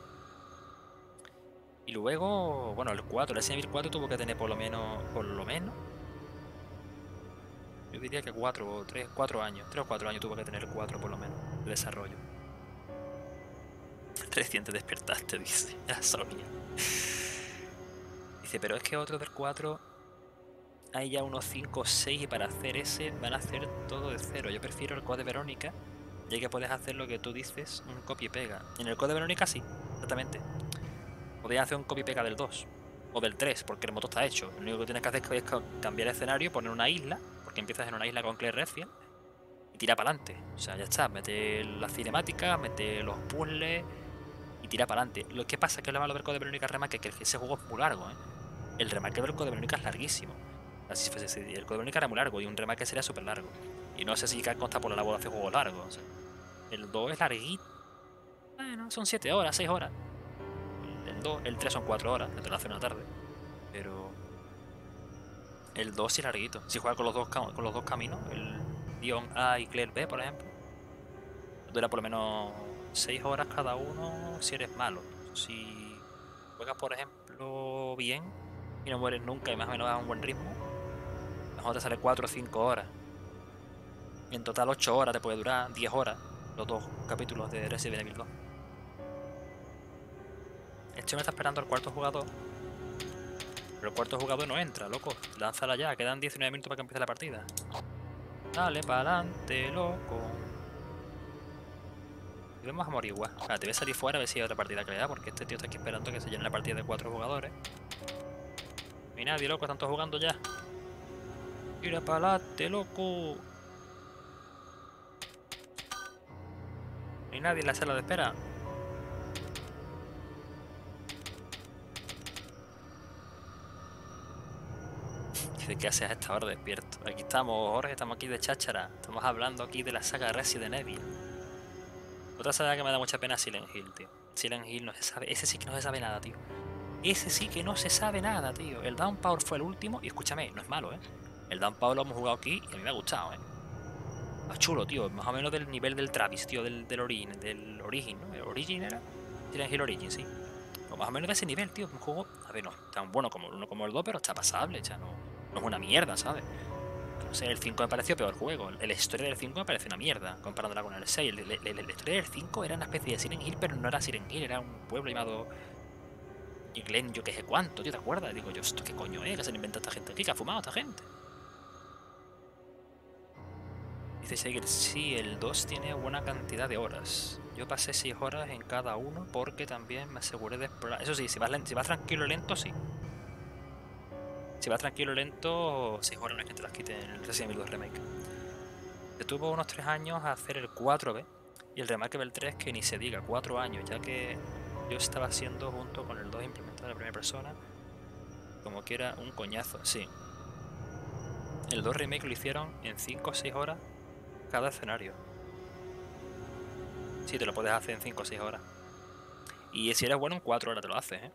Y luego, bueno, el 4, el Resident Evil 4 tuvo que tener por lo menos, por lo menos, yo diría que 4 o 3, 4 años, 3 o 4 años tuvo que tener el 4 por lo menos, de desarrollo. Recién te despertaste, dice, la Sonia. Dice, pero es que otro del 4 hay ya unos 5 o 6 y para hacer ese van a hacer todo de cero. Yo prefiero el code Verónica, ya que puedes hacer lo que tú dices, un copy y pega. En el code Verónica sí, exactamente. Podrías hacer un copy y pega del 2 o del 3, porque el motor está hecho. Lo único que tienes que hacer es ca- cambiar el escenario, poner una isla, porque empiezas en una isla con Claire Redfield, y tira para adelante. O sea, ya está, mete la cinemática, mete los puzzles y tira para adelante. Lo que pasa es que lo malo del Code Verónica Remake es que ese juego es muy largo, ¿eh? El remake del Code Verónica es larguísimo. Así si el Code Verónica era muy largo y un remake sería súper largo. Y no sé si está por la labor de hacer juegos largos. el 2 es larguito. Bueno, son 7 horas, 6 horas. El 2, el 3 son 4 horas, que te lo hace una tarde. Pero. El 2 sí es larguito. Si juega con los dos, con los dos caminos, el, Dion A y Claire B, por ejemplo, dura por lo menos 6 horas cada uno si eres malo. Si juegas, por ejemplo, bien y no mueres nunca y más o menos a un buen ritmo, a lo mejor te sale 4 o 5 horas. En total 8 horas te puede durar, 10 horas, los dos capítulos de Resident Evil 2. Este me está esperando el cuarto jugador. Pero el cuarto jugador no entra, loco. Lánzala ya, quedan 19 minutos para que empiece la partida. Dale para adelante, loco. Y vamos a morir igual. Te voy a salir fuera a ver si hay otra partida que porque este tío está aquí esperando que se llene la partida de cuatro jugadores. Y nadie, loco, están todos jugando ya. Tira para adelante, loco. Hay nadie en la sala de espera. Dice, ¿qué haces a esta hora despierto? Aquí estamos, Jorge, estamos aquí de cháchara. Estamos hablando aquí de la saga Resident Evil. Otra saga que me da mucha pena es Silent Hill, tío. Silent Hill no se sabe, ese sí que no se sabe nada, tío. Ese sí que no se sabe nada, tío. El Downpower fue el último y escúchame, no es malo, ¿eh? El Downpower lo hemos jugado aquí y a mí me ha gustado, ¿eh? Más chulo, tío. Más o menos del nivel del Travis, tío, del, del Origin, del Origin, ¿no? ¿El Origin era? Silent Hill Origin, sí. Más o menos de ese nivel, tío. Un juego, a ver, no tan bueno como el 1 como el 2, pero está pasable, ya no, no es una mierda, ¿sabes? No sé, el 5 me pareció peor juego. La historia del 5 me parece una mierda comparándola con el 6. La, historia del 5 era una especie de Silent Hill, pero no era Silent Hill, era un pueblo llamado Glen, yo qué sé cuánto, tío, ¿te acuerdas? Digo yo, ¿esto qué coño es? ¿Qué se le inventa esta gente aquí? ¿Qué ha fumado esta gente? Dice Seger, sí, el 2 tiene buena cantidad de horas. Yo pasé 6 horas en cada uno porque también me aseguré de explorar. Eso sí, si vas, si vas tranquilo lento, sí. Si vas tranquilo lento, 6 horas no es que te las quiten en el Resident Evil 2 Remake. Se tuvo unos 3 años a hacer el 4B y el remake del 3 que ni se diga, 4 años, ya que yo estaba haciendo junto con el 2 implementado en primera persona, como que era un coñazo, sí. El 2 remake lo hicieron en 5 o 6 horas cada escenario. Sí, te lo puedes hacer en 5 o 6 horas. Y si eres bueno, en 4 horas te lo haces, ¿eh?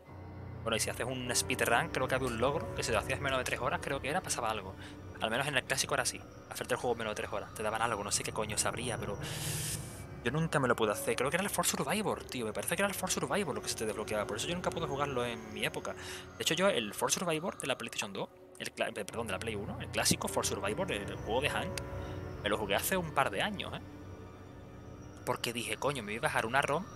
Bueno, y si haces un speedrun, creo que había un logro que si lo hacías en menos de 3 horas, creo que era, pasaba algo. Al menos en el clásico era así. Hacerte el juego en menos de 3 horas. Te daban algo, no sé qué coño sabría, pero. Yo nunca me lo pude hacer. Creo que era el Force Survivor, tío. Me parece que era el Force Survivor lo que se te desbloqueaba. Por eso yo nunca pude jugarlo en mi época. De hecho, yo el Force Survivor de la PlayStation 2, el eh, perdón, de la Play 1, el clásico Force Survivor, el juego de Hank, me lo jugué hace un par de años, ¿eh? Porque dije, coño, me voy a bajar una ROM,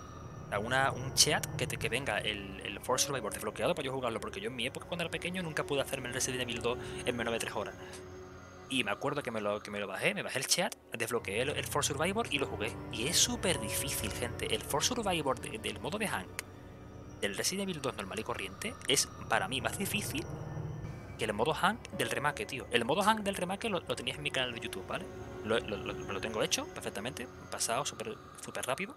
a una, un chat que, te, que venga el, el Force Survivor desbloqueado para yo jugarlo. Porque yo en mi época, cuando era pequeño, nunca pude hacerme el Resident Evil 2 en menos de 3 horas. Y me acuerdo que me lo, que me lo bajé, me bajé el chat, desbloqueé el, el Force Survivor y lo jugué. Y es súper difícil, gente. El Force Survivor de- del modo de Hank, del Resident Evil 2 normal y corriente, es para mí más difícil que el modo Hank del remake, tío. El modo Hank del remake lo, lo tenías en mi canal de YouTube, ¿vale? Lo, lo- lo- tengo hecho perfectamente, pasado súper súper rápido.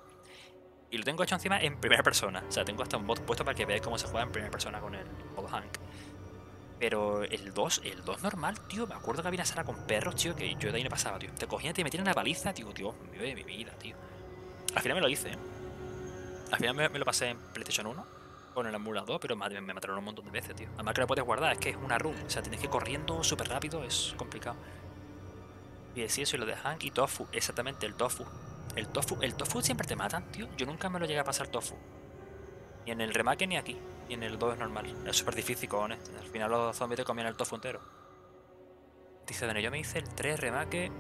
Y lo tengo hecho encima en primera persona. O sea, tengo hasta un mod puesto para que veáis cómo se juega en primera persona con el modo Hank. Pero el 2, el 2 normal, tío, me acuerdo que había una sala con perros, tío, que yo de ahí no pasaba, tío. Te cogían, te metían en la baliza, tío, Dios mío de mi vida, tío. Al final me lo hice, ¿eh? Al final me, lo pasé en PlayStation 1 con el emulador, pero me mataron un montón de veces, tío. Además que lo puedes guardar, es que es una run, o sea, tienes que ir corriendo súper rápido, es complicado. Y sí, eso y lo de Hank y Tofu, exactamente, el Tofu. El Tofu, el Tofu siempre te matan, tío. Yo nunca me lo llegué a pasar Tofu. Ni en el remake ni aquí. Ni en el 2 es normal. Es súper difícil, cojones. Al final los zombies te comían el tofu entero. Dice Dani, yo me hice el 3 remake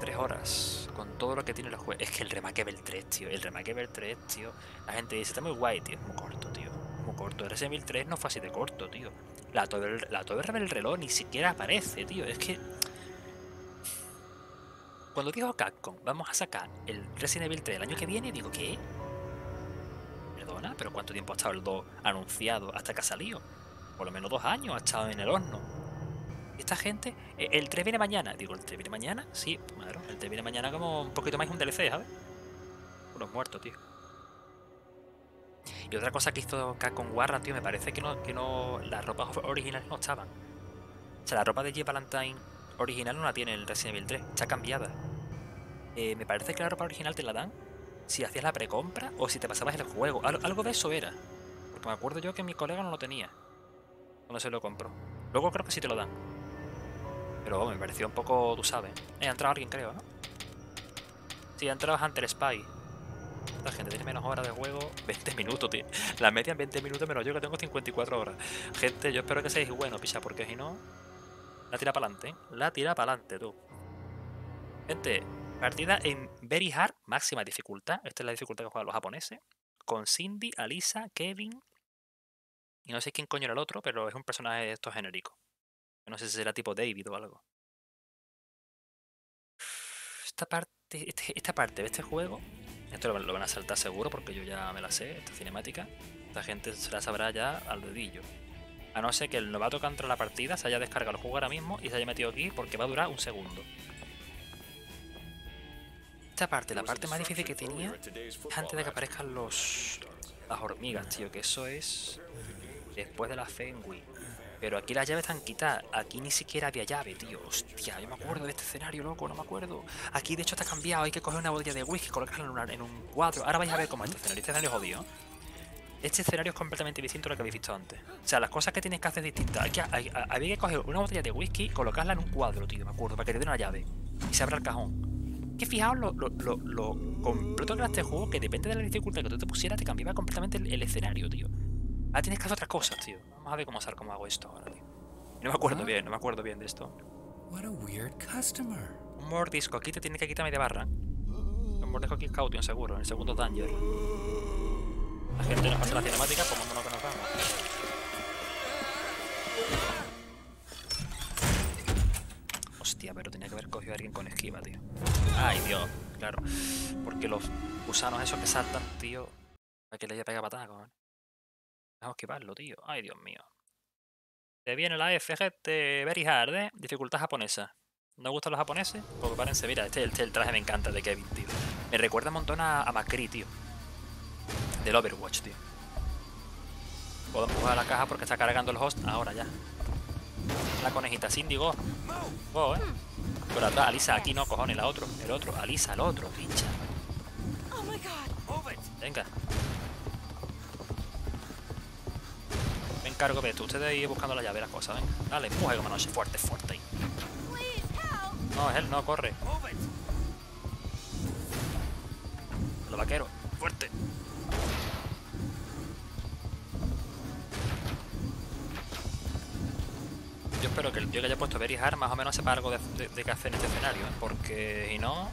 3 horas. Con todo lo que tiene el juego. Es que el remake del 3, tío. El remake del 3, tío. La gente dice, está muy guay, tío. Muy corto, tío. Muy corto. El Resident Evil 3 no fue así de corto, tío. La torre, la torre del reloj ni siquiera aparece, tío. Es que... Cuando dijo Capcom, vamos a sacar el Resident Evil 3 el año que viene, digo, ¿qué? Perdona, pero ¿cuánto tiempo ha estado el 2 anunciado hasta que ha salido? Por lo menos dos años ha estado en el horno. Esta gente, eh, el 3 viene mañana. Digo, ¿el 3 viene mañana? Sí, claro, el 3 viene mañana como un poquito más un DLC, ¿sabes? Unos muertos, tío. Y otra cosa que hizo Capcom Warren, tío, me parece que no, que no. Las ropas originales no estaban. O sea, la ropa de J Valentine original no la tiene el Resident Evil 3, está cambiada. Eh, me parece que la ropa original te la dan si hacías la precompra o si te pasabas el juego. Al- algo de eso era. Porque me acuerdo yo que mi colega no lo tenía. Cuando se lo compró. Luego creo que sí te lo dan. Pero vamos, me pareció un poco, tú sabes. Eh, ha entrado alguien, creo, ¿no? Sí, ha entrado Hunter Spy. La gente tiene menos horas de juego. 20 minutos, tío. La media en 20 minutos menos yo que tengo 54 horas. Gente, yo espero que seáis buenos, picha, porque si no. La tira para adelante, ¿eh? La tira para adelante, tú. Gente, partida en Very Hard, máxima dificultad. Esta es la dificultad que juegan los japoneses. Con Cindy, Alisa, Kevin. Y no sé quién coño era el otro, pero es un personaje de estos genérico. No sé si será tipo David o algo. Esta parte, este- esta parte de este juego, esto lo van a saltar seguro porque yo ya me la sé, esta cinemática. Esta gente se la sabrá ya al dedillo. A no ser que el novato que entra a la partida se haya descargado el juego ahora mismo y se haya metido aquí porque va a durar un segundo. Esta parte, la parte más difícil que tenía, es antes de que aparezcan los las hormigas, tío, que eso es después de la Fenway. Pero aquí las llaves están quitadas. Aquí ni siquiera había llave, tío. Hostia, yo me acuerdo de este escenario, loco, no me acuerdo. Aquí de hecho está cambiado. Hay que coger una botella de whisky, colocarla en, un cuadro. Ahora vais a ver cómo es este escenario. Este escenario es jodido. Este escenario es completamente distinto a lo que habéis visto antes. O sea, las cosas que tienes que hacer distintas. Hay que, hay- hay- había que coger una botella de whisky, colocarla en un cuadro, tío, me acuerdo, para que te dé una llave. Y se abra el cajón. Que fijaos lo, lo, lo, lo completo que era este juego, que depende de la dificultad que tú te pusieras, te cambiaba completamente el, el escenario, tío. Ahora tienes que hacer otras cosas, tío. Vamos a ver cómo cómo hago esto ahora, tío. Y no me acuerdo bien, no me acuerdo bien de esto. What a weird customer. Un mordisco aquí te tiene que quitar media barra. Un mordisco aquí es Caution, seguro, en el segundo Danger. La gente nos pasa la cinemática, pues vámonos que nos vamos. Hostia, pero tenía que haber cogido a alguien con esquiva, tío. Ay, Dios, claro. Porque los gusanos esos que saltan, tío. Para que le haya pegado patada, cojones. Vamos esquivarlo, tío. Ay, Dios mío. Te viene la FG de Very Hard, ¿eh? Dificultad japonesa. ¿No gustan los japoneses? Pues prepárense, mira, este, este el traje me encanta de Kevin, tío. Me recuerda un montón a, a McCree, tío. Del Overwatch, tío. Puedo empujar la caja porque está cargando el host ahora ya. La conejita Cindy, go. Go, eh. Por atrás, Alisa, aquí no, cojones, la otro. El otro, Alisa, el otro, pincha. Venga. Me encargo de esto. Ustedes ahí buscando la llave, las cosas, venga. Dale, empuje como noche, fuerte, fuerte. No, es él, no, corre. Los vaqueros, fuerte. Yo espero que el tío que haya puesto Hard más o menos sepa algo de, de, de qué en este escenario, ¿eh? porque si no.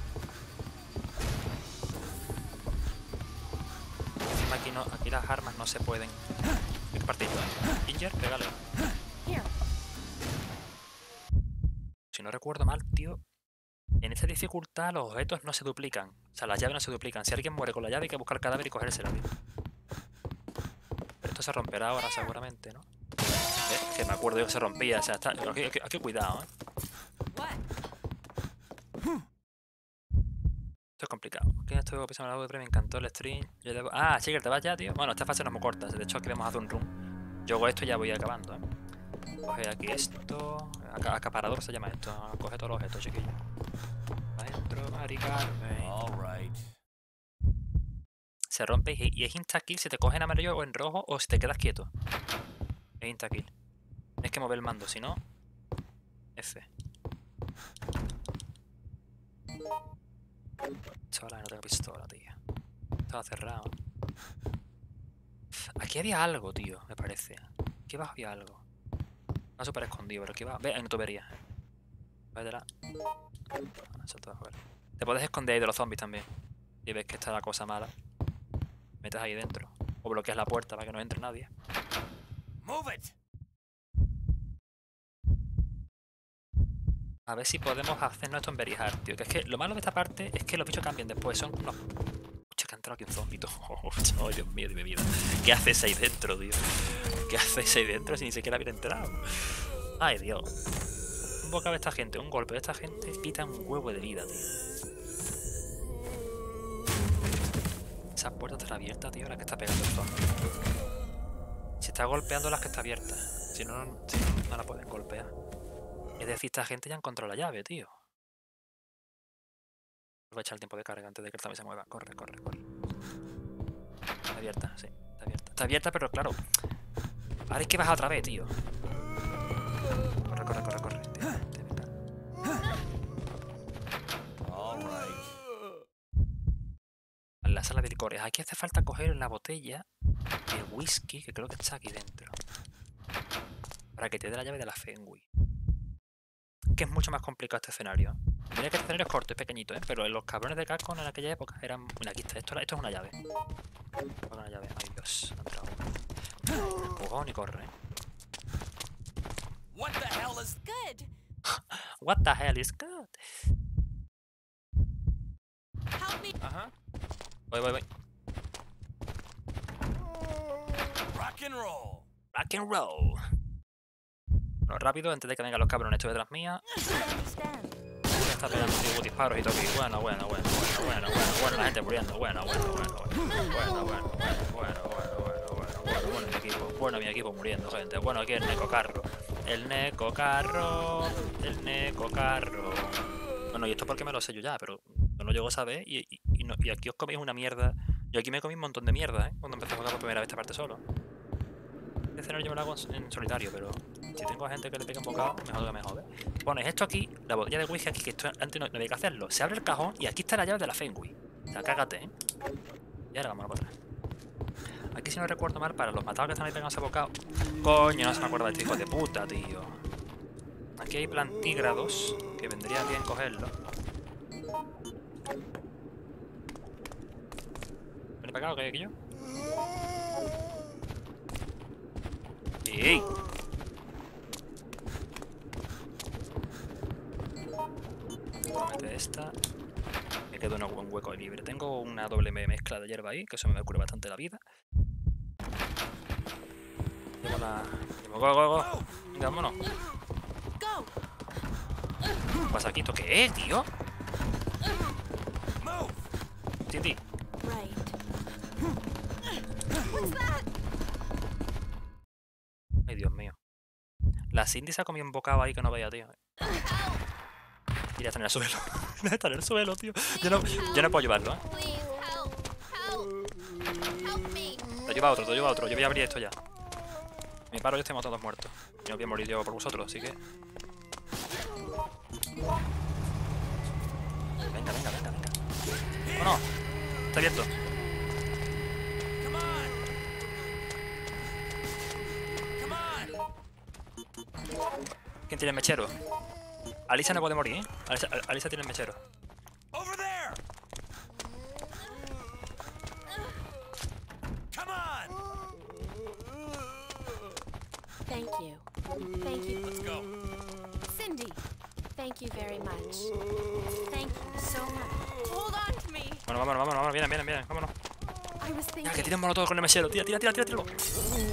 Encima aquí, las armas no se pueden. Hay que partirlo, ¿eh? Ginger, pégale. Si no recuerdo mal, tío, en esta dificultad los objetos no se duplican. O sea, las llaves no se duplican. Si alguien muere con la llave hay que buscar cadáver y cogérsela, esto se romperá ahora seguramente, ¿no? Eh, Que me acuerdo yo que se rompía. O sea, está... aquí, aquí- aquí cuidado, ¿eh? Esto es complicado. Aquí estoy pisando la W, me encantó el stream. Yo debo- Ah, Chicker, ¿te vas ya, tío? Bueno, esta fase no es muy corta. De hecho, aquí vamos a hacer un run. Yo hago esto y ya voy acabando, ¿eh? Coge aquí esto. Aca- acaparador se llama esto. Coge todos los objetos, chiquillo. Adentro, Mari Carmen. All right. Se rompe y, y es insta-kill si te coge en amarillo o en rojo o si te quedas quieto. Es insta-kill. Tienes que mover el mando, si no. F. Chaval, no tengo pistola, tío. Estaba cerrado. Aquí había algo, tío, me parece. Aquí abajo había algo. No súper escondido, pero aquí va. Ve, en tubería. Vétela. Ah. Te puedes esconder ahí de los zombies también. Y ves que está la cosa mala. Metes ahí dentro. O bloqueas la puerta para que no entre nadie. Move it. A ver si podemos hacernos esto en Very Hard, tío. Que es que lo malo de esta parte es que los bichos cambian después. Son unos. Pucha, que ha entrado aquí un zombie. todo. Oh, Dios mío de mi vida. ¿Qué haces ahí dentro, tío? ¿Qué haces ahí dentro si ni siquiera había entrado? Ay, Dios. Un bocado de esta gente, un golpe de esta gente quita un huevo de vida, tío. Esa puerta está abierta, tío, la que está pegando el zombie. Si está golpeando las que está abierta. Si no, no, si no, no la pueden golpear. Es decir, esta gente ya encontró la llave, tío. Voy a echar el tiempo de carga antes de que el también se mueva. Corre, corre, corre. Está abierta, sí. Está abierta. Está abierta, pero claro. Ahora hay que bajar otra vez, tío. Corre, corre, corre, corre. Tío, tío venga. licores. Aquí hace falta coger la botella de whisky, que creo que está aquí dentro. Para que te dé la llave de la Fenway. Que es mucho más complicado este escenario. Mira que este escenario es corto, es pequeñito, ¿eh? Pero los cabrones de Capcom en aquella época eran... Mira, aquí está. Esto, esto es una llave. Una llave. Ay, Dios. ha entrado. Empujón y corre. ¿eh? What the hell is Good. What the hell is good? Help me. Ajá. Voy, voy, voy. Rock and roll. Rock and roll. Bueno, rápido, antes de que vengan los cabrones estoy detrás mía. Está pegando tío, disparos y todo aquí. Bueno, bueno, bueno, bueno, bueno, bueno, bueno, la gente muriendo. Bueno, bueno, bueno, bueno, bueno, bueno, bueno, bueno, bueno, bueno, bueno, bueno, bueno, mi equipo. Bueno, mi equipo muriendo, gente. Bueno, aquí el Neco Carro. El Neco Carro. El Neco Carro. Bueno, y esto porque me lo sé yo ya, pero no llego a saber y, y, y aquí os coméis una mierda. Yo aquí me comí un montón de mierda, ¿eh? Cuando empecé a jugar por primera vez esta parte solo. Este escenario yo me lo hago en solitario, pero si tengo gente que le pegue un bocado, mejor que me jode. Pones esto aquí, la botella de whisky aquí, que esto antes no, había que hacerlo. Se abre el cajón y aquí está la llave de la Fenway. O sea, cágate, ¿eh? Y ahora vamos para atrás. Aquí si no recuerdo mal, para los matados que están ahí pegados a bocado. Coño, no se me acuerda de este hijo de puta, tío. Aquí hay plantígrados, que vendría bien cogerlo. ¿Ven para acá qué hay aquí yo? ¡Ey! Voy a meter esta. Me quedo en un hueco libre. Tengo una doble me- mezcla de hierba ahí, que eso me cura bastante la vida. Llevo la. Llevo, go, go, go. Venga, vámonos. ¿Qué pasa aquí? ¿Esto qué es, tío? Move. Ay, Dios mío. La Cindy se ha comido un bocado ahí que no veía, tío. Ya está en el suelo. Está en el suelo, tío. Yo no, yo no puedo llevarlo, ¿eh? Me. Lo lleva otro, lo lleva otro. Yo voy a abrir esto ya. Mi paro yo estamos todos muertos. Yo no voy a morir yo por vosotros, así que. Venga, venga, venga, venga. Bueno, está abierto. Come on. Come on. ¿Quién tiene el mechero? Alisa no puede morir, ¿eh? Alisa, Alisa tiene el mechero. Over there. Come on. Thank you. Thank you. Let's go. Cindy, thank you very much. Thank you so much. Hold on to me. Bueno, vámonos, vámonos. Vienen, vienen, vienen. Vámonos. Ya, que tira un molotov con el mechero. Tira, tira, tira, tira, tira.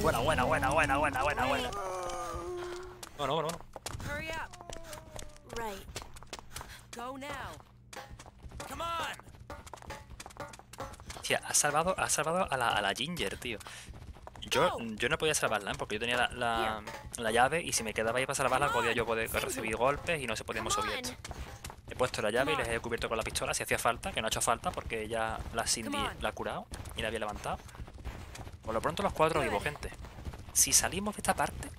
Buena, buena, buena, buena, buena, buena, buena. Bueno, bueno, bueno. Hurry up. Right. Go now. Come on. Tía, has salvado, has salvado a la, a la Ginger, tío. Yo, yo no podía salvarla, ¿eh? porque yo tenía la, la, la llave y si me quedaba ahí para salvarla podía yo poder recibir golpes y no se podíamos subir esto. He puesto la llave y les he cubierto con la pistola si hacía falta, que no ha hecho falta porque ya la Cindy la ha curado y la había levantado. Por lo pronto los cuatro vivos, gente. Si salimos de esta parte,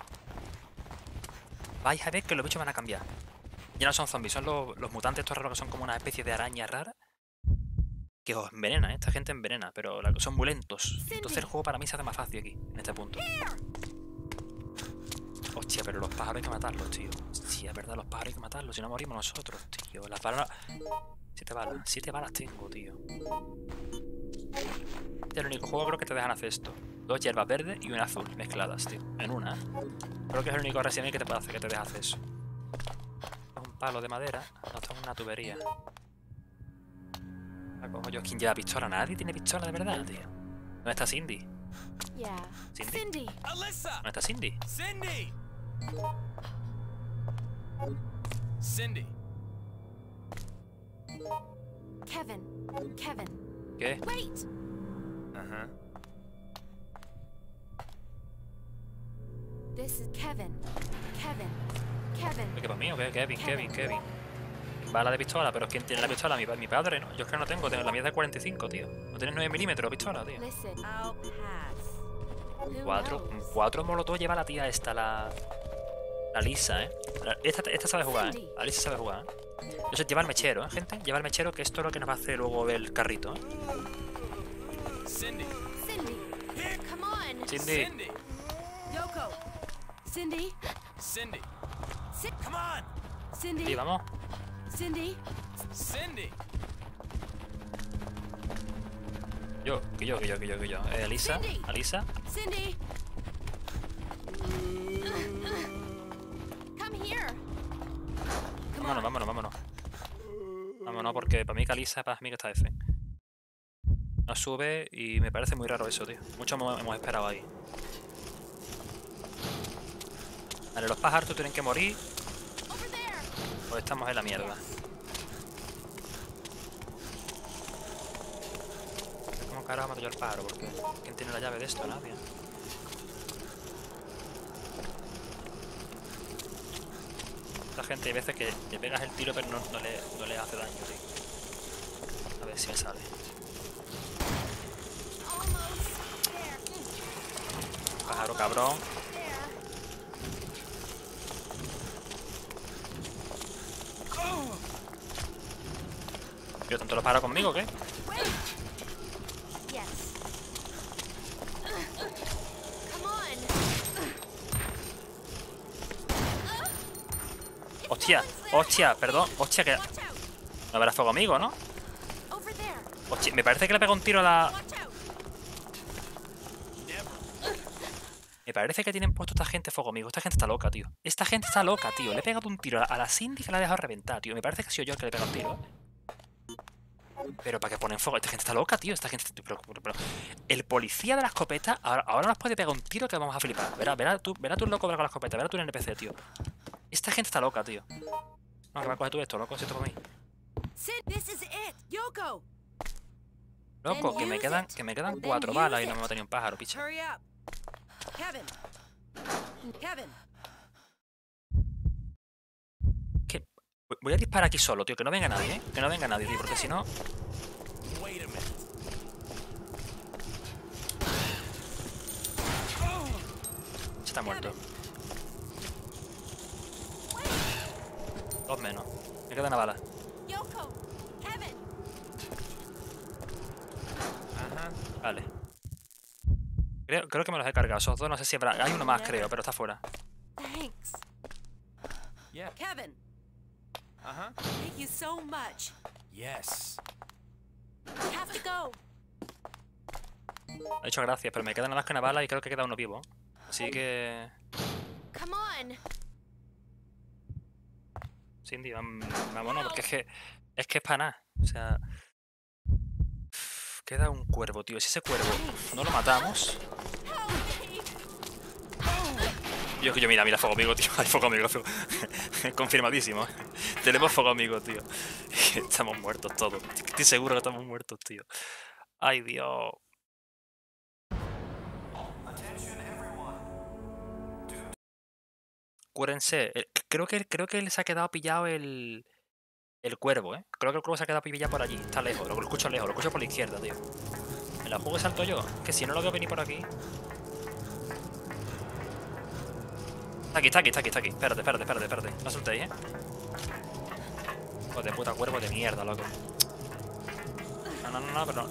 vais a ver que los bichos van a cambiar. Ya no son zombies, son los, los mutantes estos raros que son como una especie de araña rara. Que os envenena, ¿eh? esta gente envenena, pero son muy lentos. Entonces el juego para mí se hace más fácil aquí, en este punto. Hostia, pero los pájaros hay que matarlos, tío. Sí, es verdad, los pájaros hay que matarlos, si no morimos nosotros, tío. Las balas... Siete balas, siete balas tengo, tío. Es el único juego creo que te dejan hacer esto. Dos hierbas verdes y una azul mezcladas, tío. En una, ¿eh? Creo que es el único Resident que te puede hacer, que te deja hacer eso. Es un palo de madera. No, esto es una tubería. La cojo yo. ¿Quién lleva pistola? Nadie tiene pistola de verdad, tío. ¿Dónde está Cindy? Yeah. ¿Cindy? Cindy. Alyssa. ¿Dónde está Cindy? Cindy. Cindy. Kevin. Kevin. ¿Qué? Wait. Ajá. This is Kevin. Kevin. Kevin. ¿Qué para mí o qué? Kevin, Kevin, Kevin. Bala de pistola, pero ¿quién tiene la pistola? Mi, pa- mi padre, ¿no? Yo es que no tengo, tengo la mía es de 45, tío. No tienes 9 milímetros pistola, tío. Listen. I'll pass. Who Cuatro, cuatro molotov lleva la tía esta, la. La Lisa, ¿eh? Esta, esta sabe jugar, ¿eh? La Lisa sabe jugar, ¿eh? Entonces lleva el mechero, ¿eh, gente? Lleva el mechero, que esto es lo que nos va a hacer luego el carrito, ¿eh? Cindy. Cindy. Cindy. Cindy. Cindy. Come on. Cindy. Sí, vamos. Cindy. Cindy. Yo, que yo, que yo, que yo, que yo. Eh, Alisa, Cindy. Alisa. Cindy. Come here. Come Vámonos, on. vámonos, vámonos. Vámonos, porque para mí que Alisa, para mí que está F. No sube y me parece muy raro eso, tío. Mucho hemos hemos esperado ahí. Vale, los pájaros tienen que morir o estamos en la mierda. ¿Cómo carajo mato yo al pájaro? Porque ¿quién tiene la llave de esto? Nadie. Esta gente hay veces que le pegas el tiro pero no, le, no le hace daño, tío. A ver si me sale. Pájaro cabrón. ¿Yo tanto los pájaros conmigo qué? Hostia, hostia, perdón, hostia que... No habrá fuego amigo, ¿no? Hostia, me parece que le pegó un tiro a la... Watch out. Me parece que tienen puesto esta gente fuego amigo. Esta gente está loca, tío. Esta gente está loca, tío. Le he pegado un tiro a la, a Cindy que la ha dejado reventar, tío. Me parece que ha sido yo el que le he pegado un tiro. ¿eh? Pero para que ponen fuego. Esta gente está loca, tío. Esta gente. Pero, pero- pero- El policía de la escopeta ahora, ahora nos puede pegar un tiro que vamos a flipar. Verá, verá tú, verá tú el loco con la escopeta. Verá tú el NPC, tío. Esta gente está loca, tío. No, que va a coger tú esto, loco, si esto para mí. Loco, que me quedan, que me quedan cuatro balas y no me mata ni un pájaro, picha. Kevin. Kevin. Que voy a disparar aquí solo, tío. Que no venga nadie, ¿eh? Que no venga nadie, tío. Porque si no. Está muerto. Dos menos. Me queda una bala. Ajá. Vale. Creo, creo que me los he cargado. Esos dos no sé si habrá. Hay uno más, creo, pero está fuera. Thanks. Yeah. Kevin. Uh-huh. Thank you so much. Yes. We have to go. Ha dicho gracias, pero me queda nada más que una bala y creo que queda uno vivo. Así que. Come on. Cindy, vámonos, porque es que. Es que es para nada. O sea. Queda un cuervo, tío. Si ese cuervo no lo matamos. Yo yo, mira, mira, fuego amigo, tío. Hay fuego amigo. Confirmadísimo. Tenemos fuego amigo, tío. Estamos muertos todos. Estoy seguro que estamos muertos, tío. Ay, Dios. Acuérdense, eh, creo que, creo que se ha quedado pillado el, el cuervo, ¿eh? Creo que el cuervo se ha quedado pillado por allí. Está lejos, lo escucho lejos, lo escucho por la izquierda, tío. ¿Me la juego y salto yo? Que si no lo veo venir por aquí. Está aquí, está aquí, está aquí, está aquí. Espérate, espérate, espérate, espérate. No soltéis, ¿eh? Hijo de puta cuervo de mierda, loco. No, no, no, no, pero.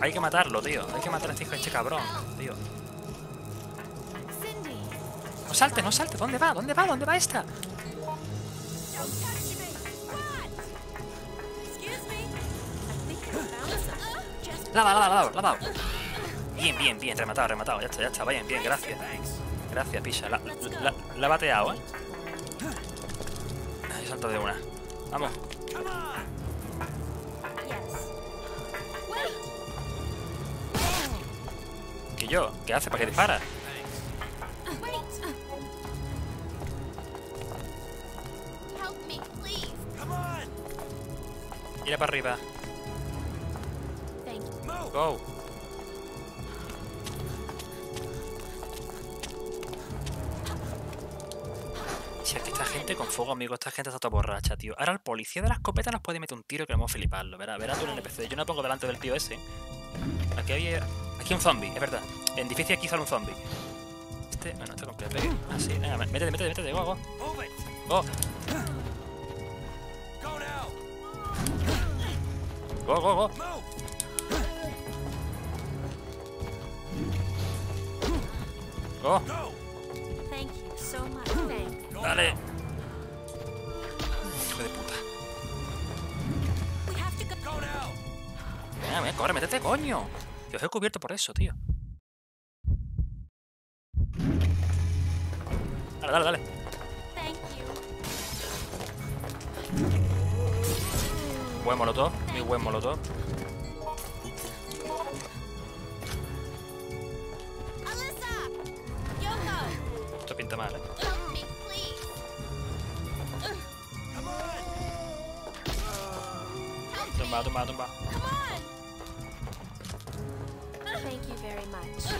Hay que matarlo, tío. Hay que matar a este hijo de este cabrón, tío. No saltes, no saltes. ¿Dónde va? ¿Dónde va? ¿Dónde va esta? Don't touch me. What? Excuse me. I think I found some. Just La ha dado, la ha dado, la ha dado. Bien, bien, bien. Rematado, rematado. Ya está, ya está. Vayan, bien, gracias. Gracias, picha. La, la, la bateado, ¿eh? Ay, salto de una. Vamos. ¿Qué yo? ¿Qué hace? ¿Para qué dispara? Mira para arriba. Go. Si aquí esta gente con fuego, amigo, esta gente está toda borracha, tío. Ahora el policía de la escopeta nos puede meter un tiro que vamos a fliparlo. Verá, verá tú el NPC. Yo no pongo delante del tío ese. Aquí había. Aquí hay un zombie, es verdad. En difícil aquí sale un zombie. Este. Bueno, este que le pegue. Ah, sí, venga, métete, métete, métete, go, go. Go, Go, go, go. Go. Dale. Hijo de puta. Dame, corre, métete, coño. Que os he cubierto por eso, tío. Dale, dale, dale. Buen molotov, muy buen molotov. Esto pinta mal, eh. Tumba, tumba, tumba. Thank you very much.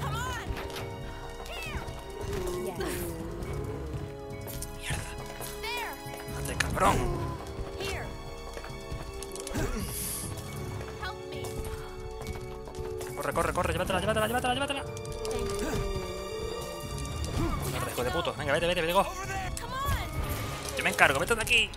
Come on! Here! Yes. Mierda. Date, cabrón. Corre, corre, corre, llévatela, llévatela, llévatela, llévatela. Hijo de puto. Venga, vete, vete, vete! Yo me encargo, vete de aquí.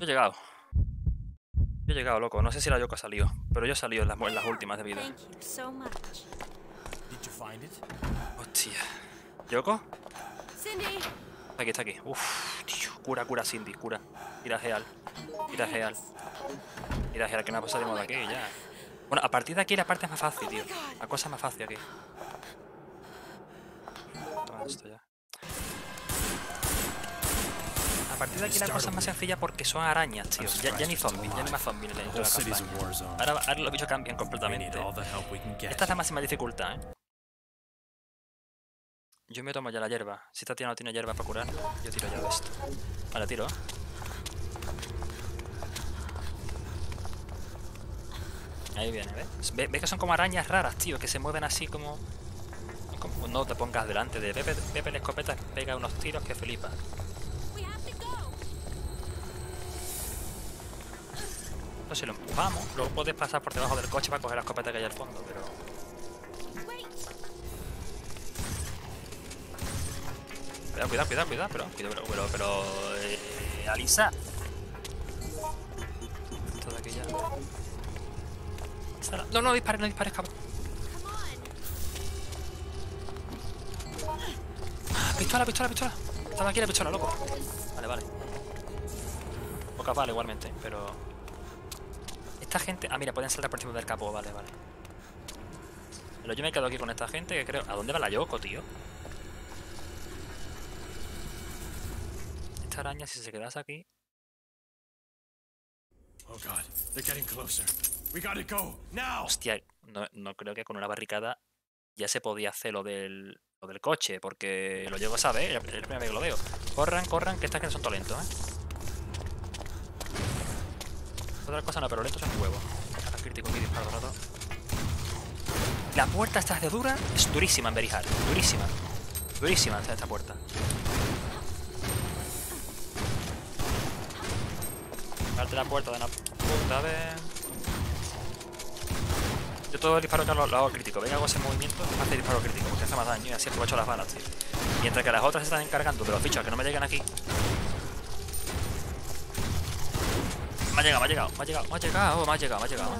He llegado. Yo he llegado, loco. No sé si la Yoko ha salido, pero yo he salido en las, en las últimas de vida. Hostia. ¿Yoko? Cindy! Aquí está aquí. Uf, tío. Cura, cura, Cindy, cura. Tira geal. Tira geal. Tira geal, que no pasaremos de aquí ya. Bueno, a partir de aquí la parte es más fácil, tío. La cosa es más fácil aquí. Toma esto ya. Partir de aquí la cosa es más sencilla porque son arañas, tío. Ya, ya ni zombies, ya ni más zombies la campaña. a. Ahora, ahora los bichos cambian completamente. Esta es la máxima dificultad, ¿eh? Yo me tomo ya la hierba. Si esta tía no tiene hierba para curar, yo tiro ya de esto. Vale, tiro. Ahí viene, ¿ves? Ve- ¿Ves que son como arañas raras, tío? Que se mueven así como... como- No te pongas delante de Pepe, Pepe la escopeta pega unos tiros que flipa. No si lo empujamos, luego puedes pasar por debajo del coche para coger la escopeta que hay al fondo, pero... Cuidado, cuidado, cuidado, cuidado, pero, cuidado, pero, pero, pero, eh, Alisa. Esto de aquí ya. No, no dispares, no dispares, cabrón. Ah, Pistola, pistola, pistola. Estaba aquí la pistola, loco. Vale, vale. Pocas vale igualmente, pero... Esta gente... Ah, mira, pueden saltar por encima del capo, vale, vale. Pero yo me quedo aquí con esta gente que creo... ¿A dónde va la Yoko, tío? Esta araña, si se quedase aquí... Oh god, they're getting closer. We gotta go now. Hostia, no, no creo que con una barricada ya se podía hacer lo del, lo del coche, porque lo llego a saber, es la primera vez que lo veo. Corran, corran, que estas que son todos lentos, ¿eh? Otra cosa no, pero son huevos. Ahora crítico aquí, disparo todo. La puerta esta de dura es durísima en Berihar, durísima. Durísima esta puerta. Darte la puerta de una puta vez. Yo todo el disparo que lo, lo hago crítico. Venga, hago ese movimiento, hace disparo crítico, porque hace más daño y así aprovecho las balas, tío. Mientras que las otras se están encargando de los bichos que no me llegan aquí. Ha llegado, me ha llegado, me ha llegado, me ha llegado, me ha llegado.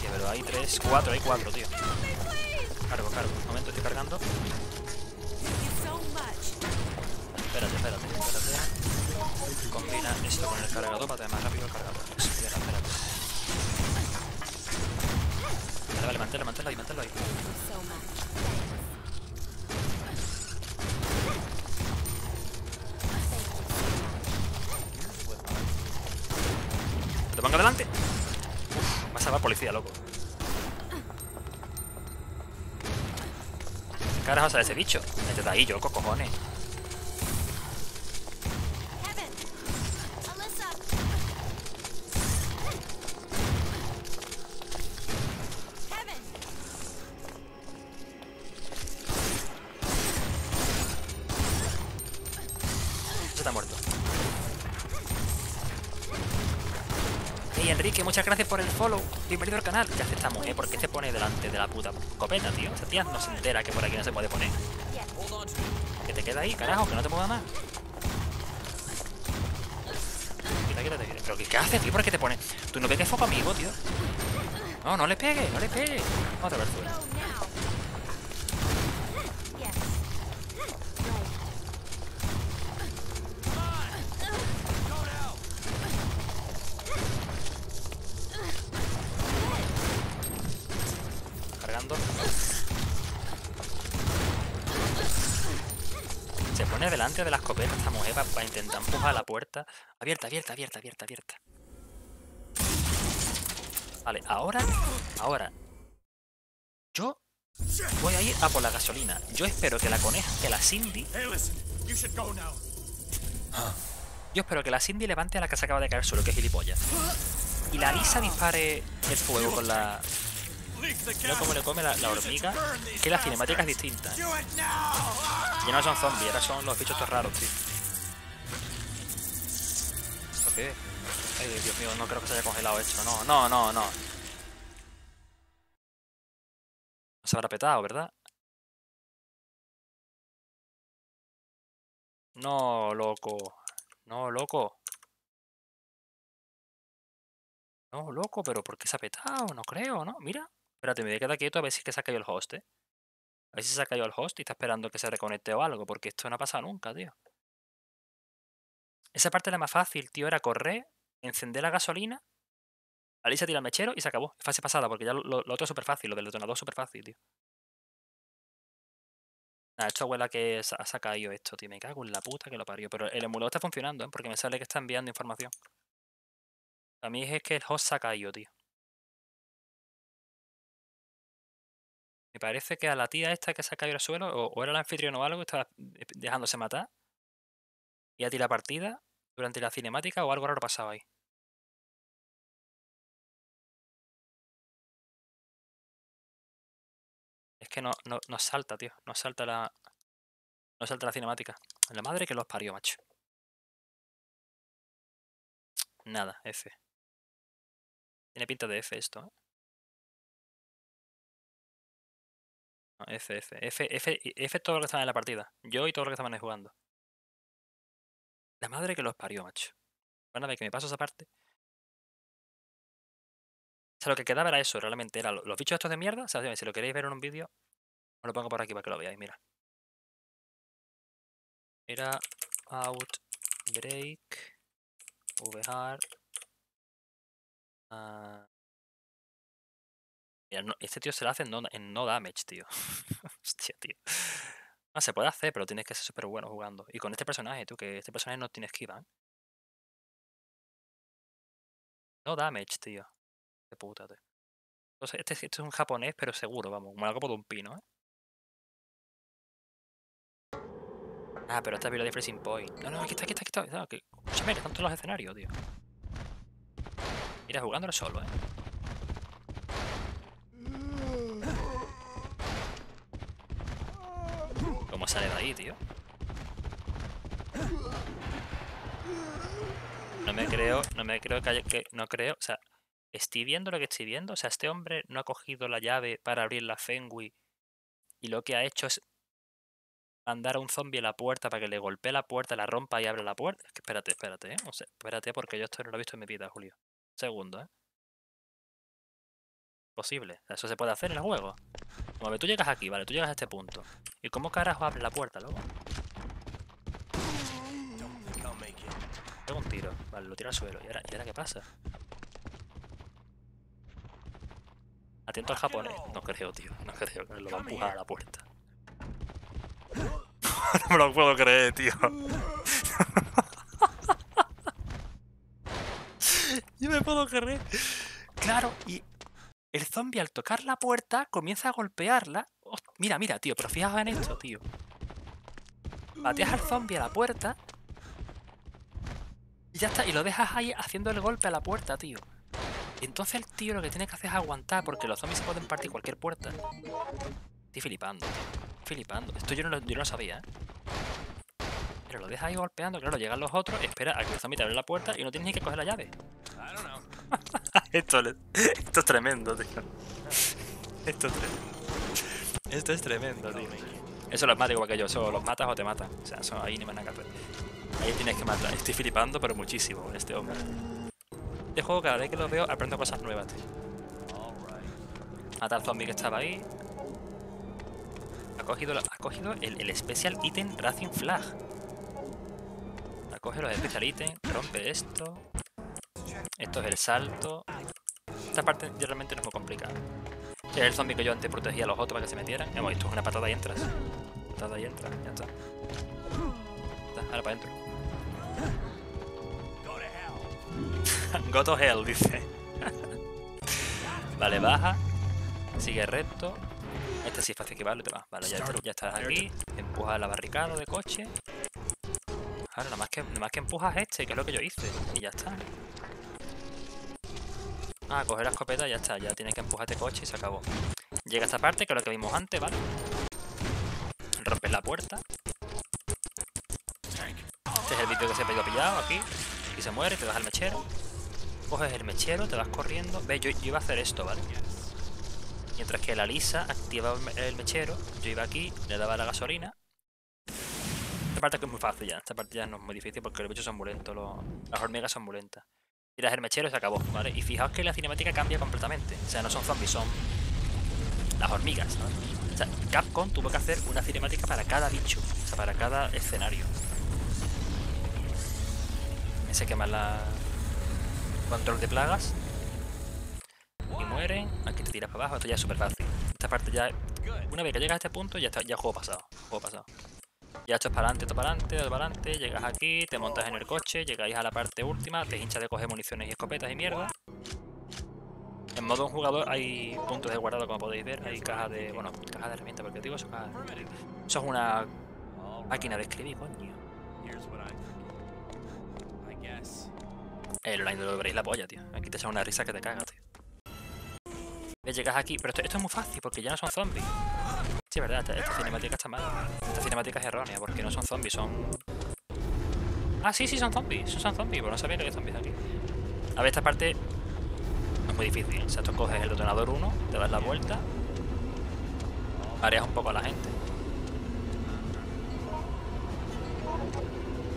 Tío, pero hay tres, cuatro, hay cuatro, tío. Cargo, cargo. Un momento, estoy cargando. Espérate, espérate, espérate. Combina esto con el cargador para tener más rápido el cargador. Espera, espérate. Vale, vale, manténlo, manténlo ahí, manténlo ahí. So much. ¡Que te ponga delante! Uf, va a salvar policía, loco. ¿Qué carajo sale ese bicho? Métete ahí, yo, cojones. Follow. Bienvenido al canal. Ya aceptamos, ¿eh? ¿Por qué se pone delante de la puta escopeta, tío? Esa tía no se entera que por aquí no se puede poner. Que te queda ahí, carajo, que no te mueva más. Quita, quítate, quítate. Pero ¿qué, qué haces, tío? ¿Por qué te pones? Tú no ves que foco amigo, tío. No, no le pegues, no le pegues. Vamos a ver tú. Go now. Yes. Right. Cargando. De la escopeta esta mujer para intentar empujar la puerta. Abierta, abierta, abierta, abierta, abierta. Vale, ahora, ahora. Yo voy a ir a por la gasolina. Yo espero que la coneja, que la Cindy, yo espero que la Cindy levante a la que se acaba de caer solo, que es gilipollas. Y la Lisa dispare el fuego con la... Mira cómo le come la, la hormiga. Que la cinemática es distinta. ¿eh? Ya no son zombies, ahora son los bichos estos raros, tío. ¿Esto qué? Ay, Dios mío, no creo que se haya congelado esto. No, no, no. No se habrá petado, ¿verdad? No, loco. No, loco. No, loco, pero ¿por qué se ha petado? No creo, ¿no? Mira. Espérate, me voy a quedar quieto a ver si es que se ha caído el host, ¿eh? A ver si se ha caído el host y está esperando que se reconecte o algo, porque esto no ha pasado nunca, tío. Esa parte era más fácil, tío, era correr, encender la gasolina, Alicia tira el mechero y se acabó. Fase pasada, porque ya lo, otro es súper fácil, lo del detonador es súper fácil, tío. Nada, esto abuela que se ha caído esto, tío. Me cago en la puta que lo parió. Pero el emulador está funcionando, ¿eh? Porque me sale que está enviando información. A mí es que el host se ha caído, tío. Me parece que a la tía esta que se ha caído al suelo, o, era la anfitrión o algo, estaba dejándose matar. Y a ti la partida durante la cinemática o algo raro pasaba ahí. Es que no, no, no salta, tío. No salta la. No salta la cinemática. La madre que los parió, macho. Nada, F. Tiene pinta de F esto, ¿eh? F, F. F, F, F todo lo que estaban en la partida. Yo y todo lo que estaban ahí jugando. La madre que los parió, macho. Van a ver que me paso esa parte. O sea, lo que quedaba era eso, realmente. Era lo- los bichos estos de mierda. O si lo queréis ver en un vídeo, os lo pongo por aquí para que lo veáis, mira. Era Outbreak. VHAR. ah, Mira, este tío se lo hace en no, en no damage, tío. Hostia, tío. Se puede hacer, pero tienes que ser súper bueno jugando. Y con este personaje, tú, que este personaje no tiene esquiva. ¿eh? No damage, tío. De puta, tío. Entonces, este, este es un japonés, pero seguro, vamos. Como la copa de un pino, ¿eh? Ah, pero esta es de Freezing Point. No, no, aquí está, aquí está, aquí está. No, que... Escúchame, están todos los escenarios, tío. Mira, jugándolo solo, ¿eh? ¿Cómo sale de ahí, tío? No me creo, no me creo que haya, que no creo, o sea, estoy viendo lo que estoy viendo, o sea, este hombre no ha cogido la llave para abrir la Fenway y lo que ha hecho es mandar a un zombie a la puerta para que le golpee la puerta, la rompa y abra la puerta. Es que espérate, espérate, ¿eh? O sea, espérate porque yo esto no lo he visto en mi vida, Julio. Segundo, ¿eh? Posible. Eso se puede hacer en el juego. Como que tú llegas aquí, vale, tú llegas a este punto. ¿Y cómo carajo abres la puerta luego? Pega un tiro. Vale, lo tira al suelo. ¿Y ahora, ¿y ahora qué pasa? Atento al japonés. No creo, tío. No creo lo va a empujar a la puerta. no me lo puedo creer, tío. Yo me puedo creer. Claro, y el zombie al tocar la puerta comienza a golpearla. Mira, mira, tío, pero fijaos en esto, tío. Pateas al zombie a la puerta y ya está, y lo dejas ahí haciendo el golpe a la puerta, tío. Y entonces el tío lo que tiene que hacer es aguantar, porque los zombies se pueden partir cualquier puerta. Estoy flipando, tío. Estoy flipando. Esto yo no lo, yo no lo sabía, ¿eh? Pero lo dejas ahí golpeando, claro, llegan los otros, espera a que el zombie te abre la puerta y no tienes ni que coger la llave. Esto, es tremendo, tío. Esto es tremendo. Esto es tremendo, tío. Eso los mata igual que yo, eso los matas o te matan. O sea, eso ahí ni más nada. Ahí tienes que matar. Estoy flipando, pero muchísimo con este hombre. Este juego, cada vez que lo veo, aprendo cosas nuevas, tío. Mata al zombie que estaba ahí. Ha cogido, ha cogido el, el Special Item Racing Flag. Ha cogido los Special Item, rompe esto. Esto es el salto. Esta parte realmente no es muy complicada. Es el zombie que yo antes protegía a los otros para que se metieran. Hemos visto una patada y entras. Patada y entras, ya está. Ahora para adentro. Go to hell, dice. vale, baja. Sigue recto. Este sí es fácil que vale, te vas. Vale, ya, estás aquí. Empujas la barricada de coche. Ahora, nada que, nada más que empujas este, que es lo que yo hice. Y ya está. Ah, coger la escopeta y ya está. Ya tienes que empujar este coche y se acabó. Llega esta parte, que es lo que vimos antes, ¿vale? Rompes la puerta. Este es el vídeo que se ha pedido pillado aquí. Y se muere, te das el mechero. Coges el mechero, te vas corriendo. Ve, yo, iba a hacer esto, ¿vale? Mientras que la lisa activaba el me- el mechero, yo iba aquí, le daba la gasolina. Esta parte que es muy fácil ya. Esta parte ya no es muy difícil porque los bichos son muy lentos. Las hormigas son muy lentas. Tiras el mechero y se acabó, ¿vale? Y fijaos que la cinemática cambia completamente. O sea, no son zombies, son las hormigas, ¿sabes? O sea, Capcom tuvo que hacer una cinemática para cada bicho, o sea, para cada escenario. Se quema la control de plagas y mueren. Aquí te tiras para abajo, esto ya es súper fácil. Esta parte ya, una vez que llegas a este punto, ya está, ya juego pasado, juego pasado. Ya esto es para adelante, esto para adelante, esto para adelante, llegas aquí, te montas en el coche, llegáis a la parte última, te hinchas de coger municiones y escopetas y mierda. En modo un jugador hay puntos de guardado como podéis ver, hay cajas de. bueno, cajas de herramientas, porque digo eso, de- es una máquina de escribir, coño. El online lo veréis la polla, tío. Aquí te echan una risa que te cagas, tío. Llegas aquí, pero esto, esto es muy fácil porque ya no son zombies. Sí, verdad, esta, cinemática está mal. Esta cinemática es errónea porque no son zombies, son. Ah, sí, sí, son zombies. Son zombies, pero no sabía que hay zombies aquí. A ver, esta parte es muy difícil. O sea, tú coges el detonador 1, te das la vuelta, mareas un poco a la gente.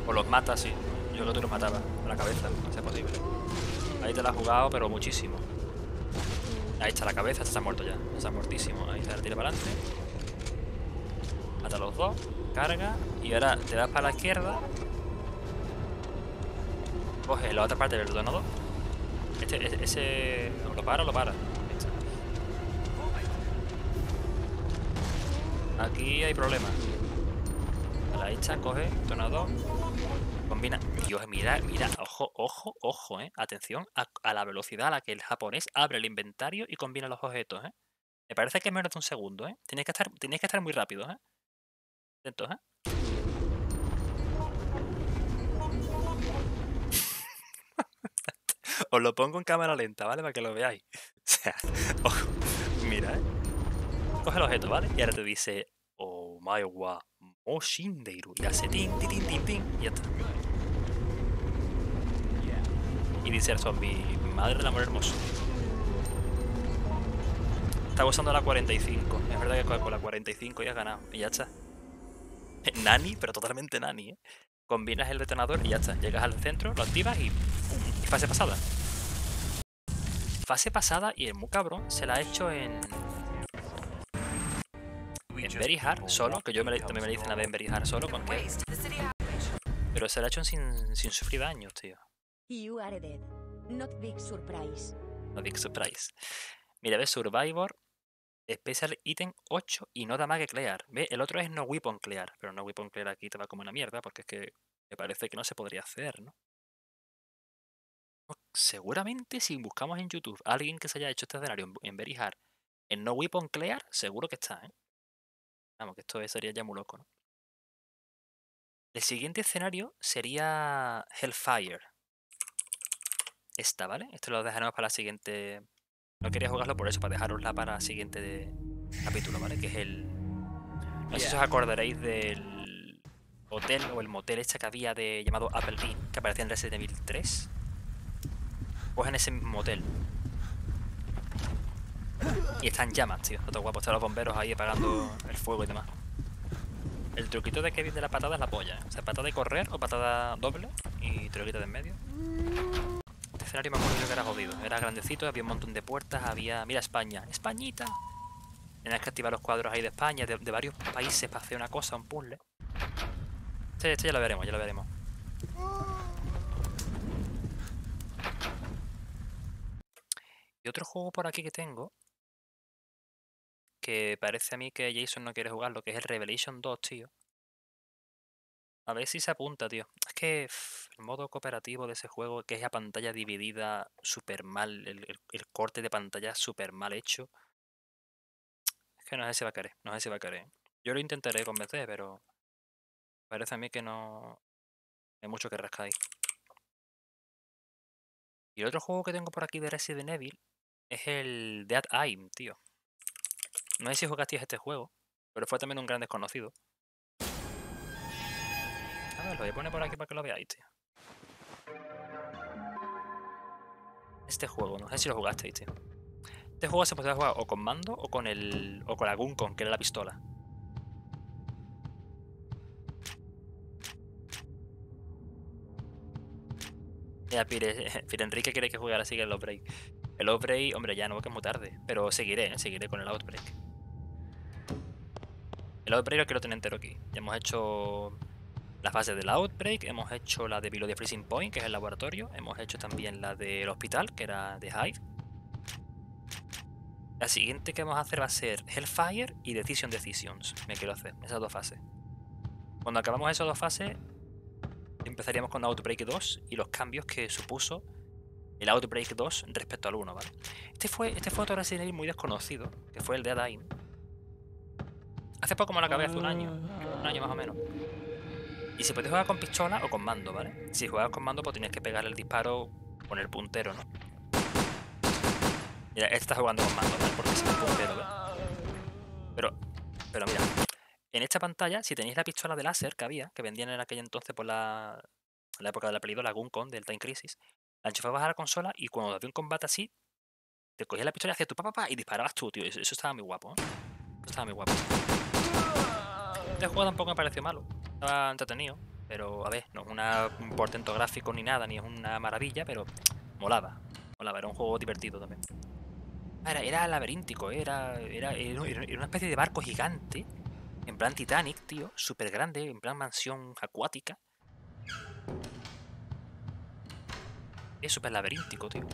O los matas, sí. Yo creo que los matabas a la cabeza, no sea posible. Ahí te la has jugado, pero muchísimo. Ahí está la cabeza, está muerto ya. Está muertísimo. Ahí se la tira para adelante. Los dos. Carga. Y ahora te das para la izquierda. Coges la otra parte del detonador. Este, ese, ese- ¿Lo para lo para? Aquí hay problemas. A la hecha, coge, detonador. Combina. Dios, mira, mira, ojo, ojo, ojo, eh. Atención a, a la velocidad a la que el japonés abre el inventario y combina los objetos, eh. Me parece que es menos de un segundo, eh. Tenéis que estar, tenéis que estar muy rápidos, eh. Os lo pongo en cámara lenta, ¿vale? Para que lo veáis. O sea, ojo, mira, eh. Coge el objeto, ¿vale? Y ahora te dice, oh my wa Moshindeiru. Y hace tin, tin, tin, tin, tin. Y ya está. Y dice el zombie, madre del amor hermoso. Estaba usando la 45. Es verdad que con la 45 ya has ganado. Y ya está. Nani, pero totalmente nani, ¿eh? Combinas el detonador y ya está. Llegas al centro, lo activas y, ¡pum! y fase pasada. Fase pasada y el muy cabrón se la ha hecho en. En Very Hard solo, que yo me también me la hice una vez en Very Hard solo con Kev. Pero se la ha hecho sin, sin sufrir daños, tío. You are dead. Not big surprise. No big surprise. Mira, ves Survivor, Special Item 8 y no damage clear. Ve, el otro es no weapon clear, pero no weapon clear aquí te va como una mierda porque es que me parece que no se podría hacer, ¿no? Seguramente si buscamos en YouTube a alguien que se haya hecho este escenario en, en Very Hard en no weapon clear, seguro que está, ¿eh? Vamos, que esto sería ya muy loco, ¿no? El siguiente escenario sería Hellfire. Esta, ¿vale? Esto lo dejaremos para la siguiente. No quería jugarlo por eso, para dejarosla para el siguiente de- capítulo, ¿vale? Que es el. No sé si os acordaréis del hotel o el motel este que había de llamado Applebee, que aparecía en Resident Evil 3. Pues en ese mismo motel. Y están llamas, tío. Está todo guapo. Están los bomberos ahí apagando el fuego y demás. El truquito de Kevin de la patada es la polla. ¿eh? O sea, patada de correr o patada doble y quitas de en medio. Este escenario me acuerdo yo que era jodido. Era grandecito, había un montón de puertas, había... Mira España. ¡Españita! Tenías que activar los cuadros ahí de España, de, varios países para hacer una cosa, un puzzle. Este, este ya lo veremos, ya lo veremos. Y otro juego por aquí que tengo que parece a mí que Jason no quiere jugar, lo que es el Revelation 2, tío. A ver si se apunta, tío. Es que el modo cooperativo de ese juego, que es a pantalla dividida súper mal, el, el- corte de pantalla súper mal hecho. Es que no sé si va a querer, no sé si va a querer. Yo lo intentaré convencer, pero parece a mí que no hay mucho que rascar ahí. Y el otro juego que tengo por aquí de Resident Evil es el Dead Aim, tío. No sé si jugasteis este juego, pero fue también un gran desconocido. Lo voy a poner por aquí para que lo veáis, tío. Este juego, no sé si lo jugasteis, tío. Este juego se podía jugar o con mando o con el. o con la Guncon, que era la pistola. Mira, Pire, Pire Enrique quiere que juegue ahora sí que el Outbreak. El Outbreak, hombre, ya no, que es muy tarde. Pero seguiré, seguiré con el Outbreak. El Outbreak lo quiero tener entero aquí. Ya hemos hecho la fase del Outbreak, hemos hecho la de the Freezing Point, que es el laboratorio. Hemos hecho también la del hospital, que era de Hive. La siguiente que vamos a hacer va a ser Hellfire y Decision Decisions. Me quiero hacer, esas dos fases. Cuando acabamos esas dos fases, empezaríamos con Outbreak 2 y los cambios que supuso el Outbreak 2 respecto al 1, ¿vale? Este fue, este fue otro Resident muy desconocido, que fue el Dead Aim. Hace poco me lo acabé, hace un año, un año más o menos. Y se puede jugar con pistola o con mando, ¿vale? Si juegas con mando, pues tienes que pegar el disparo con el puntero, ¿no? Mira, este está jugando con mando, ¿vale? Porque es el puntero, ¿ves? Pero, pero mira, en esta pantalla, si tenéis la pistola de láser que había, que vendían en aquel entonces por la, la época de la película, la Guncon del Time Crisis, la enchufabas a la consola y cuando había un combate así, te cogías la pistola y hacías tu papá y disparabas tú, tío. Eso, eso estaba muy guapo, ¿eh? Eso estaba muy guapo. Este juego tampoco me pareció malo. Estaba entretenido. Pero, a ver, no es un portento gráfico ni nada, ni es una maravilla, pero molaba. Molaba, era un juego divertido también. Era, era laberíntico, era, era, era una especie de barco gigante, en plan Titanic, tío, súper grande, en plan mansión acuática. Es súper laberíntico, tío.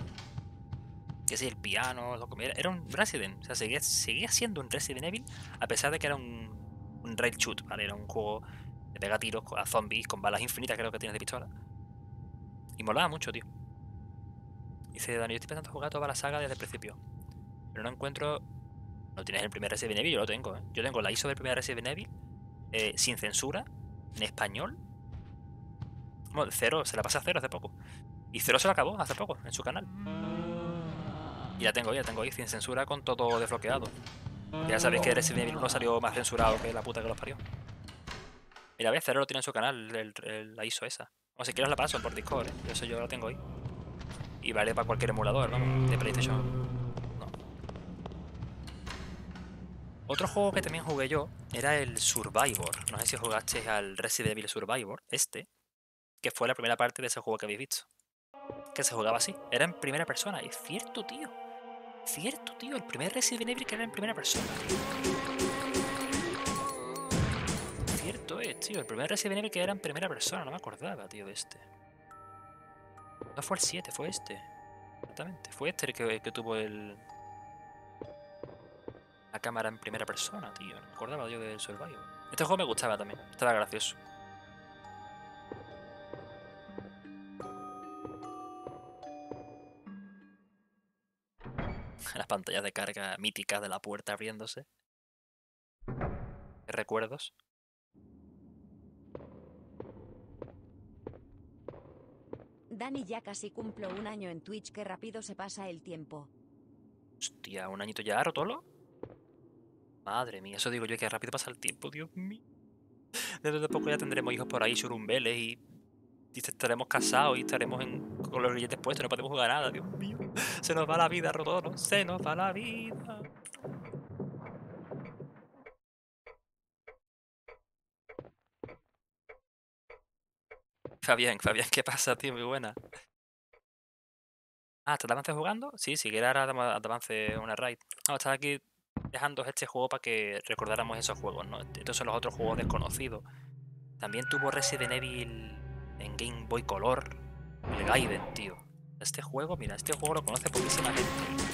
Que sí, el piano, loco, era, era un Resident, o sea, seguía, seguía siendo un Resident Evil, a pesar de que era un, un rail shoot, ¿vale? Era un juego de pega tiros a zombies con balas infinitas, creo que tienes de pistola. Y molaba mucho, tío. Dice Dani, yo estoy pensando jugar toda la saga desde el principio. Pero no encuentro. No tienes el primer Resident Evil, yo lo tengo, ¿eh? Yo tengo la ISO del primer Resident Evil, eh, sin censura, en español. Bueno, cero, se la pasa a cero hace poco. Y cero se lo acabó hace poco en su canal. Y la tengo la tengo ahí, sin censura, con todo desbloqueado. Ya sabéis que Resident Evil 1 salió más censurado que la puta que los parió. Mira, ves, Cero lo tiene en su canal, el- la ISO esa. O si quieres la paso por Discord, ¿eh? Eso yo la tengo ahí. Y vale para cualquier emulador, vamos, de PlayStation. No. Otro juego que también jugué yo era el Survivor. No sé si jugaste al Resident Evil Survivor, este, que fue la primera parte de ese juego que habéis visto. Que se jugaba así, era en primera persona. Y cierto, tío. Cierto, tío, el primer Resident Evil que era en primera persona. Cierto tío, el primer Resident Evil que era en primera persona, no me acordaba, tío, de este. No fue el 7, fue este. Exactamente, fue este el que, tuvo el... La cámara en primera persona, tío. No me acordaba yo del Survivor. Este juego me gustaba también, estaba gracioso. Las pantallas de carga míticas de la puerta abriéndose. Qué recuerdos. Dani ya casi cumplo un año en Twitch, qué rápido se pasa el tiempo. Hostia, un añito ya, Rotolo. Madre mía, eso digo yo, que rápido pasa el tiempo, Dios mío. Dentro de poco ya tendremos hijos por ahí, churumbeles, y, y estaremos casados y estaremos con los billetes puestos, no podemos jugar nada, Dios mío. Se nos va la vida, Rotolo, se nos va la vida. Fabián, Fabián, ¿qué pasa, tío? Muy buena. Ah, ¿estás de avance jugando? Sí, si quieres ahora avance una raid. No, estaba aquí dejando este juego para que recordáramos esos juegos, ¿no? Estos son los otros juegos desconocidos. También tuvo Resident Evil en Game Boy Color, el Gaiden, tío. Este juego, mira, este juego lo conoce poquísima gente.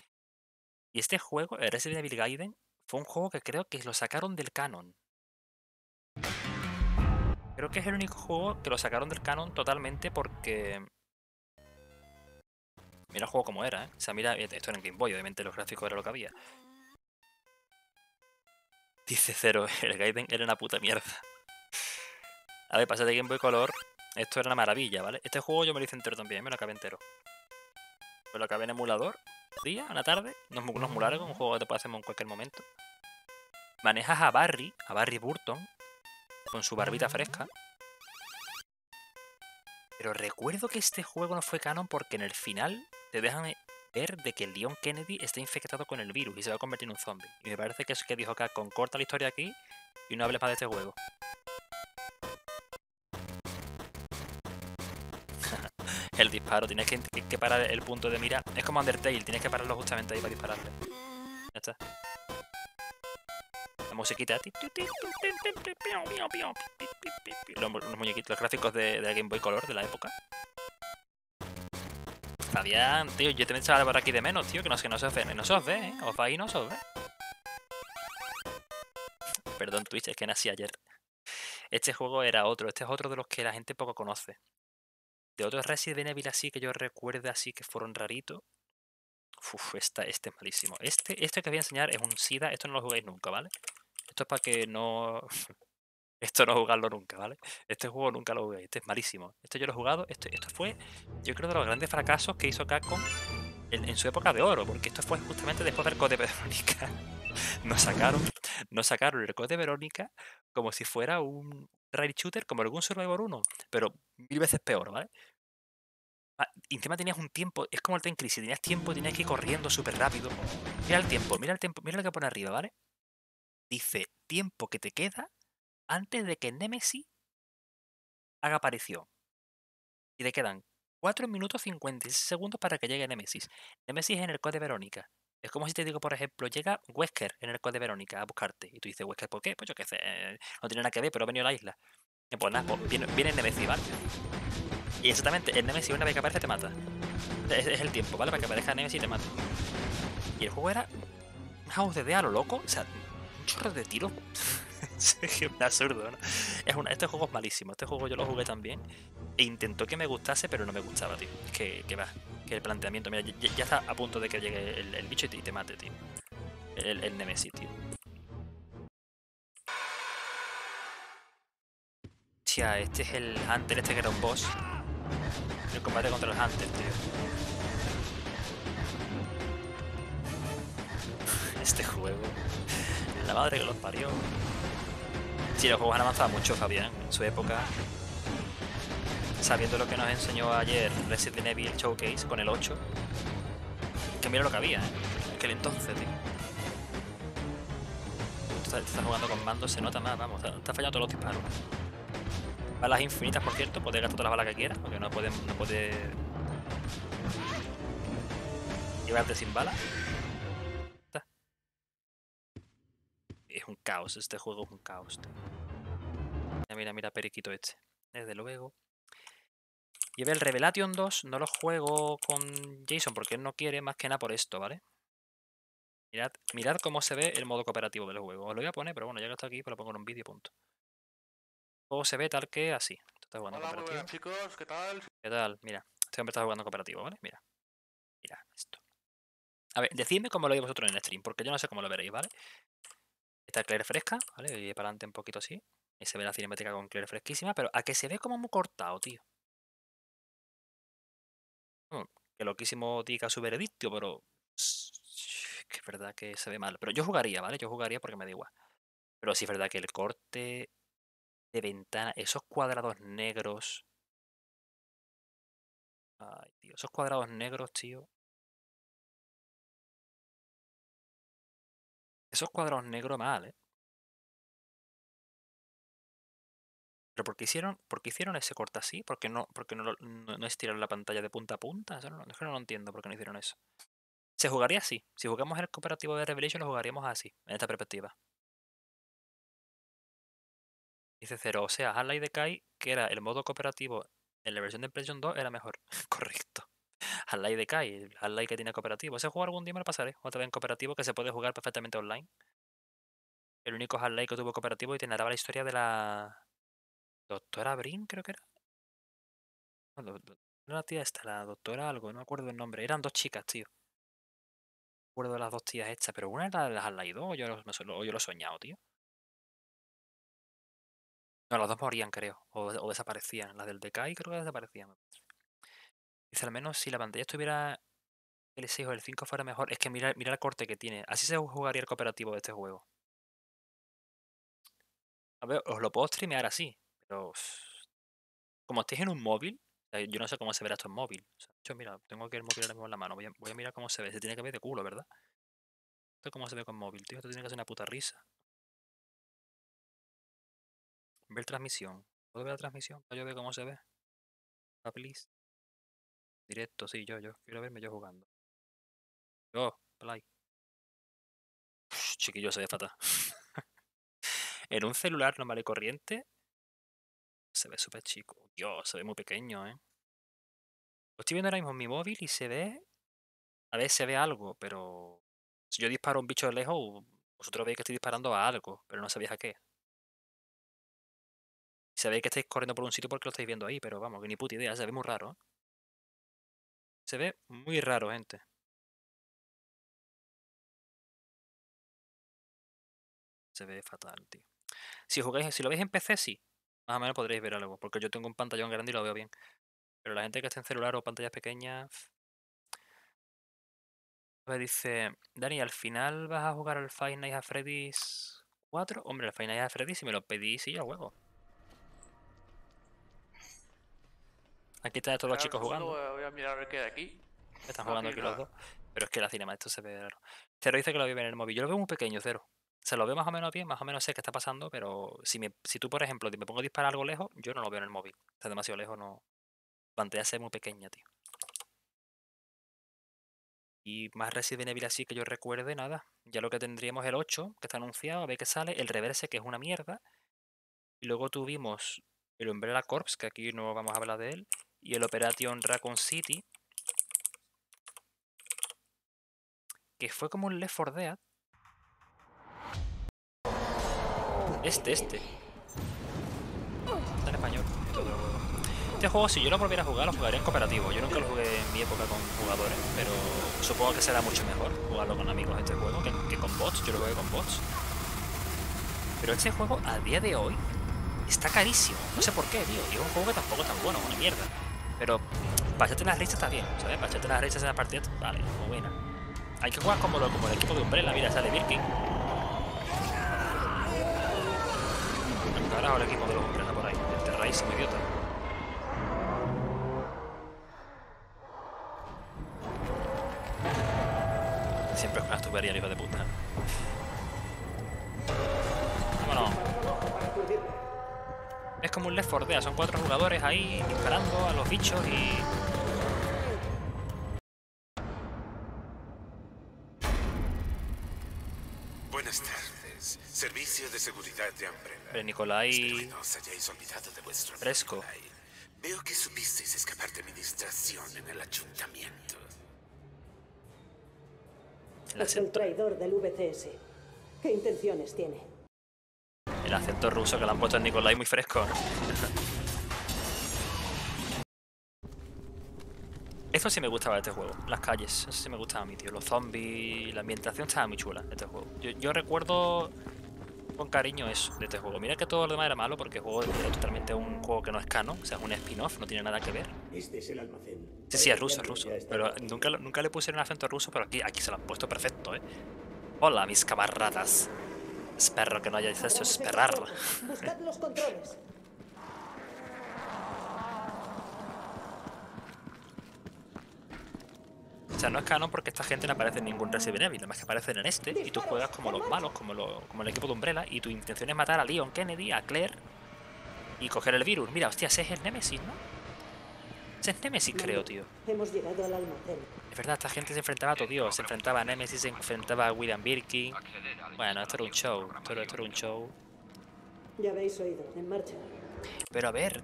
Y este juego, Resident Evil Gaiden, fue un juego que creo que lo sacaron del canon. Creo que es el único juego que lo sacaron del canon totalmente porque... Mira el juego como era, ¿eh? O sea, mira, esto era en Game Boy, obviamente los gráficos era lo que había. Dice Cero, el Gaiden era una puta mierda. A ver, pasa de Game Boy Color, esto era una maravilla, ¿vale? Este juego yo me lo hice entero también, me lo acabé entero. Me lo acabé en emulador, día, a la tarde, unos, unos mulares, un juego que te puede hacer en cualquier momento. Manejas a Barry, a Barry Burton, con su barbita fresca. Pero recuerdo que este juego no fue canon porque en el final te dejan ver de que Leon Kennedy está infectado con el virus y se va a convertir en un zombie. Y me parece que es que dijo Capcom, corta la historia aquí y no hables más de este juego. el disparo, tienes que, que- que parar el punto de mira. Es como Undertale, tienes que pararlo justamente ahí para dispararle. Ya está. Pi. Los, mu- los muñequitos, los gráficos de, Game Boy Color de la época. Fabián, tío, yo también estaba por aquí de menos, tío, que no, que no se os ve, no se os ve, ¿eh? Os va ahí, no se os ve. Perdón, Twitch, es que nací ayer. Este juego era otro, este es otro de los que la gente poco conoce. De otros Resident Evil así que yo recuerde así que fueron raritos. Uf, esta, este es malísimo. Este, este que voy a enseñar es un SIDA, esto no lo jugáis nunca, ¿vale? Esto es para que no... Esto no jugarlo nunca, ¿vale? Este juego nunca lo jugué, este es malísimo. Esto yo lo he jugado, esto, esto fue, yo creo, de los grandes fracasos que hizo Capcom en, su época de oro, porque esto fue justamente después del Code Verónica. Nos sacaron, nos sacaron el Code Verónica como si fuera un raid shooter como algún Survivor 1, pero mil veces peor, ¿vale? Ah, encima tenías un tiempo, es como el Time Crisis, tenías tiempo, tenías que ir corriendo súper rápido. Mira el tiempo, mira el tiempo, mira lo que pone arriba, ¿vale? Dice, tiempo que te queda antes de que Nemesis haga aparición. Y te quedan 4 minutos 56 segundos para que llegue Nemesis. Nemesis en el Code Verónica. Es como si te digo, por ejemplo, llega Wesker en el Code Verónica a buscarte. Y tú dices, Wesker, ¿por qué? Pues yo qué sé, eh, no tiene nada que ver, pero ha venido a la isla. Y pues nada, pues viene, viene Nemesis, ¿vale? Y exactamente, el Nemesis una vez que aparece te mata. Es, es el tiempo, ¿vale? Para que aparezca Nemesis y te mata. Y el juego era house de a lo loco, o sea, un chorro de tiros. es absurdo, ¿no? Es una, este juego es malísimo, este juego yo lo jugué también. E intentó que me gustase, pero no me gustaba, tío. Es que, va, que el planteamiento, mira, ya, está a punto de que llegue el, bicho y te, y te mate, tío. El, el Nemesis, tío. Hostia, este es el Hunter, este que era un boss. El combate contra el Hunter, tío. Este juego. La madre que los parió. Sí, los juegos han avanzado mucho, Fabián, en su época. Sabiendo lo que nos enseñó ayer Resident Evil Showcase con el 8. Que mira lo que había, ¿eh? Aquel entonces, tío. Estás, jugando con mando, se nota más, vamos. Te has fallado todos los disparos. Balas infinitas, por cierto, puedes gastar todas las balas que quieras, porque no puede, no puede llevarte sin balas. Es un caos, este juego es un caos. tío. Mira, mira, mira, periquito este. Desde luego. Ver, el Revelation 2 no lo juego con Jason porque él no quiere más que nada por esto, ¿vale? Mirad, mirad cómo se ve el modo cooperativo del juego. Os lo voy a poner, pero bueno, ya que está aquí, pues lo pongo en un vídeo, punto. El juego se ve tal que así. Jugando Hola, cooperativo. buenas chicos, ¿qué tal? ¿Qué tal? Mira, este hombre está jugando cooperativo, ¿vale? Mira. Mira esto. A ver, decidme cómo lo veis vosotros en el stream, porque yo no sé cómo lo veréis, ¿vale? Está Claire fresca, ¿vale? Y para adelante un poquito así. Y se ve la cinemática con Claire fresquísima, pero a que se ve como muy cortado, tío. Bueno, que loquísimo diga su veredicto, pero. Que es verdad que se ve mal. Pero yo jugaría, ¿vale? Yo jugaría porque me da igual. Pero sí es verdad que el corte de ventana, esos cuadrados negros. Ay, tío, esos cuadrados negros, tío. Esos cuadrados negros mal, ¿eh? ¿Pero por qué hicieron, por hicieron ese corte así? ¿Por qué no, por qué no, no, no estiraron la pantalla de punta a punta? Eso no, es que no lo entiendo por qué no hicieron eso. Se jugaría así. Si jugamos el cooperativo de Revelation, lo jugaríamos así, en esta perspectiva. Dice cero, o sea, Half-Life Decay, que era el modo cooperativo en la versión de PlayStation 2, era mejor. Correcto. Half-Life Decay, el Half-Life que tiene cooperativo. Ese juego algún día me lo pasaré. Otra vez en cooperativo que se puede jugar perfectamente online. El único Half-Life que tuvo cooperativo y te narraba la historia de la doctora Brin, creo que era. No, la tía esta, la doctora algo, no me acuerdo el nombre. Eran dos chicas, tío. No acuerdo de las dos tías estas, pero una era de las Half-Life 2 o yo, lo- he soñado, tío. No, las dos morían, creo. O, o desaparecían. Las del Decay creo que desaparecían. Dice, al menos si la pantalla estuviera el 6 o el 5 fuera mejor. Es que mira, mira el corte que tiene. Así se jugaría el cooperativo de este juego. A ver, os lo puedo streamear así, pero como estéis en un móvil, yo no sé cómo se verá esto en móvil. O sea, hecho, mira, tengo aquí el móvil ahora mismo en la mano. Voy a, voy a mirar cómo se ve. Se tiene que ver de culo, ¿verdad? Esto cómo se ve con móvil, tío. Esto tiene que ser una puta risa. Ver transmisión. ¿Puedo ver la transmisión para yo ver cómo se ve? Ah, please. Directo, sí, yo, yo. Quiero verme yo jugando. Yo, play. Uf, Chiquillo, se ve fatal. en un celular normal y corriente se ve súper chico. Dios, se ve muy pequeño, ¿eh? Lo estoy viendo ahora mismo en mi móvil y se ve... A ver, se ve algo, pero... Si yo disparo a un bicho de lejos, vosotros veis que estoy disparando a algo, pero no sabéis a qué. Sabéis que estáis corriendo por un sitio porque lo estáis viendo ahí, pero vamos, que ni puta idea, se ve muy raro, ¿eh? Se ve muy raro, gente. Se ve fatal, tío. Si jugáis, si lo veis en PC, sí. Más o menos podréis ver algo, porque yo tengo un pantallón grande y lo veo bien. Pero la gente que está en celular o pantallas pequeñas. A ver, dice. Dani, al final vas a jugar al Five Nights at Freddy's 4. Hombre, el Five Nights at Freddy's, si me lo pedís, sí, a huevo. Aquí están todos los chicos jugando. Voy a mirar a ver qué hay aquí. Están jugando aquí aquí los dos. Pero es que la cinema, esto se ve raro. Cero dice que lo ve bien en el móvil. Yo lo veo muy pequeño, Cero. Se lo veo más o menos bien, más o menos sé qué está pasando, pero si, me, si tú, por ejemplo, me pongo a disparar algo lejos, yo no lo veo en el móvil. Está demasiado lejos, no. La pantalla se ve muy pequeña, tío. Y más Resident Evil así que yo recuerde, nada. Ya lo que tendríamos el 8, que está anunciado, a ver qué sale. El Reverse, que es una mierda. Y luego tuvimos el Umbrella Corps, que aquí no vamos a hablar de él. Y el Operation Raccoon City, que fue como un Left 4 Dead. Este, este. Está en español. Este juego, si yo lo volviera a jugar, lo jugaría en cooperativo. Yo nunca lo jugué en mi época con jugadores, pero supongo que será mucho mejor jugarlo con amigos este juego que, que con bots. Yo lo jugué con bots. Pero este juego, a día de hoy, está carísimo. No sé por qué, tío. Y es un juego que tampoco es tan bueno, una mierda. Pero para echarte las risas está bien, ¿sabes? Para echarte las risas en la partida, vale, muy buena. Hay que jugar como, como el equipo de Umbrella, mira, sale Birkin. Carajo el equipo de los Umbrella por ahí, enterradísimo, idiota. Siempre con las tuberías, el hijo de puta. Un Left 4 Dead, son cuatro jugadores ahí disparando a los bichos y... Buenas tardes. Servicio de seguridad de Umbrella. Hombre, Nicolai... Espero que no os hayáis olvidado de vuestro Fresco. Nicolai. Veo que supisteis escapar de mi distracción en el ayuntamiento. Es el traidor del VCS. ¿Qué intenciones tiene? El acento ruso que le han puesto en Nicolai muy fresco. Esto sí me gustaba de este juego, las calles, eso sí me gustaba a mí, tío. Los zombies, la ambientación estaba muy chula de este juego. Yo, yo recuerdo con cariño eso de este juego. Mira que todo lo demás era malo porque el juego era totalmente un juego que no es canon, o sea, es un spin-off, no tiene nada que ver. Este es el almacén. Sí, sí, es ruso, es ruso. Pero nunca, nunca le pusieron acento ruso, pero aquí, aquí se lo han puesto perfecto, ¿eh? Hola, mis camaradas. Espero que no hayáis hecho esperar. Buscad los controles. O sea, no es canon porque esta gente no aparece en ningún Resident Evil, además que aparecen en este, y tú juegas como los malos, como, lo- como el equipo de Umbrella, y tu intención es matar a Leon Kennedy, a Claire y coger el virus. Mira, hostia, ese es el Nemesis, ¿no? Ese es Nemesis, creo, tío. Hemos llegado al almacén. Es verdad, esta gente se enfrentaba a todo Dios. Se enfrentaba a Nemesis, se enfrentaba a William Birkin. Bueno, esto era un show. Esto era, esto era un show. Ya habéis oído. En marcha. Pero a ver,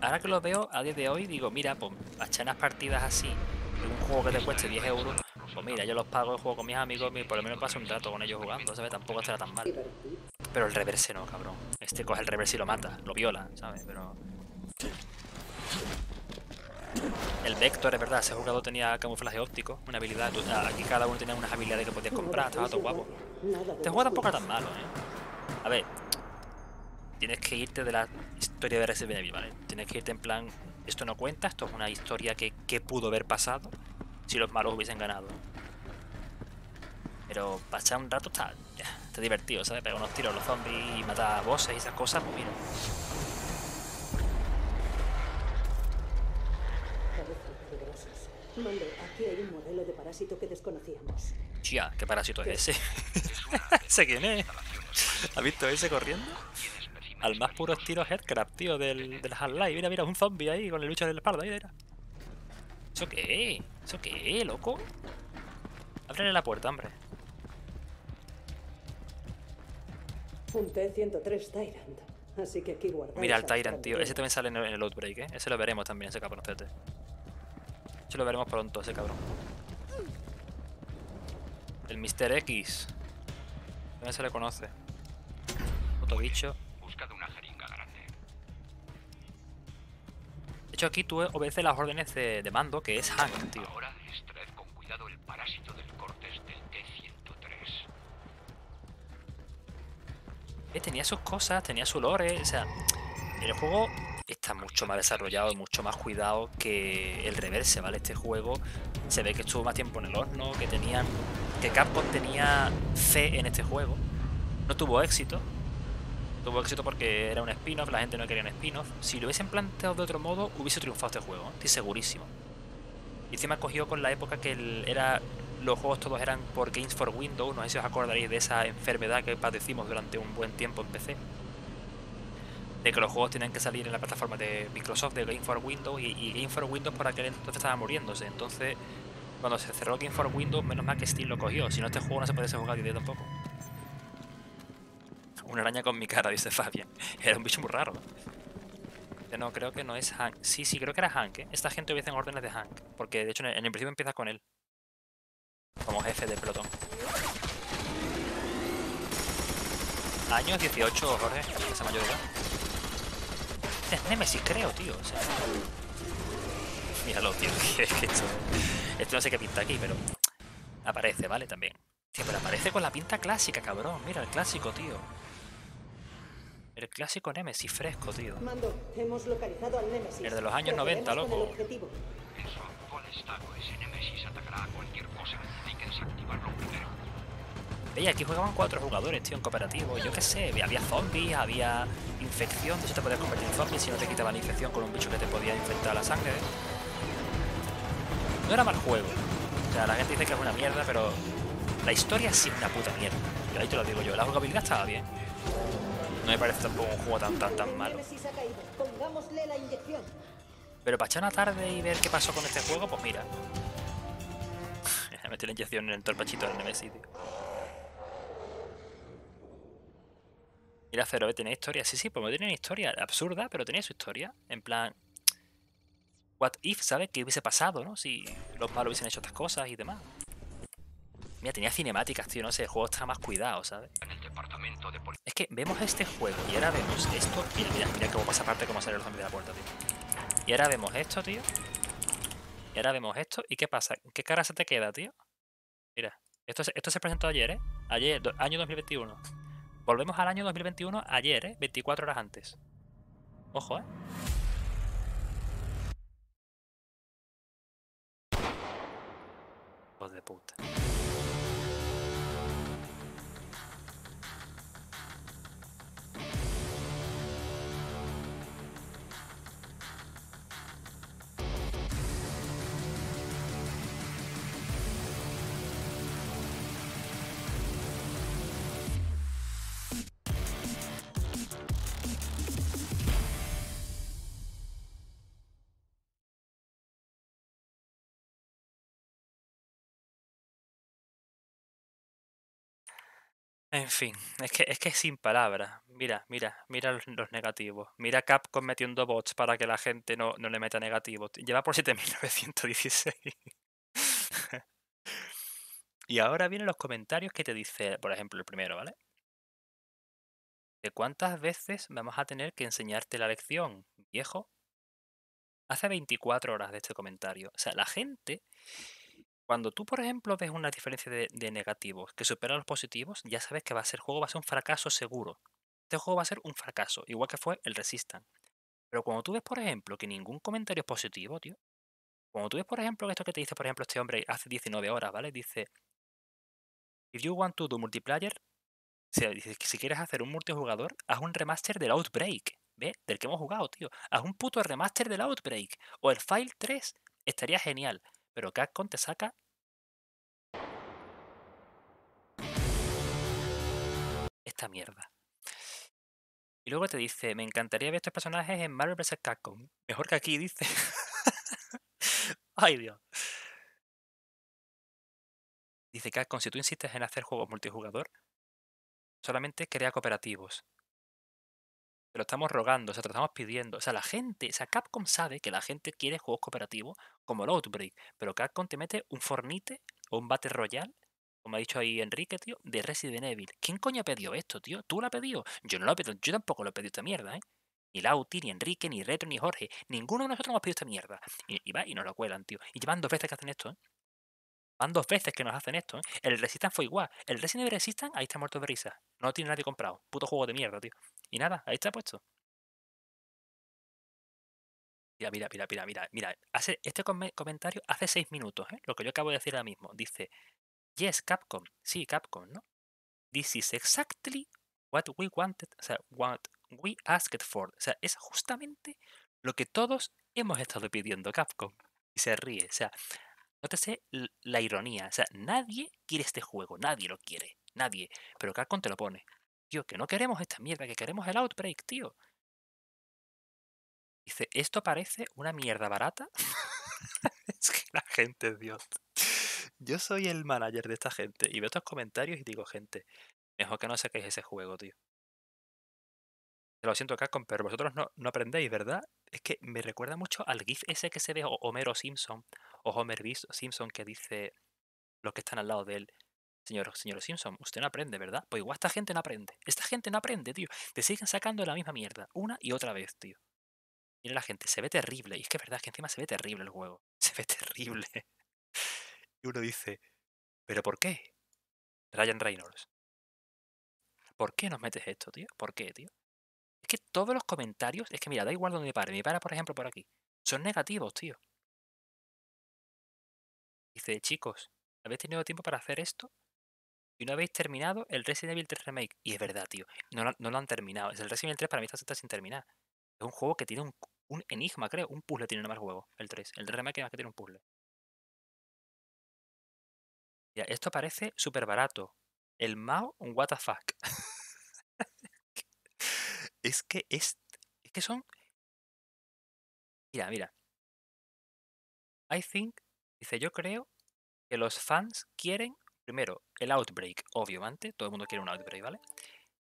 ahora que lo veo a día de hoy, digo, mira, pues echar unas partidas así, en un juego que te cueste 10 euros, pues mira, yo los pago, juego con mis amigos, y por lo menos paso un rato con ellos jugando, ¿sabes? Tampoco estará tan mal. Pero el reverse no, cabrón. Este coge el reverse y lo mata, lo viola, ¿sabes? Pero... El Vector, es verdad, ese jugador tenía camuflaje óptico, una habilidad. tú- Aquí cada uno tenía unas habilidades que podías comprar, estaba todo guapo. Este juego tampoco era tan malo, ¿eh? A ver, tienes que irte de la historia de Resident Evil, ¿vale? Tienes que irte en plan, esto no cuenta, esto es una historia que, pudo haber pasado si los malos hubiesen ganado. Pero pasar un rato está, está divertido, ¿sabes? Pegar unos tiros a los zombies y matar bosses y esas cosas, pues mira. Parecen peligrosos. Mando, aquí hay un modelo de parásito que desconocíamos. Tía, ¿qué parásito es ese? ¿Ese quién es? ¿Has visto ese corriendo? Al más puro estilo Headcraft, tío, del, del Half-Life. Mira, mira, un zombie ahí con el lucha en la espalda. Mira, mira. ¿Eso qué es? ¿Eso qué es, loco? Ábrele la puerta, hombre. Un T-103 Tyrant. Así que aquí guardáis Mira al a Tyrant, tío. Ese también sale en el, Outbreak, ¿eh? Ese lo veremos también, ese cabroncete. Ese lo veremos pronto, ese cabrón. El Mr. X. También se le conoce. Otro bicho. Buscad una jeringa grande. De hecho, aquí tú obedeces las órdenes de, de mando, que es Hank, tío. Ahora extraed con cuidado el parásito del cortes del T-103. Eh, tenía sus cosas, tenía su lore, o sea, el juego está mucho más desarrollado, mucho más cuidado que el reverse, ¿vale? Este juego se ve que estuvo más tiempo en el horno, que tenían, que Capcom tenía fe en este juego. No tuvo éxito, tuvo éxito porque era un spin-off, la gente no quería un spin-off. Si lo hubiesen planteado de otro modo, hubiese triunfado este juego, estoy segurísimo. Y encima cogió con la época que era los juegos todos eran por Games for Windows, no sé si os acordaréis de esa enfermedad que padecimos durante un buen tiempo en PC. De que los juegos tenían que salir en la plataforma de Microsoft de Game for Windows y, Game for Windows por aquel entonces estaba muriéndose. Entonces, cuando se cerró Game for Windows, menos mal que Steam lo cogió, si no este juego no se puede jugar día tampoco. Una araña con mi cara, dice Fabian. Era un bicho muy raro. No, creo que no es Hank. Sí, sí, creo que era Hank. ¿eh? Esta gente obedece órdenes de Hank. Porque de hecho en el, en principio empieza con él. Como jefe del pelotón. Años 18, Jorge, esa mayoría. Este es Nemesis, creo, tío. O sea, míralo, tío. que- que esto, esto no sé qué pinta aquí, pero aparece, ¿vale? También. Tío, pero aparece con la pinta clásica, cabrón. Mira, el clásico, tío. El clásico Nemesis fresco, tío. Mando, hemos localizado al Nemesis. El de los años 90, Procedemos con el loco. su actual estado, ese Nemesis atacará a cualquier cosa. Hay que desactivarlo primero. Veis, aquí jugaban cuatro jugadores, tío, en cooperativo. Yo qué sé, había zombies, había infección. De hecho, te podías convertir en zombie si no te quitaba la infección con un bicho que te podía infectar la sangre. ¿eh? No era mal juego. O sea, la gente dice que es una mierda, pero la historia sí es una puta mierda. Y ahí te lo digo yo. La jugabilidad estaba bien. No me parece tampoco un juego tan, tan, tan malo. Pero para echar una tarde y ver qué pasó con este juego, pues mira. Metí la inyección en el torpachito del Nemesis, tío. Mira, Cero, tenía historia. Sí, sí, pues tenía una historia absurda, pero tenía su historia. En plan. What if, ¿sabes? ¿Qué hubiese pasado, no? Si los malos hubiesen hecho estas cosas y demás. Mira, tenía cinemáticas, tío, no sé, el juego estaba más cuidado, ¿sabes? En el departamento de policía. Es que vemos este juego y ahora vemos esto. Mira, mira, mira cómo pasa aparte cómo sale el zombie de la puerta, tío. Y ahora vemos esto, tío. Y ahora vemos esto. ¿Y qué pasa? ¿Qué cara se te queda, tío? Mira, esto, se- esto se presentó ayer, ¿eh? Ayer, año 2021. Volvemos al año 2021 ayer, ¿eh? 24 horas antes. Ojo, ¿eh? Hijos de puta. En fin, es que es que sin palabras. Mira, mira, mira los, los negativos. Mira Capcom metiendo bots para que la gente no, no le meta negativos. Lleva por 7916. y ahora vienen los comentarios que te dice, por ejemplo, el primero, ¿vale? ¿De cuántas veces vamos a tener que enseñarte la lección, viejo? Hace 24 horas de este comentario. O sea, la gente, cuando tú, por ejemplo, ves una diferencia de, negativos que supera los positivos, ya sabes que va a ser juego va a ser un fracaso seguro. Este juego va a ser un fracaso, igual que fue el Resistance. Pero cuando tú ves, por ejemplo, que ningún comentario es positivo, tío. Cuando tú ves, por ejemplo, esto que te dice, por ejemplo, este hombre hace 19 horas, ¿vale? Dice, if you want to do multiplayer, si quieres hacer un multijugador, haz un remaster del Outbreak. ¿Ves? Del que hemos jugado, tío. Haz un puto remaster del Outbreak. O el File 3. Estaría genial. Pero Capcom te saca. Mierda. Y luego te dice, me encantaría ver estos personajes en Marvel vs. Capcom. Mejor que aquí, dice. Ay, Dios. Dice Capcom, si tú insistes en hacer juegos multijugador, solamente crea cooperativos. Te lo estamos rogando, o sea, te lo estamos pidiendo. O sea, la gente, o sea, Capcom sabe que la gente quiere juegos cooperativos como el Outbreak, pero Capcom te mete un Fornite o un Battle Royale, como ha dicho ahí Enrique, tío, de Resident Evil. ¿Quién coño ha pedido esto, tío? ¿Tú lo has pedido? Yo no lo he pedido, yo tampoco lo he pedido esta mierda, ¿eh? Ni Lauti, ni Enrique, ni Retro, ni Jorge. Ninguno de nosotros hemos pedido esta mierda. Y, va y nos lo cuelan, tío. Y llevan dos veces que hacen esto, ¿eh? Van dos veces que nos hacen esto, ¿eh? El Resistance fue igual. El Resident Evil Resistance, ahí está muerto de risa. No lo tiene nadie comprado. Puto juego de mierda, tío. Y nada, ahí está puesto. Mira, mira, mira, mira, mira, mira. Hace, este come- comentario hace seis minutos, ¿eh? Lo que yo acabo de decir ahora mismo. Dice, yes, Capcom. Sí, Capcom, ¿no? This is exactly what we wanted, o sea, what we asked for. O sea, es justamente lo que todos hemos estado pidiendo, Capcom. Y se ríe. O sea, nótese la ironía. O sea, nadie quiere este juego, nadie lo quiere. Nadie. Pero Capcom te lo pone. Tío, que no queremos esta mierda, que queremos el Outbreak, tío. Dice, esto parece una mierda barata. es que la gente, Dios. Yo soy el manager de esta gente y veo estos comentarios y digo, gente, mejor que no saquéis ese juego, tío. Lo siento, Capcom, pero vosotros no, no aprendéis, ¿verdad? Es que me recuerda mucho al GIF ese que se ve o- Homero Simpson o Homer Simpson que dice los que están al lado de él. Señor, señor Simpson, usted no aprende, ¿verdad? Pues igual esta gente no aprende. Esta gente no aprende, tío. Te siguen sacando la misma mierda, una y otra vez, tío. Mira la gente, se ve terrible. Y es que es verdad que encima se ve terrible el juego. Se ve terrible. Y uno dice, ¿pero por qué? Ryan Reynolds. ¿Por qué nos metes esto, tío? ¿Por qué, tío? Es que todos los comentarios, es que mira, da igual donde me pare. Me para, por ejemplo, por aquí. Son negativos, tío. Dice, chicos, ¿habéis tenido tiempo para hacer esto? Y no habéis terminado el Resident Evil 3 Remake. Y es verdad, tío. No, no lo han terminado. Es El Resident Evil 3 para mí está, sin terminar. Es un juego que tiene un, un enigma, creo. Un puzzle tiene nomás el juego. El 3. El 3 Remake que tiene un puzzle. Esto parece súper barato. El Mao, un what the fuck. es que es, es que son... Mira, mira. I think, dice, yo creo que los fans quieren, primero, el Outbreak, obviamente. Todo el mundo quiere un Outbreak, ¿vale?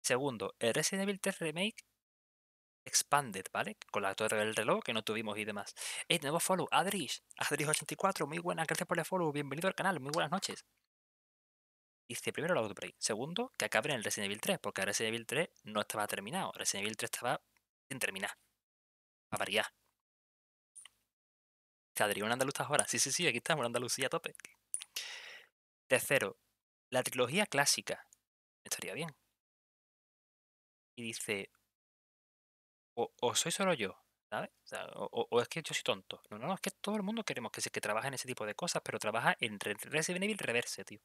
Segundo, el Resident Evil 3 Remake Expanded, ¿vale? Con la torre del reloj que no tuvimos y demás. Eh, nuevo follow, Adris, Adris84, muy buenas, gracias por el follow, bienvenido al canal, muy buenas noches. Dice primero el Outbreak, segundo, que acaben el Resident Evil 3, porque Resident Evil 3 no estaba terminado, Resident Evil 3 estaba sin terminar. A variar. Dice Adrián Andaluz ahora, sí, sí, sí, aquí estamos en Andalucía a tope. Tercero, la trilogía clásica. Estaría bien. Y dice, o, soy solo yo, ¿sabes? O, es que yo soy tonto. No, no, es que todo el mundo queremos que, que trabaje en ese tipo de cosas, pero trabaja en Re- Resident Evil Reverse, tío.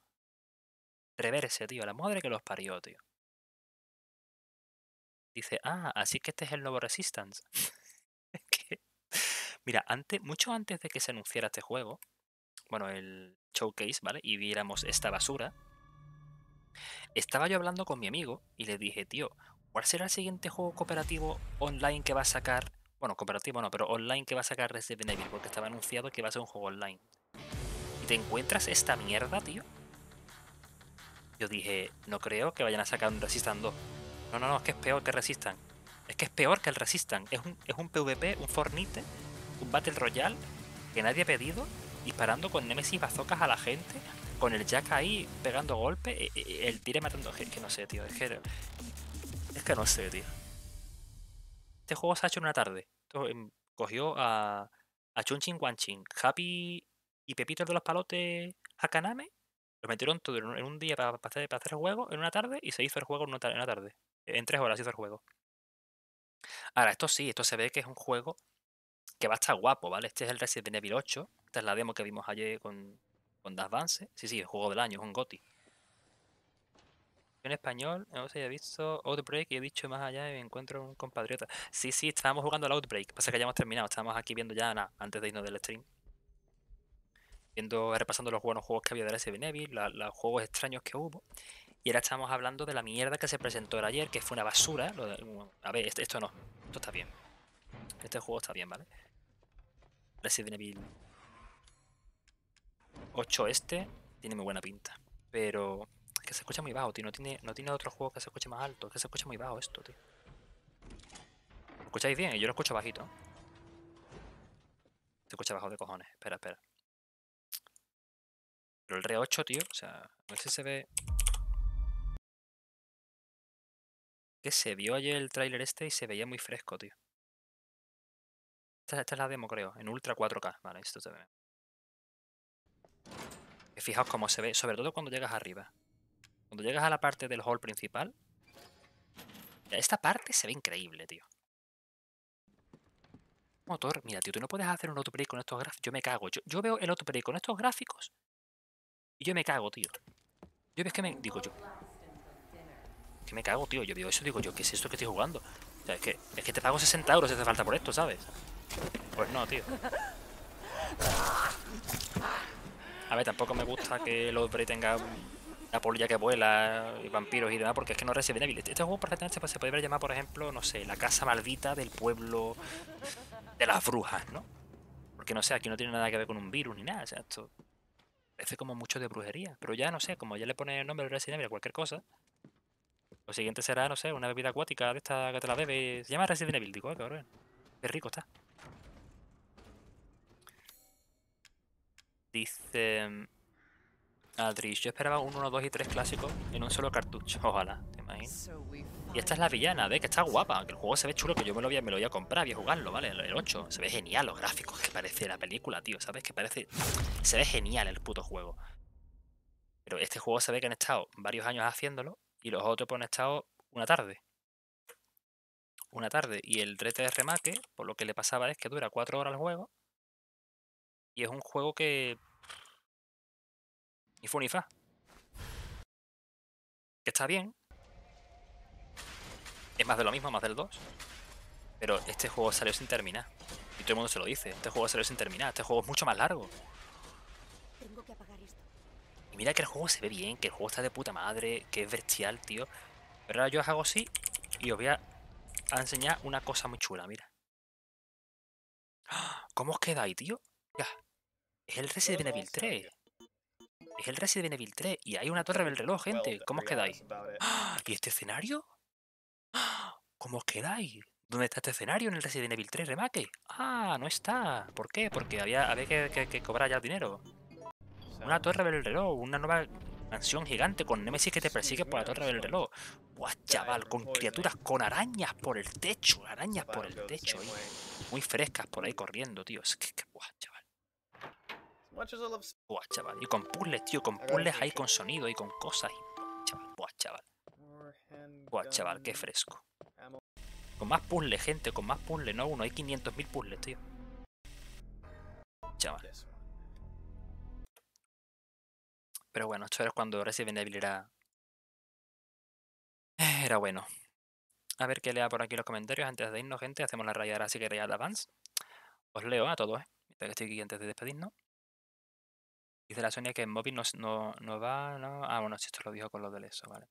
Reverse, tío, la madre que los parió, tío. Dice, ah, así que este es el nuevo Resistance. Es que- Mira, antes, mucho antes de que se anunciara este juego, bueno, el showcase, ¿vale? Y viéramos esta basura, estaba yo hablando con mi amigo y le dije, tío, ¿cuál será el siguiente juego cooperativo online que va a sacar? Bueno, cooperativo no, pero online que va a sacar Resident Evil, porque estaba anunciado que va a ser un juego online. ¿Y te encuentras esta mierda, tío? Yo dije, no creo que vayan a sacar un Resistant 2. No, no, no, es que es peor que Resistant. Es que es peor que el Resistant. Es un, es un PvP, un Fornite, un Battle Royale que nadie ha pedido, disparando con Nemesis bazocas a la gente, con el Jack ahí pegando golpes, e- e- el tire matando gente. Que no sé, tío. Es que. Es que no sé, tío. Este juego se ha hecho en una tarde. Em, Cogió a, a Chunchin Wanchin, Happy y Pepito de los palotes Hakaname. Lo metieron todo en un, día para, hacer, el juego, en una tarde, y se hizo el juego en una, tarde. En tres horas se hizo el juego. Ahora, esto sí, esto se ve que es un juego que va a estar guapo, ¿vale? Este es el Resident Evil 8. Esta es la demo que vimos ayer con, con Das Advance. Sí, sí, el juego del año, es un GOTI. En español, no sé, he visto Outbreak y he dicho más allá y me encuentro un compatriota. Sí, sí, estábamos jugando al Outbreak. Pasa que ya hemos terminado, estábamos aquí viendo ya nada, antes de irnos del stream. Viendo, repasando los buenos juegos que había de Resident Evil, los juegos extraños que hubo. Y ahora estamos hablando de la mierda que se presentó el ayer, que fue una basura. a ver, este- esto no, esto está bien. Este juego está bien, ¿vale? Resident Evil 8 este tiene muy buena pinta. Pero que se escucha muy bajo, tío. No tiene, no tiene otro juego que se escuche más alto. Es que se escucha muy bajo esto, tío. ¿Lo escucháis bien? Yo lo escucho bajito. Se escucha bajo de cojones. Espera, espera. Pero el Re 8, tío, o sea, a ver si se ve. Que se vio ayer el tráiler este y se veía muy fresco, tío. Esta, esta es la demo, creo, en Ultra 4K. Vale, esto se ve. Fijaos cómo se ve, sobre todo cuando llegas arriba. Cuando llegas a la parte del hall principal. Esta parte se ve increíble, tío. Motor, mira, tío, tú no puedes hacer un autoplay con estos gráficos. Yo me cago. Yo, veo el autoplay con estos gráficos y yo me cago, tío. Yo ves que me. Digo yo. Que me cago, tío. Yo veo eso digo yo, ¿qué es esto que estoy jugando? Es que, es que te pago 60 euros si hace falta por esto, ¿sabes? Pues no, tío. A ver, tampoco me gusta que el Outbreak tenga la polilla que vuela y vampiros y demás, porque es que no es Resident Evil. Este juego perfectamente se puede llamar, por ejemplo, no sé, la casa maldita del pueblo de las brujas, ¿no? Porque no sé, aquí no tiene nada que ver con un virus ni nada, o sea, esto parece como mucho de brujería. Pero ya no sé, como ya le pone el nombre de Resident Evil a cualquier cosa, lo siguiente será, no sé, una bebida acuática de esta que te la bebes. Se llama Resident Evil, digo, ah, cabrón. Qué rico está. Dice. Adris, yo esperaba un 1, 2 y 3 clásicos en un solo cartucho. Ojalá, te imaginas. Y esta es la villana, ve que está guapa, que el juego se ve chulo, que yo me lo voy a, me lo voy a comprar, voy a jugarlo, ¿vale? El, el 8. Se ve genial los gráficos que parece la película, tío, ¿sabes? Que parece. Se ve genial el puto juego. Pero este juego se ve que han estado varios años haciéndolo y los otros pues han estado una tarde. Una tarde. Y el Red Dead Remake, por lo que le pasaba es que dura 4 horas el juego. Y es un juego que. Ni fu ni fa. Que está bien. Es más de lo mismo, más del 2. Pero este juego salió sin terminar. Y todo el mundo se lo dice. Este juego salió sin terminar. Este juego es mucho más largo. Tengo que apagar esto. Y mira que el juego se ve bien, que el juego está de puta madre, que es bestial, tío. Pero ahora yo os hago así y os voy a, a enseñar una cosa muy chula, mira. ¡Ah! ¿Cómo os quedáis, tío? Ya. Es el Resident Evil 3. Es el Resident Evil 3. Y hay una torre del reloj, gente. ¿Cómo os quedáis? ¡Ah! ¿Y este escenario? ¡Ah! ¿Cómo os quedáis? ¿Dónde está este escenario en el Resident Evil 3 remake? Ah, no está. ¿Por qué? Porque había, había que, que- que cobrar ya el dinero. Una torre del reloj, una nueva mansión gigante con Nemesis que te persigue por la torre del reloj. Buah, chaval, con criaturas con arañas por el techo, arañas por el techo, ahí. muy frescas por ahí corriendo, tío. Es que, que- buah, chaval. Buah, chaval. Y con puzzles, tío, con puzzles ahí con sonido y con cosas. Y... Chaval, buah, chaval. Buah, chaval, qué fresco. Con más puzzles, gente, con más puzzles, no uno, hay 500.000 puzzles, tío. Chaval. Pero bueno, esto era cuando Resident Evil era. Era bueno. A ver qué lea por aquí los comentarios antes de irnos, gente. Hacemos la rayada así que rayada avance. Os leo a todos, ¿eh? Mientras que estoy aquí antes de despedirnos. Dice la Sonia que en móvil no, no, no va, ¿no? Ah, bueno, si esto lo dijo con lo del eso, vale.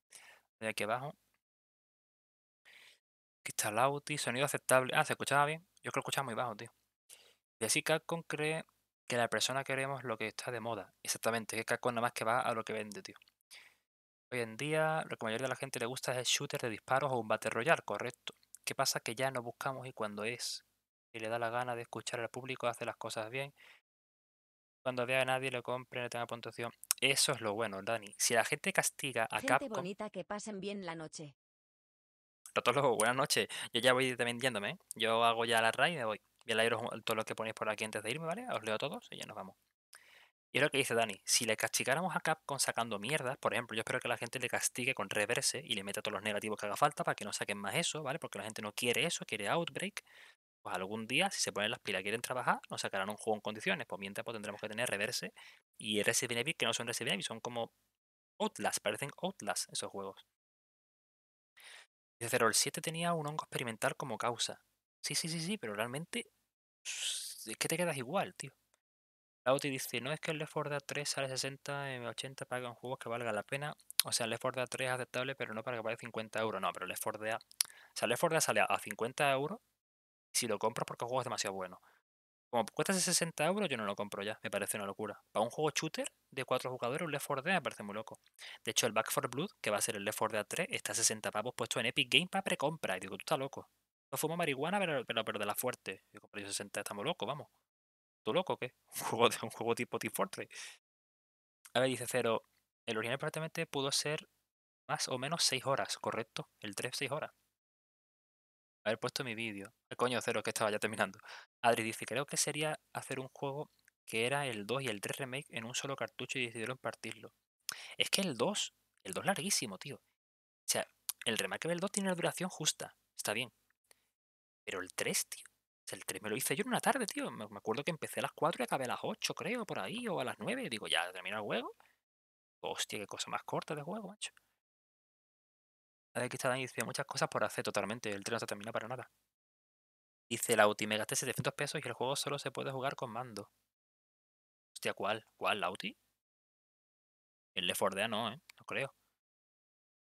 De aquí abajo. Aquí está el Auti, sonido aceptable. Ah, ¿se escuchaba bien? Yo creo que escuchaba muy bajo, tío. Y así Capcom cree que la persona queremos lo que está de moda. Exactamente, que Capcom nada más que va a lo que vende, tío. Hoy en día, lo que la mayoría de la gente le gusta es el shooter de disparos o un Battle Royale, correcto. ¿Qué pasa? Que ya no buscamos y cuando es y le da la gana de escuchar al público, hace las cosas bien. Cuando vea a nadie le compre, le tenga puntuación. Eso es lo bueno, Dani. Si la gente castiga a Gente Capcom, bonita que pasen bien la noche. Rotólogo, buenas noches. Yo ya voy también yéndome, ¿eh? Yo hago ya la raid y me voy. Voy a leeros un- todo lo que ponéis por aquí antes de irme, ¿vale? Os leo todos y ya nos vamos. Y es lo que dice Dani. Si le castigáramos a Capcom sacando mierdas, por ejemplo, yo espero que la gente le castigue con reverse y le meta todos los negativos que haga falta para que no saquen más eso, ¿vale? Porque la gente no quiere eso, quiere Outbreak. Pues algún día, si se ponen las pilas y quieren trabajar, nos sacarán un juego en condiciones. Pues mientras pues tendremos que tener reverse y Resident Evil, que no son Resident Evil, son como Outlast, parecen Outlast esos juegos. Dice el 7 tenía un hongo experimental como causa. Sí, sí, sí, sí, pero realmente es que te quedas igual, tío. Lauti dice, no es que el Left 4 Dead 3 sale 60, en 80 para un juego que valga la pena. O sea, el Left 4 Dead 3 es aceptable, pero no para que pague 50 euros. No, pero el Left 4 Dead... O sea, el Left 4 Dead sale a 50 euros si lo compras porque el juego es demasiado bueno. Como cuesta 60 euros, yo no lo compro ya. Me parece una locura. Para un juego shooter de 4 jugadores, un Left 4 Dead me parece muy loco. De hecho, el Back 4 Blood, que va a ser el Left 4 Dead 3, está a 60 pavos puesto en Epic Game para precompra. Y digo, tú estás loco. No fumo marihuana, pero, pero, de la fuerte. Yo 60 estamos locos, vamos. ¿Tú loco o qué? Un juego, de, un juego tipo Team Fortress. A ver, dice Cero. El original prácticamente pudo ser más o menos 6 horas, ¿correcto? El 3, 6 horas. Haber puesto mi vídeo. El coño, Cero, que estaba ya terminando. Adri dice, creo que sería hacer un juego que era el 2 y el 3 remake en un solo cartucho y decidieron partirlo. Es que el 2, el 2 larguísimo, tío. O sea, el remake del 2 tiene una duración justa, está bien. Pero el 3, tío. O sea, el 3 me lo hice yo en una tarde, tío. Me acuerdo que empecé a las 4 y acabé a las 8, creo, por ahí, o a las 9. Digo, ya termina el juego. Hostia, qué cosa más corta de juego, macho. A ver, aquí está Dani, dice muchas cosas por hacer totalmente. El 3 no se termina para nada. Dice Lauti, me gasté 700 pesos y el juego solo se puede jugar con mando. Hostia, ¿cuál? ¿Cuál, Lauti? El Left 4 Dead no, ¿eh? No creo.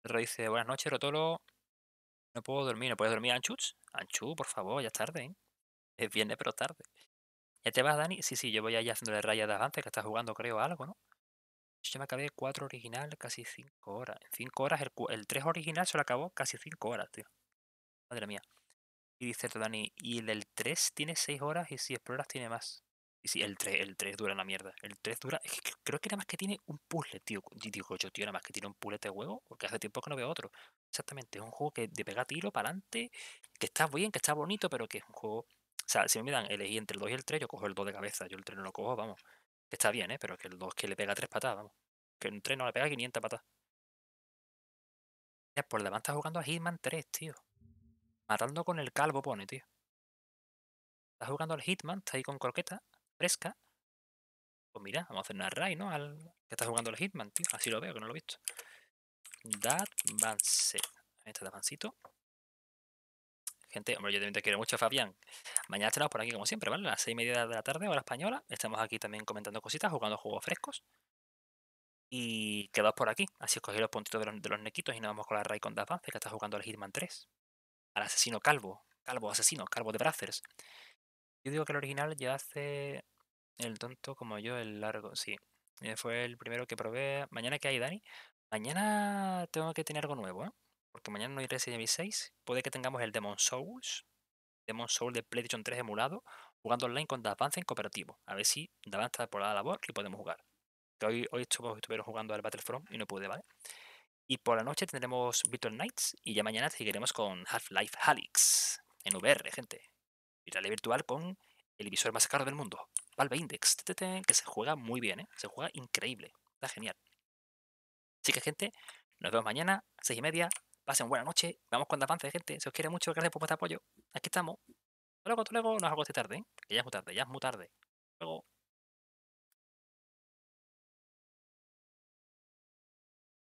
Otro dice, buenas noches, Rotolo. No puedo dormir, ¿no puedes dormir, Anchus? Anchu, por favor, ya es tarde, ¿eh? Es viernes, pero tarde. ¿Ya te vas, Dani? Sí, sí, yo voy allá haciéndole raya de avance, que estás jugando, creo, algo, ¿no? Yo me acabé 4 original, casi 5 horas. En 5 horas, el, el 3 original se lo acabó casi 5 horas, tío. Madre mía. Y dice Dani, y el del 3 tiene 6 horas y si exploras tiene más. Y sí, el 3, el 3 dura la mierda. El 3 dura. Es que creo que nada más que tiene un puzzle, tío. Y digo yo, tío, nada más que tiene un puzzle este juego. Porque hace tiempo que no veo otro. Exactamente, es un juego que de pega tiro para adelante. Que está bien, que está bonito, pero que es un juego. O sea, si me dan elegir entre el 2 y el 3, yo cojo el 2 de cabeza. Yo el 3 no lo cojo, vamos. Está bien, ¿eh? Pero que el 2 que le pega 3 patadas, vamos. Que el 3 no le pega 500 patadas. Ya, por demás está jugando a Hitman 3, tío. Matando con el calvo, pone, tío. Está jugando al Hitman, está ahí con croqueta, fresca. Pues mira, vamos a hacer una raid, ¿no? Al que está jugando al Hitman, tío. Así lo veo, que no lo he visto. Dad Vance. Ahí está Davancito. Gente, hombre, yo también te quiero mucho, Fabián. Mañana estaremos por aquí, como siempre, ¿vale? A las seis y media de la tarde, hora española. Estamos aquí también comentando cositas, jugando juegos frescos. Y quedaos por aquí. Así os los puntitos de los, de los nequitos y nos vamos con la raid con Dad Vance, que está jugando al Hitman 3. Al asesino calvo. Calvo asesino, calvo de Brazzers. Yo digo que el original ya hace el tonto como yo, el largo, sí. Eh, Fue el primero que probé. Mañana que hay, Dani. Mañana tengo que tener algo nuevo, ¿eh? Porque mañana no hay Resident Evil 6. Puede que tengamos el Demon Souls. Demon Souls de PlayStation 3 emulado. Jugando online con Davance en cooperativo. A ver si Davance está por la labor y podemos jugar. Que hoy, hoy estuvieron jugando al Battlefront y no pude, ¿vale? Y por la noche tendremos Virtual Nights. Y ya mañana seguiremos con Half-Life Alyx. En VR, gente. Realidad virtual con el visor más caro del mundo, Valve Index, que se juega muy bien, ¿eh? se juega increíble, está genial. Así que, gente, nos vemos mañana, seis y media. Pasen buena noche, vamos con avance, gente. Se os quiere mucho, gracias por vuestro apoyo. Aquí estamos. Hasta luego, hasta luego, no os hago tarde, ¿eh? que ya es muy tarde, ya es muy tarde. Luego.